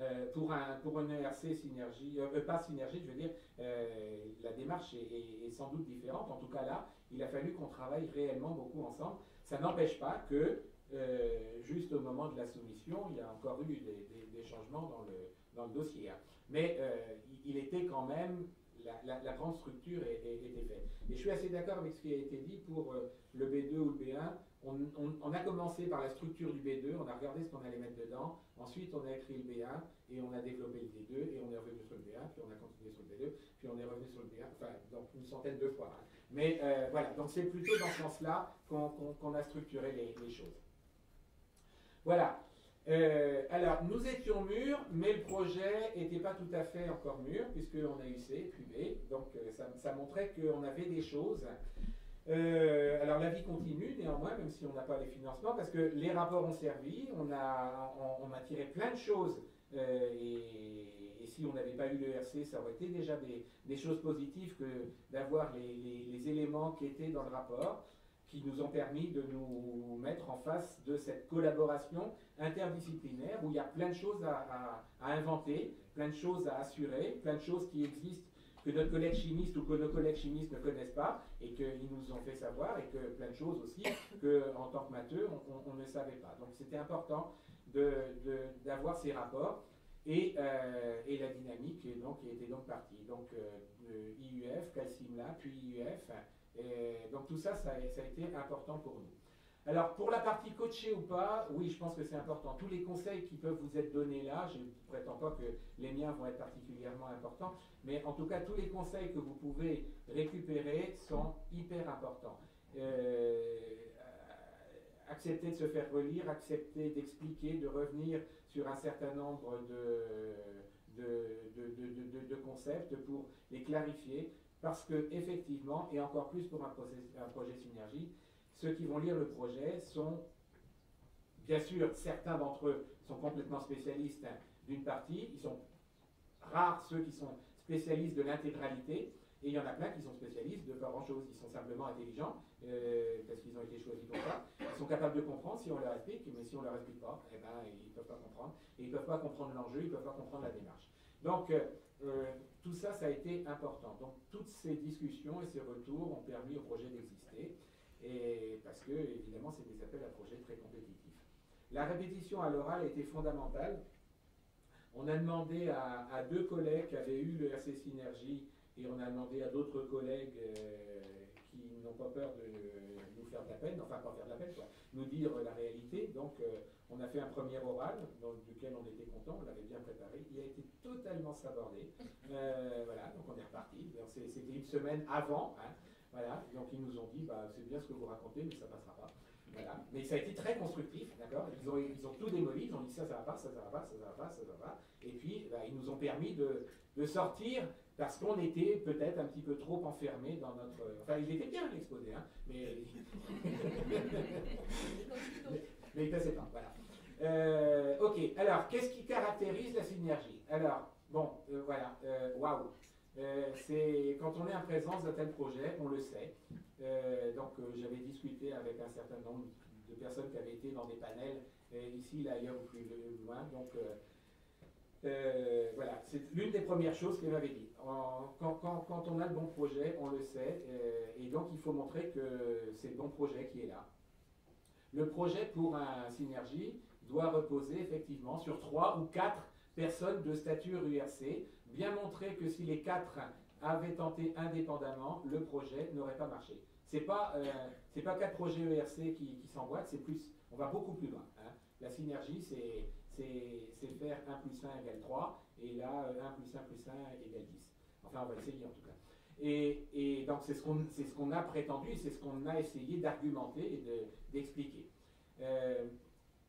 Euh, pour, un, pour une ERC synergie, euh, euh, pas synergie, je veux dire, la démarche est, sans doute différente. En tout cas là, il a fallu qu'on travaille réellement beaucoup ensemble. Ça n'empêche pas que, juste au moment de la soumission, il y a encore eu des, changements dans le, dossier. Hein. Mais il était quand même la, grande structure était faite. Et je suis assez d'accord avec ce qui a été dit pour euh, le B2 ou le B1. On, a commencé par la structure du B2, on a regardé ce qu'on allait mettre dedans, ensuite on a écrit le B1 et on a développé le B2 et on est revenu sur le B1, puis on a continué sur le B2, puis on est revenu sur le B1, enfin une centaine de fois. Hein. Mais euh, voilà, donc c'est plutôt dans ce sens-là qu'on a structuré les, choses. Voilà, euh, alors, nous étions mûrs, mais le projet n'était pas tout à fait encore mûr, puisqu'on a eu C, puis B, donc euh, ça, montrait qu'on avait des choses. Alors, la vie continue, néanmoins, même si on n'a pas les financements, parce que les rapports ont servi, on a, on, a tiré plein de choses, et, si on n'avait pas eu le RC, ça aurait été déjà des, choses positives que d'avoir les, les éléments qui étaient dans le rapport qui nous ont permis de nous mettre en face de cette collaboration interdisciplinaire où il y a plein de choses à, inventer, plein de choses à assurer, plein de choses qui existent que notre collègue chimiste ou que nos collègues chimistes ne connaissent pas et qu'ils nous ont fait savoir et que plein de choses aussi qu'en tant que matheux, on, ne savait pas. Donc c'était important d'avoir ces rapports et, euh, et, la dynamique donc, qui était donc partie. Donc euh, IUF, Calcimla, puis IUF, et donc tout ça, ça a, été important pour nous. Alors pour la partie coachée ou pas, oui, je pense que c'est important. Tous les conseils qui peuvent vous être donnés là, je ne prétends pas que les miens vont être particulièrement importants, mais en tout cas tous les conseils que vous pouvez récupérer sont hyper importants. Euh, accepter de se faire relire, accepter d'expliquer, de revenir sur un certain nombre de, de, de concepts pour les clarifier. Parce que effectivement, et encore plus pour un, projet synergie, ceux qui vont lire le projet sont, bien sûr, certains d'entre eux sont complètement spécialistes d'une partie, ils sont rares ceux qui sont spécialistes de l'intégralité, et il y en a plein qui sont spécialistes de pas grand-chose. Ils sont simplement intelligents, euh, parce qu'ils ont été choisis pour ça. Ils sont capables de comprendre si on leur explique, mais si on ne leur explique pas, eh ben, ils ne peuvent pas comprendre. Et ils ne peuvent pas comprendre l'enjeu, ils ne peuvent pas comprendre la démarche. Donc, euh, euh, tout ça, ça a été important. Donc, toutes ces discussions et ces retours ont permis au projet d'exister, et parce que, évidemment, c'est des appels à projets très compétitifs. La répétition à l'oral était fondamentale. On a demandé à, deux collègues qui avaient eu le RC Synergie, et on a demandé à d'autres collègues qui n'ont pas peur de nous faire de la peine, enfin pas faire de la peine, quoi, nous dire la réalité. Donc, on a fait un premier oral, dans duquel on était content, on l'avait bien préparé. Il a été totalement sabordé. Euh, voilà, donc on est reparti. C'était une semaine avant. Hein. voilà, donc ils nous ont dit, bah, c'est bien ce que vous racontez, mais ça passera pas. Voilà. Mais ça a été très constructif, d'accord ils ont, ils ont tout démoli, ils ont dit ça, ça va pas, ça, ça va pas, ça, ça va pas, ça, ça va pas. Et puis, bah, ils nous ont permis de, de sortir parce qu'on était peut-être un petit peu trop enfermé dans notre... Enfin, il était bien l'exposé, hein, mais... mais... il passait pas, voilà. Euh, ok, alors, qu'est-ce qui caractérise la synergie? Alors, bon, euh, voilà, euh, waouh. Euh, c'est quand on est en présence d'un tel projet, on le sait. Euh, donc euh, j'avais discuté avec un certain nombre de personnes qui avaient été dans des panels ici, là, ailleurs ou plus loin. Donc voilà, c'est l'une des premières choses qu'elle m'avait dit. quand, on a le bon projet, on le sait, et donc il faut montrer que c'est le bon projet qui est là. Le projet pour un synergie doit reposer effectivement sur trois ou quatre personnes de stature URC, bien montrer que si les quatre avaient tenté indépendamment, le projet n'aurait pas marché. Ce n'est pas, euh, pas quatre projets ERC qui, qui s'emboîtent, c'est plus, on va beaucoup plus loin. Hein. La synergie, c'est faire 1 plus 1 égale 3, et là, 1 euh, plus 1 plus 1 égale 10. Enfin, on va essayer en tout cas. Et, donc, c'est ce qu'on a prétendu, c'est ce qu'on a essayé d'argumenter et d'expliquer. Euh,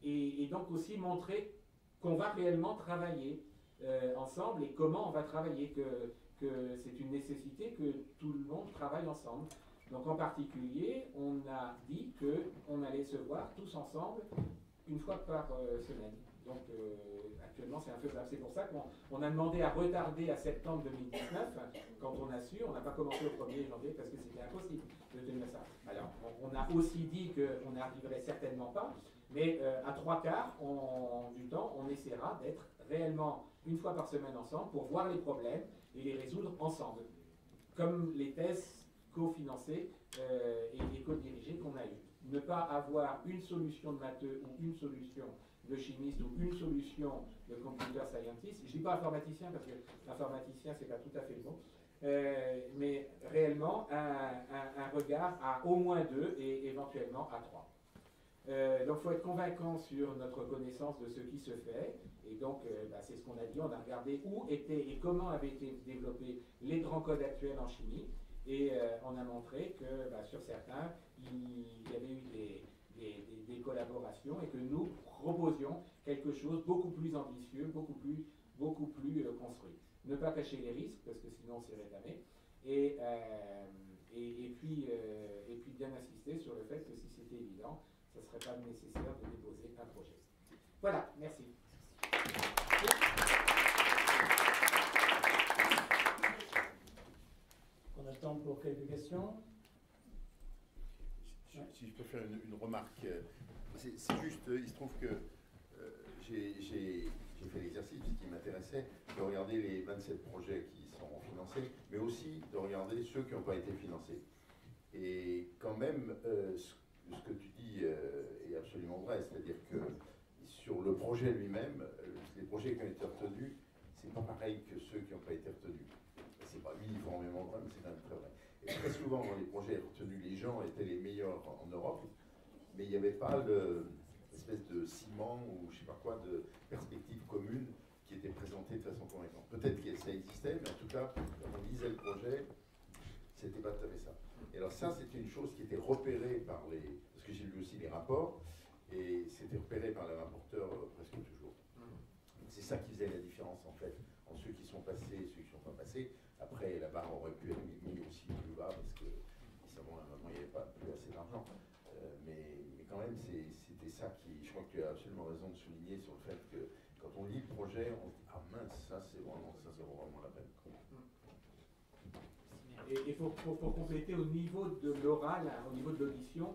et, donc aussi montrer qu'on va réellement travailler euh, ensemble et comment on va travailler, que, que c'est une nécessité que tout le monde travaille ensemble. Donc en particulier, on a dit qu'on allait se voir tous ensemble une fois par semaine. Donc euh, actuellement c'est infaisable. C'est pour ça qu'on a demandé à retarder à septembre 2019. Quand on a su, on n'a pas commencé au 1er janvier parce que c'était impossible de tenir ça. Alors on, a aussi dit qu'on n'arriverait certainement pas, mais à trois quarts du temps, on essaiera d'être réellement une fois par semaine ensemble pour voir les problèmes et les résoudre ensemble. Comme les thèses cofinancées euh, et, co-dirigées qu'on a eues. Ne pas avoir une solution de matheux ou une solution de chimiste ou une solution de computer scientist. Je ne dis pas informaticien parce que l'informaticien, c'est pas tout à fait bon. Euh, mais réellement un, regard à au moins deux et éventuellement à trois. Euh, donc il faut être convaincant sur notre connaissance de ce qui se fait. Et donc, euh, bah, c'est ce qu'on a dit. On a regardé où étaient et comment avaient été développés les grands codes actuels en chimie. Et on a montré que bah, sur certains, il y avait eu des, des, collaborations et que nous proposions quelque chose beaucoup plus ambitieux, beaucoup plus, beaucoup plus construit. Ne pas cacher les risques, parce que sinon on s'y rétamé. Et, et, et, puis, et puis bien insister sur le fait que si c'était évident, ce ne serait pas nécessaire de déposer un projet. Voilà, merci. On a le temps pour quelques questions. Si, je peux faire une, remarque, euh, c'est juste, euh, il se trouve que euh, j'ai fait l'exercice qui m'intéressait de regarder les 27 projets qui sont financés, mais aussi de regarder ceux qui n'ont pas été financés. Et quand même, ce que tu dis est absolument vrai, c'est-à-dire que sur le projet lui-même, les projets qui ont été retenus, c'est pas pareil que ceux qui n'ont pas été retenus. C'est pas uniformément vrai, mais c'est quand même très vrai. Et très souvent, dans les projets retenus, les gens étaient les meilleurs en Europe, mais il n'y avait pas l'espèce de ciment ou je sais pas quoi de perspective commune qui était présentée de façon convaincante. Peut-être que ça existait, mais en tout cas, quand on lisait le projet, c'était pas tout à fait ça. Et alors ça, c'était une chose qui était repérée par les... Parce que j'ai lu aussi les rapports, et c'était repéré par les rapporteurs euh, presque toujours. C'est ça qui faisait la différence en fait, entre ceux qui sont passés et ceux qui ne sont pas passés. Après, la barre aurait pu être mise aussi plus bas parce que, évidemment, à un moment, il n'y avait pas plus assez d'argent. Euh, mais, mais, quand même, c'était ça qui. Je crois que tu as absolument raison de souligner sur le fait que quand on lit le projet, on se dit Ah mince, ça c'est vraiment, ça, c'est vraiment la peine. Et il compléter au niveau de l'oral, hein, au niveau de l'audition.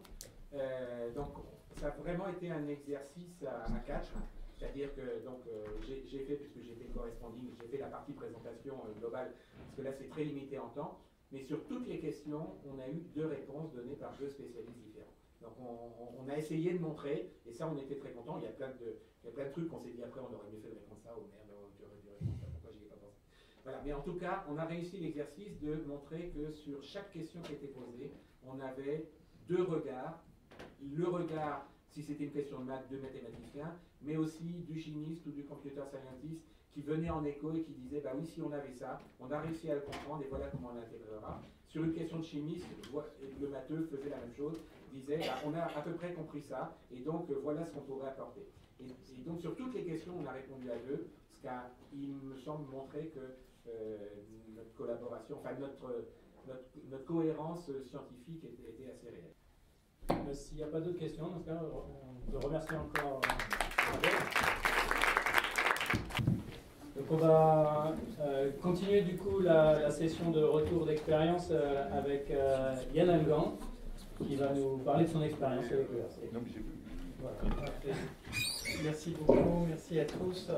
Euh, donc, ça a vraiment été un exercice à, quatre. C'est-à-dire que donc euh, j'ai fait, puisque j'ai fait corresponding, j'ai fait la partie présentation euh, globale, parce que là c'est très limité en temps, mais sur toutes les questions, on a eu deux réponses données par deux spécialistes différents. Donc on, a essayé de montrer, et ça on était très content, il y a plein de, il y a plein de trucs qu'on s'est dit après on aurait mieux fait de répondre ça, oh merde, tu aurais dû répondre ça, pourquoi j'y ai pas pensé? Voilà, mais en tout cas, on a réussi l'exercice de montrer que sur chaque question qui était posée, on avait deux regards. Le regard si c'était une question de maths, de mathématiciens, mais aussi du chimiste ou du computer scientist qui venait en écho et qui disait bah oui, si on avait ça, on a réussi à le comprendre et voilà comment on l'intégrera. Sur une question de chimiste, le matheux faisait la même chose, disait bah, on a à peu près compris ça et donc euh, voilà ce qu'on pourrait apporter. Et, donc sur toutes les questions, on a répondu à deux, ce qui, me semble, montrer que euh, notre collaboration, enfin notre, notre, cohérence scientifique était assez réelle. S'il n'y a pas d'autres questions, dans ce cas, on peut remercier encore. Euh, Donc on va euh, euh, continuer du coup la, la session de retour d'expérience euh, avec euh, Yann Algan, qui va nous parler de son expérience avec l'ERC. Voilà. Merci beaucoup, merci à tous.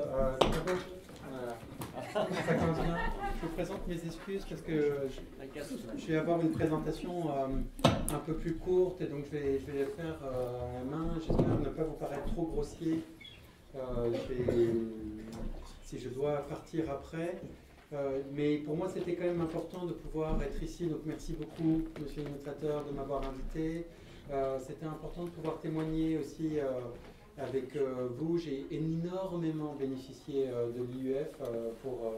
Je vous présente mes excuses parce que je, vais avoir une présentation euh, un peu plus courte et donc je vais, je vais la faire euh, à la main. J'espère ne pas vous paraître trop grossier. Euh, si je dois partir après. Mais pour moi, c'était quand même important de pouvoir être ici. Donc merci beaucoup, monsieur l'administrateur, de m'avoir invité. C'était important de pouvoir témoigner aussi avec euh, vous. J'ai énormément bénéficié euh, de l'IUF euh, pour,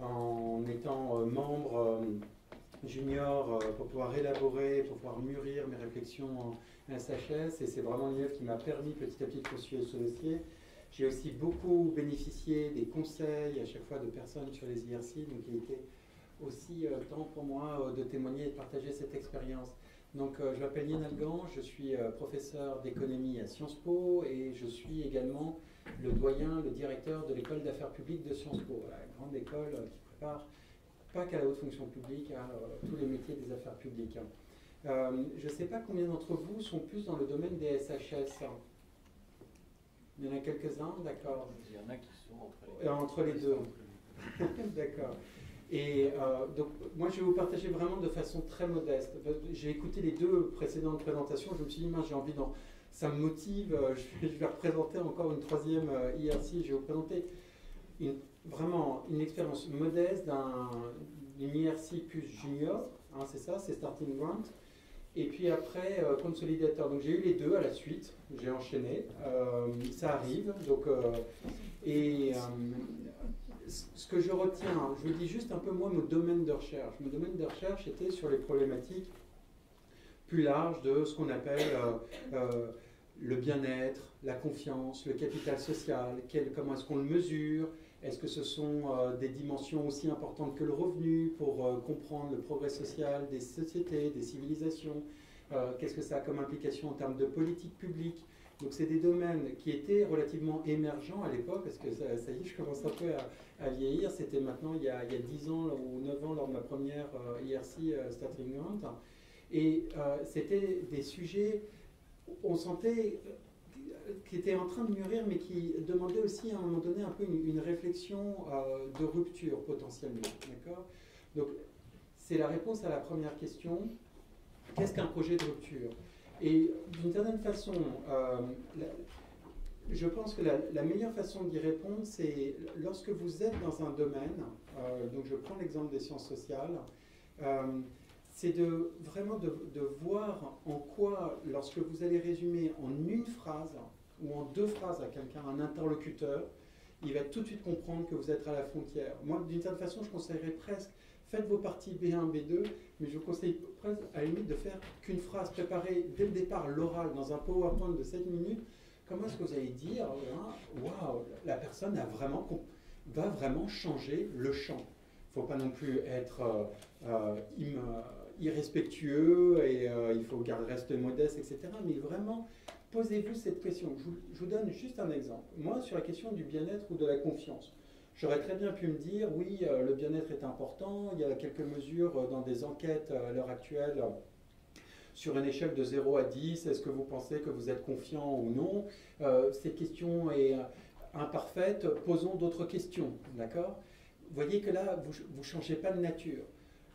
en étant membre junior pour pouvoir élaborer, pour pouvoir mûrir mes réflexions en SHS. Et c'est vraiment l'IUF qui m'a permis petit à petit de poursuivre ce dossier. J'ai aussi beaucoup bénéficié des conseils à chaque fois de personnes sur les IRC, donc il était aussi temps pour moi de témoigner et de partager cette expérience. Donc euh, je m'appelle Yann Algan, je suis euh, professeur d'économie à Sciences Po et je suis également le doyen, le directeur de l'école d'affaires publiques de Sciences Po, la grande école euh, qui prépare pas qu'à la haute fonction publique, à euh, tous les métiers des affaires publiques. Euh, je ne sais pas combien d'entre vous sont plus dans le domaine des SHS. Il y en a quelques-uns, d'accord. Il y en a qui sont entre Euh, entre les deux. D'accord. Et euh, donc, moi, je vais vous partager vraiment de façon très modeste. J'ai écouté les deux précédentes présentations. Je me suis dit, j'ai envie d'en. Ça me motive. euh, Je vais, je vais représenter encore une troisième euh, IRC. Je vais vous présenter vraiment une expérience modeste d'un- d'une IRC plus junior. hein, c'est ça, c'est Starting Grant. Et puis après, euh, Consolidator. Donc j'ai eu les deux à la suite. J'ai enchaîné. Ça arrive. Donc, et ce que je retiens, je vous dis juste un peu moi mon domaine de recherche. Mon domaine de recherche était sur les problématiques plus larges de ce qu'on appelle euh, euh, le bien-être, la confiance, le capital social, comment est-ce qu'on le mesure, est-ce que ce sont euh, des dimensions aussi importantes que le revenu pour comprendre le progrès social des sociétés, des civilisations, qu'est-ce que ça a comme implication en termes de politique publique. Donc c'est des domaines qui étaient relativement émergents à l'époque, parce que ça, y est, je commence un peu à, vieillir. C'était maintenant il y, a, il y a 10 ans ou 9 ans lors de ma première euh, IRC euh, Starting Grant. Et euh, c'était des sujets, on sentait qui étaient en train de mûrir, mais qui demandaient aussi à un moment donné un peu une, réflexion de rupture potentiellement. Donc c'est la réponse à la première question. Qu'est-ce qu'un projet de rupture? Et d'une certaine façon, euh, je pense que la, la meilleure façon d'y répondre, c'est lorsque vous êtes dans un domaine, euh, donc je prends l'exemple des sciences sociales, euh, c'est de vraiment de, de voir en quoi, lorsque vous allez résumer en une phrase ou en deux phrases à quelqu'un, un interlocuteur, il va tout de suite comprendre que vous êtes à la frontière. Moi, d'une certaine façon, je conseillerais presque, faites vos parties B1, B2, mais je vous conseille presque à la limite de faire qu'une phrase préparée dès le départ, l'oral, dans un PowerPoint de 7 minutes. Comment est-ce que vous allez dire, waouh, la personne a vraiment, va vraiment changer le champ Il ne faut pas non plus être euh, euh, euh, irrespectueux et il faut garder, rester modeste, etc. Mais vraiment, posez-vous cette question. Je vous donne juste un exemple. Moi, sur la question du bien-être ou de la confiance, j'aurais très bien pu me dire, oui, euh, le bien-être est important, il y a quelques mesures euh, dans des enquêtes euh, à l'heure actuelle. sur une échelle de 0 à 10, est-ce que vous pensez que vous êtes confiant ou non? Euh, Cette question est euh, imparfaite, posons d'autres questions, d'accord? Vous voyez que là, vous ne changez pas de nature.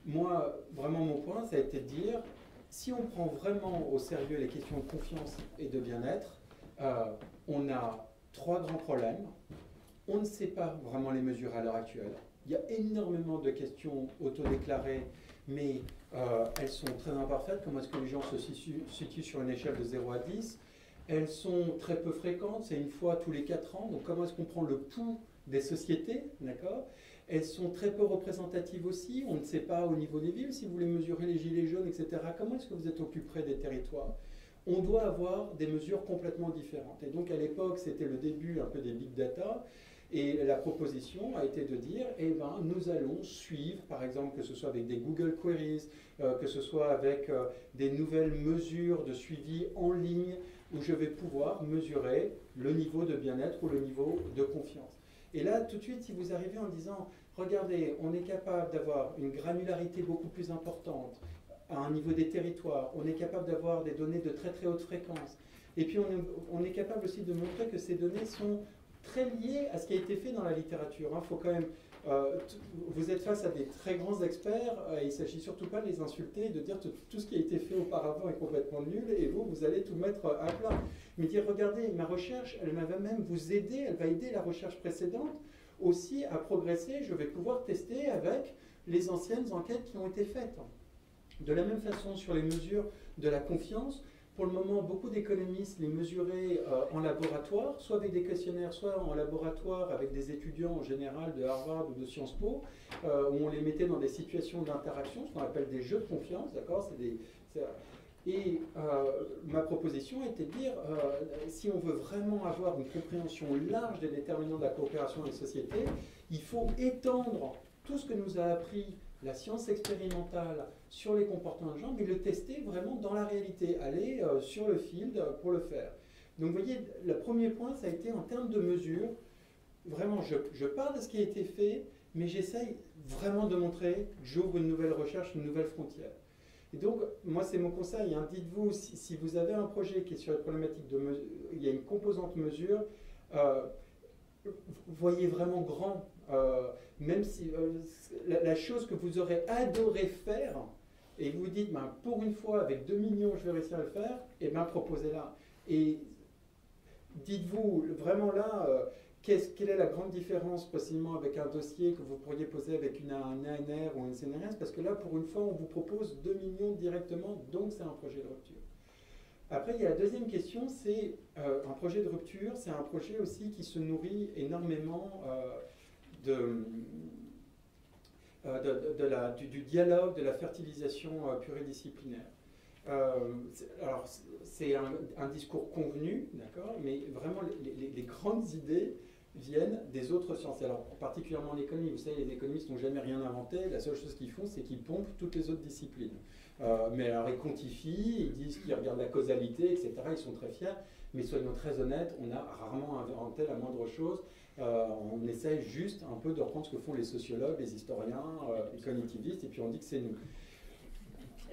Moi, vraiment, mon point, ça a été de dire, si on prend vraiment au sérieux les questions de confiance et de bien-être, on a trois grands problèmes. On ne sait pas vraiment les mesurer à l'heure actuelle. Il y a énormément de questions autodéclarées, mais euh, elles sont très imparfaites. Comment est-ce que les gens se situent, sur une échelle de 0 à 10 Elles sont très peu fréquentes, c'est une fois tous les 4 ans. Donc comment est-ce qu'on prend le pouls des sociétés D'accord? Elles sont très peu représentatives aussi. On ne sait pas au niveau des villes, si vous voulez mesurer les gilets jaunes, etc. Comment est-ce que vous êtes près des territoires? On doit avoir des mesures complètement différentes. Et donc à l'époque, c'était le début un peu des big data. Et la proposition a été de dire, eh ben, nous allons suivre, par exemple, que ce soit avec des Google Queries, euh, que ce soit avec euh, des nouvelles mesures de suivi en ligne, où je vais pouvoir mesurer le niveau de bien-être ou le niveau de confiance. Et là, tout de suite, si vous arrivez en disant, regardez, on est capable d'avoir une granularité beaucoup plus importante à un niveau des territoires, on est capable d'avoir des données de très très haute fréquence, et puis on est, on est capable aussi de montrer que ces données sont très liées à ce qui a été fait dans la littérature. Hein. faut quand même euh, vous êtes face à des très grands experts, euh, il ne s'agit surtout pas de les insulter, de dire que tout ce qui a été fait auparavant est complètement nul et vous, vous allez tout mettre à plat. Mais dire, regardez, ma recherche, elle va même vous aider, elle va aider la recherche précédente aussi à progresser, je vais pouvoir tester avec les anciennes enquêtes qui ont été faites. De la même façon, sur les mesures de la confiance, pour le moment, beaucoup d'économistes les mesuraient euh, en laboratoire, soit avec des questionnaires, soit en laboratoire avec des étudiants en général de Harvard ou de Sciences Po, euh, où on les mettait dans des situations d'interaction, ce qu'on appelle des jeux de confiance, d'accord Et euh, ma proposition était de dire, si on veut vraiment avoir une compréhension large des déterminants de la coopération des sociétés, il faut étendre tout ce que nous a appris la science expérimentale sur les comportements de gens, mais le tester vraiment dans la réalité, aller euh, sur le field pour le faire. Donc vous voyez, le premier point, ça a été en termes de mesure. Vraiment, je, je parle de ce qui a été fait, mais j'essaye vraiment de montrer que j'ouvre une nouvelle recherche, une nouvelle frontière. Et donc, moi, c'est mon conseil. Hein. Dites-vous, si, vous avez un projet qui est sur la problématique de mesure, il y a une composante mesure, euh, voyez vraiment grand. Euh, même si euh, la, chose que vous aurez adoré faire, et vous dites, ben, pour une fois, avec 2 millions, je vais réussir à le faire, et bien proposez-la. Et dites-vous vraiment là, euh, quelle est la grande différence possiblement avec un dossier que vous pourriez poser avec une, un ANR ou un CNRS Parce que là, pour une fois, on vous propose 2 millions directement, donc c'est un projet de rupture. Après, il y a la deuxième question, c'est euh, un projet de rupture, c'est un projet aussi qui se nourrit énormément de, euh, de, la, du, dialogue, de la fertilisation euh, pluridisciplinaire. Euh, alors, c'est un, discours convenu, d'accord, mais vraiment, les, grandes idées viennent des autres sciences. Alors, particulièrement l'économie, vous savez, les économistes n'ont jamais rien inventé, la seule chose qu'ils font, c'est qu'ils pompent toutes les autres disciplines. mais alors, ils quantifient, ils disent qu'ils regardent la causalité, etc., ils sont très fiers, mais soyons très honnêtes, on a rarement inventé la moindre chose. Euh, on essaye juste un peu de reprendre ce que font les sociologues, les historiens, euh, les cognitivistes, et puis on dit que c'est nous.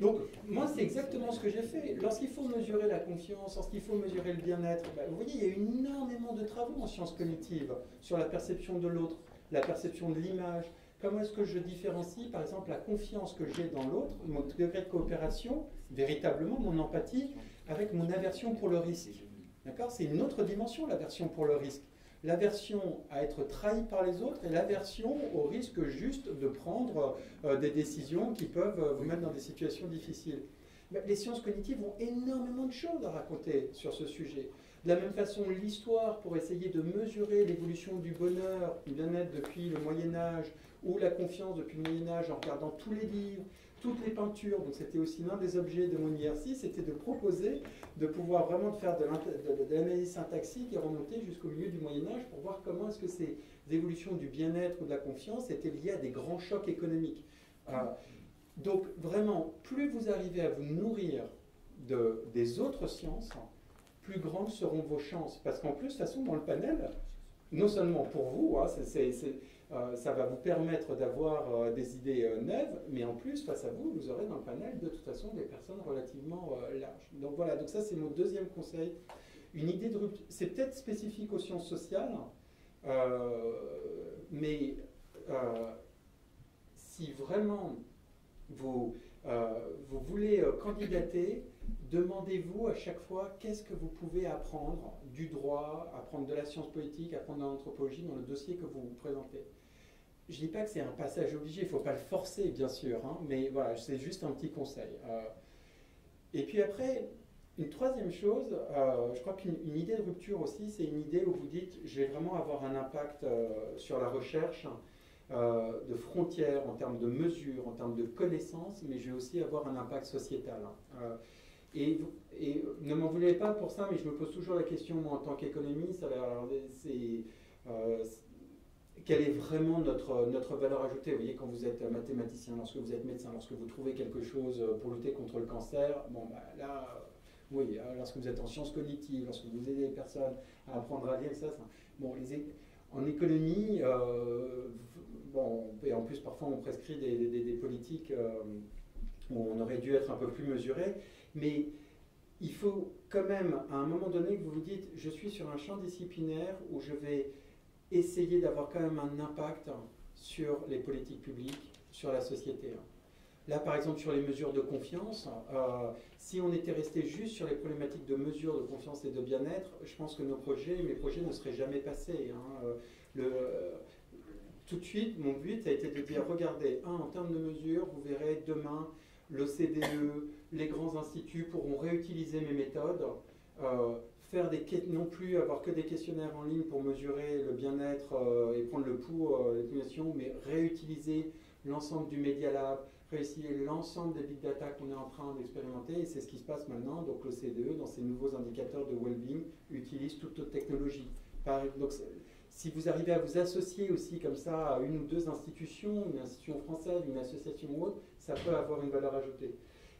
Donc, moi, c'est exactement ce que j'ai fait. Lorsqu'il faut mesurer la confiance, lorsqu'il faut mesurer le bien-être, ben, vous voyez, il y a énormément de travaux en sciences cognitives sur la perception de l'autre, la perception de l'image. Comment est-ce que je différencie, par exemple, la confiance que j'ai dans l'autre, mon degré de coopération, véritablement mon empathie, avec mon aversion pour le risque? D'accord? C'est une autre dimension, l'aversion pour le risque l'aversion à être trahi par les autres et l'aversion au risque juste de prendre euh, des décisions qui peuvent euh, vous mettre dans des situations difficiles. les sciences cognitives ont énormément de choses à raconter sur ce sujet. De la même façon, l'histoire, pour essayer de mesurer l'évolution du bonheur, du bien-être depuis le Moyen Âge, ou la confiance depuis le Moyen Âge en regardant tous les livres, toutes les peintures. Donc c'était aussi l'un des objets de mon exercice, c'était de proposer de pouvoir vraiment faire de l'analyse syntaxique et remonter jusqu'au milieu du Moyen Âge pour voir comment est-ce que ces évolutions du bien-être ou de la confiance étaient liées à des grands chocs économiques. Euh, donc vraiment, plus vous arrivez à vous nourrir de, des autres sciences, plus grandes seront vos chances. Parce qu'en plus, de toute façon, dans le panel, non seulement pour vous, hein, c'est ça va vous permettre d'avoir euh, des idées euh, neuves, mais en plus, face à vous, vous aurez dans le panel de toute façon des personnes relativement larges. Donc voilà, donc ça c'est mon deuxième conseil. Une idée de rupture, c'est peut-être spécifique aux sciences sociales, mais si vraiment vous, vous voulez candidater, demandez-vous à chaque fois qu'est-ce que vous pouvez apprendre du droit, apprendre de la science politique, apprendre de l'anthropologie dans le dossier que vous vous présentez? Je ne dis pas que c'est un passage obligé, il ne faut pas le forcer, bien sûr, hein, mais voilà, c'est juste un petit conseil. Euh. et puis après, une troisième chose, euh, je crois qu'une idée de rupture aussi, c'est une idée où vous dites, je vais vraiment avoir un impact euh, sur la recherche, de frontières, en termes de mesures, en termes de connaissances, mais je vais aussi avoir un impact sociétal. Et, et, ne m'en voulez pas pour ça, mais je me pose toujours la question, en tant qu'économiste, c'est quelle est vraiment notre, notre valeur ajoutée? Vous voyez, quand vous êtes mathématicien, lorsque vous êtes médecin, lorsque vous trouvez quelque chose pour lutter contre le cancer, bon, bah, là, oui, lorsque vous êtes en sciences cognitives, lorsque vous aidez les personnes à apprendre à lire, ça, ça bon, en économie, bon, et en plus parfois on prescrit des politiques où on aurait dû être un peu plus mesuré, mais il faut quand même, à un moment donné, que vous vous dites, je suis sur un champ disciplinaire où je vais essayer d'avoir quand même un impact sur les politiques publiques, sur la société. Là, par exemple, sur les mesures de confiance, euh, si on était resté juste sur les problématiques de mesures de confiance et de bien-être, je pense que nos projets, mes projets ne seraient jamais passés. Hein. Euh, tout de suite, mon but a été de dire, regardez, en termes de mesures, vous verrez demain, l'OCDE, les grands instituts pourront réutiliser mes méthodes, euh, faire des non plus avoir que des questionnaires en ligne pour mesurer le bien-être euh, et prendre le pouls euh, des mais réutiliser l'ensemble du Media Lab, réutiliser l'ensemble des big data qu'on est en train d'expérimenter, et c'est ce qui se passe maintenant. Donc l'OCDE, dans ses nouveaux indicateurs de well-being, utilise toute autre technologie. donc, si vous arrivez à vous associer aussi comme ça à une ou deux institutions, une institution française, une association ou autre, ça peut avoir une valeur ajoutée.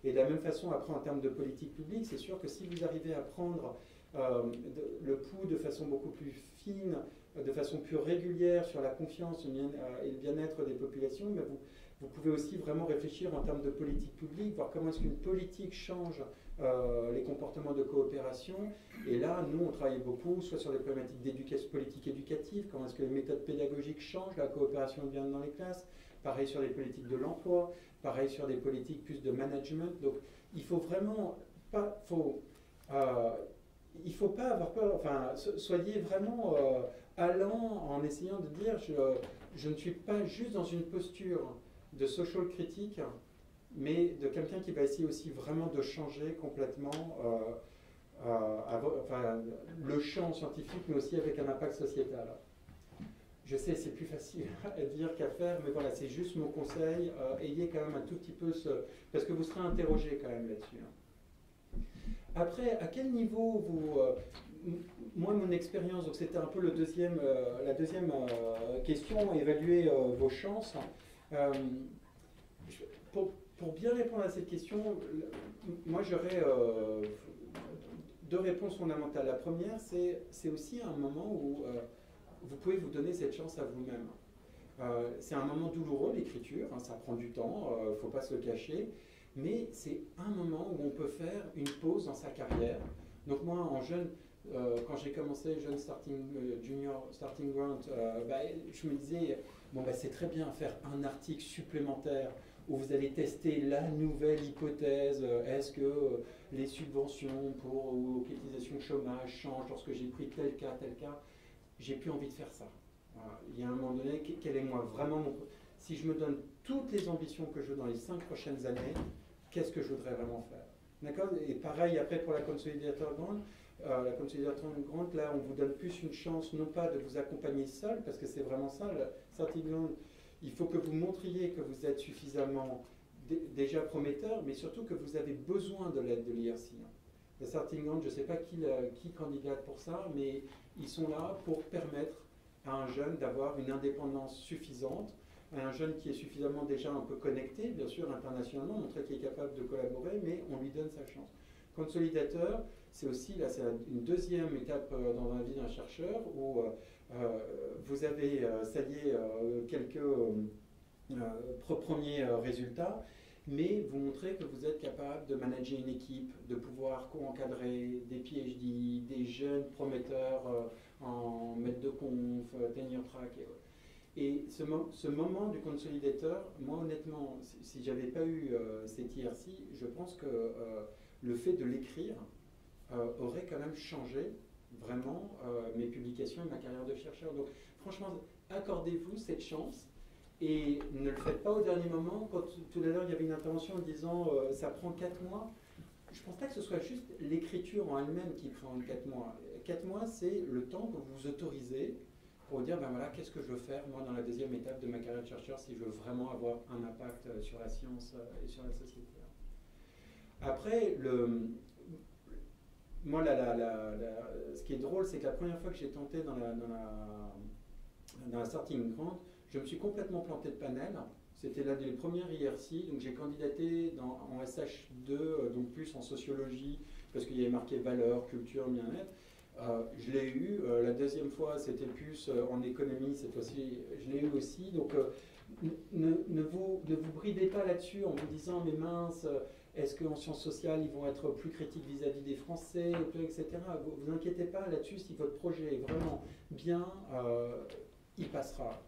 Et de la même façon, après, en termes de politique publique, c'est sûr que si vous arrivez à prendre euh, le pouls de façon beaucoup plus fine, de façon plus régulière sur la confiance euh, et le bien-être des populations, vous, pouvez aussi vraiment réfléchir en termes de politique publique, voir comment est-ce qu'une politique change euh, les comportements de coopération. Et là, nous, on travaille beaucoup, soit sur les problématiques d'éducation politique éducative, comment est-ce que les méthodes pédagogiques changent la coopération bien dans les classes, pareil sur les politiques de l'emploi, pareil sur des politiques plus de management. Donc, il faut vraiment pas, faut, euh, il faut pas avoir peur. Enfin, soyez vraiment euh, allant en essayant de dire, je, ne suis pas juste dans une posture de social critique mais de quelqu'un qui va essayer aussi vraiment de changer complètement euh, le champ scientifique, mais aussi avec un impact sociétal. Je sais, c'est plus facile à dire qu'à faire, mais voilà, c'est juste mon conseil. Euh, ayez quand même un tout petit peu ce. Parce que vous serez interrogé quand même là-dessus. Hein. Après, à quel niveau vous. moi, mon expérience, donc c'était un peu le deuxième, la deuxième question, évaluer vos chances. pour, pour bien répondre à cette question, moi j'aurais euh, deux réponses fondamentales. La première, c'est aussi un moment où euh, vous pouvez vous donner cette chance à vous-même. Euh, c'est un moment douloureux, l'écriture, hein, ça prend du temps, il ne faut pas se le cacher, mais c'est un moment où on peut faire une pause dans sa carrière. Donc moi, en jeune, quand j'ai commencé jeune starting, junior starting grant, bah, je me disais, bon, bah, c'est très bien faire un article supplémentaire où vous allez tester la nouvelle hypothèse, euh, est-ce que euh, les subventions pour ou l'utilisation chômage changent lorsque j'ai pris tel cas, tel cas. J'ai plus envie de faire ça. Il y a un moment donné, quel est moi vraiment mon... Si je me donne toutes les ambitions que je veux dans les cinq prochaines années, qu'est-ce que je voudrais vraiment faire? D'accord? Et pareil après pour la consolidateur grande. Euh, la consolidateur grande, là, on vous donne plus une chance, non pas de vous accompagner seul, parce que c'est vraiment ça, le il faut que vous montriez que vous êtes suffisamment déjà prometteur, mais surtout que vous avez besoin de l'aide de l'IRC. Le Starting je ne sais pas qui, qui candidate pour ça, mais ils sont là pour permettre à un jeune d'avoir une indépendance suffisante, à un jeune qui est suffisamment déjà un peu connecté, bien sûr, internationalement, montrer qu'il est capable de collaborer, mais on lui donne sa chance. Consolidateur, c'est aussi là, c'est une deuxième étape euh, dans la vie d'un chercheur où euh, euh, vous avez, ça y est, quelques premiers résultats, mais vous montrez que vous êtes capable de manager une équipe, de pouvoir co-encadrer des PhD, des jeunes prometteurs en maître de conf, tenure track et ce, moment du consolidateur, moi honnêtement, si, si j'avais pas eu cette IRC, je pense que le fait de l'écrire euh, aurait quand même changé vraiment euh, mes publications et ma carrière de chercheur. Donc franchement, accordez-vous cette chance et ne le faites pas au dernier moment. Quand tout à l'heure il y avait une intervention en disant euh, ça prend 4 mois, je ne pense pas que ce soit juste l'écriture en elle-même qui prend 4 mois. 4 mois, c'est le temps que vous autorisez pour dire, ben voilà, qu'est-ce que je veux faire, moi, dans la deuxième étape de ma carrière de chercheur, si je veux vraiment avoir un impact sur la science et sur la société. Après, le, moi, ce qui est drôle, c'est que la première fois que j'ai tenté dans la, dans la, starting grant, je me suis complètement planté de panel. C'était l'un des premières IRC, donc j'ai candidaté en SH2, euh, donc plus en sociologie, parce qu'il y avait marqué valeur, culture, bien-être. Euh, je l'ai eu. Euh, la deuxième fois, c'était plus en économie. Cette fois-ci, je l'ai eu aussi. Donc, ne, ne, vous, ne vous bridez pas là-dessus en vous disant, mais mince, est-ce qu'en sciences sociales, ils vont être plus critiques vis-à-vis des Français, etc. Vous, vous inquiétez pas là-dessus. Si votre projet est vraiment bien, il passera.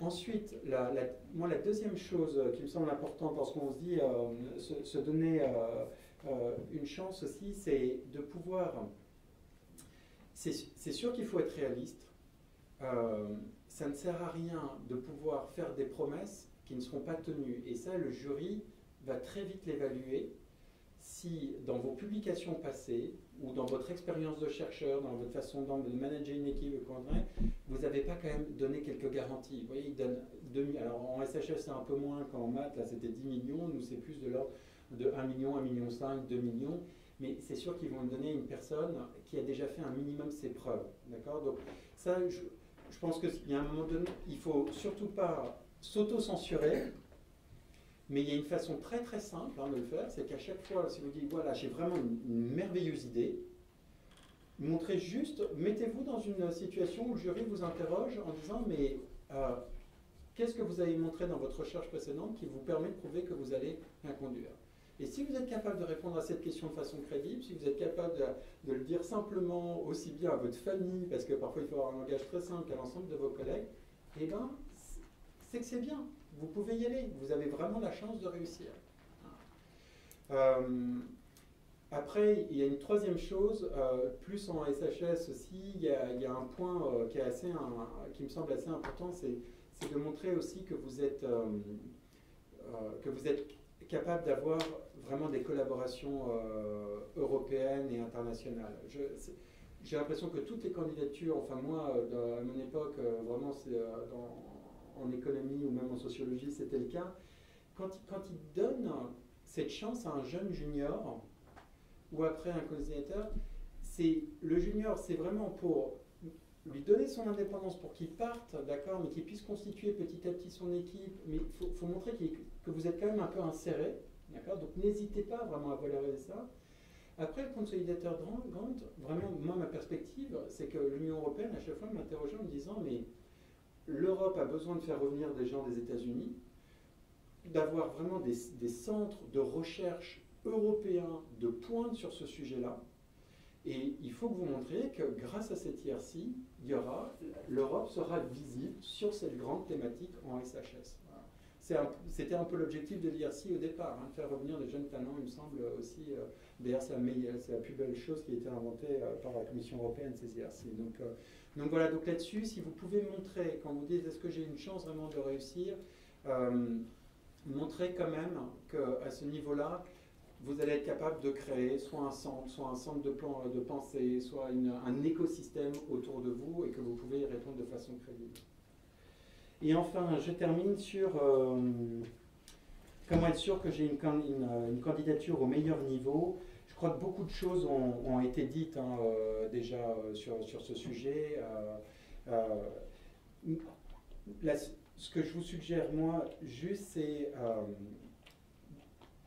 Ensuite, la, moi, la deuxième chose qui me semble importante parce qu'on se dit se, se, donner euh, une chance aussi, c'est de pouvoir... C'est sûr qu'il faut être réaliste. Euh, ça ne sert à rien de pouvoir faire des promesses qui ne seront pas tenues. Et ça, le jury va très vite l'évaluer si dans vos publications passées ou dans votre expérience de chercheur, dans votre façon de manager une équipe, vous n'avez pas quand même donné quelques garanties. Vous voyez, il donne 2, alors en SHF c'est un peu moins qu'en maths, là c'était 10 millions, nous c'est plus de l'ordre de 1 million, 1 million 5, 2 millions, mais c'est sûr qu'ils vont le donner une personne qui a déjà fait un minimum ses preuves. D'accord? Donc ça, je, pense qu'il y a un moment donné, il faut surtout pas s'auto-censurer, mais il y a une façon très très simple hein, de le faire, c'est qu'à chaque fois, si vous dites, voilà, j'ai vraiment une, merveilleuse idée, montrez juste, mettez-vous dans une situation où le jury vous interroge en disant, mais euh, qu'est-ce que vous avez montré dans votre recherche précédente qui vous permet de prouver que vous allez inconduire et si vous êtes capable de répondre à cette question de façon crédible, si vous êtes capable de, le dire simplement aussi bien à votre famille, parce que parfois il faut avoir un langage très simple qu'à l'ensemble de vos collègues, eh bien, c'est que c'est bien. Vous pouvez y aller. Vous avez vraiment la chance de réussir. Euh, après, il y a une troisième chose, euh, plus en SHS aussi, il y a, un point euh, qui, est assez, qui me semble assez important, c'est de montrer aussi que vous êtes, que vous êtes capable d'avoir vraiment des collaborations européennes et internationales. J'ai l'impression que toutes les candidatures, enfin moi, à mon époque, vraiment en économie ou même en sociologie, c'était le cas, quand, quand ils donnent cette chance à un jeune junior ou après un candidateur, c'est le junior, c'est vraiment pour lui donner son indépendance pour qu'il parte, d'accord, mais qu'il puisse constituer petit à petit son équipe. Mais il faut, montrer que vous êtes quand même un peu inséré, d'accord Donc n'hésitez pas vraiment à valoriser ça. Après, le consolidateur Grant, vraiment, moi, ma perspective, c'est que l'Union européenne, à chaque fois, m'interrogeait en me disant Mais l'Europe a besoin de faire revenir des gens des États-Unis, d'avoir vraiment des, centres de recherche européens de pointe sur ce sujet-là. Et il faut que vous montriez que grâce à cette IRC, l'Europe sera visible sur cette grande thématique en SHS. C'était un, peu l'objectif de l'IRC au départ, hein, faire revenir des jeunes talents, il me semble aussi. Euh, d'ailleurs, c'est la, plus belle chose qui a été inventée euh, par la Commission européenne, ces IRC. Donc, euh, donc voilà, donc là-dessus, si vous pouvez montrer, quand vous dites est-ce que j'ai une chance vraiment de réussir, montrer quand même qu'à ce niveau-là, vous allez être capable de créer soit un centre, soit un centre de, plan, de pensée, soit un écosystème autour de vous et que vous pouvez y répondre de façon crédible. Et enfin, je termine sur euh, comment être sûr que j'ai une, candidature au meilleur niveau. Je crois que beaucoup de choses ont, été dites hein, euh, déjà euh, sur, sur, ce sujet. ce que je vous suggère, moi, juste, c'est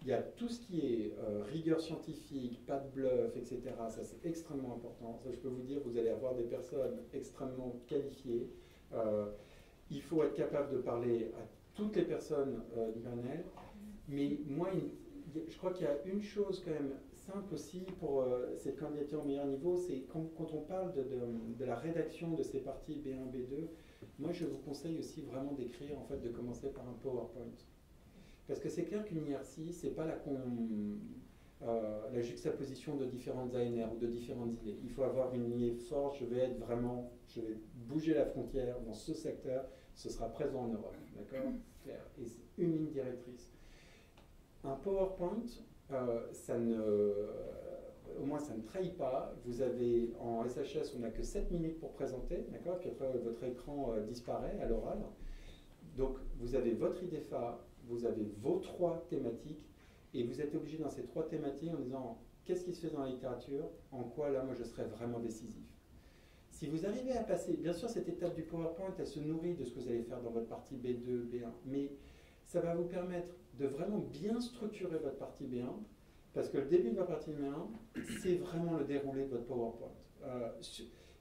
il y a tout ce qui est euh, rigueur scientifique, pas de bluff, etc. Ça, c'est extrêmement important. Ça, je peux vous dire, vous allez avoir des personnes extrêmement qualifiées. Euh, il faut être capable de parler à toutes les personnes euh, du panel. Mais moi, je crois qu'il y a une chose quand même simple aussi pour cette candidature au meilleur niveau, c'est quand, quand, on parle de, de, de, la rédaction de ces parties B1, B2, moi je vous conseille aussi vraiment d'écrire, en fait, de commencer par un PowerPoint. Parce que c'est clair qu'une IRC, ce n'est pas la, euh, la, juxtaposition de différentes ANR ou de différentes idées. Il faut avoir une ligne forte, je vais être vraiment, je vais bouger la frontière dans ce secteur, ce sera présent en Europe. D'accord? Et une ligne directrice. Un PowerPoint, euh, ça ne, au moins ça ne trahit pas. Vous avez en SHS, on n'a que 7 minutes pour présenter, d'accord? Puis après, votre écran euh, disparaît à l'oral. Donc, vous avez votre phare, vous avez vos trois thématiques et vous êtes obligé dans ces trois thématiques en disant qu'est-ce qui se fait dans la littérature, en quoi là moi je serais vraiment décisif? Si vous arrivez à passer, bien sûr cette étape du PowerPoint, elle se nourrit de ce que vous allez faire dans votre partie B2, B1, mais ça va vous permettre de vraiment bien structurer votre partie B1 Parce que le début de la partie numéro 1, c'est vraiment le déroulé de votre PowerPoint. Euh,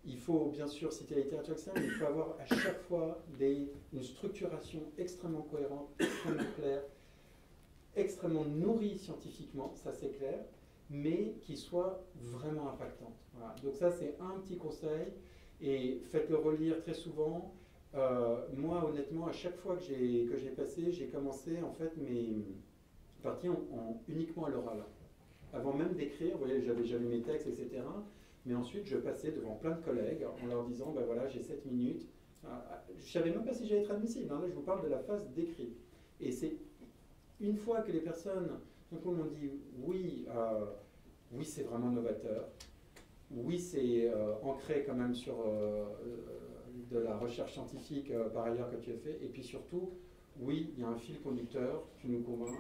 il faut bien sûr citer la littérature mais il faut avoir à chaque fois des, une structuration extrêmement cohérente, extrêmement claire, extrêmement nourrie scientifiquement, ça c'est clair, mais qui soit vraiment impactante. Donc ça c'est un petit conseil, et faites-le relire très souvent. Euh, moi honnêtement, à chaque fois que j'ai passé, j'ai commencé en fait mes parties en, uniquement à l'oral. Avant même d'écrire, vous voyez, j'avais jamais mes textes, etc. Mais ensuite, je passais devant plein de collègues en leur disant, ben voilà, j'ai 7 minutes. Ah, ah, je ne savais même pas si j'allais être admissible. Hein. Là, je vous parle de la phase d'écrit. Et c'est une fois que les personnes m'ont dit, oui, euh, oui, c'est vraiment novateur. Oui, c'est euh, ancré quand même sur de la recherche scientifique par ailleurs que tu as fait. Et puis surtout, oui, il y a un fil conducteur, tu nous convaincs.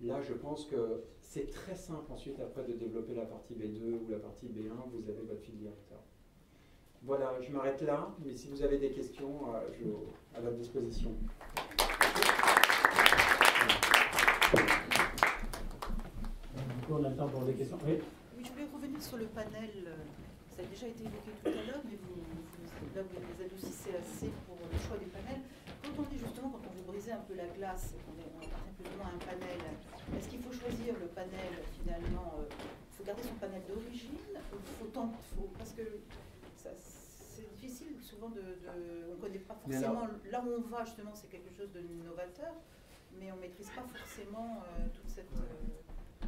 Là, je pense que c'est très simple ensuite après de développer la partie B2 ou la partie B1, vous avez votre fil directeur. Voilà, je m'arrête là, mais si vous avez des questions, euh, je, à votre disposition. Du coup, on a le temps pour des questions. Oui, oui je voulais revenir sur le panel. Ça a déjà été évoqué tout à l'heure, mais vous, là, vous les adoucissez assez pour le choix du panel. Quand on dit justement, quand on veut briser un peu la glace, qu'on est, on est plus ou moins un panel, est-ce qu'il faut choisir le panel finalement Il euh, faut garder son panel d'origine faut, faut, Parce que c'est difficile souvent de. on ne connaît pas forcément. là où on va, justement, c'est quelque chose de novateur, mais on ne maîtrise pas forcément euh, toute cette. Euh,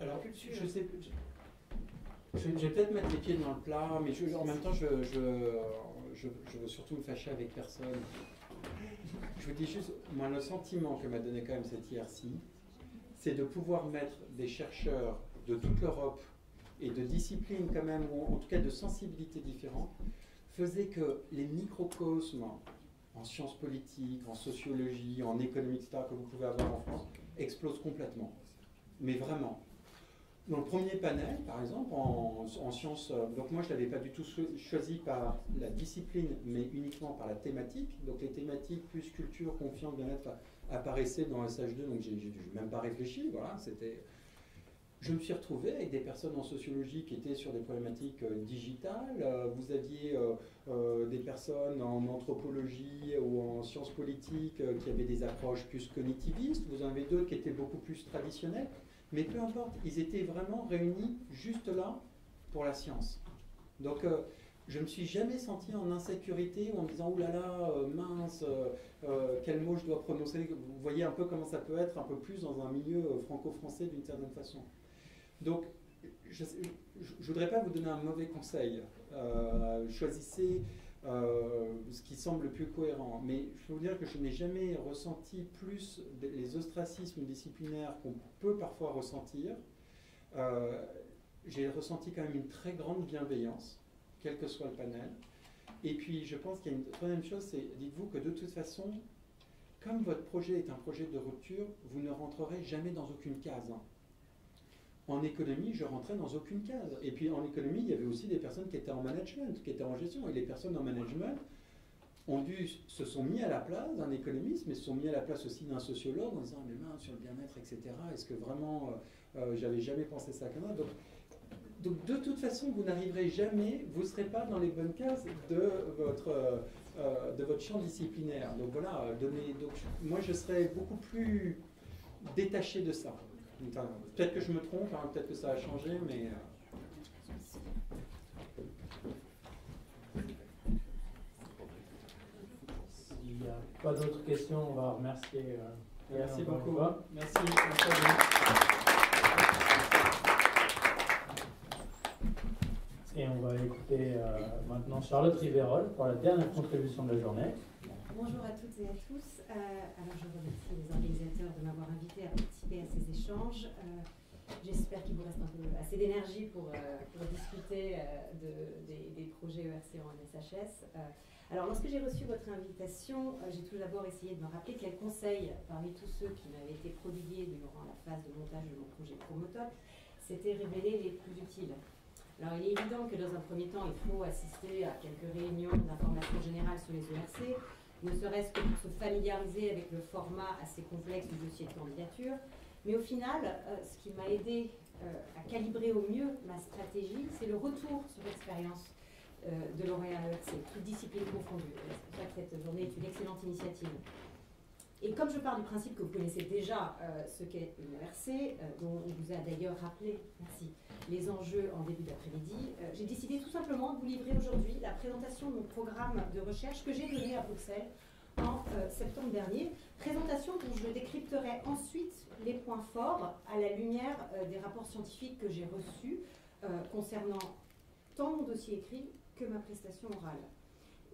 alors, culture. je sais. Je, vais peut-être mettre les pieds dans le plat, mais en même temps, je, je, je, veux surtout me fâcher avec personne. Je vous dis juste, moi, le sentiment que m'a donné quand même cette IRC, c'est de pouvoir mettre des chercheurs de toute l'Europe et de disciplines quand même, ou en tout cas de sensibilités différentes, faisait que les microcosmes en sciences politiques, en sociologie, en économie, etc., que vous pouvez avoir en France, explosent complètement. Mais vraiment. Dans le premier panel, par exemple, en, sciences, euh, donc moi je ne l'avais pas du tout choisi par la discipline, mais uniquement par la thématique. Donc les thématiques plus culture, confiance, bien-être apparaissaient dans SH2, donc j'ai même pas réfléchi. Voilà, c'était. Je me suis retrouvé avec des personnes en sociologie qui étaient sur des problématiques euh, digitales. Euh, vous aviez des personnes en anthropologie ou en sciences politiques qui avaient des approches plus cognitivistes. Vous en avez d'autres qui étaient beaucoup plus traditionnelles. Mais peu importe, ils étaient vraiment réunis juste là pour la science. Donc euh, je ne me suis jamais senti en insécurité ou en me disant oh là là, euh, mince, euh, quel mot je dois prononcer. Vous voyez un peu comment ça peut être un peu plus dans un milieu franco-français d'une certaine façon. Donc je ne voudrais pas vous donner un mauvais conseil. choisissez ce qui semble le plus cohérent. Mais je peux vous dire que je n'ai jamais ressenti plus les ostracismes disciplinaires qu'on peut parfois ressentir. Euh, j'ai ressenti quand même une très grande bienveillance, quel que soit le panel. Et puis je pense qu'il y a une troisième chose, c'est dites-vous que de toute façon, comme votre projet est un projet de rupture, vous ne rentrerez jamais dans aucune case. Hein. En économie, je rentrais dans aucune case. Et puis en économie, il y avait aussi des personnes qui étaient en management, qui étaient en gestion. Et les personnes en management se sont mis à la place d'un économiste, mais se sont mis à la place aussi d'un sociologue en disant mais mince, sur le bien-être, etc. Est-ce que vraiment, euh, euh, j'avais jamais pensé ça comme ça? Donc, de toute façon, vous n'arriverez jamais, vous ne serez pas dans les bonnes cases de votre, euh, de votre champ disciplinaire. Donc voilà, donc, moi je serais beaucoup plus détaché de ça. Peut-être que je me trompe, hein, peut-être que ça a changé, mais. Euh, S'il n'y a pas d'autres questions, on va remercier. Euh, Merci beaucoup. Merci. Et on va écouter euh, maintenant Charlotte Riverol pour la dernière contribution de la journée. Bonjour à toutes et à tous. alors je remercie les organisateurs de m'avoir invité à participer à ces échanges. Euh, j'espère qu'il vous reste un peu assez d'énergie pour, euh, discuter euh, des, projets ERC en SHS. alors lorsque j'ai reçu votre invitation, j'ai tout d'abord essayé de me rappeler quels conseils, parmi tous ceux qui m'avaient été prodigués durant la phase de montage de mon projet Promotop, s'étaient révélés les plus utiles. Alors, il est évident que dans un premier temps, il faut assister à quelques réunions d'information générale sur les ERC, ne serait-ce que pour se familiariser avec le format assez complexe du dossier de candidature, Mais au final, euh, ce qui m'a aidé euh, à calibrer au mieux ma stratégie, c'est le retour sur l'expérience euh, de L'Oréal ERC, toutes disciplines confondues. C'est pour ça que cette journée est une excellente initiative. Et comme je pars du principe que vous connaissez déjà ce qu'est une ERC, dont on vous a d'ailleurs rappelé, les enjeux en début d'après-midi, j'ai décidé tout simplement de vous livrer aujourd'hui la présentation de mon programme de recherche que j'ai donné à Bruxelles en euh, septembre dernier. Présentation dont je décrypterai ensuite les points forts à la lumière euh, des rapports scientifiques que j'ai reçus euh, concernant tant mon dossier écrit que ma prestation orale.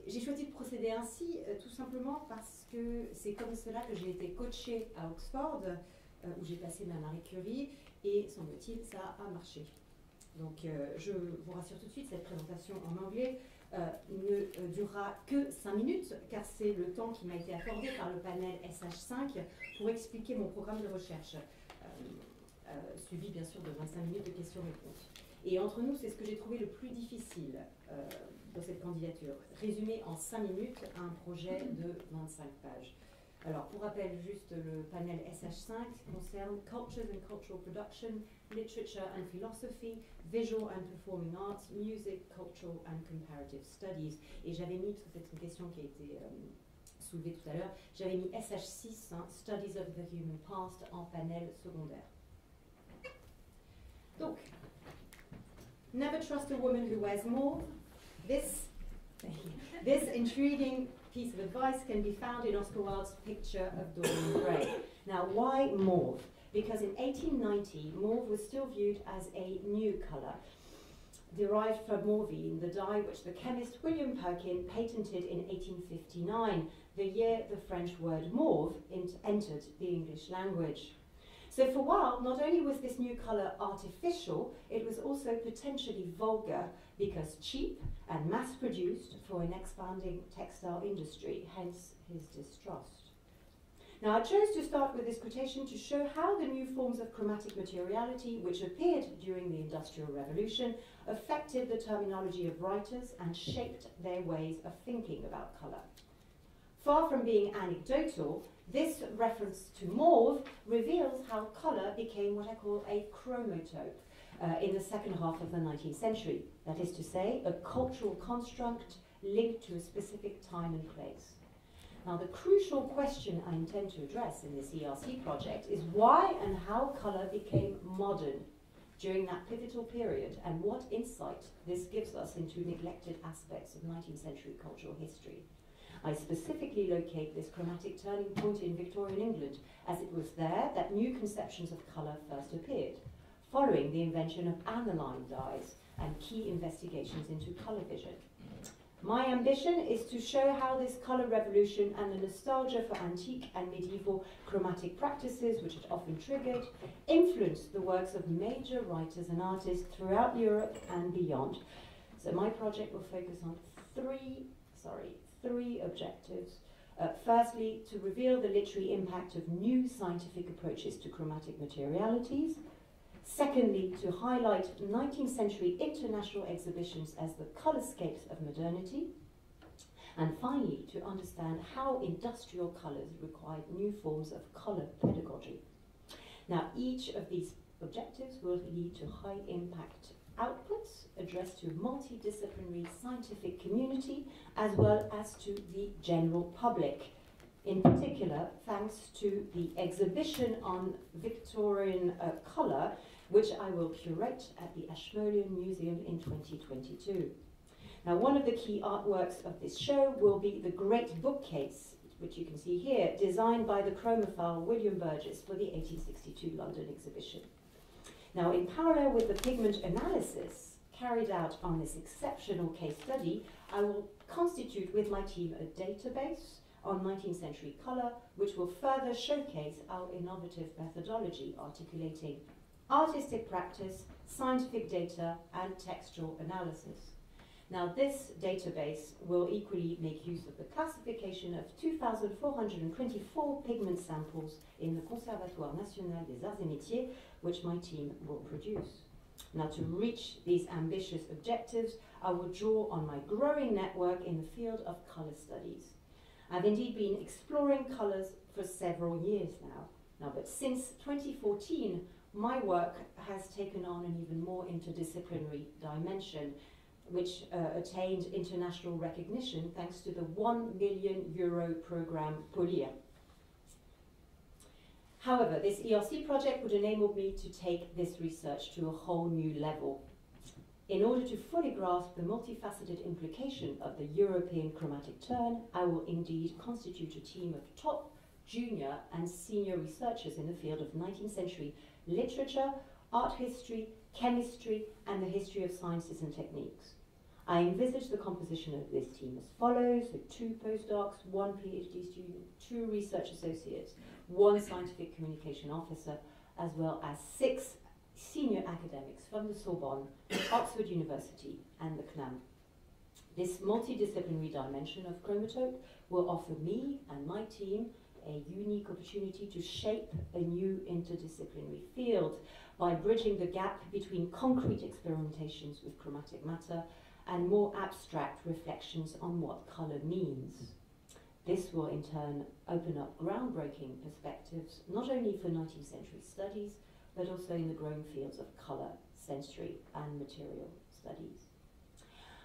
J'ai choisi de procéder ainsi tout simplement parce que c'est comme cela que j'ai été coachée à Oxford, où j'ai passé ma Marie Curie, et semble-t-il, ça a marché. Donc je vous rassure tout de suite, cette présentation en anglais euh, ne euh, durera que 5 minutes, car c'est le temps qui m'a été accordé par le panel SH5 pour expliquer mon programme de recherche, euh, suivi bien sûr de 25 minutes de questions-réponses. Et entre nous, c'est ce que j'ai trouvé le plus difficile dans cette candidature, résumer en 5 minutes un projet de 25 pages. Alors, pour rappel, juste le panel SH5 concerne Cultures and Cultural Production, Literature and Philosophy, Visual and Performing Arts, Music, Cultural and Comparative Studies. Et j'avais mis, c'est une question qui a été euh, soulevée tout à l'heure, j'avais mis SH6, hein, Studies of the Human Past, en panel secondaire. Donc, Never trust a woman who wears mauve. This, this intriguing piece of advice can be found in Oscar Wilde's picture of Dorian Gray. Now, why mauve? Because in 1890, mauve was still viewed as a new colour, derived from morphine, the dye which the chemist William Perkin patented in 1859, the year the French word mauve entered the English language. So for Wilde, not only was this new colour artificial, it was also potentially vulgar because cheap and mass-produced for an expanding textile industry, hence his distrust. Now, I chose to start with this quotation to show how the new forms of chromatic materiality, which appeared during the Industrial Revolution, affected the terminology of writers and shaped their ways of thinking about colour. Far from being anecdotal, this reference to mauve reveals how colour became what I call a chromotope, uh, in the second half of the 19th century. That is to say, a cultural construct linked to a specific time and place. Now, the crucial question I intend to address in this ERC project is why and how colour became modern during that pivotal period and what insight this gives us into neglected aspects of 19th century cultural history. I specifically locate this chromatic turning point in Victorian England, as it was there that new conceptions of colour first appeared following the invention of aniline dyes and key investigations into colour vision. My ambition is to show how this colour revolution and the nostalgia for antique and medieval chromatic practices, which it often triggered, influenced the works of major writers and artists throughout Europe and beyond. So my project will focus on three, sorry, three objectives. Uh, firstly, to reveal the literary impact of new scientific approaches to chromatic materialities. Secondly, to highlight 19th century international exhibitions as the colorscapes of modernity. And finally, to understand how industrial colours required new forms of colour pedagogy. Now, each of these objectives will lead to high impact outputs addressed to a multidisciplinary scientific community as well as to the general public. In particular, thanks to the exhibition on Victorian uh, colour which I will curate at the Ashmolean Museum in 2022. Now, one of the key artworks of this show will be the Great Bookcase, which you can see here, designed by the chromophile William Burgess for the 1862 London exhibition. Now, in parallel with the pigment analysis carried out on this exceptional case study, I will constitute with my team a database on 19th century colour, which will further showcase our innovative methodology articulating artistic practice, scientific data, and textual analysis. Now, this database will equally make use of the classification of 2,424 pigment samples in the Conservatoire National des Arts et Métiers, which my team will produce. Now, to reach these ambitious objectives, I will draw on my growing network in the field of colour studies. I've indeed been exploring colours for several years now, Now, but since 2014, my work has taken on an even more interdisciplinary dimension, which uh, attained international recognition thanks to the 1 million euro program Polir. However, this ERC project would enable me to take this research to a whole new level. In order to fully grasp the multifaceted implication of the European chromatic turn, I will indeed constitute a team of top, junior, and senior researchers in the field of 19th century literature, art history, chemistry, and the history of sciences and techniques. I envisage the composition of this team as follows with two postdocs, one PhD student, two research associates, one scientific communication officer, as well as six senior academics from the Sorbonne, Oxford University, and the CNAM. This multidisciplinary dimension of Chromatope will offer me and my team a unique opportunity to shape a new interdisciplinary field by bridging the gap between concrete experimentations with chromatic matter and more abstract reflections on what colour means. This will in turn open up groundbreaking perspectives not only for 19th century studies, but also in the growing fields of colour, sensory and material studies.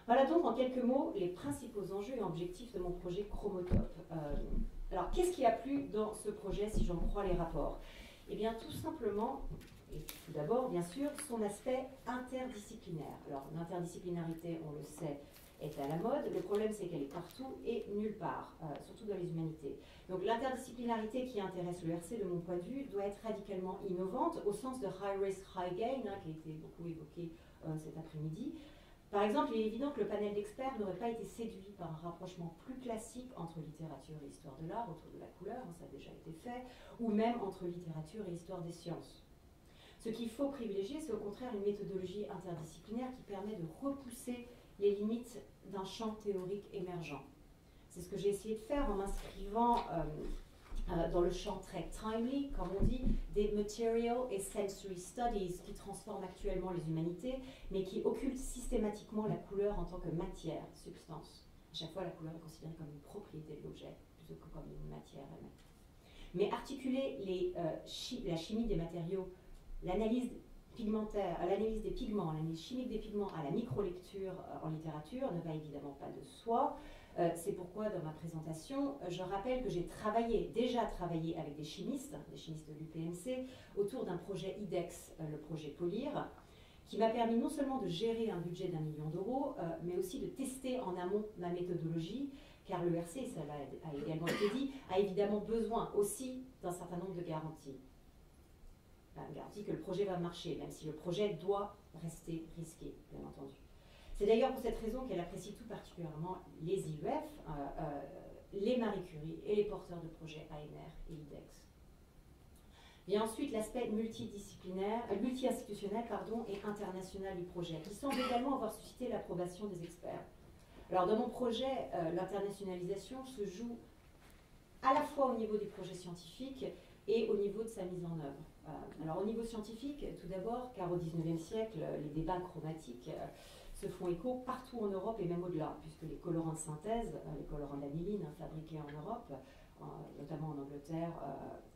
Voilà donc en quelques mots les principaux enjeux et objectifs de mon projet Chromotope. Euh, alors qu'est-ce qui a plu dans ce projet si j'en crois les rapports? Eh bien tout simplement, et tout d'abord bien sûr, son aspect interdisciplinaire. Alors l'interdisciplinarité, on le sait, est à la mode. Le problème, c'est qu'elle est partout et nulle part, euh, surtout dans les humanités. Donc l'interdisciplinarité qui intéresse le RC, de mon point de vue, doit être radicalement innovante au sens de high risk, high gain, hein, qui a été beaucoup évoqué euh, cet après-midi. Par exemple, il est évident que le panel d'experts n'aurait pas été séduit par un rapprochement plus classique entre littérature et histoire de l'art, autour de la couleur, hein, ça a déjà été fait, ou même entre littérature et histoire des sciences. Ce qu'il faut privilégier, c'est au contraire une méthodologie interdisciplinaire qui permet de repousser les limites d'un champ théorique émergent. C'est ce que j'ai essayé de faire en m'inscrivant euh, euh, dans le champ très timely, comme on dit, des material et sensory studies qui transforment actuellement les humanités, mais qui occultent systématiquement la couleur en tant que matière, substance. À chaque fois, la couleur est considérée comme une propriété de l'objet, plutôt que comme une matière elle-même. Mais articuler euh, la chimie des matériaux, l'analyse pigmentaire, à l'analyse des pigments, l'analyse chimique des pigments, à la microlecture euh, en littérature ne va évidemment pas de soi. Euh, c'est pourquoi dans ma présentation, euh, je rappelle que j'ai travaillé, déjà travaillé avec des chimistes, des chimistes de l'UPMC, autour d'un projet IDEX, le projet Polir, qui m'a permis non seulement de gérer un budget d'un million d'euros, mais aussi de tester en amont ma méthodologie, car le RC, ça a également été dit, a évidemment besoin aussi d'un certain nombre de garanties garantie que le projet va marcher, même si le projet doit rester risqué, bien entendu. C'est d'ailleurs pour cette raison qu'elle apprécie tout particulièrement les IUF, euh, euh, les Marie Curie et les porteurs de projets AMR et IDEX. Et ensuite l'aspect multidisciplinaire, euh, multi-institutionnel pardon, et international du projet, qui semble également avoir suscité l'approbation des experts. Alors dans mon projet, l'internationalisation se joue à la fois au niveau des projets scientifiques et au niveau de sa mise en œuvre. Alors au niveau scientifique, tout d'abord, car au XIXe siècle, les débats chromatiques se font écho partout en Europe et même au-delà, puisque les colorants de synthèse, euh, les colorants d'aniline hein, fabriqués en Europe, notamment en Angleterre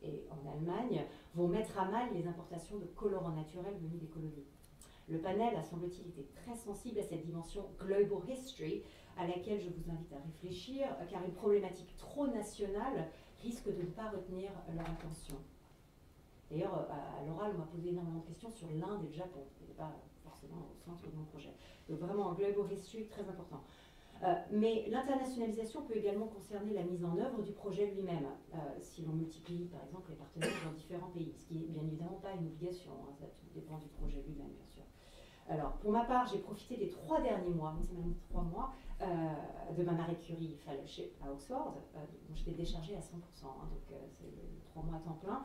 et en Allemagne, vont mettre à mal les importations de colorants naturels venus des colonies. Le panel a, semble-t-il, été très sensible à cette dimension global history à laquelle je vous invite à réfléchir, car une problématique trop nationale risque de ne pas retenir leur attention. D'ailleurs, à, l'oral, on m'a posé énormément de questions sur l'Inde et le Japon, qui n'était pas forcément au centre de mon projet. Donc vraiment, un global history très important. Euh, mais l'internationalisation peut également concerner la mise en œuvre du projet lui-même, euh, si l'on multiplie par exemple les partenaires dans différents pays, ce qui n'est bien évidemment pas une obligation, hein, ça dépend du projet lui-même bien sûr. Alors pour ma part, j'ai profité des trois derniers mois, c'est même trois mois, euh, de ma Marie Curie Fellowship à Oxford, dont j'étais déchargée à 100%, hein, donc c'est trois mois à temps plein,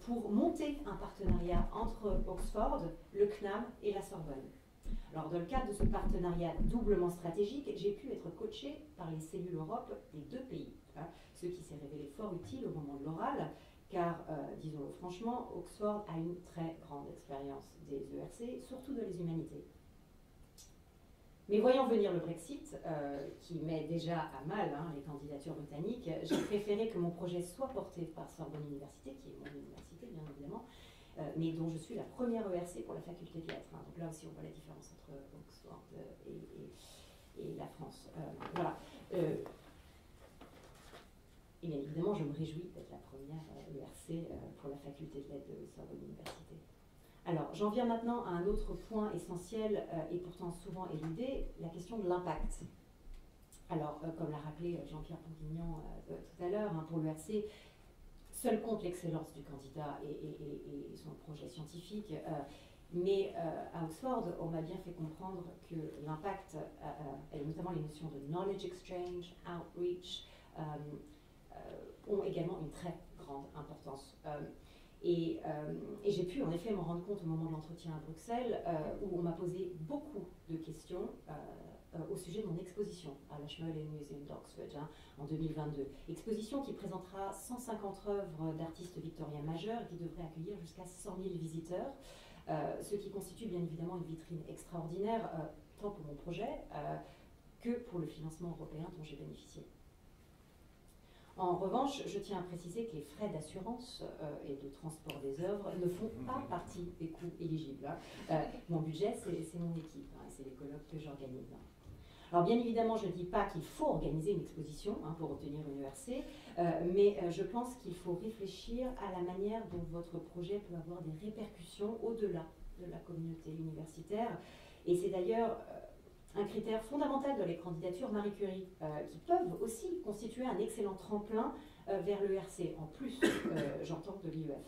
pour monter un partenariat entre Oxford, le CNAM et la Sorbonne. Alors, dans le cadre de ce partenariat doublement stratégique, j'ai pu être coachée par les cellules Europe des deux pays, hein, ce qui s'est révélé fort utile au moment de l'oral, car, euh, disons-le franchement, Oxford a une très grande expérience des ERC, surtout dans les humanités. Mais voyant venir le Brexit, euh, qui met déjà à mal hein, les candidatures britanniques, j'ai préféré que mon projet soit porté par Sorbonne Université, qui est mon université bien évidemment, euh, mais dont je suis la première ERC pour la faculté de lettres. hein. Donc là aussi, on voit la différence entre Oxford et, et- la France. Euh, voilà. Euh, et bien évidemment, je me réjouis d'être la première euh, ERC euh, pour la faculté de lettres de Sorbonne Université. Alors, j'en viens maintenant à un autre point essentiel euh, et pourtant souvent éludé, la question de l'impact. Alors, euh, comme l'a rappelé euh, Jean-Pierre Bourguignon euh, euh, tout à l'heure, hein, pour l'ERC, seul compte l'excellence du candidat et, son projet scientifique. euh, mais euh, à Oxford, on m'a bien fait comprendre que l'impact, euh, et notamment les notions de knowledge exchange, outreach, ont également une très grande importance. Et, j'ai pu en effet m'en rendre compte au moment de l'entretien à Bruxelles, où on m'a posé beaucoup de questions au sujet de mon exposition à la Schmölln Museum d'Oxford hein, en 2022. Exposition qui présentera 150 œuvres d'artistes victoriens majeurs et qui devrait accueillir jusqu'à 100 000 visiteurs, euh, ce qui constitue bien évidemment une vitrine extraordinaire, euh, tant pour mon projet euh, que pour le financement européen dont j'ai bénéficié. En revanche, je tiens à préciser que les frais d'assurance euh, et de transport des œuvres ne font pas partie des coûts éligibles. hein. Euh, mon budget, c'est mon équipe, hein, c'est les colloques que j'organise. Alors bien évidemment, je ne dis pas qu'il faut organiser une exposition hein, pour obtenir une ERC, euh, mais euh, je pense qu'il faut réfléchir à la manière dont votre projet peut avoir des répercussions au-delà de la communauté universitaire. Et c'est d'ailleurs euh, un critère fondamental dans les candidatures Marie Curie, qui peuvent aussi constituer un excellent tremplin vers l'ERC, en plus, j'entends, de l'IEF.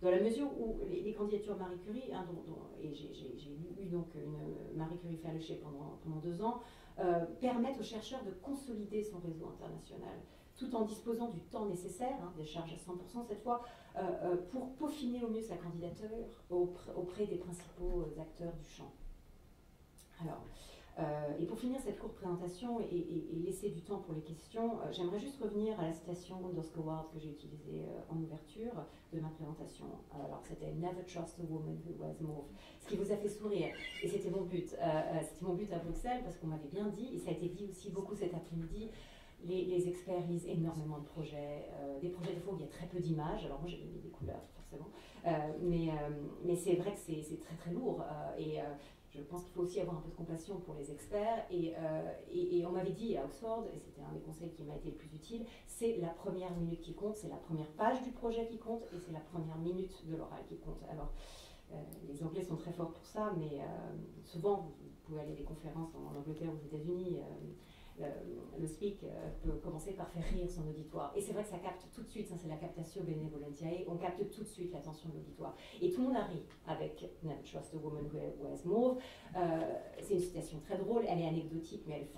Dans la mesure où les, candidatures Marie Curie, hein, et j'ai eu, donc une Marie Curie Fellowship pendant deux ans, euh, permettent aux chercheurs de consolider son réseau international, tout en disposant du temps nécessaire, hein, des charges à 100% cette fois, euh, euh, pour peaufiner au mieux sa candidature auprès, des principaux acteurs du champ. Alors, et pour finir cette courte présentation et, laisser du temps pour les questions, euh, j'aimerais juste revenir à la citation d'Oscar Wilde que j'ai utilisée euh, en ouverture de ma présentation. Alors, c'était Never trust a woman who wears mauve, ce qui vous a fait sourire. Et c'était mon but. Euh, euh, c'était mon but à Bruxelles parce qu'on m'avait bien dit, et ça a été dit aussi beaucoup cet après-midi, les, experts lisent énormément de projets, euh, des projets des fois où il y a très peu d'images. Alors moi j'ai mis des couleurs forcément, Euh, mais, euh, c'est vrai que c'est très très lourd euh, euh, je pense qu'il faut aussi avoir un peu de compassion pour les experts. Et, euh, et, et on m'avait dit à Oxford, et c'était un des conseils qui m'a été le plus utile, c'est la première minute qui compte, c'est la première page du projet qui compte, et c'est la première minute de l'oral qui compte. Alors, euh, les Anglais sont très forts pour ça, mais euh, souvent, vous pouvez aller à des conférences en Angleterre ou aux États-Unis. Euh, le, speak euh, peut commencer par faire rire son auditoire. Et c'est vrai que ça capte tout de suite, ça c'est la captatio benevolentiae, on capte tout de suite l'attention de l'auditoire. Et tout le monde arrive avec Never Trust a Woman Who Wears Mauve. Euh, c'est une citation très drôle, elle est anecdotique, mais elle est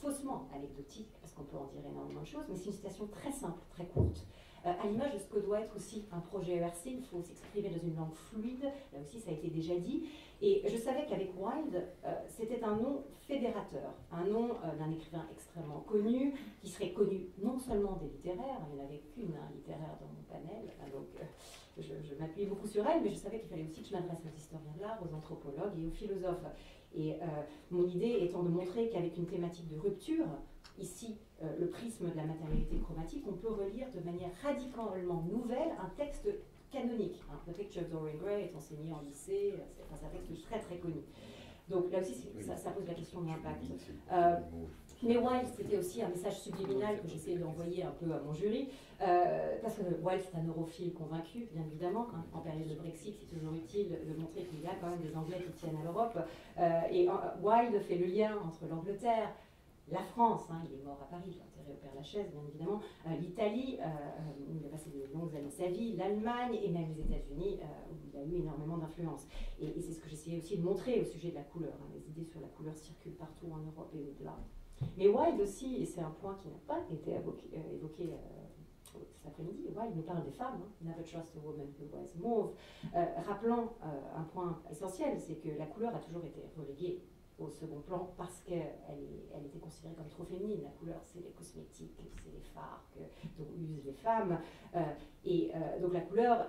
faussement anecdotique, parce qu'on peut en dire énormément de choses, mais c'est une citation très simple, très courte. Euh, à l'image de ce que doit être aussi un projet ERC, il faut s'exprimer dans une langue fluide, là aussi ça a été déjà dit, et je savais qu'avec Wilde, euh, c'était un nom fédérateur, un nom euh, d'un écrivain extrêmement connu, qui serait connu non seulement des littéraires, il n'y en avait qu'une hein, littéraire dans mon panel, donc euh, je, je m'appuyais beaucoup sur elle, mais je savais qu'il fallait aussi que je m'adresse aux historiens de l'art, aux anthropologues et aux philosophes. Et mon idée étant de montrer qu'avec une thématique de rupture, ici le prisme de la matérialité chromatique, on peut relire de manière radicalement nouvelle un texte canonique. hein. The Picture of Dorian Gray est enseigné en lycée, c'est enfin, un texte très très connu. Donc là aussi, ça, ça pose la question de l'impact. Euh, mais Wilde, c'était aussi un message subliminal que j'essayais d'envoyer un peu à mon jury, euh, parce que Wilde, c'est un europhile convaincu, bien évidemment. hein. En période de Brexit, c'est toujours utile de montrer qu'il y a quand même des Anglais qui tiennent à l'Europe. Euh, et Wilde fait le lien entre l'Angleterre, la France, hein, il est mort à Paris, il au Père Lachaise, bien évidemment, euh, l'Italie, euh, euh, où il a passé de longues années de sa vie, l'Allemagne et même les États-Unis, euh, où il a eu énormément d'influence. Et, c'est ce que j'essayais aussi de montrer au sujet de la couleur. hein. Les idées sur la couleur circulent partout en Europe et au-delà. Mais Wilde aussi, et c'est un point qui n'a pas été évoqué, euh, euh, cet après-midi, Wilde nous parle des femmes, hein. Never trust woman who mauve, euh, rappelant euh, un point essentiel, c'est que la couleur a toujours été reléguée au second plan parce qu'elle elle était considérée comme trop féminine. La couleur, c'est les cosmétiques, c'est les fards que, dont usent les femmes. Euh, et euh, donc la couleur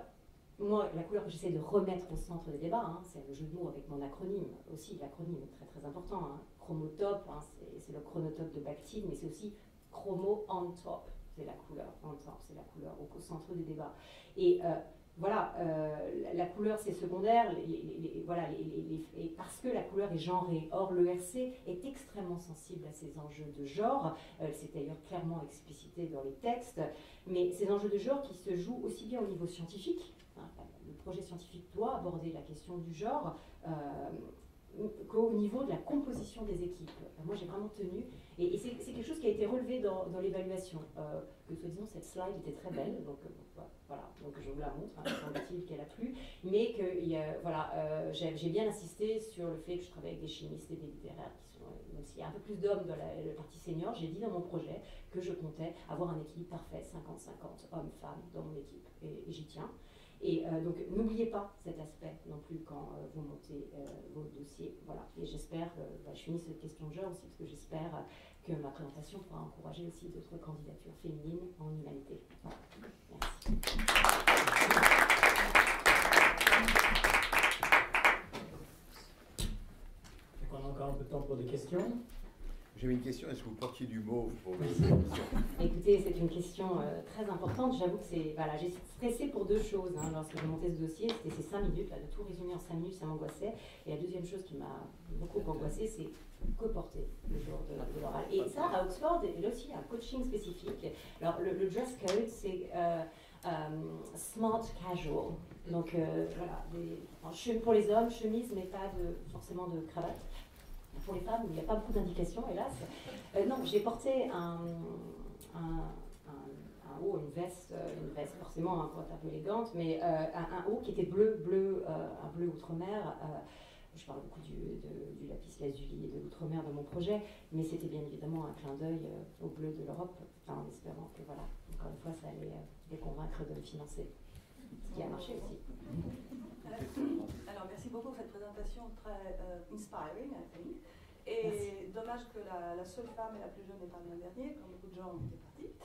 moi, la couleur que j'essaie de remettre au centre des débats, hein, c'est le jeu de mots avec mon acronyme aussi. L'acronyme est très très important. Hein. Chromotope, hein, c'est le chronotope de Bakhtin, mais c'est aussi chromo on top. C'est la couleur on top, c'est la couleur au, centre des débats. Euh, voilà, euh, la couleur c'est secondaire, parce que la couleur est genrée. Or, l'ERC est extrêmement sensible à ces enjeux de genre, euh, c'est d'ailleurs clairement explicité dans les textes, mais ces enjeux de genre qui se jouent aussi bien au niveau scientifique, hein, le projet scientifique doit aborder la question du genre, euh, qu'au niveau de la composition des équipes. Moi, j'ai vraiment tenu, et, c'est quelque chose qui a été relevé dans, l'évaluation, que soi-disant cette slide était très belle, donc voilà, donc je vous la montre, hein, semble-t-il qu'elle a plu, mais que voilà, euh, j'ai bien insisté sur le fait que je travaille avec des chimistes et des littéraires qui euh, même s'il y a un peu plus d'hommes dans la, partie senior, j'ai dit dans mon projet que je comptais avoir un équilibre parfait, 50-50, hommes-femmes dans mon équipe, et, j'y tiens. Et euh, donc n'oubliez pas cet aspect non plus quand vous montez vos dossiers. Voilà. Et j'espère, bah, je finis cette question de genre aussi parce que j'espère que ma présentation pourra encourager aussi d'autres candidatures féminines en humanité. Merci. On a encore un peu de temps pour des questions. J'avais une question, est-ce que vous portiez du mauve pour Écoutez, c'est une question euh, très importante. J'avoue que c'est. Voilà, j'ai stressé pour deux choses hein, lorsque j'ai monté ce dossier. C'était ces cinq minutes, là, de tout résumer en cinq minutes, ça m'angoissait. Et la deuxième chose qui m'a beaucoup angoissé, c'est que porter le jour de, l'oral. Et ça, à Oxford, il y a aussi un coaching spécifique. Alors, le, dress code, c'est euh, euh, smart casual. Donc, voilà, des, pour les hommes, chemise, mais pas de, forcément de cravate pour les femmes, il n'y a pas beaucoup d'indications, hélas. Euh, non, j'ai porté un, haut, une veste, euh, une veste forcément hein, pour un peu élégante, mais euh, un, haut qui était bleu, bleu, un bleu outre-mer. je parle beaucoup du, du lapis lazuli et de l'outre-mer dans mon projet, mais c'était bien évidemment un clin d'œil au bleu de l'Europe, en espérant que, voilà, encore une fois, ça allait les convaincre de le financer. Ce qui a marché aussi. Alors, merci beaucoup pour cette présentation très inspiring, I. Et dommage que la, seule femme et la plus jeune ait parlé l'an dernier, quand beaucoup de gens étaient partis.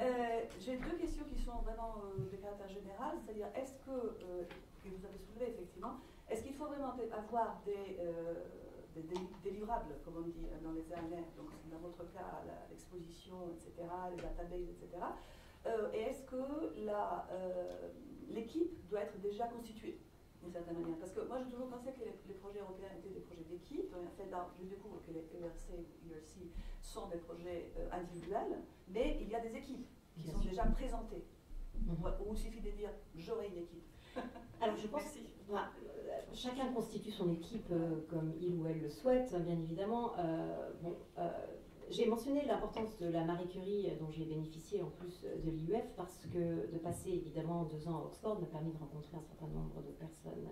Euh, j'ai deux questions qui sont vraiment euh, de caractère général, c'est-à-dire est-ce que, euh, que vous avez soulevé effectivement, est-ce qu'il faut vraiment avoir des, des, livrables, comme on dit dans les ANR, donc dans votre cas l'exposition, etc., les databases, etc. et est-ce que l'équipe doit être déjà constituée? D'une certaine manière. Parce que moi, j'ai toujours pensé que les, projets européens étaient des projets d'équipe. En fait, là, je découvre que les ERC ou ERC sont des projets euh, individuels, mais il y a des équipes qui sont déjà présentées. Mhm. Où il suffit de dire j'aurai une équipe. Alors, je pense que bah, euh, chacun constitue son équipe euh, comme il ou elle le souhaite, bien évidemment. bon, j'ai mentionné l'importance de la Marie Curie dont j'ai bénéficié en plus de l'IUF parce que de passer évidemment deux ans à Oxford m'a permis de rencontrer un certain nombre de personnes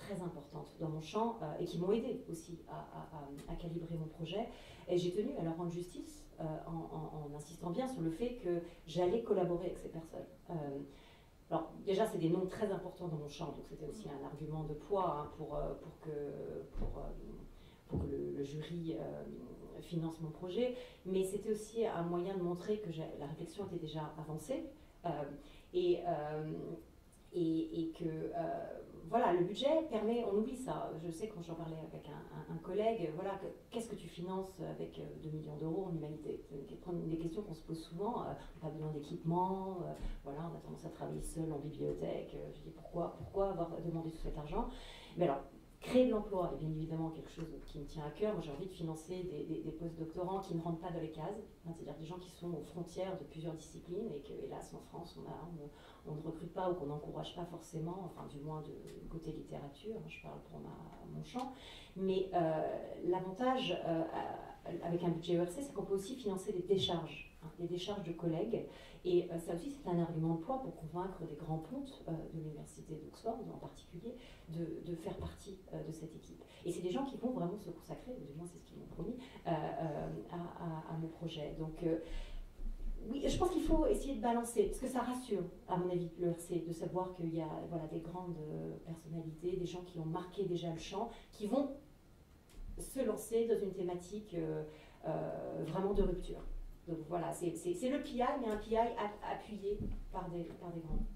très importantes dans mon champ euh, et qui m'ont aidé aussi à, calibrer mon projet. Et j'ai tenu à leur rendre justice euh, en, insistant bien sur le fait que j'allais collaborer avec ces personnes. Euh, alors déjà, c'est des noms très importants dans mon champ, donc c'était aussi un argument de poids hein, pour, pour, que, pour, le, le, jury finance mon projet, mais c'était aussi un moyen de montrer que la réflexion était déjà avancée euh, et, euh, et, et, que euh, voilà, le budget permet, on oublie ça, je sais quand j'en parlais avec un, collègue, voilà, qu'est-ce que tu finances avec 2 millions d'euros en humanité? C'est une des questions qu'on se pose souvent, pas besoin d'équipement, voilà, on a tendance à travailler seul en bibliothèque, je dis pourquoi, pourquoi avoir demandé tout cet argent? Mais alors, Créer de l'emploi est bien évidemment quelque chose qui me tient à cœur. J'ai envie de financer des, post-doctorants qui ne rentrent pas dans les cases, hein, c'est-à-dire des gens qui sont aux frontières de plusieurs disciplines et que, hélas, en France, on, ne recrute pas ou qu'on n'encourage pas forcément, enfin, du moins de, côté littérature, hein, je parle pour mon champ. Mais euh, l'avantage euh, avec un budget ERC, c'est qu'on peut aussi financer des décharges, des décharges de collègues et euh, ça aussi, c'est un argument de poids pour convaincre des grands pontes euh, de l'université d'Oxford en particulier de, faire partie euh, de cette équipe. Et c'est des gens qui vont vraiment se consacrer, du moins c'est ce qu'ils m'ont promis, à, mon projet. Donc oui, je pense qu'il faut essayer de balancer, parce que ça rassure, à mon avis, l'ERC, de savoir qu'il y a voilà, des grandes personnalités, des gens qui ont marqué déjà le champ, qui vont se lancer dans une thématique vraiment de rupture. Donc voilà, c'est le PI, mais un PI appuyé par des, par des grands.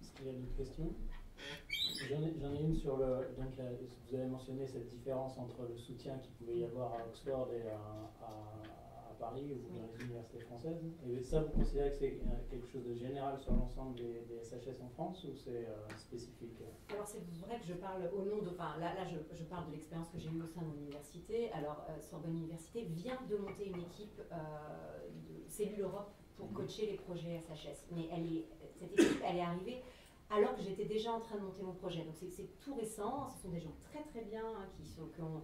Est-ce qu'il y a d'autres questions? J'en ai, une sur le. Donc euh, vous avez mentionné cette différence entre le soutien qu'il pouvait y avoir à Oxford et à Paris ou dans les universités françaises. Et ça, vous considérez que c'est euh, quelque chose de général sur l'ensemble des, des SHS en France ou c'est euh, spécifique? Alors c'est vrai que je parle au nom de, enfin là, là je, je parle de l'expérience que j'ai eue au sein de mon université. Alors euh, Sorbonne Université vient de monter une équipe euh, de cellule Europe pour coacher les projets SHS. Mais elle est, cette équipe, elle est arrivée alors que j'étais déjà en train de monter mon projet. Donc c'est- tout récent, ce sont des gens très très bien hein, qui, ont,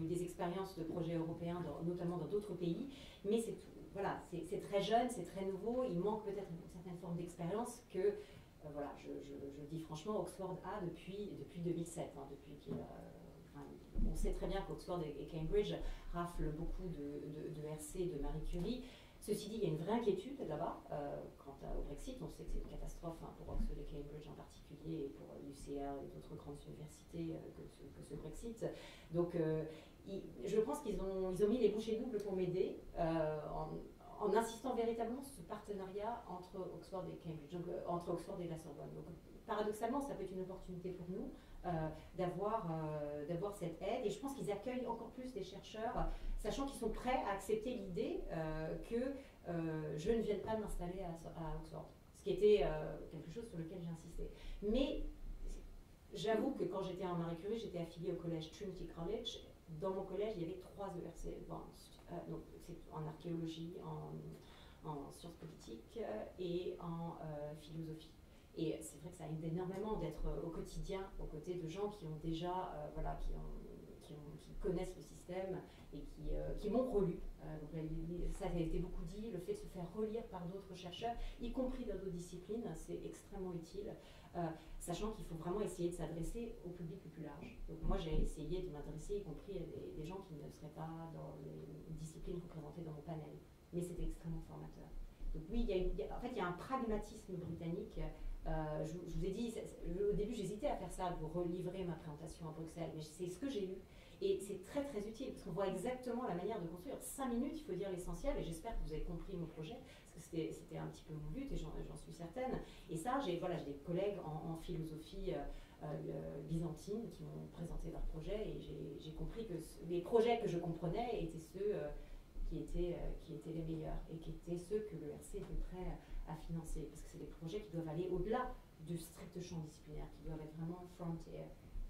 eu des expériences de projets européens, notamment dans d'autres pays, mais c'est très jeune, c'est très nouveau, il manque peut-être une certaine forme d'expérience que, euh, voilà, je, dis franchement, Oxford a depuis, depuis 2007, hein, enfin, on sait très bien qu'Oxford et et Cambridge raflent beaucoup de, de, de RC, de Marie Curie. Ceci dit, il y a une vraie inquiétude là-bas euh, quant au Brexit. On sait que c'est une catastrophe hein, pour Oxford et Cambridge en particulier, et pour l'UCL et d'autres grandes universités euh, que, ce, Brexit. Donc, euh, je pense qu'ils ont, ils ont mis les bouchées doubles pour m'aider en, insistant véritablement sur ce partenariat entre Oxford et Cambridge, donc entre Oxford et la Sorbonne. Paradoxalement, ça peut être une opportunité pour nous euh, d'avoir euh, d'avoir cette aide. Et je pense qu'ils accueillent encore plus des chercheurs, sachant qu'ils sont prêts à accepter l'idée euh, que je ne vienne pas m'installer à, Oxford. Ce qui était quelque chose sur lequel j'ai insisté. Mais j'avoue que quand j'étais en Marie Curie, j'étais affiliée au collège Trinity College. Dans mon collège, il y avait trois ERC Advanced. C'est en archéologie, en, en sciences politiques et en philosophie. Et c'est vrai que ça aide énormément d'être euh, au quotidien aux côtés de gens qui ont déjà, euh, voilà, qui, qui, connaissent le système et qui, euh, qui m'ont relu. Donc, ça a été beaucoup dit, le fait de se faire relire par d'autres chercheurs, y compris dans d'autres disciplines, c'est extrêmement utile, sachant qu'il faut vraiment essayer de s'adresser au public le plus large. Donc moi j'ai essayé de m'adresser y compris à des, gens qui ne seraient pas dans les disciplines représentées dans mon panel, mais c'était extrêmement formateur. Donc oui, en fait il y a un pragmatisme britannique. Euh, je, vous ai dit, au début j'hésitais à faire ça, de vous relivrer ma présentation à Bruxelles, mais c'est ce que j'ai eu. Et c'est très très utile parce qu'on voit exactement la manière de construire. Cinq minutes, il faut dire l'essentiel, et j'espère que vous avez compris mon projet, parce que c'était- un petit peu mon but, et j'en suis certaine. Et ça, j'ai voilà, des collègues en, philosophie euh, euh, byzantine qui m'ont présenté leur projet, et j'ai- compris que les projets que je comprenais étaient ceux qui, étaient, qui étaient les meilleurs, et qui étaient ceux que le RC était prêt à financer, parce que c'est des projets qui doivent aller au-delà du strict champ disciplinaire, qui doivent être vraiment frontier.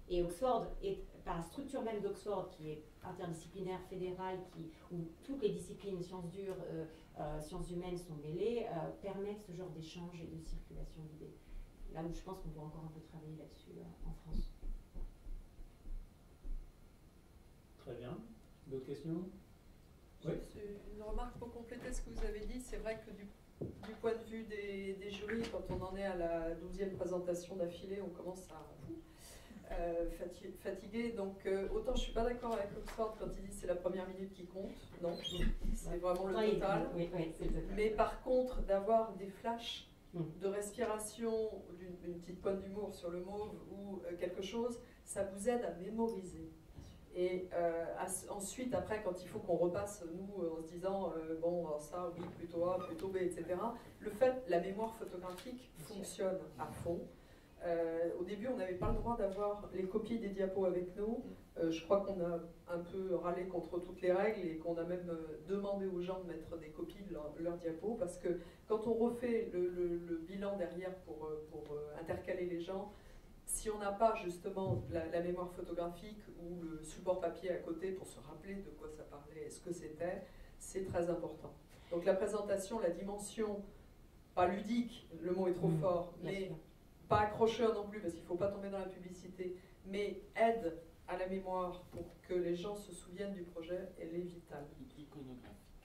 Et Oxford, est, par la structure même d'Oxford, qui est interdisciplinaire, fédérale, qui, où toutes les disciplines, sciences dures, euh, euh, sciences humaines sont mêlées, euh, permettent ce genre d'échange et de circulation d'idées. Là où je pense qu'on doit encore un peu travailler là-dessus euh, en France. Très bien. D'autres questions? Oui. Une remarque pour compléter ce que vous avez dit. C'est vrai que du, du point de vue des, des jurys, quand on en est à la 12e présentation d'affilée, on commence à euh, fati- fatiguer. Donc, euh, autant je suis pas d'accord avec Oxford quand il dit c'est la première minute qui compte. Non, c'est vraiment le total. oui, oui. Mais par contre, d'avoir des flashs Mm. de respiration, d'une une petite pointe d'humour sur le mauve ou euh, quelque chose, ça vous aide à mémoriser. Et euh, ensuite, après, quand il faut qu'on repasse, nous, euh, en se disant, euh, bon, ça, oui, plutôt A, plutôt B, etc., le fait, la mémoire photographique fonctionne à fond. Euh, au début, on n'avait pas le droit d'avoir les copies des diapos avec nous. Euh, je crois qu'on a un peu râlé contre toutes les règles et qu'on a même demandé aux gens de mettre des copies de leur- leurs diapos parce que quand on refait le, le- le bilan derrière pour, pour intercaler les gens, si on n'a pas justement la, la mémoire photographique ou le support papier à côté pour se rappeler de quoi ça parlait et ce que c'était, c'est très important. Donc la présentation, la dimension, pas ludique, le mot est trop Mm, fort, mais sûr. pas accrocheur non plus parce qu'il ne faut pas tomber dans la publicité, mais aide à la mémoire pour que les gens se souviennent du projet, elle est vitale.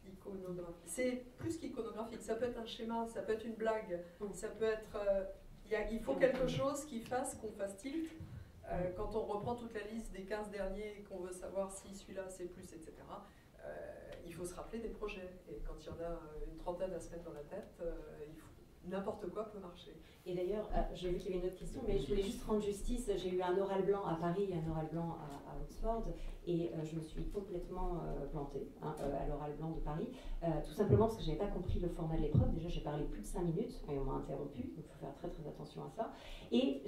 Iconographique. C'est plus qu'iconographique, ça peut être un schéma, ça peut être une blague, ça peut être... euh, il y a- il faut quelque chose qui fasse qu'on fasse tilt. Euh, quand on reprend toute la liste des 15 derniers et qu'on veut savoir si celui-là c'est plus, etc., euh, il faut se rappeler des projets. Et quand il y en a une trentaine à se mettre dans la tête, euh, il faut- n'importe quoi peut marcher. Et d'ailleurs, euh, j'ai vu qu'il y avait une autre question, mais je voulais juste rendre justice. J'ai eu un oral blanc à Paris et un oral blanc à, Oxford, et euh, je me suis complètement euh, plantée hein, euh, à l'oral blanc de Paris, tout simplement parce que je n'avais pas compris le format de l'épreuve. Déjà, j'ai parlé plus de 5 minutes, et on m'a interrompu, donc il faut faire très très attention à ça. Et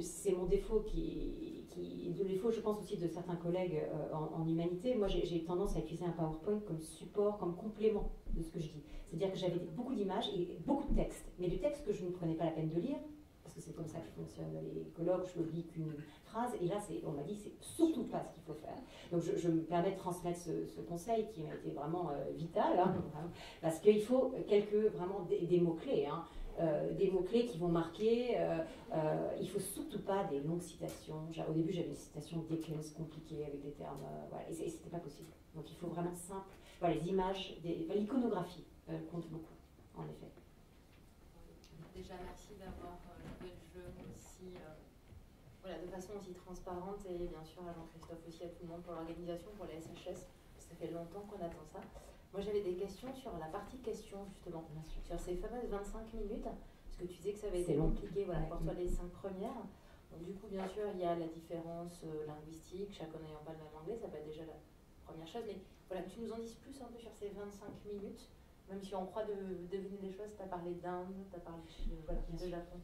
c'est mon défaut qui, je pense aussi de certains collègues en, en humanité. Moi, j'ai tendance à utiliser un PowerPoint comme support, comme complément de ce que je dis. C'est-à-dire que j'avais beaucoup d'images et beaucoup de textes, mais du texte que je ne prenais pas la peine de lire, parce que c'est comme ça que fonctionnent les colloques, je ne lis qu'une phrase, et là, on m'a dit c'est surtout pas ce qu'il faut faire. Donc je, je me permets de transmettre ce, ce conseil qui m'a été vraiment euh, vital, hein, vraiment, parce qu'il faut quelques, vraiment des, des mots-clés. hein. Euh, des mots-clés qui vont marquer. euh, euh, il faut surtout pas des longues citations. Au début, j'avais une citation Dickens compliquée avec des termes, voilà, et c'était pas possible. Donc il faut vraiment simple. Voilà, les images, l'iconographie euh, compte beaucoup, en effet. Déjà, merci d'avoir euh, joué le jeu aussi euh, voilà, de façon aussi transparente et bien sûr à Jean-Christophe aussi, à tout le monde pour l'organisation, pour la SHS. Ça fait longtemps qu'on attend ça. Moi, j'avais des questions sur la partie questions, justement, sur ces fameuses 25 minutes, parce que tu disais que ça avait été compliqué voilà, Ouais. pour toi les cinq premières. Donc, du coup, bien sûr, il y a la différence euh, linguistique, chacun n'ayant pas le même anglais, ça va être déjà la première chose. Mais voilà, que tu nous en dises plus un peu sur ces 25 minutes, même si on croit de, deviner des choses, tu as parlé d'Inde, tu as parlé de, voilà, de Japon.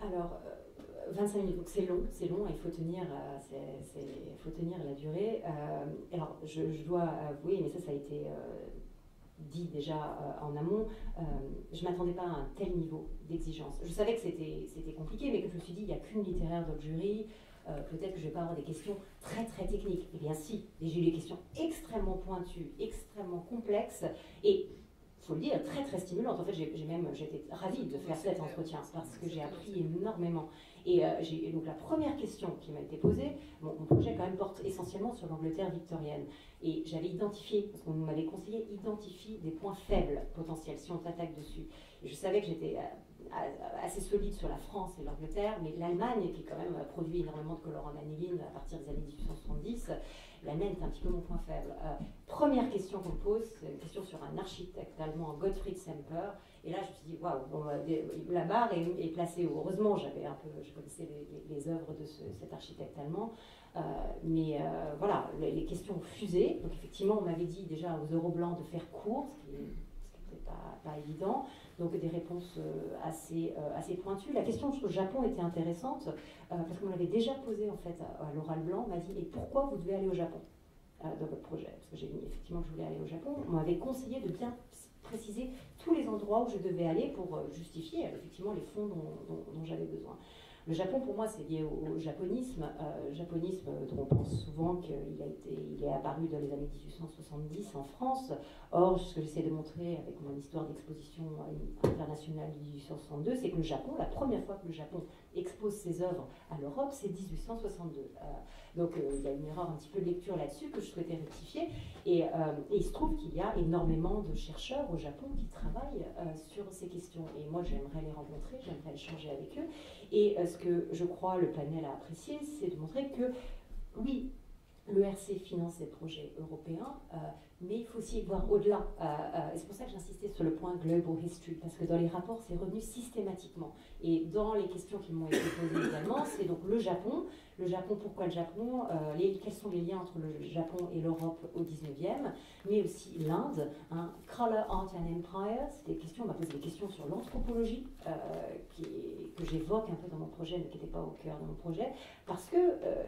Alors, euh, 25 minutes, donc c'est long, c'est long, il faut tenir, euh, faut tenir la durée. Euh, alors, je, je dois avouer, mais ça, ça a été euh, dit déjà euh, en amont, euh, je ne m'attendais pas à un tel niveau d'exigence. Je savais que c'était c'était compliqué, mais que je me suis dit, il n'y a qu'une littéraire dans le jury, euh, peut-être que je ne vais pas avoir des questions très très techniques. Eh bien si, j'ai eu des questions extrêmement pointues, extrêmement complexes, et faut le dire, très très stimulante. En fait, j'ai même, j'étais ravie de faire cet entretien parce que j'ai appris énormément. Et euh, et donc la première question qui m'a été posée, mon, mon projet quand même porte essentiellement sur l'Angleterre victorienne. Et j'avais identifié, parce qu'on m'avait conseillé, identifie des points faibles potentiels si on t'attaque dessus. Et je savais que j'étais euh, assez solide sur la France et l'Angleterre, mais l'Allemagne, qui quand même a produit énormément de colorants aniline à partir des années 1870, l'Allemagne est un petit peu mon point faible. Euh, première question qu'on pose, c'est une question sur un architecte allemand, Gottfried Semper. Et là, je me suis dit, waouh, la barre est, placée. Heureusement, j'avais un peu, je connaissais les, œuvres de ce- cet architecte allemand. Euh, mais euh, voilà, les, questions ont fusé. Donc effectivement, on m'avait dit déjà aux euros blancs de faire court, ce qui n'était pas évident. Donc des réponses euh, assez, euh, assez pointues. La question sur le Japon était intéressante euh, parce qu'on l'avait déjà posée en fait à, l'oral blanc. On m'a dit, et pourquoi vous devez aller au Japon dans votre projet? Parce que j'ai mis effectivement que je voulais aller au Japon. On m'avait conseillé de bien préciser tous les endroits où je devais aller pour justifier effectivement les fonds dont j'avais besoin. Le Japon, pour moi, c'est lié au, japonisme. Euh, japonisme dont on pense souvent qu'il a été, il est apparu dans les années 1870 en France. Or, ce que j'essaie de montrer avec mon histoire d'exposition internationale de 1862, c'est que le Japon, la première fois que le Japon expose ses œuvres à l'Europe, c'est 1862. Euh, donc, euh, il y a une erreur un petit peu de lecture là-dessus que je souhaitais rectifier. Et, euh, il se trouve qu'il y a énormément de chercheurs au Japon qui travaillent sur ces questions. Et moi, j'aimerais les rencontrer, j'aimerais échanger avec eux. Et ce que je crois le panel a apprécié, c'est de montrer que, oui, l'ERC finance des projets européens, mais il faut aussi voir au-delà. Euh, euh, c'est pour ça que j'insistais sur le point Global History, parce que dans les rapports, c'est revenu systématiquement. Et dans les questions qui m'ont été posées également, c'est donc le Japon. Le Japon, pourquoi le Japon Euh, Quels sont les liens entre le Japon et l'Europe au 19e Mais aussi l'Inde. Hein, Color, Art and Empire, c'est des questions, on m'a posé des questions sur l'anthropologie, euh, que j'évoque un peu dans mon projet, mais qui n'était pas au cœur de mon projet. Parce que,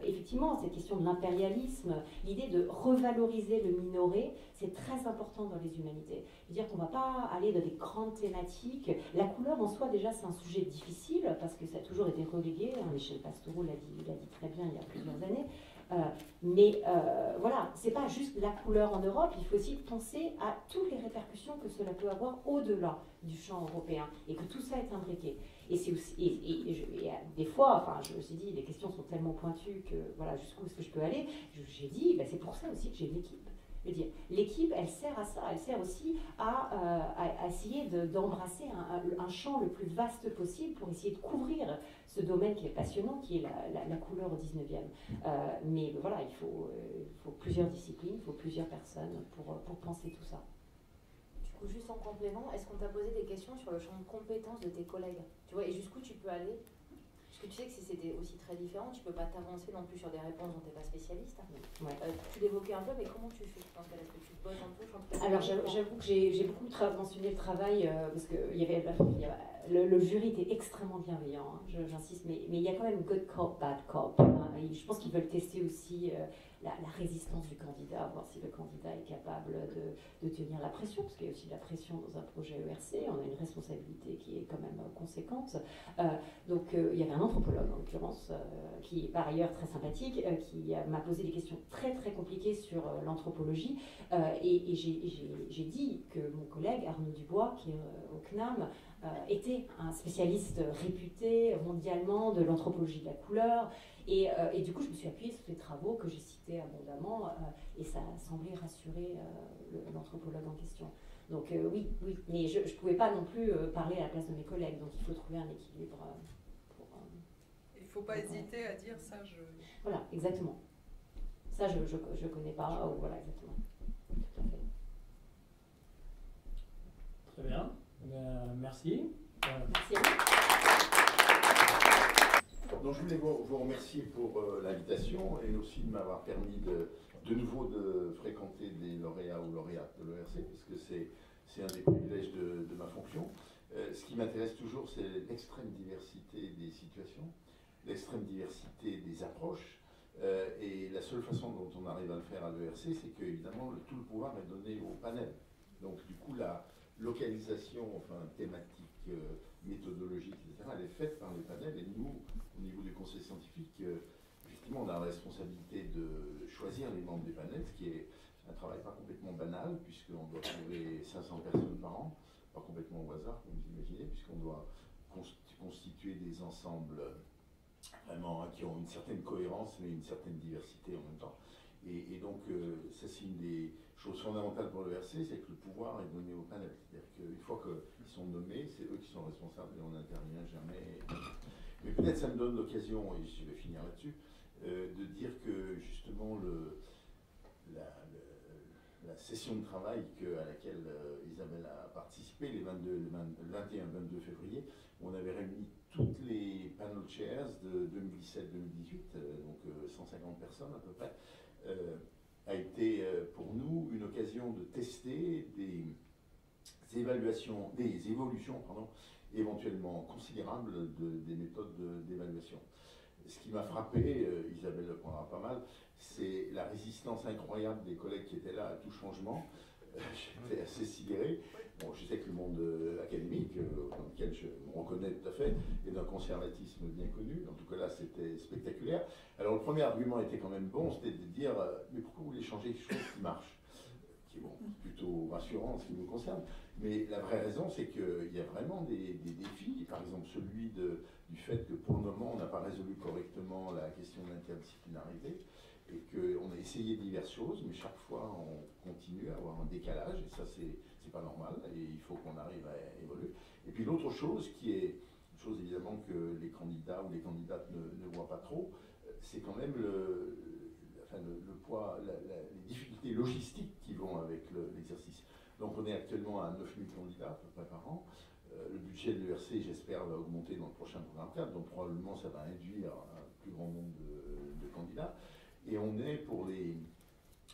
effectivement, cette question de l'impérialisme, l'idée de revaloriser le minoré, c'est très important dans les humanités. C'est-à-dire qu'on ne va pas aller dans des grandes thématiques. La couleur en soi, déjà, c'est un sujet difficile parce que ça a toujours été relégué. hein, Michel Pastoureau l'a dit, dit très bien il y a plusieurs années. Euh, mais euh, voilà, c'est pas juste la couleur en Europe, il faut aussi penser à toutes les répercussions que cela peut avoir au-delà du champ européen et que tout ça est imbriqué. Et c'est aussi, et, et- et je- et, euh, des fois, enfin, je me suis dit, les questions sont tellement pointues que voilà, jusqu'où est-ce que je peux aller? J'ai dit, ben, c'est pour ça aussi que j'ai une équipe. L'équipe, elle sert à ça, elle sert aussi à, euh, essayer de- d'embrasser un, champ le plus vaste possible pour essayer de couvrir ce domaine qui est passionnant, qui est la, couleur au 19e. Euh, mais voilà, il faut, euh, faut plusieurs disciplines, il faut plusieurs personnes pour, pour penser tout ça. Tu coup, juste en complément, est-ce qu'on t'a posé des questions sur le champ de compétences de tes collègues? Tu vois, et jusqu'où tu peux aller que tu sais que si c'était aussi très différent, tu peux pas t'avancer non plus sur des réponses dont tu n'es pas spécialiste. Ouais. Euh, tu l'évoquais un peu, mais comment tu fais? Dans ce cas-là Est-ce que tu bosses un peu Alors j'avoue que j'ai beaucoup mentionné le travail euh, parce que il y avait, il y a- le, le jury était extrêmement bienveillant, hein, j'insiste, mais, mais il y a quand même good cop, bad cop. hein, et je pense qu'ils veulent tester aussi euh, la, résistance du candidat, voir si le candidat est capable de, de tenir la pression, parce qu'il y a aussi de la pression dans un projet ERC, on a une responsabilité qui est quand même euh, conséquente. Euh, donc euh, il y avait un anthropologue en l'occurrence, qui est par ailleurs très sympathique, qui m'a posé des questions très très compliquées sur l'anthropologie. Et et j'ai- dit que mon collègue Arnaud Dubois, qui est au CNAM, était un spécialiste réputé mondialement de l'anthropologie de la couleur. Et, euh, et du coup, je me suis appuyée sur ces travaux que j'ai cités abondamment, euh, et ça a semblé rassurer euh, l'anthropologue en question. Donc euh, oui, oui, mais je ne pouvais pas non plus euh, parler à la place de mes collègues, donc il faut trouver un équilibre pour... Il ne faut pas hésiter à dire ça. Je... voilà, exactement. Ça, je ne connais pas. oh, voilà, exactement. Tout à fait. Très bien. Ben, merci. Euh, Merci à vous. Donc je voulais vous, remercier pour euh, l'invitation et aussi de m'avoir permis de, de nouveau de fréquenter des lauréats ou lauréates de l'ERC, parce que c'est, un des privilèges de, ma fonction. Euh, ce qui m'intéresse toujours, c'est l'extrême diversité des situations, l'extrême diversité des approches. euh, et la seule façon dont on arrive à le faire à l'ERC, c'est que évidemment le- tout le pouvoir est donné au panel. Donc du coup, la localisation, enfin thématique, méthodologique, etc., elle est faite par les panels. Et nous, au niveau du conseil scientifique, euh, effectivement, on a la responsabilité de choisir les membres des panels, ce qui est un travail pas complètement banal, puisqu'on doit trouver 500 personnes par an, pas complètement au hasard, comme vous imaginez, puisqu'on doit const- constituer des ensembles vraiment hein, qui ont une certaine cohérence, mais une certaine diversité en même temps. Et, et donc, euh, ça, c'est une des choses fondamentales pour le RC, c'est que le pouvoir est donné au panel. C'est-à-dire qu'une fois qu'ils sont nommés, c'est eux qui sont responsables et on n'intervient jamais. Mais peut-être ça me donne l'occasion, et je vais finir là-dessus, euh, de dire que justement le, la, le- la session de travail que- à laquelle euh, Isabelle a participé, les 22, le 20 le 21 22 février, où on avait réuni toutes les panel chairs de 2017-2018, euh, donc euh, 150 personnes à peu près, a été pour nous une occasion de tester des évaluations, des évolutions pardon, éventuellement considérables de- des méthodes de- d'évaluation. Ce qui m'a frappé, euh, Isabelle le prendra pas mal, c'est la résistance incroyable des collègues qui étaient là à tout changement. Euh, J'étais assez sidéré. Bon, je sais que le monde euh, académique, dans lequel je me reconnais tout à fait, est d'un conservatisme bien connu. En tout cas, là, c'était spectaculaire. Alors, le premier argument était quand même bon, c'était de dire Mais pourquoi vous voulez changer quelque chose qui marche Qui est bon, plutôt rassurant en ce qui nous concerne. Mais la vraie raison, c'est qu'il y a vraiment des, défis. Par exemple, celui du fait que pour le moment, on n'a pas résolu correctement la question de l'interdisciplinarité et qu'on a essayé diverses choses, mais chaque fois on continue à avoir un décalage, et ça c'est pas normal, et il faut qu'on arrive à évoluer. Et puis l'autre chose qui est une chose évidemment que les candidats ou les candidates ne, voient pas trop, c'est quand même le, le, poids, la- la- les difficultés logistiques qui vont avec le- l'exercice. Donc on est actuellement à 9000 candidats à peu près par an. Euh, le budget de l'ERC, j'espère, va augmenter dans le prochain programme 4, donc probablement ça va induire un plus grand nombre de, candidats. Et on est pour, les,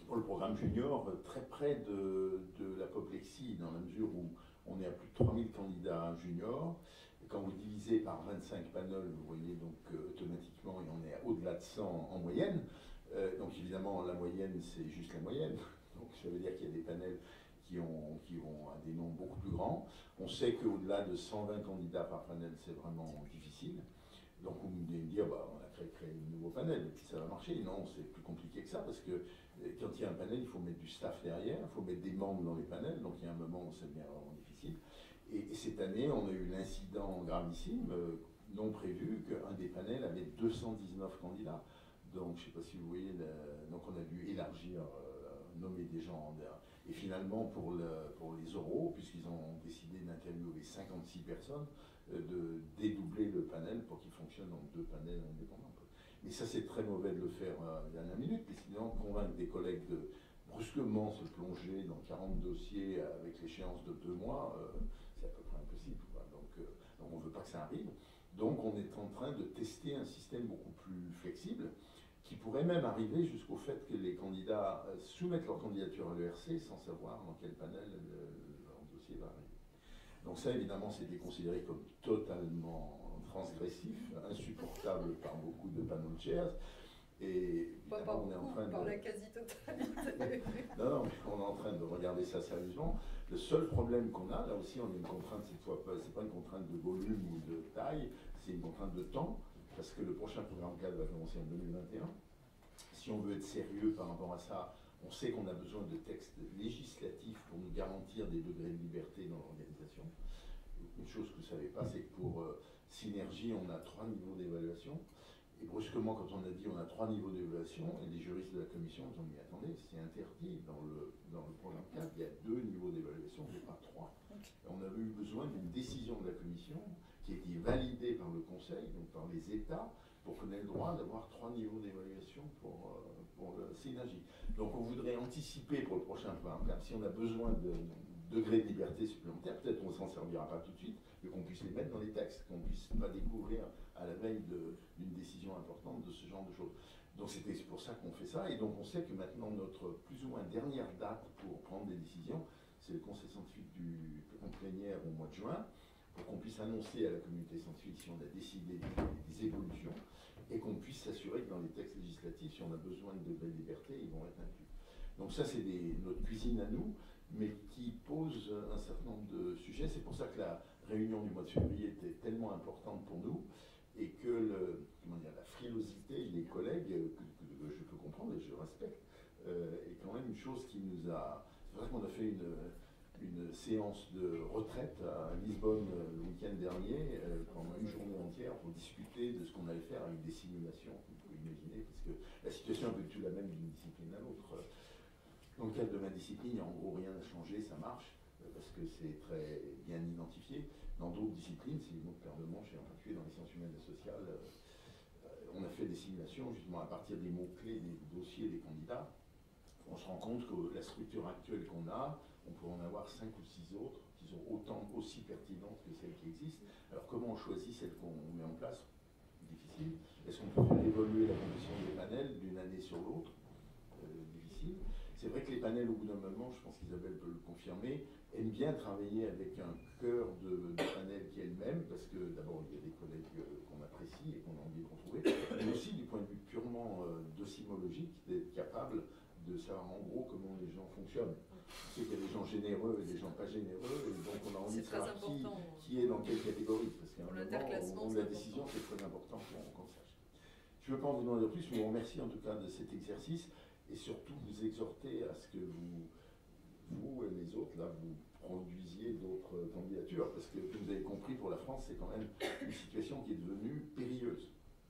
pour le programme junior très près de, de l'apoplexie, dans la mesure où on est à plus de 3000 candidats juniors. Quand vous divisez par 25 panels, vous voyez donc euh, automatiquement, et on est au-delà de 100 en moyenne. Euh, donc évidemment, la moyenne, c'est juste la moyenne. Donc ça veut dire qu'il y a des panels qui, ont, qui vont à des nombres beaucoup plus grands. On sait qu'au-delà de 120 candidats par panel, c'est vraiment difficile. Donc vous me dire, bah, on a créé, créé un nouveau panel et puis ça va marcher. Non, c'est plus compliqué que ça parce que euh, quand il y a un panel, il faut mettre du staff derrière, il faut mettre des membres dans les panels. Donc il y a un moment où ça devient vraiment difficile. Et, et cette année, on a eu l'incident gravissime, euh, non prévu, qu'un des panels avait 219 candidats. Donc je ne sais pas si vous voyez, donc on a dû élargir, euh, nommer des gens. Et finalement, pour, le- pour les oraux, puisqu'ils ont décidé d'interviewer 56 personnes, euh, de dédoubler le panel pour qu'il fonctionne en deux panels indépendants. Mais ça, c'est très mauvais de le faire euh, à la dernière minute, puis sinon, convaincre des collègues de, brusquement se plonger dans 40 dossiers avec l'échéance de deux mois, c'est à peu près impossible. Donc, donc, on ne veut pas que ça arrive. Donc on est en train de tester un système beaucoup plus flexible qui pourrait même arriver jusqu'au fait que les candidats euh, soumettent leur candidature à l'ERC sans savoir dans quel panel leur dossier va arriver. Donc ça, évidemment, c'était considéré comme totalement transgressif, insupportable par beaucoup de panel chairs. Et pas par on est en train de... par la quasi-totalité. non, non, mais on est en train de regarder ça sérieusement. Le seul problème qu'on a, là aussi, on a une contrainte cette fois, c'est pas une contrainte de volume ou de taille, c'est une contrainte de temps, parce que le prochain programme cadre va commencer en 2021. Si on veut être sérieux par rapport à ça, on sait qu'on a besoin de textes législatifs pour nous garantir des degrés de liberté dans l'organisation. Une chose que vous ne savez pas, c'est que pour euh, Synergie, on a trois niveaux d'évaluation. Et brusquement, quand on a dit on a trois niveaux d'évaluation, et les juristes de la commission ont dit attendez, c'est interdit dans le, dans le programme 4, il y a deux niveaux d'évaluation, mais pas trois. on avait eu besoin d'une décision de la commission qui a été validée par le Conseil, donc par les États, pour qu'on ait le droit d'avoir trois niveaux d'évaluation pour, euh, le synergie. Donc on voudrait anticiper pour le prochain programme 4, si on a besoin de degrés de liberté supplémentaires, peut-être qu'on ne s'en servira pas tout de suite, mais qu'on puisse les mettre dans les textes, qu'on puisse pas découvrir à la veille d'une décision importante de ce genre de choses. Donc c'était pour ça qu'on fait ça, et donc on sait que maintenant notre plus ou moins dernière date pour prendre des décisions, c'est le conseil scientifique du plénière au mois de juin, qu'on puisse annoncer à la communauté scientifique si on a décidé des, évolutions, et qu'on puisse s'assurer que dans les textes législatifs, si on a besoin de belles libertés, ils vont être inclus. Donc ça c'est notre cuisine à nous, mais qui pose un certain nombre de sujets. C'est pour ça que la réunion du mois de février était tellement importante pour nous et que la frilosité des collègues, que, je peux comprendre et je respecte, euh, est quand même une chose qui nous a... C'est vrai qu'on a fait une, une séance de retraite à Lisbonne euh, le week-end dernier, euh, pendant une journée entière, pour discuter de ce qu'on allait faire avec des simulations, vous pouvez imaginer, parce que la situation est peu tout la même d'une discipline à l'autre. Dans le cadre de ma discipline, il a en gros rien à changer, ça marche, euh, parce que c'est très bien identifié. Dans d'autres disciplines, c'est une autre paire de manches, et en particulier dans les sciences humaines et sociales, on a fait des simulations justement à partir des mots-clés des dossiers des candidats. On se rend compte que la structure actuelle qu'on a, on pourrait en avoir cinq ou six autres qui sont autant aussi pertinentes que celles qui existent. Alors comment on choisit celles qu'on met en place? Difficile. Est-ce qu'on peut faire évoluer la composition des panels d'une année sur l'autre? Difficile. C'est vrai que les panels, au bout d'un moment, je pense qu'Isabelle peut le confirmer, aiment bien travailler avec un cœur de, panel qui est le même, parce que d'abord, il y a des collègues euh, qu'on apprécie et qu'on a envie de retrouver, mais aussi du point de vue purement euh, docimologique, d'être capable de savoir en gros comment les gens fonctionnent. On sait qu'il y a des gens généreux et des gens pas généreux, et donc on a envie de savoir qui, est dans quelle catégorie, parce qu'à un moment, au moment de la décision, c'est très important qu'on sache. Je ne veux pas en vous demander plus, mais on remercie en tout cas de cet exercice et surtout vous exhorter à ce que vous, vous et les autres, là, vous produisiez d'autres candidatures, parce que, vous avez compris, pour la France, c'est quand même une situation qui est devenue périlleuse,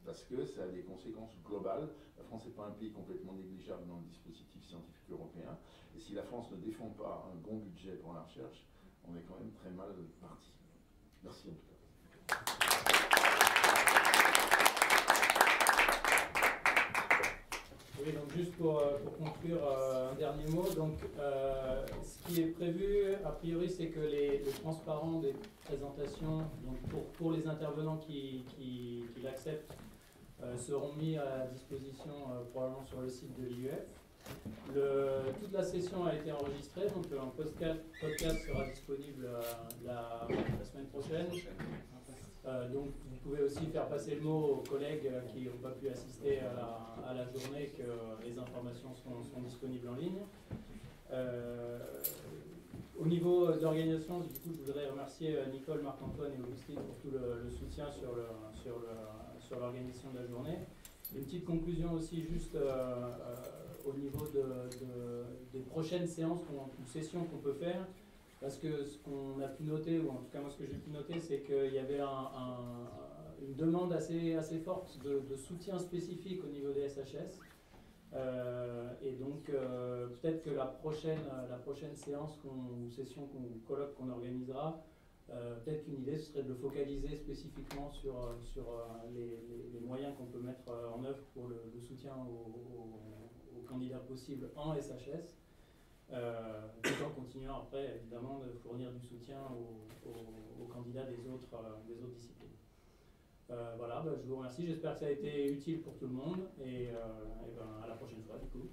parce que ça a des conséquences globales. La France n'est pas un pays complètement négligeable dans le dispositif scientifique européen, et si la France ne défend pas un bon budget pour la recherche, on est quand même très mal parti. Merci en tout cas. Oui, donc juste pour, euh, conclure euh, un dernier mot, donc euh, ce qui est prévu, a priori, c'est que les, transparents des présentations, donc pour, les intervenants qui, l'acceptent, seront mis à disposition probablement sur le site de l'IUF. toute la session a été enregistrée, donc un podcast, sera disponible la, semaine prochaine. Euh, donc vous pouvez aussi faire passer le mot aux collègues euh, qui n'ont pas pu assister à la, journée que les informations sont, disponibles en ligne. Euh, au niveau d'organisation, du coup, je voudrais remercier Nicole, Marc-Antoine et Augustine pour tout le, soutien sur, le, sur, le, sur l'organisation de la journée. Une petite conclusion aussi juste au niveau de, des prochaines séances ou sessions qu'on peut faire. Parce que ce qu'on a pu noter, ou en tout cas moi ce que j'ai pu noter, c'est qu'il y avait une demande assez, assez forte de, soutien spécifique au niveau des SHS. Euh, et donc euh, peut-être que la prochaine, la prochaine séance ou session qu'on colloque qu'on organisera, euh, peut-être qu'une idée ce serait de le focaliser spécifiquement sur, sur les, moyens qu'on peut mettre en œuvre pour le, soutien aux, candidats possibles en SHS euh, tout en continuant après, évidemment, de fournir du soutien aux, candidats des autres, euh, des autres disciplines. Euh, voilà, bah, je vous remercie, j'espère que ça a été utile pour tout le monde, et, euh, et ben, à la prochaine fois, du coup.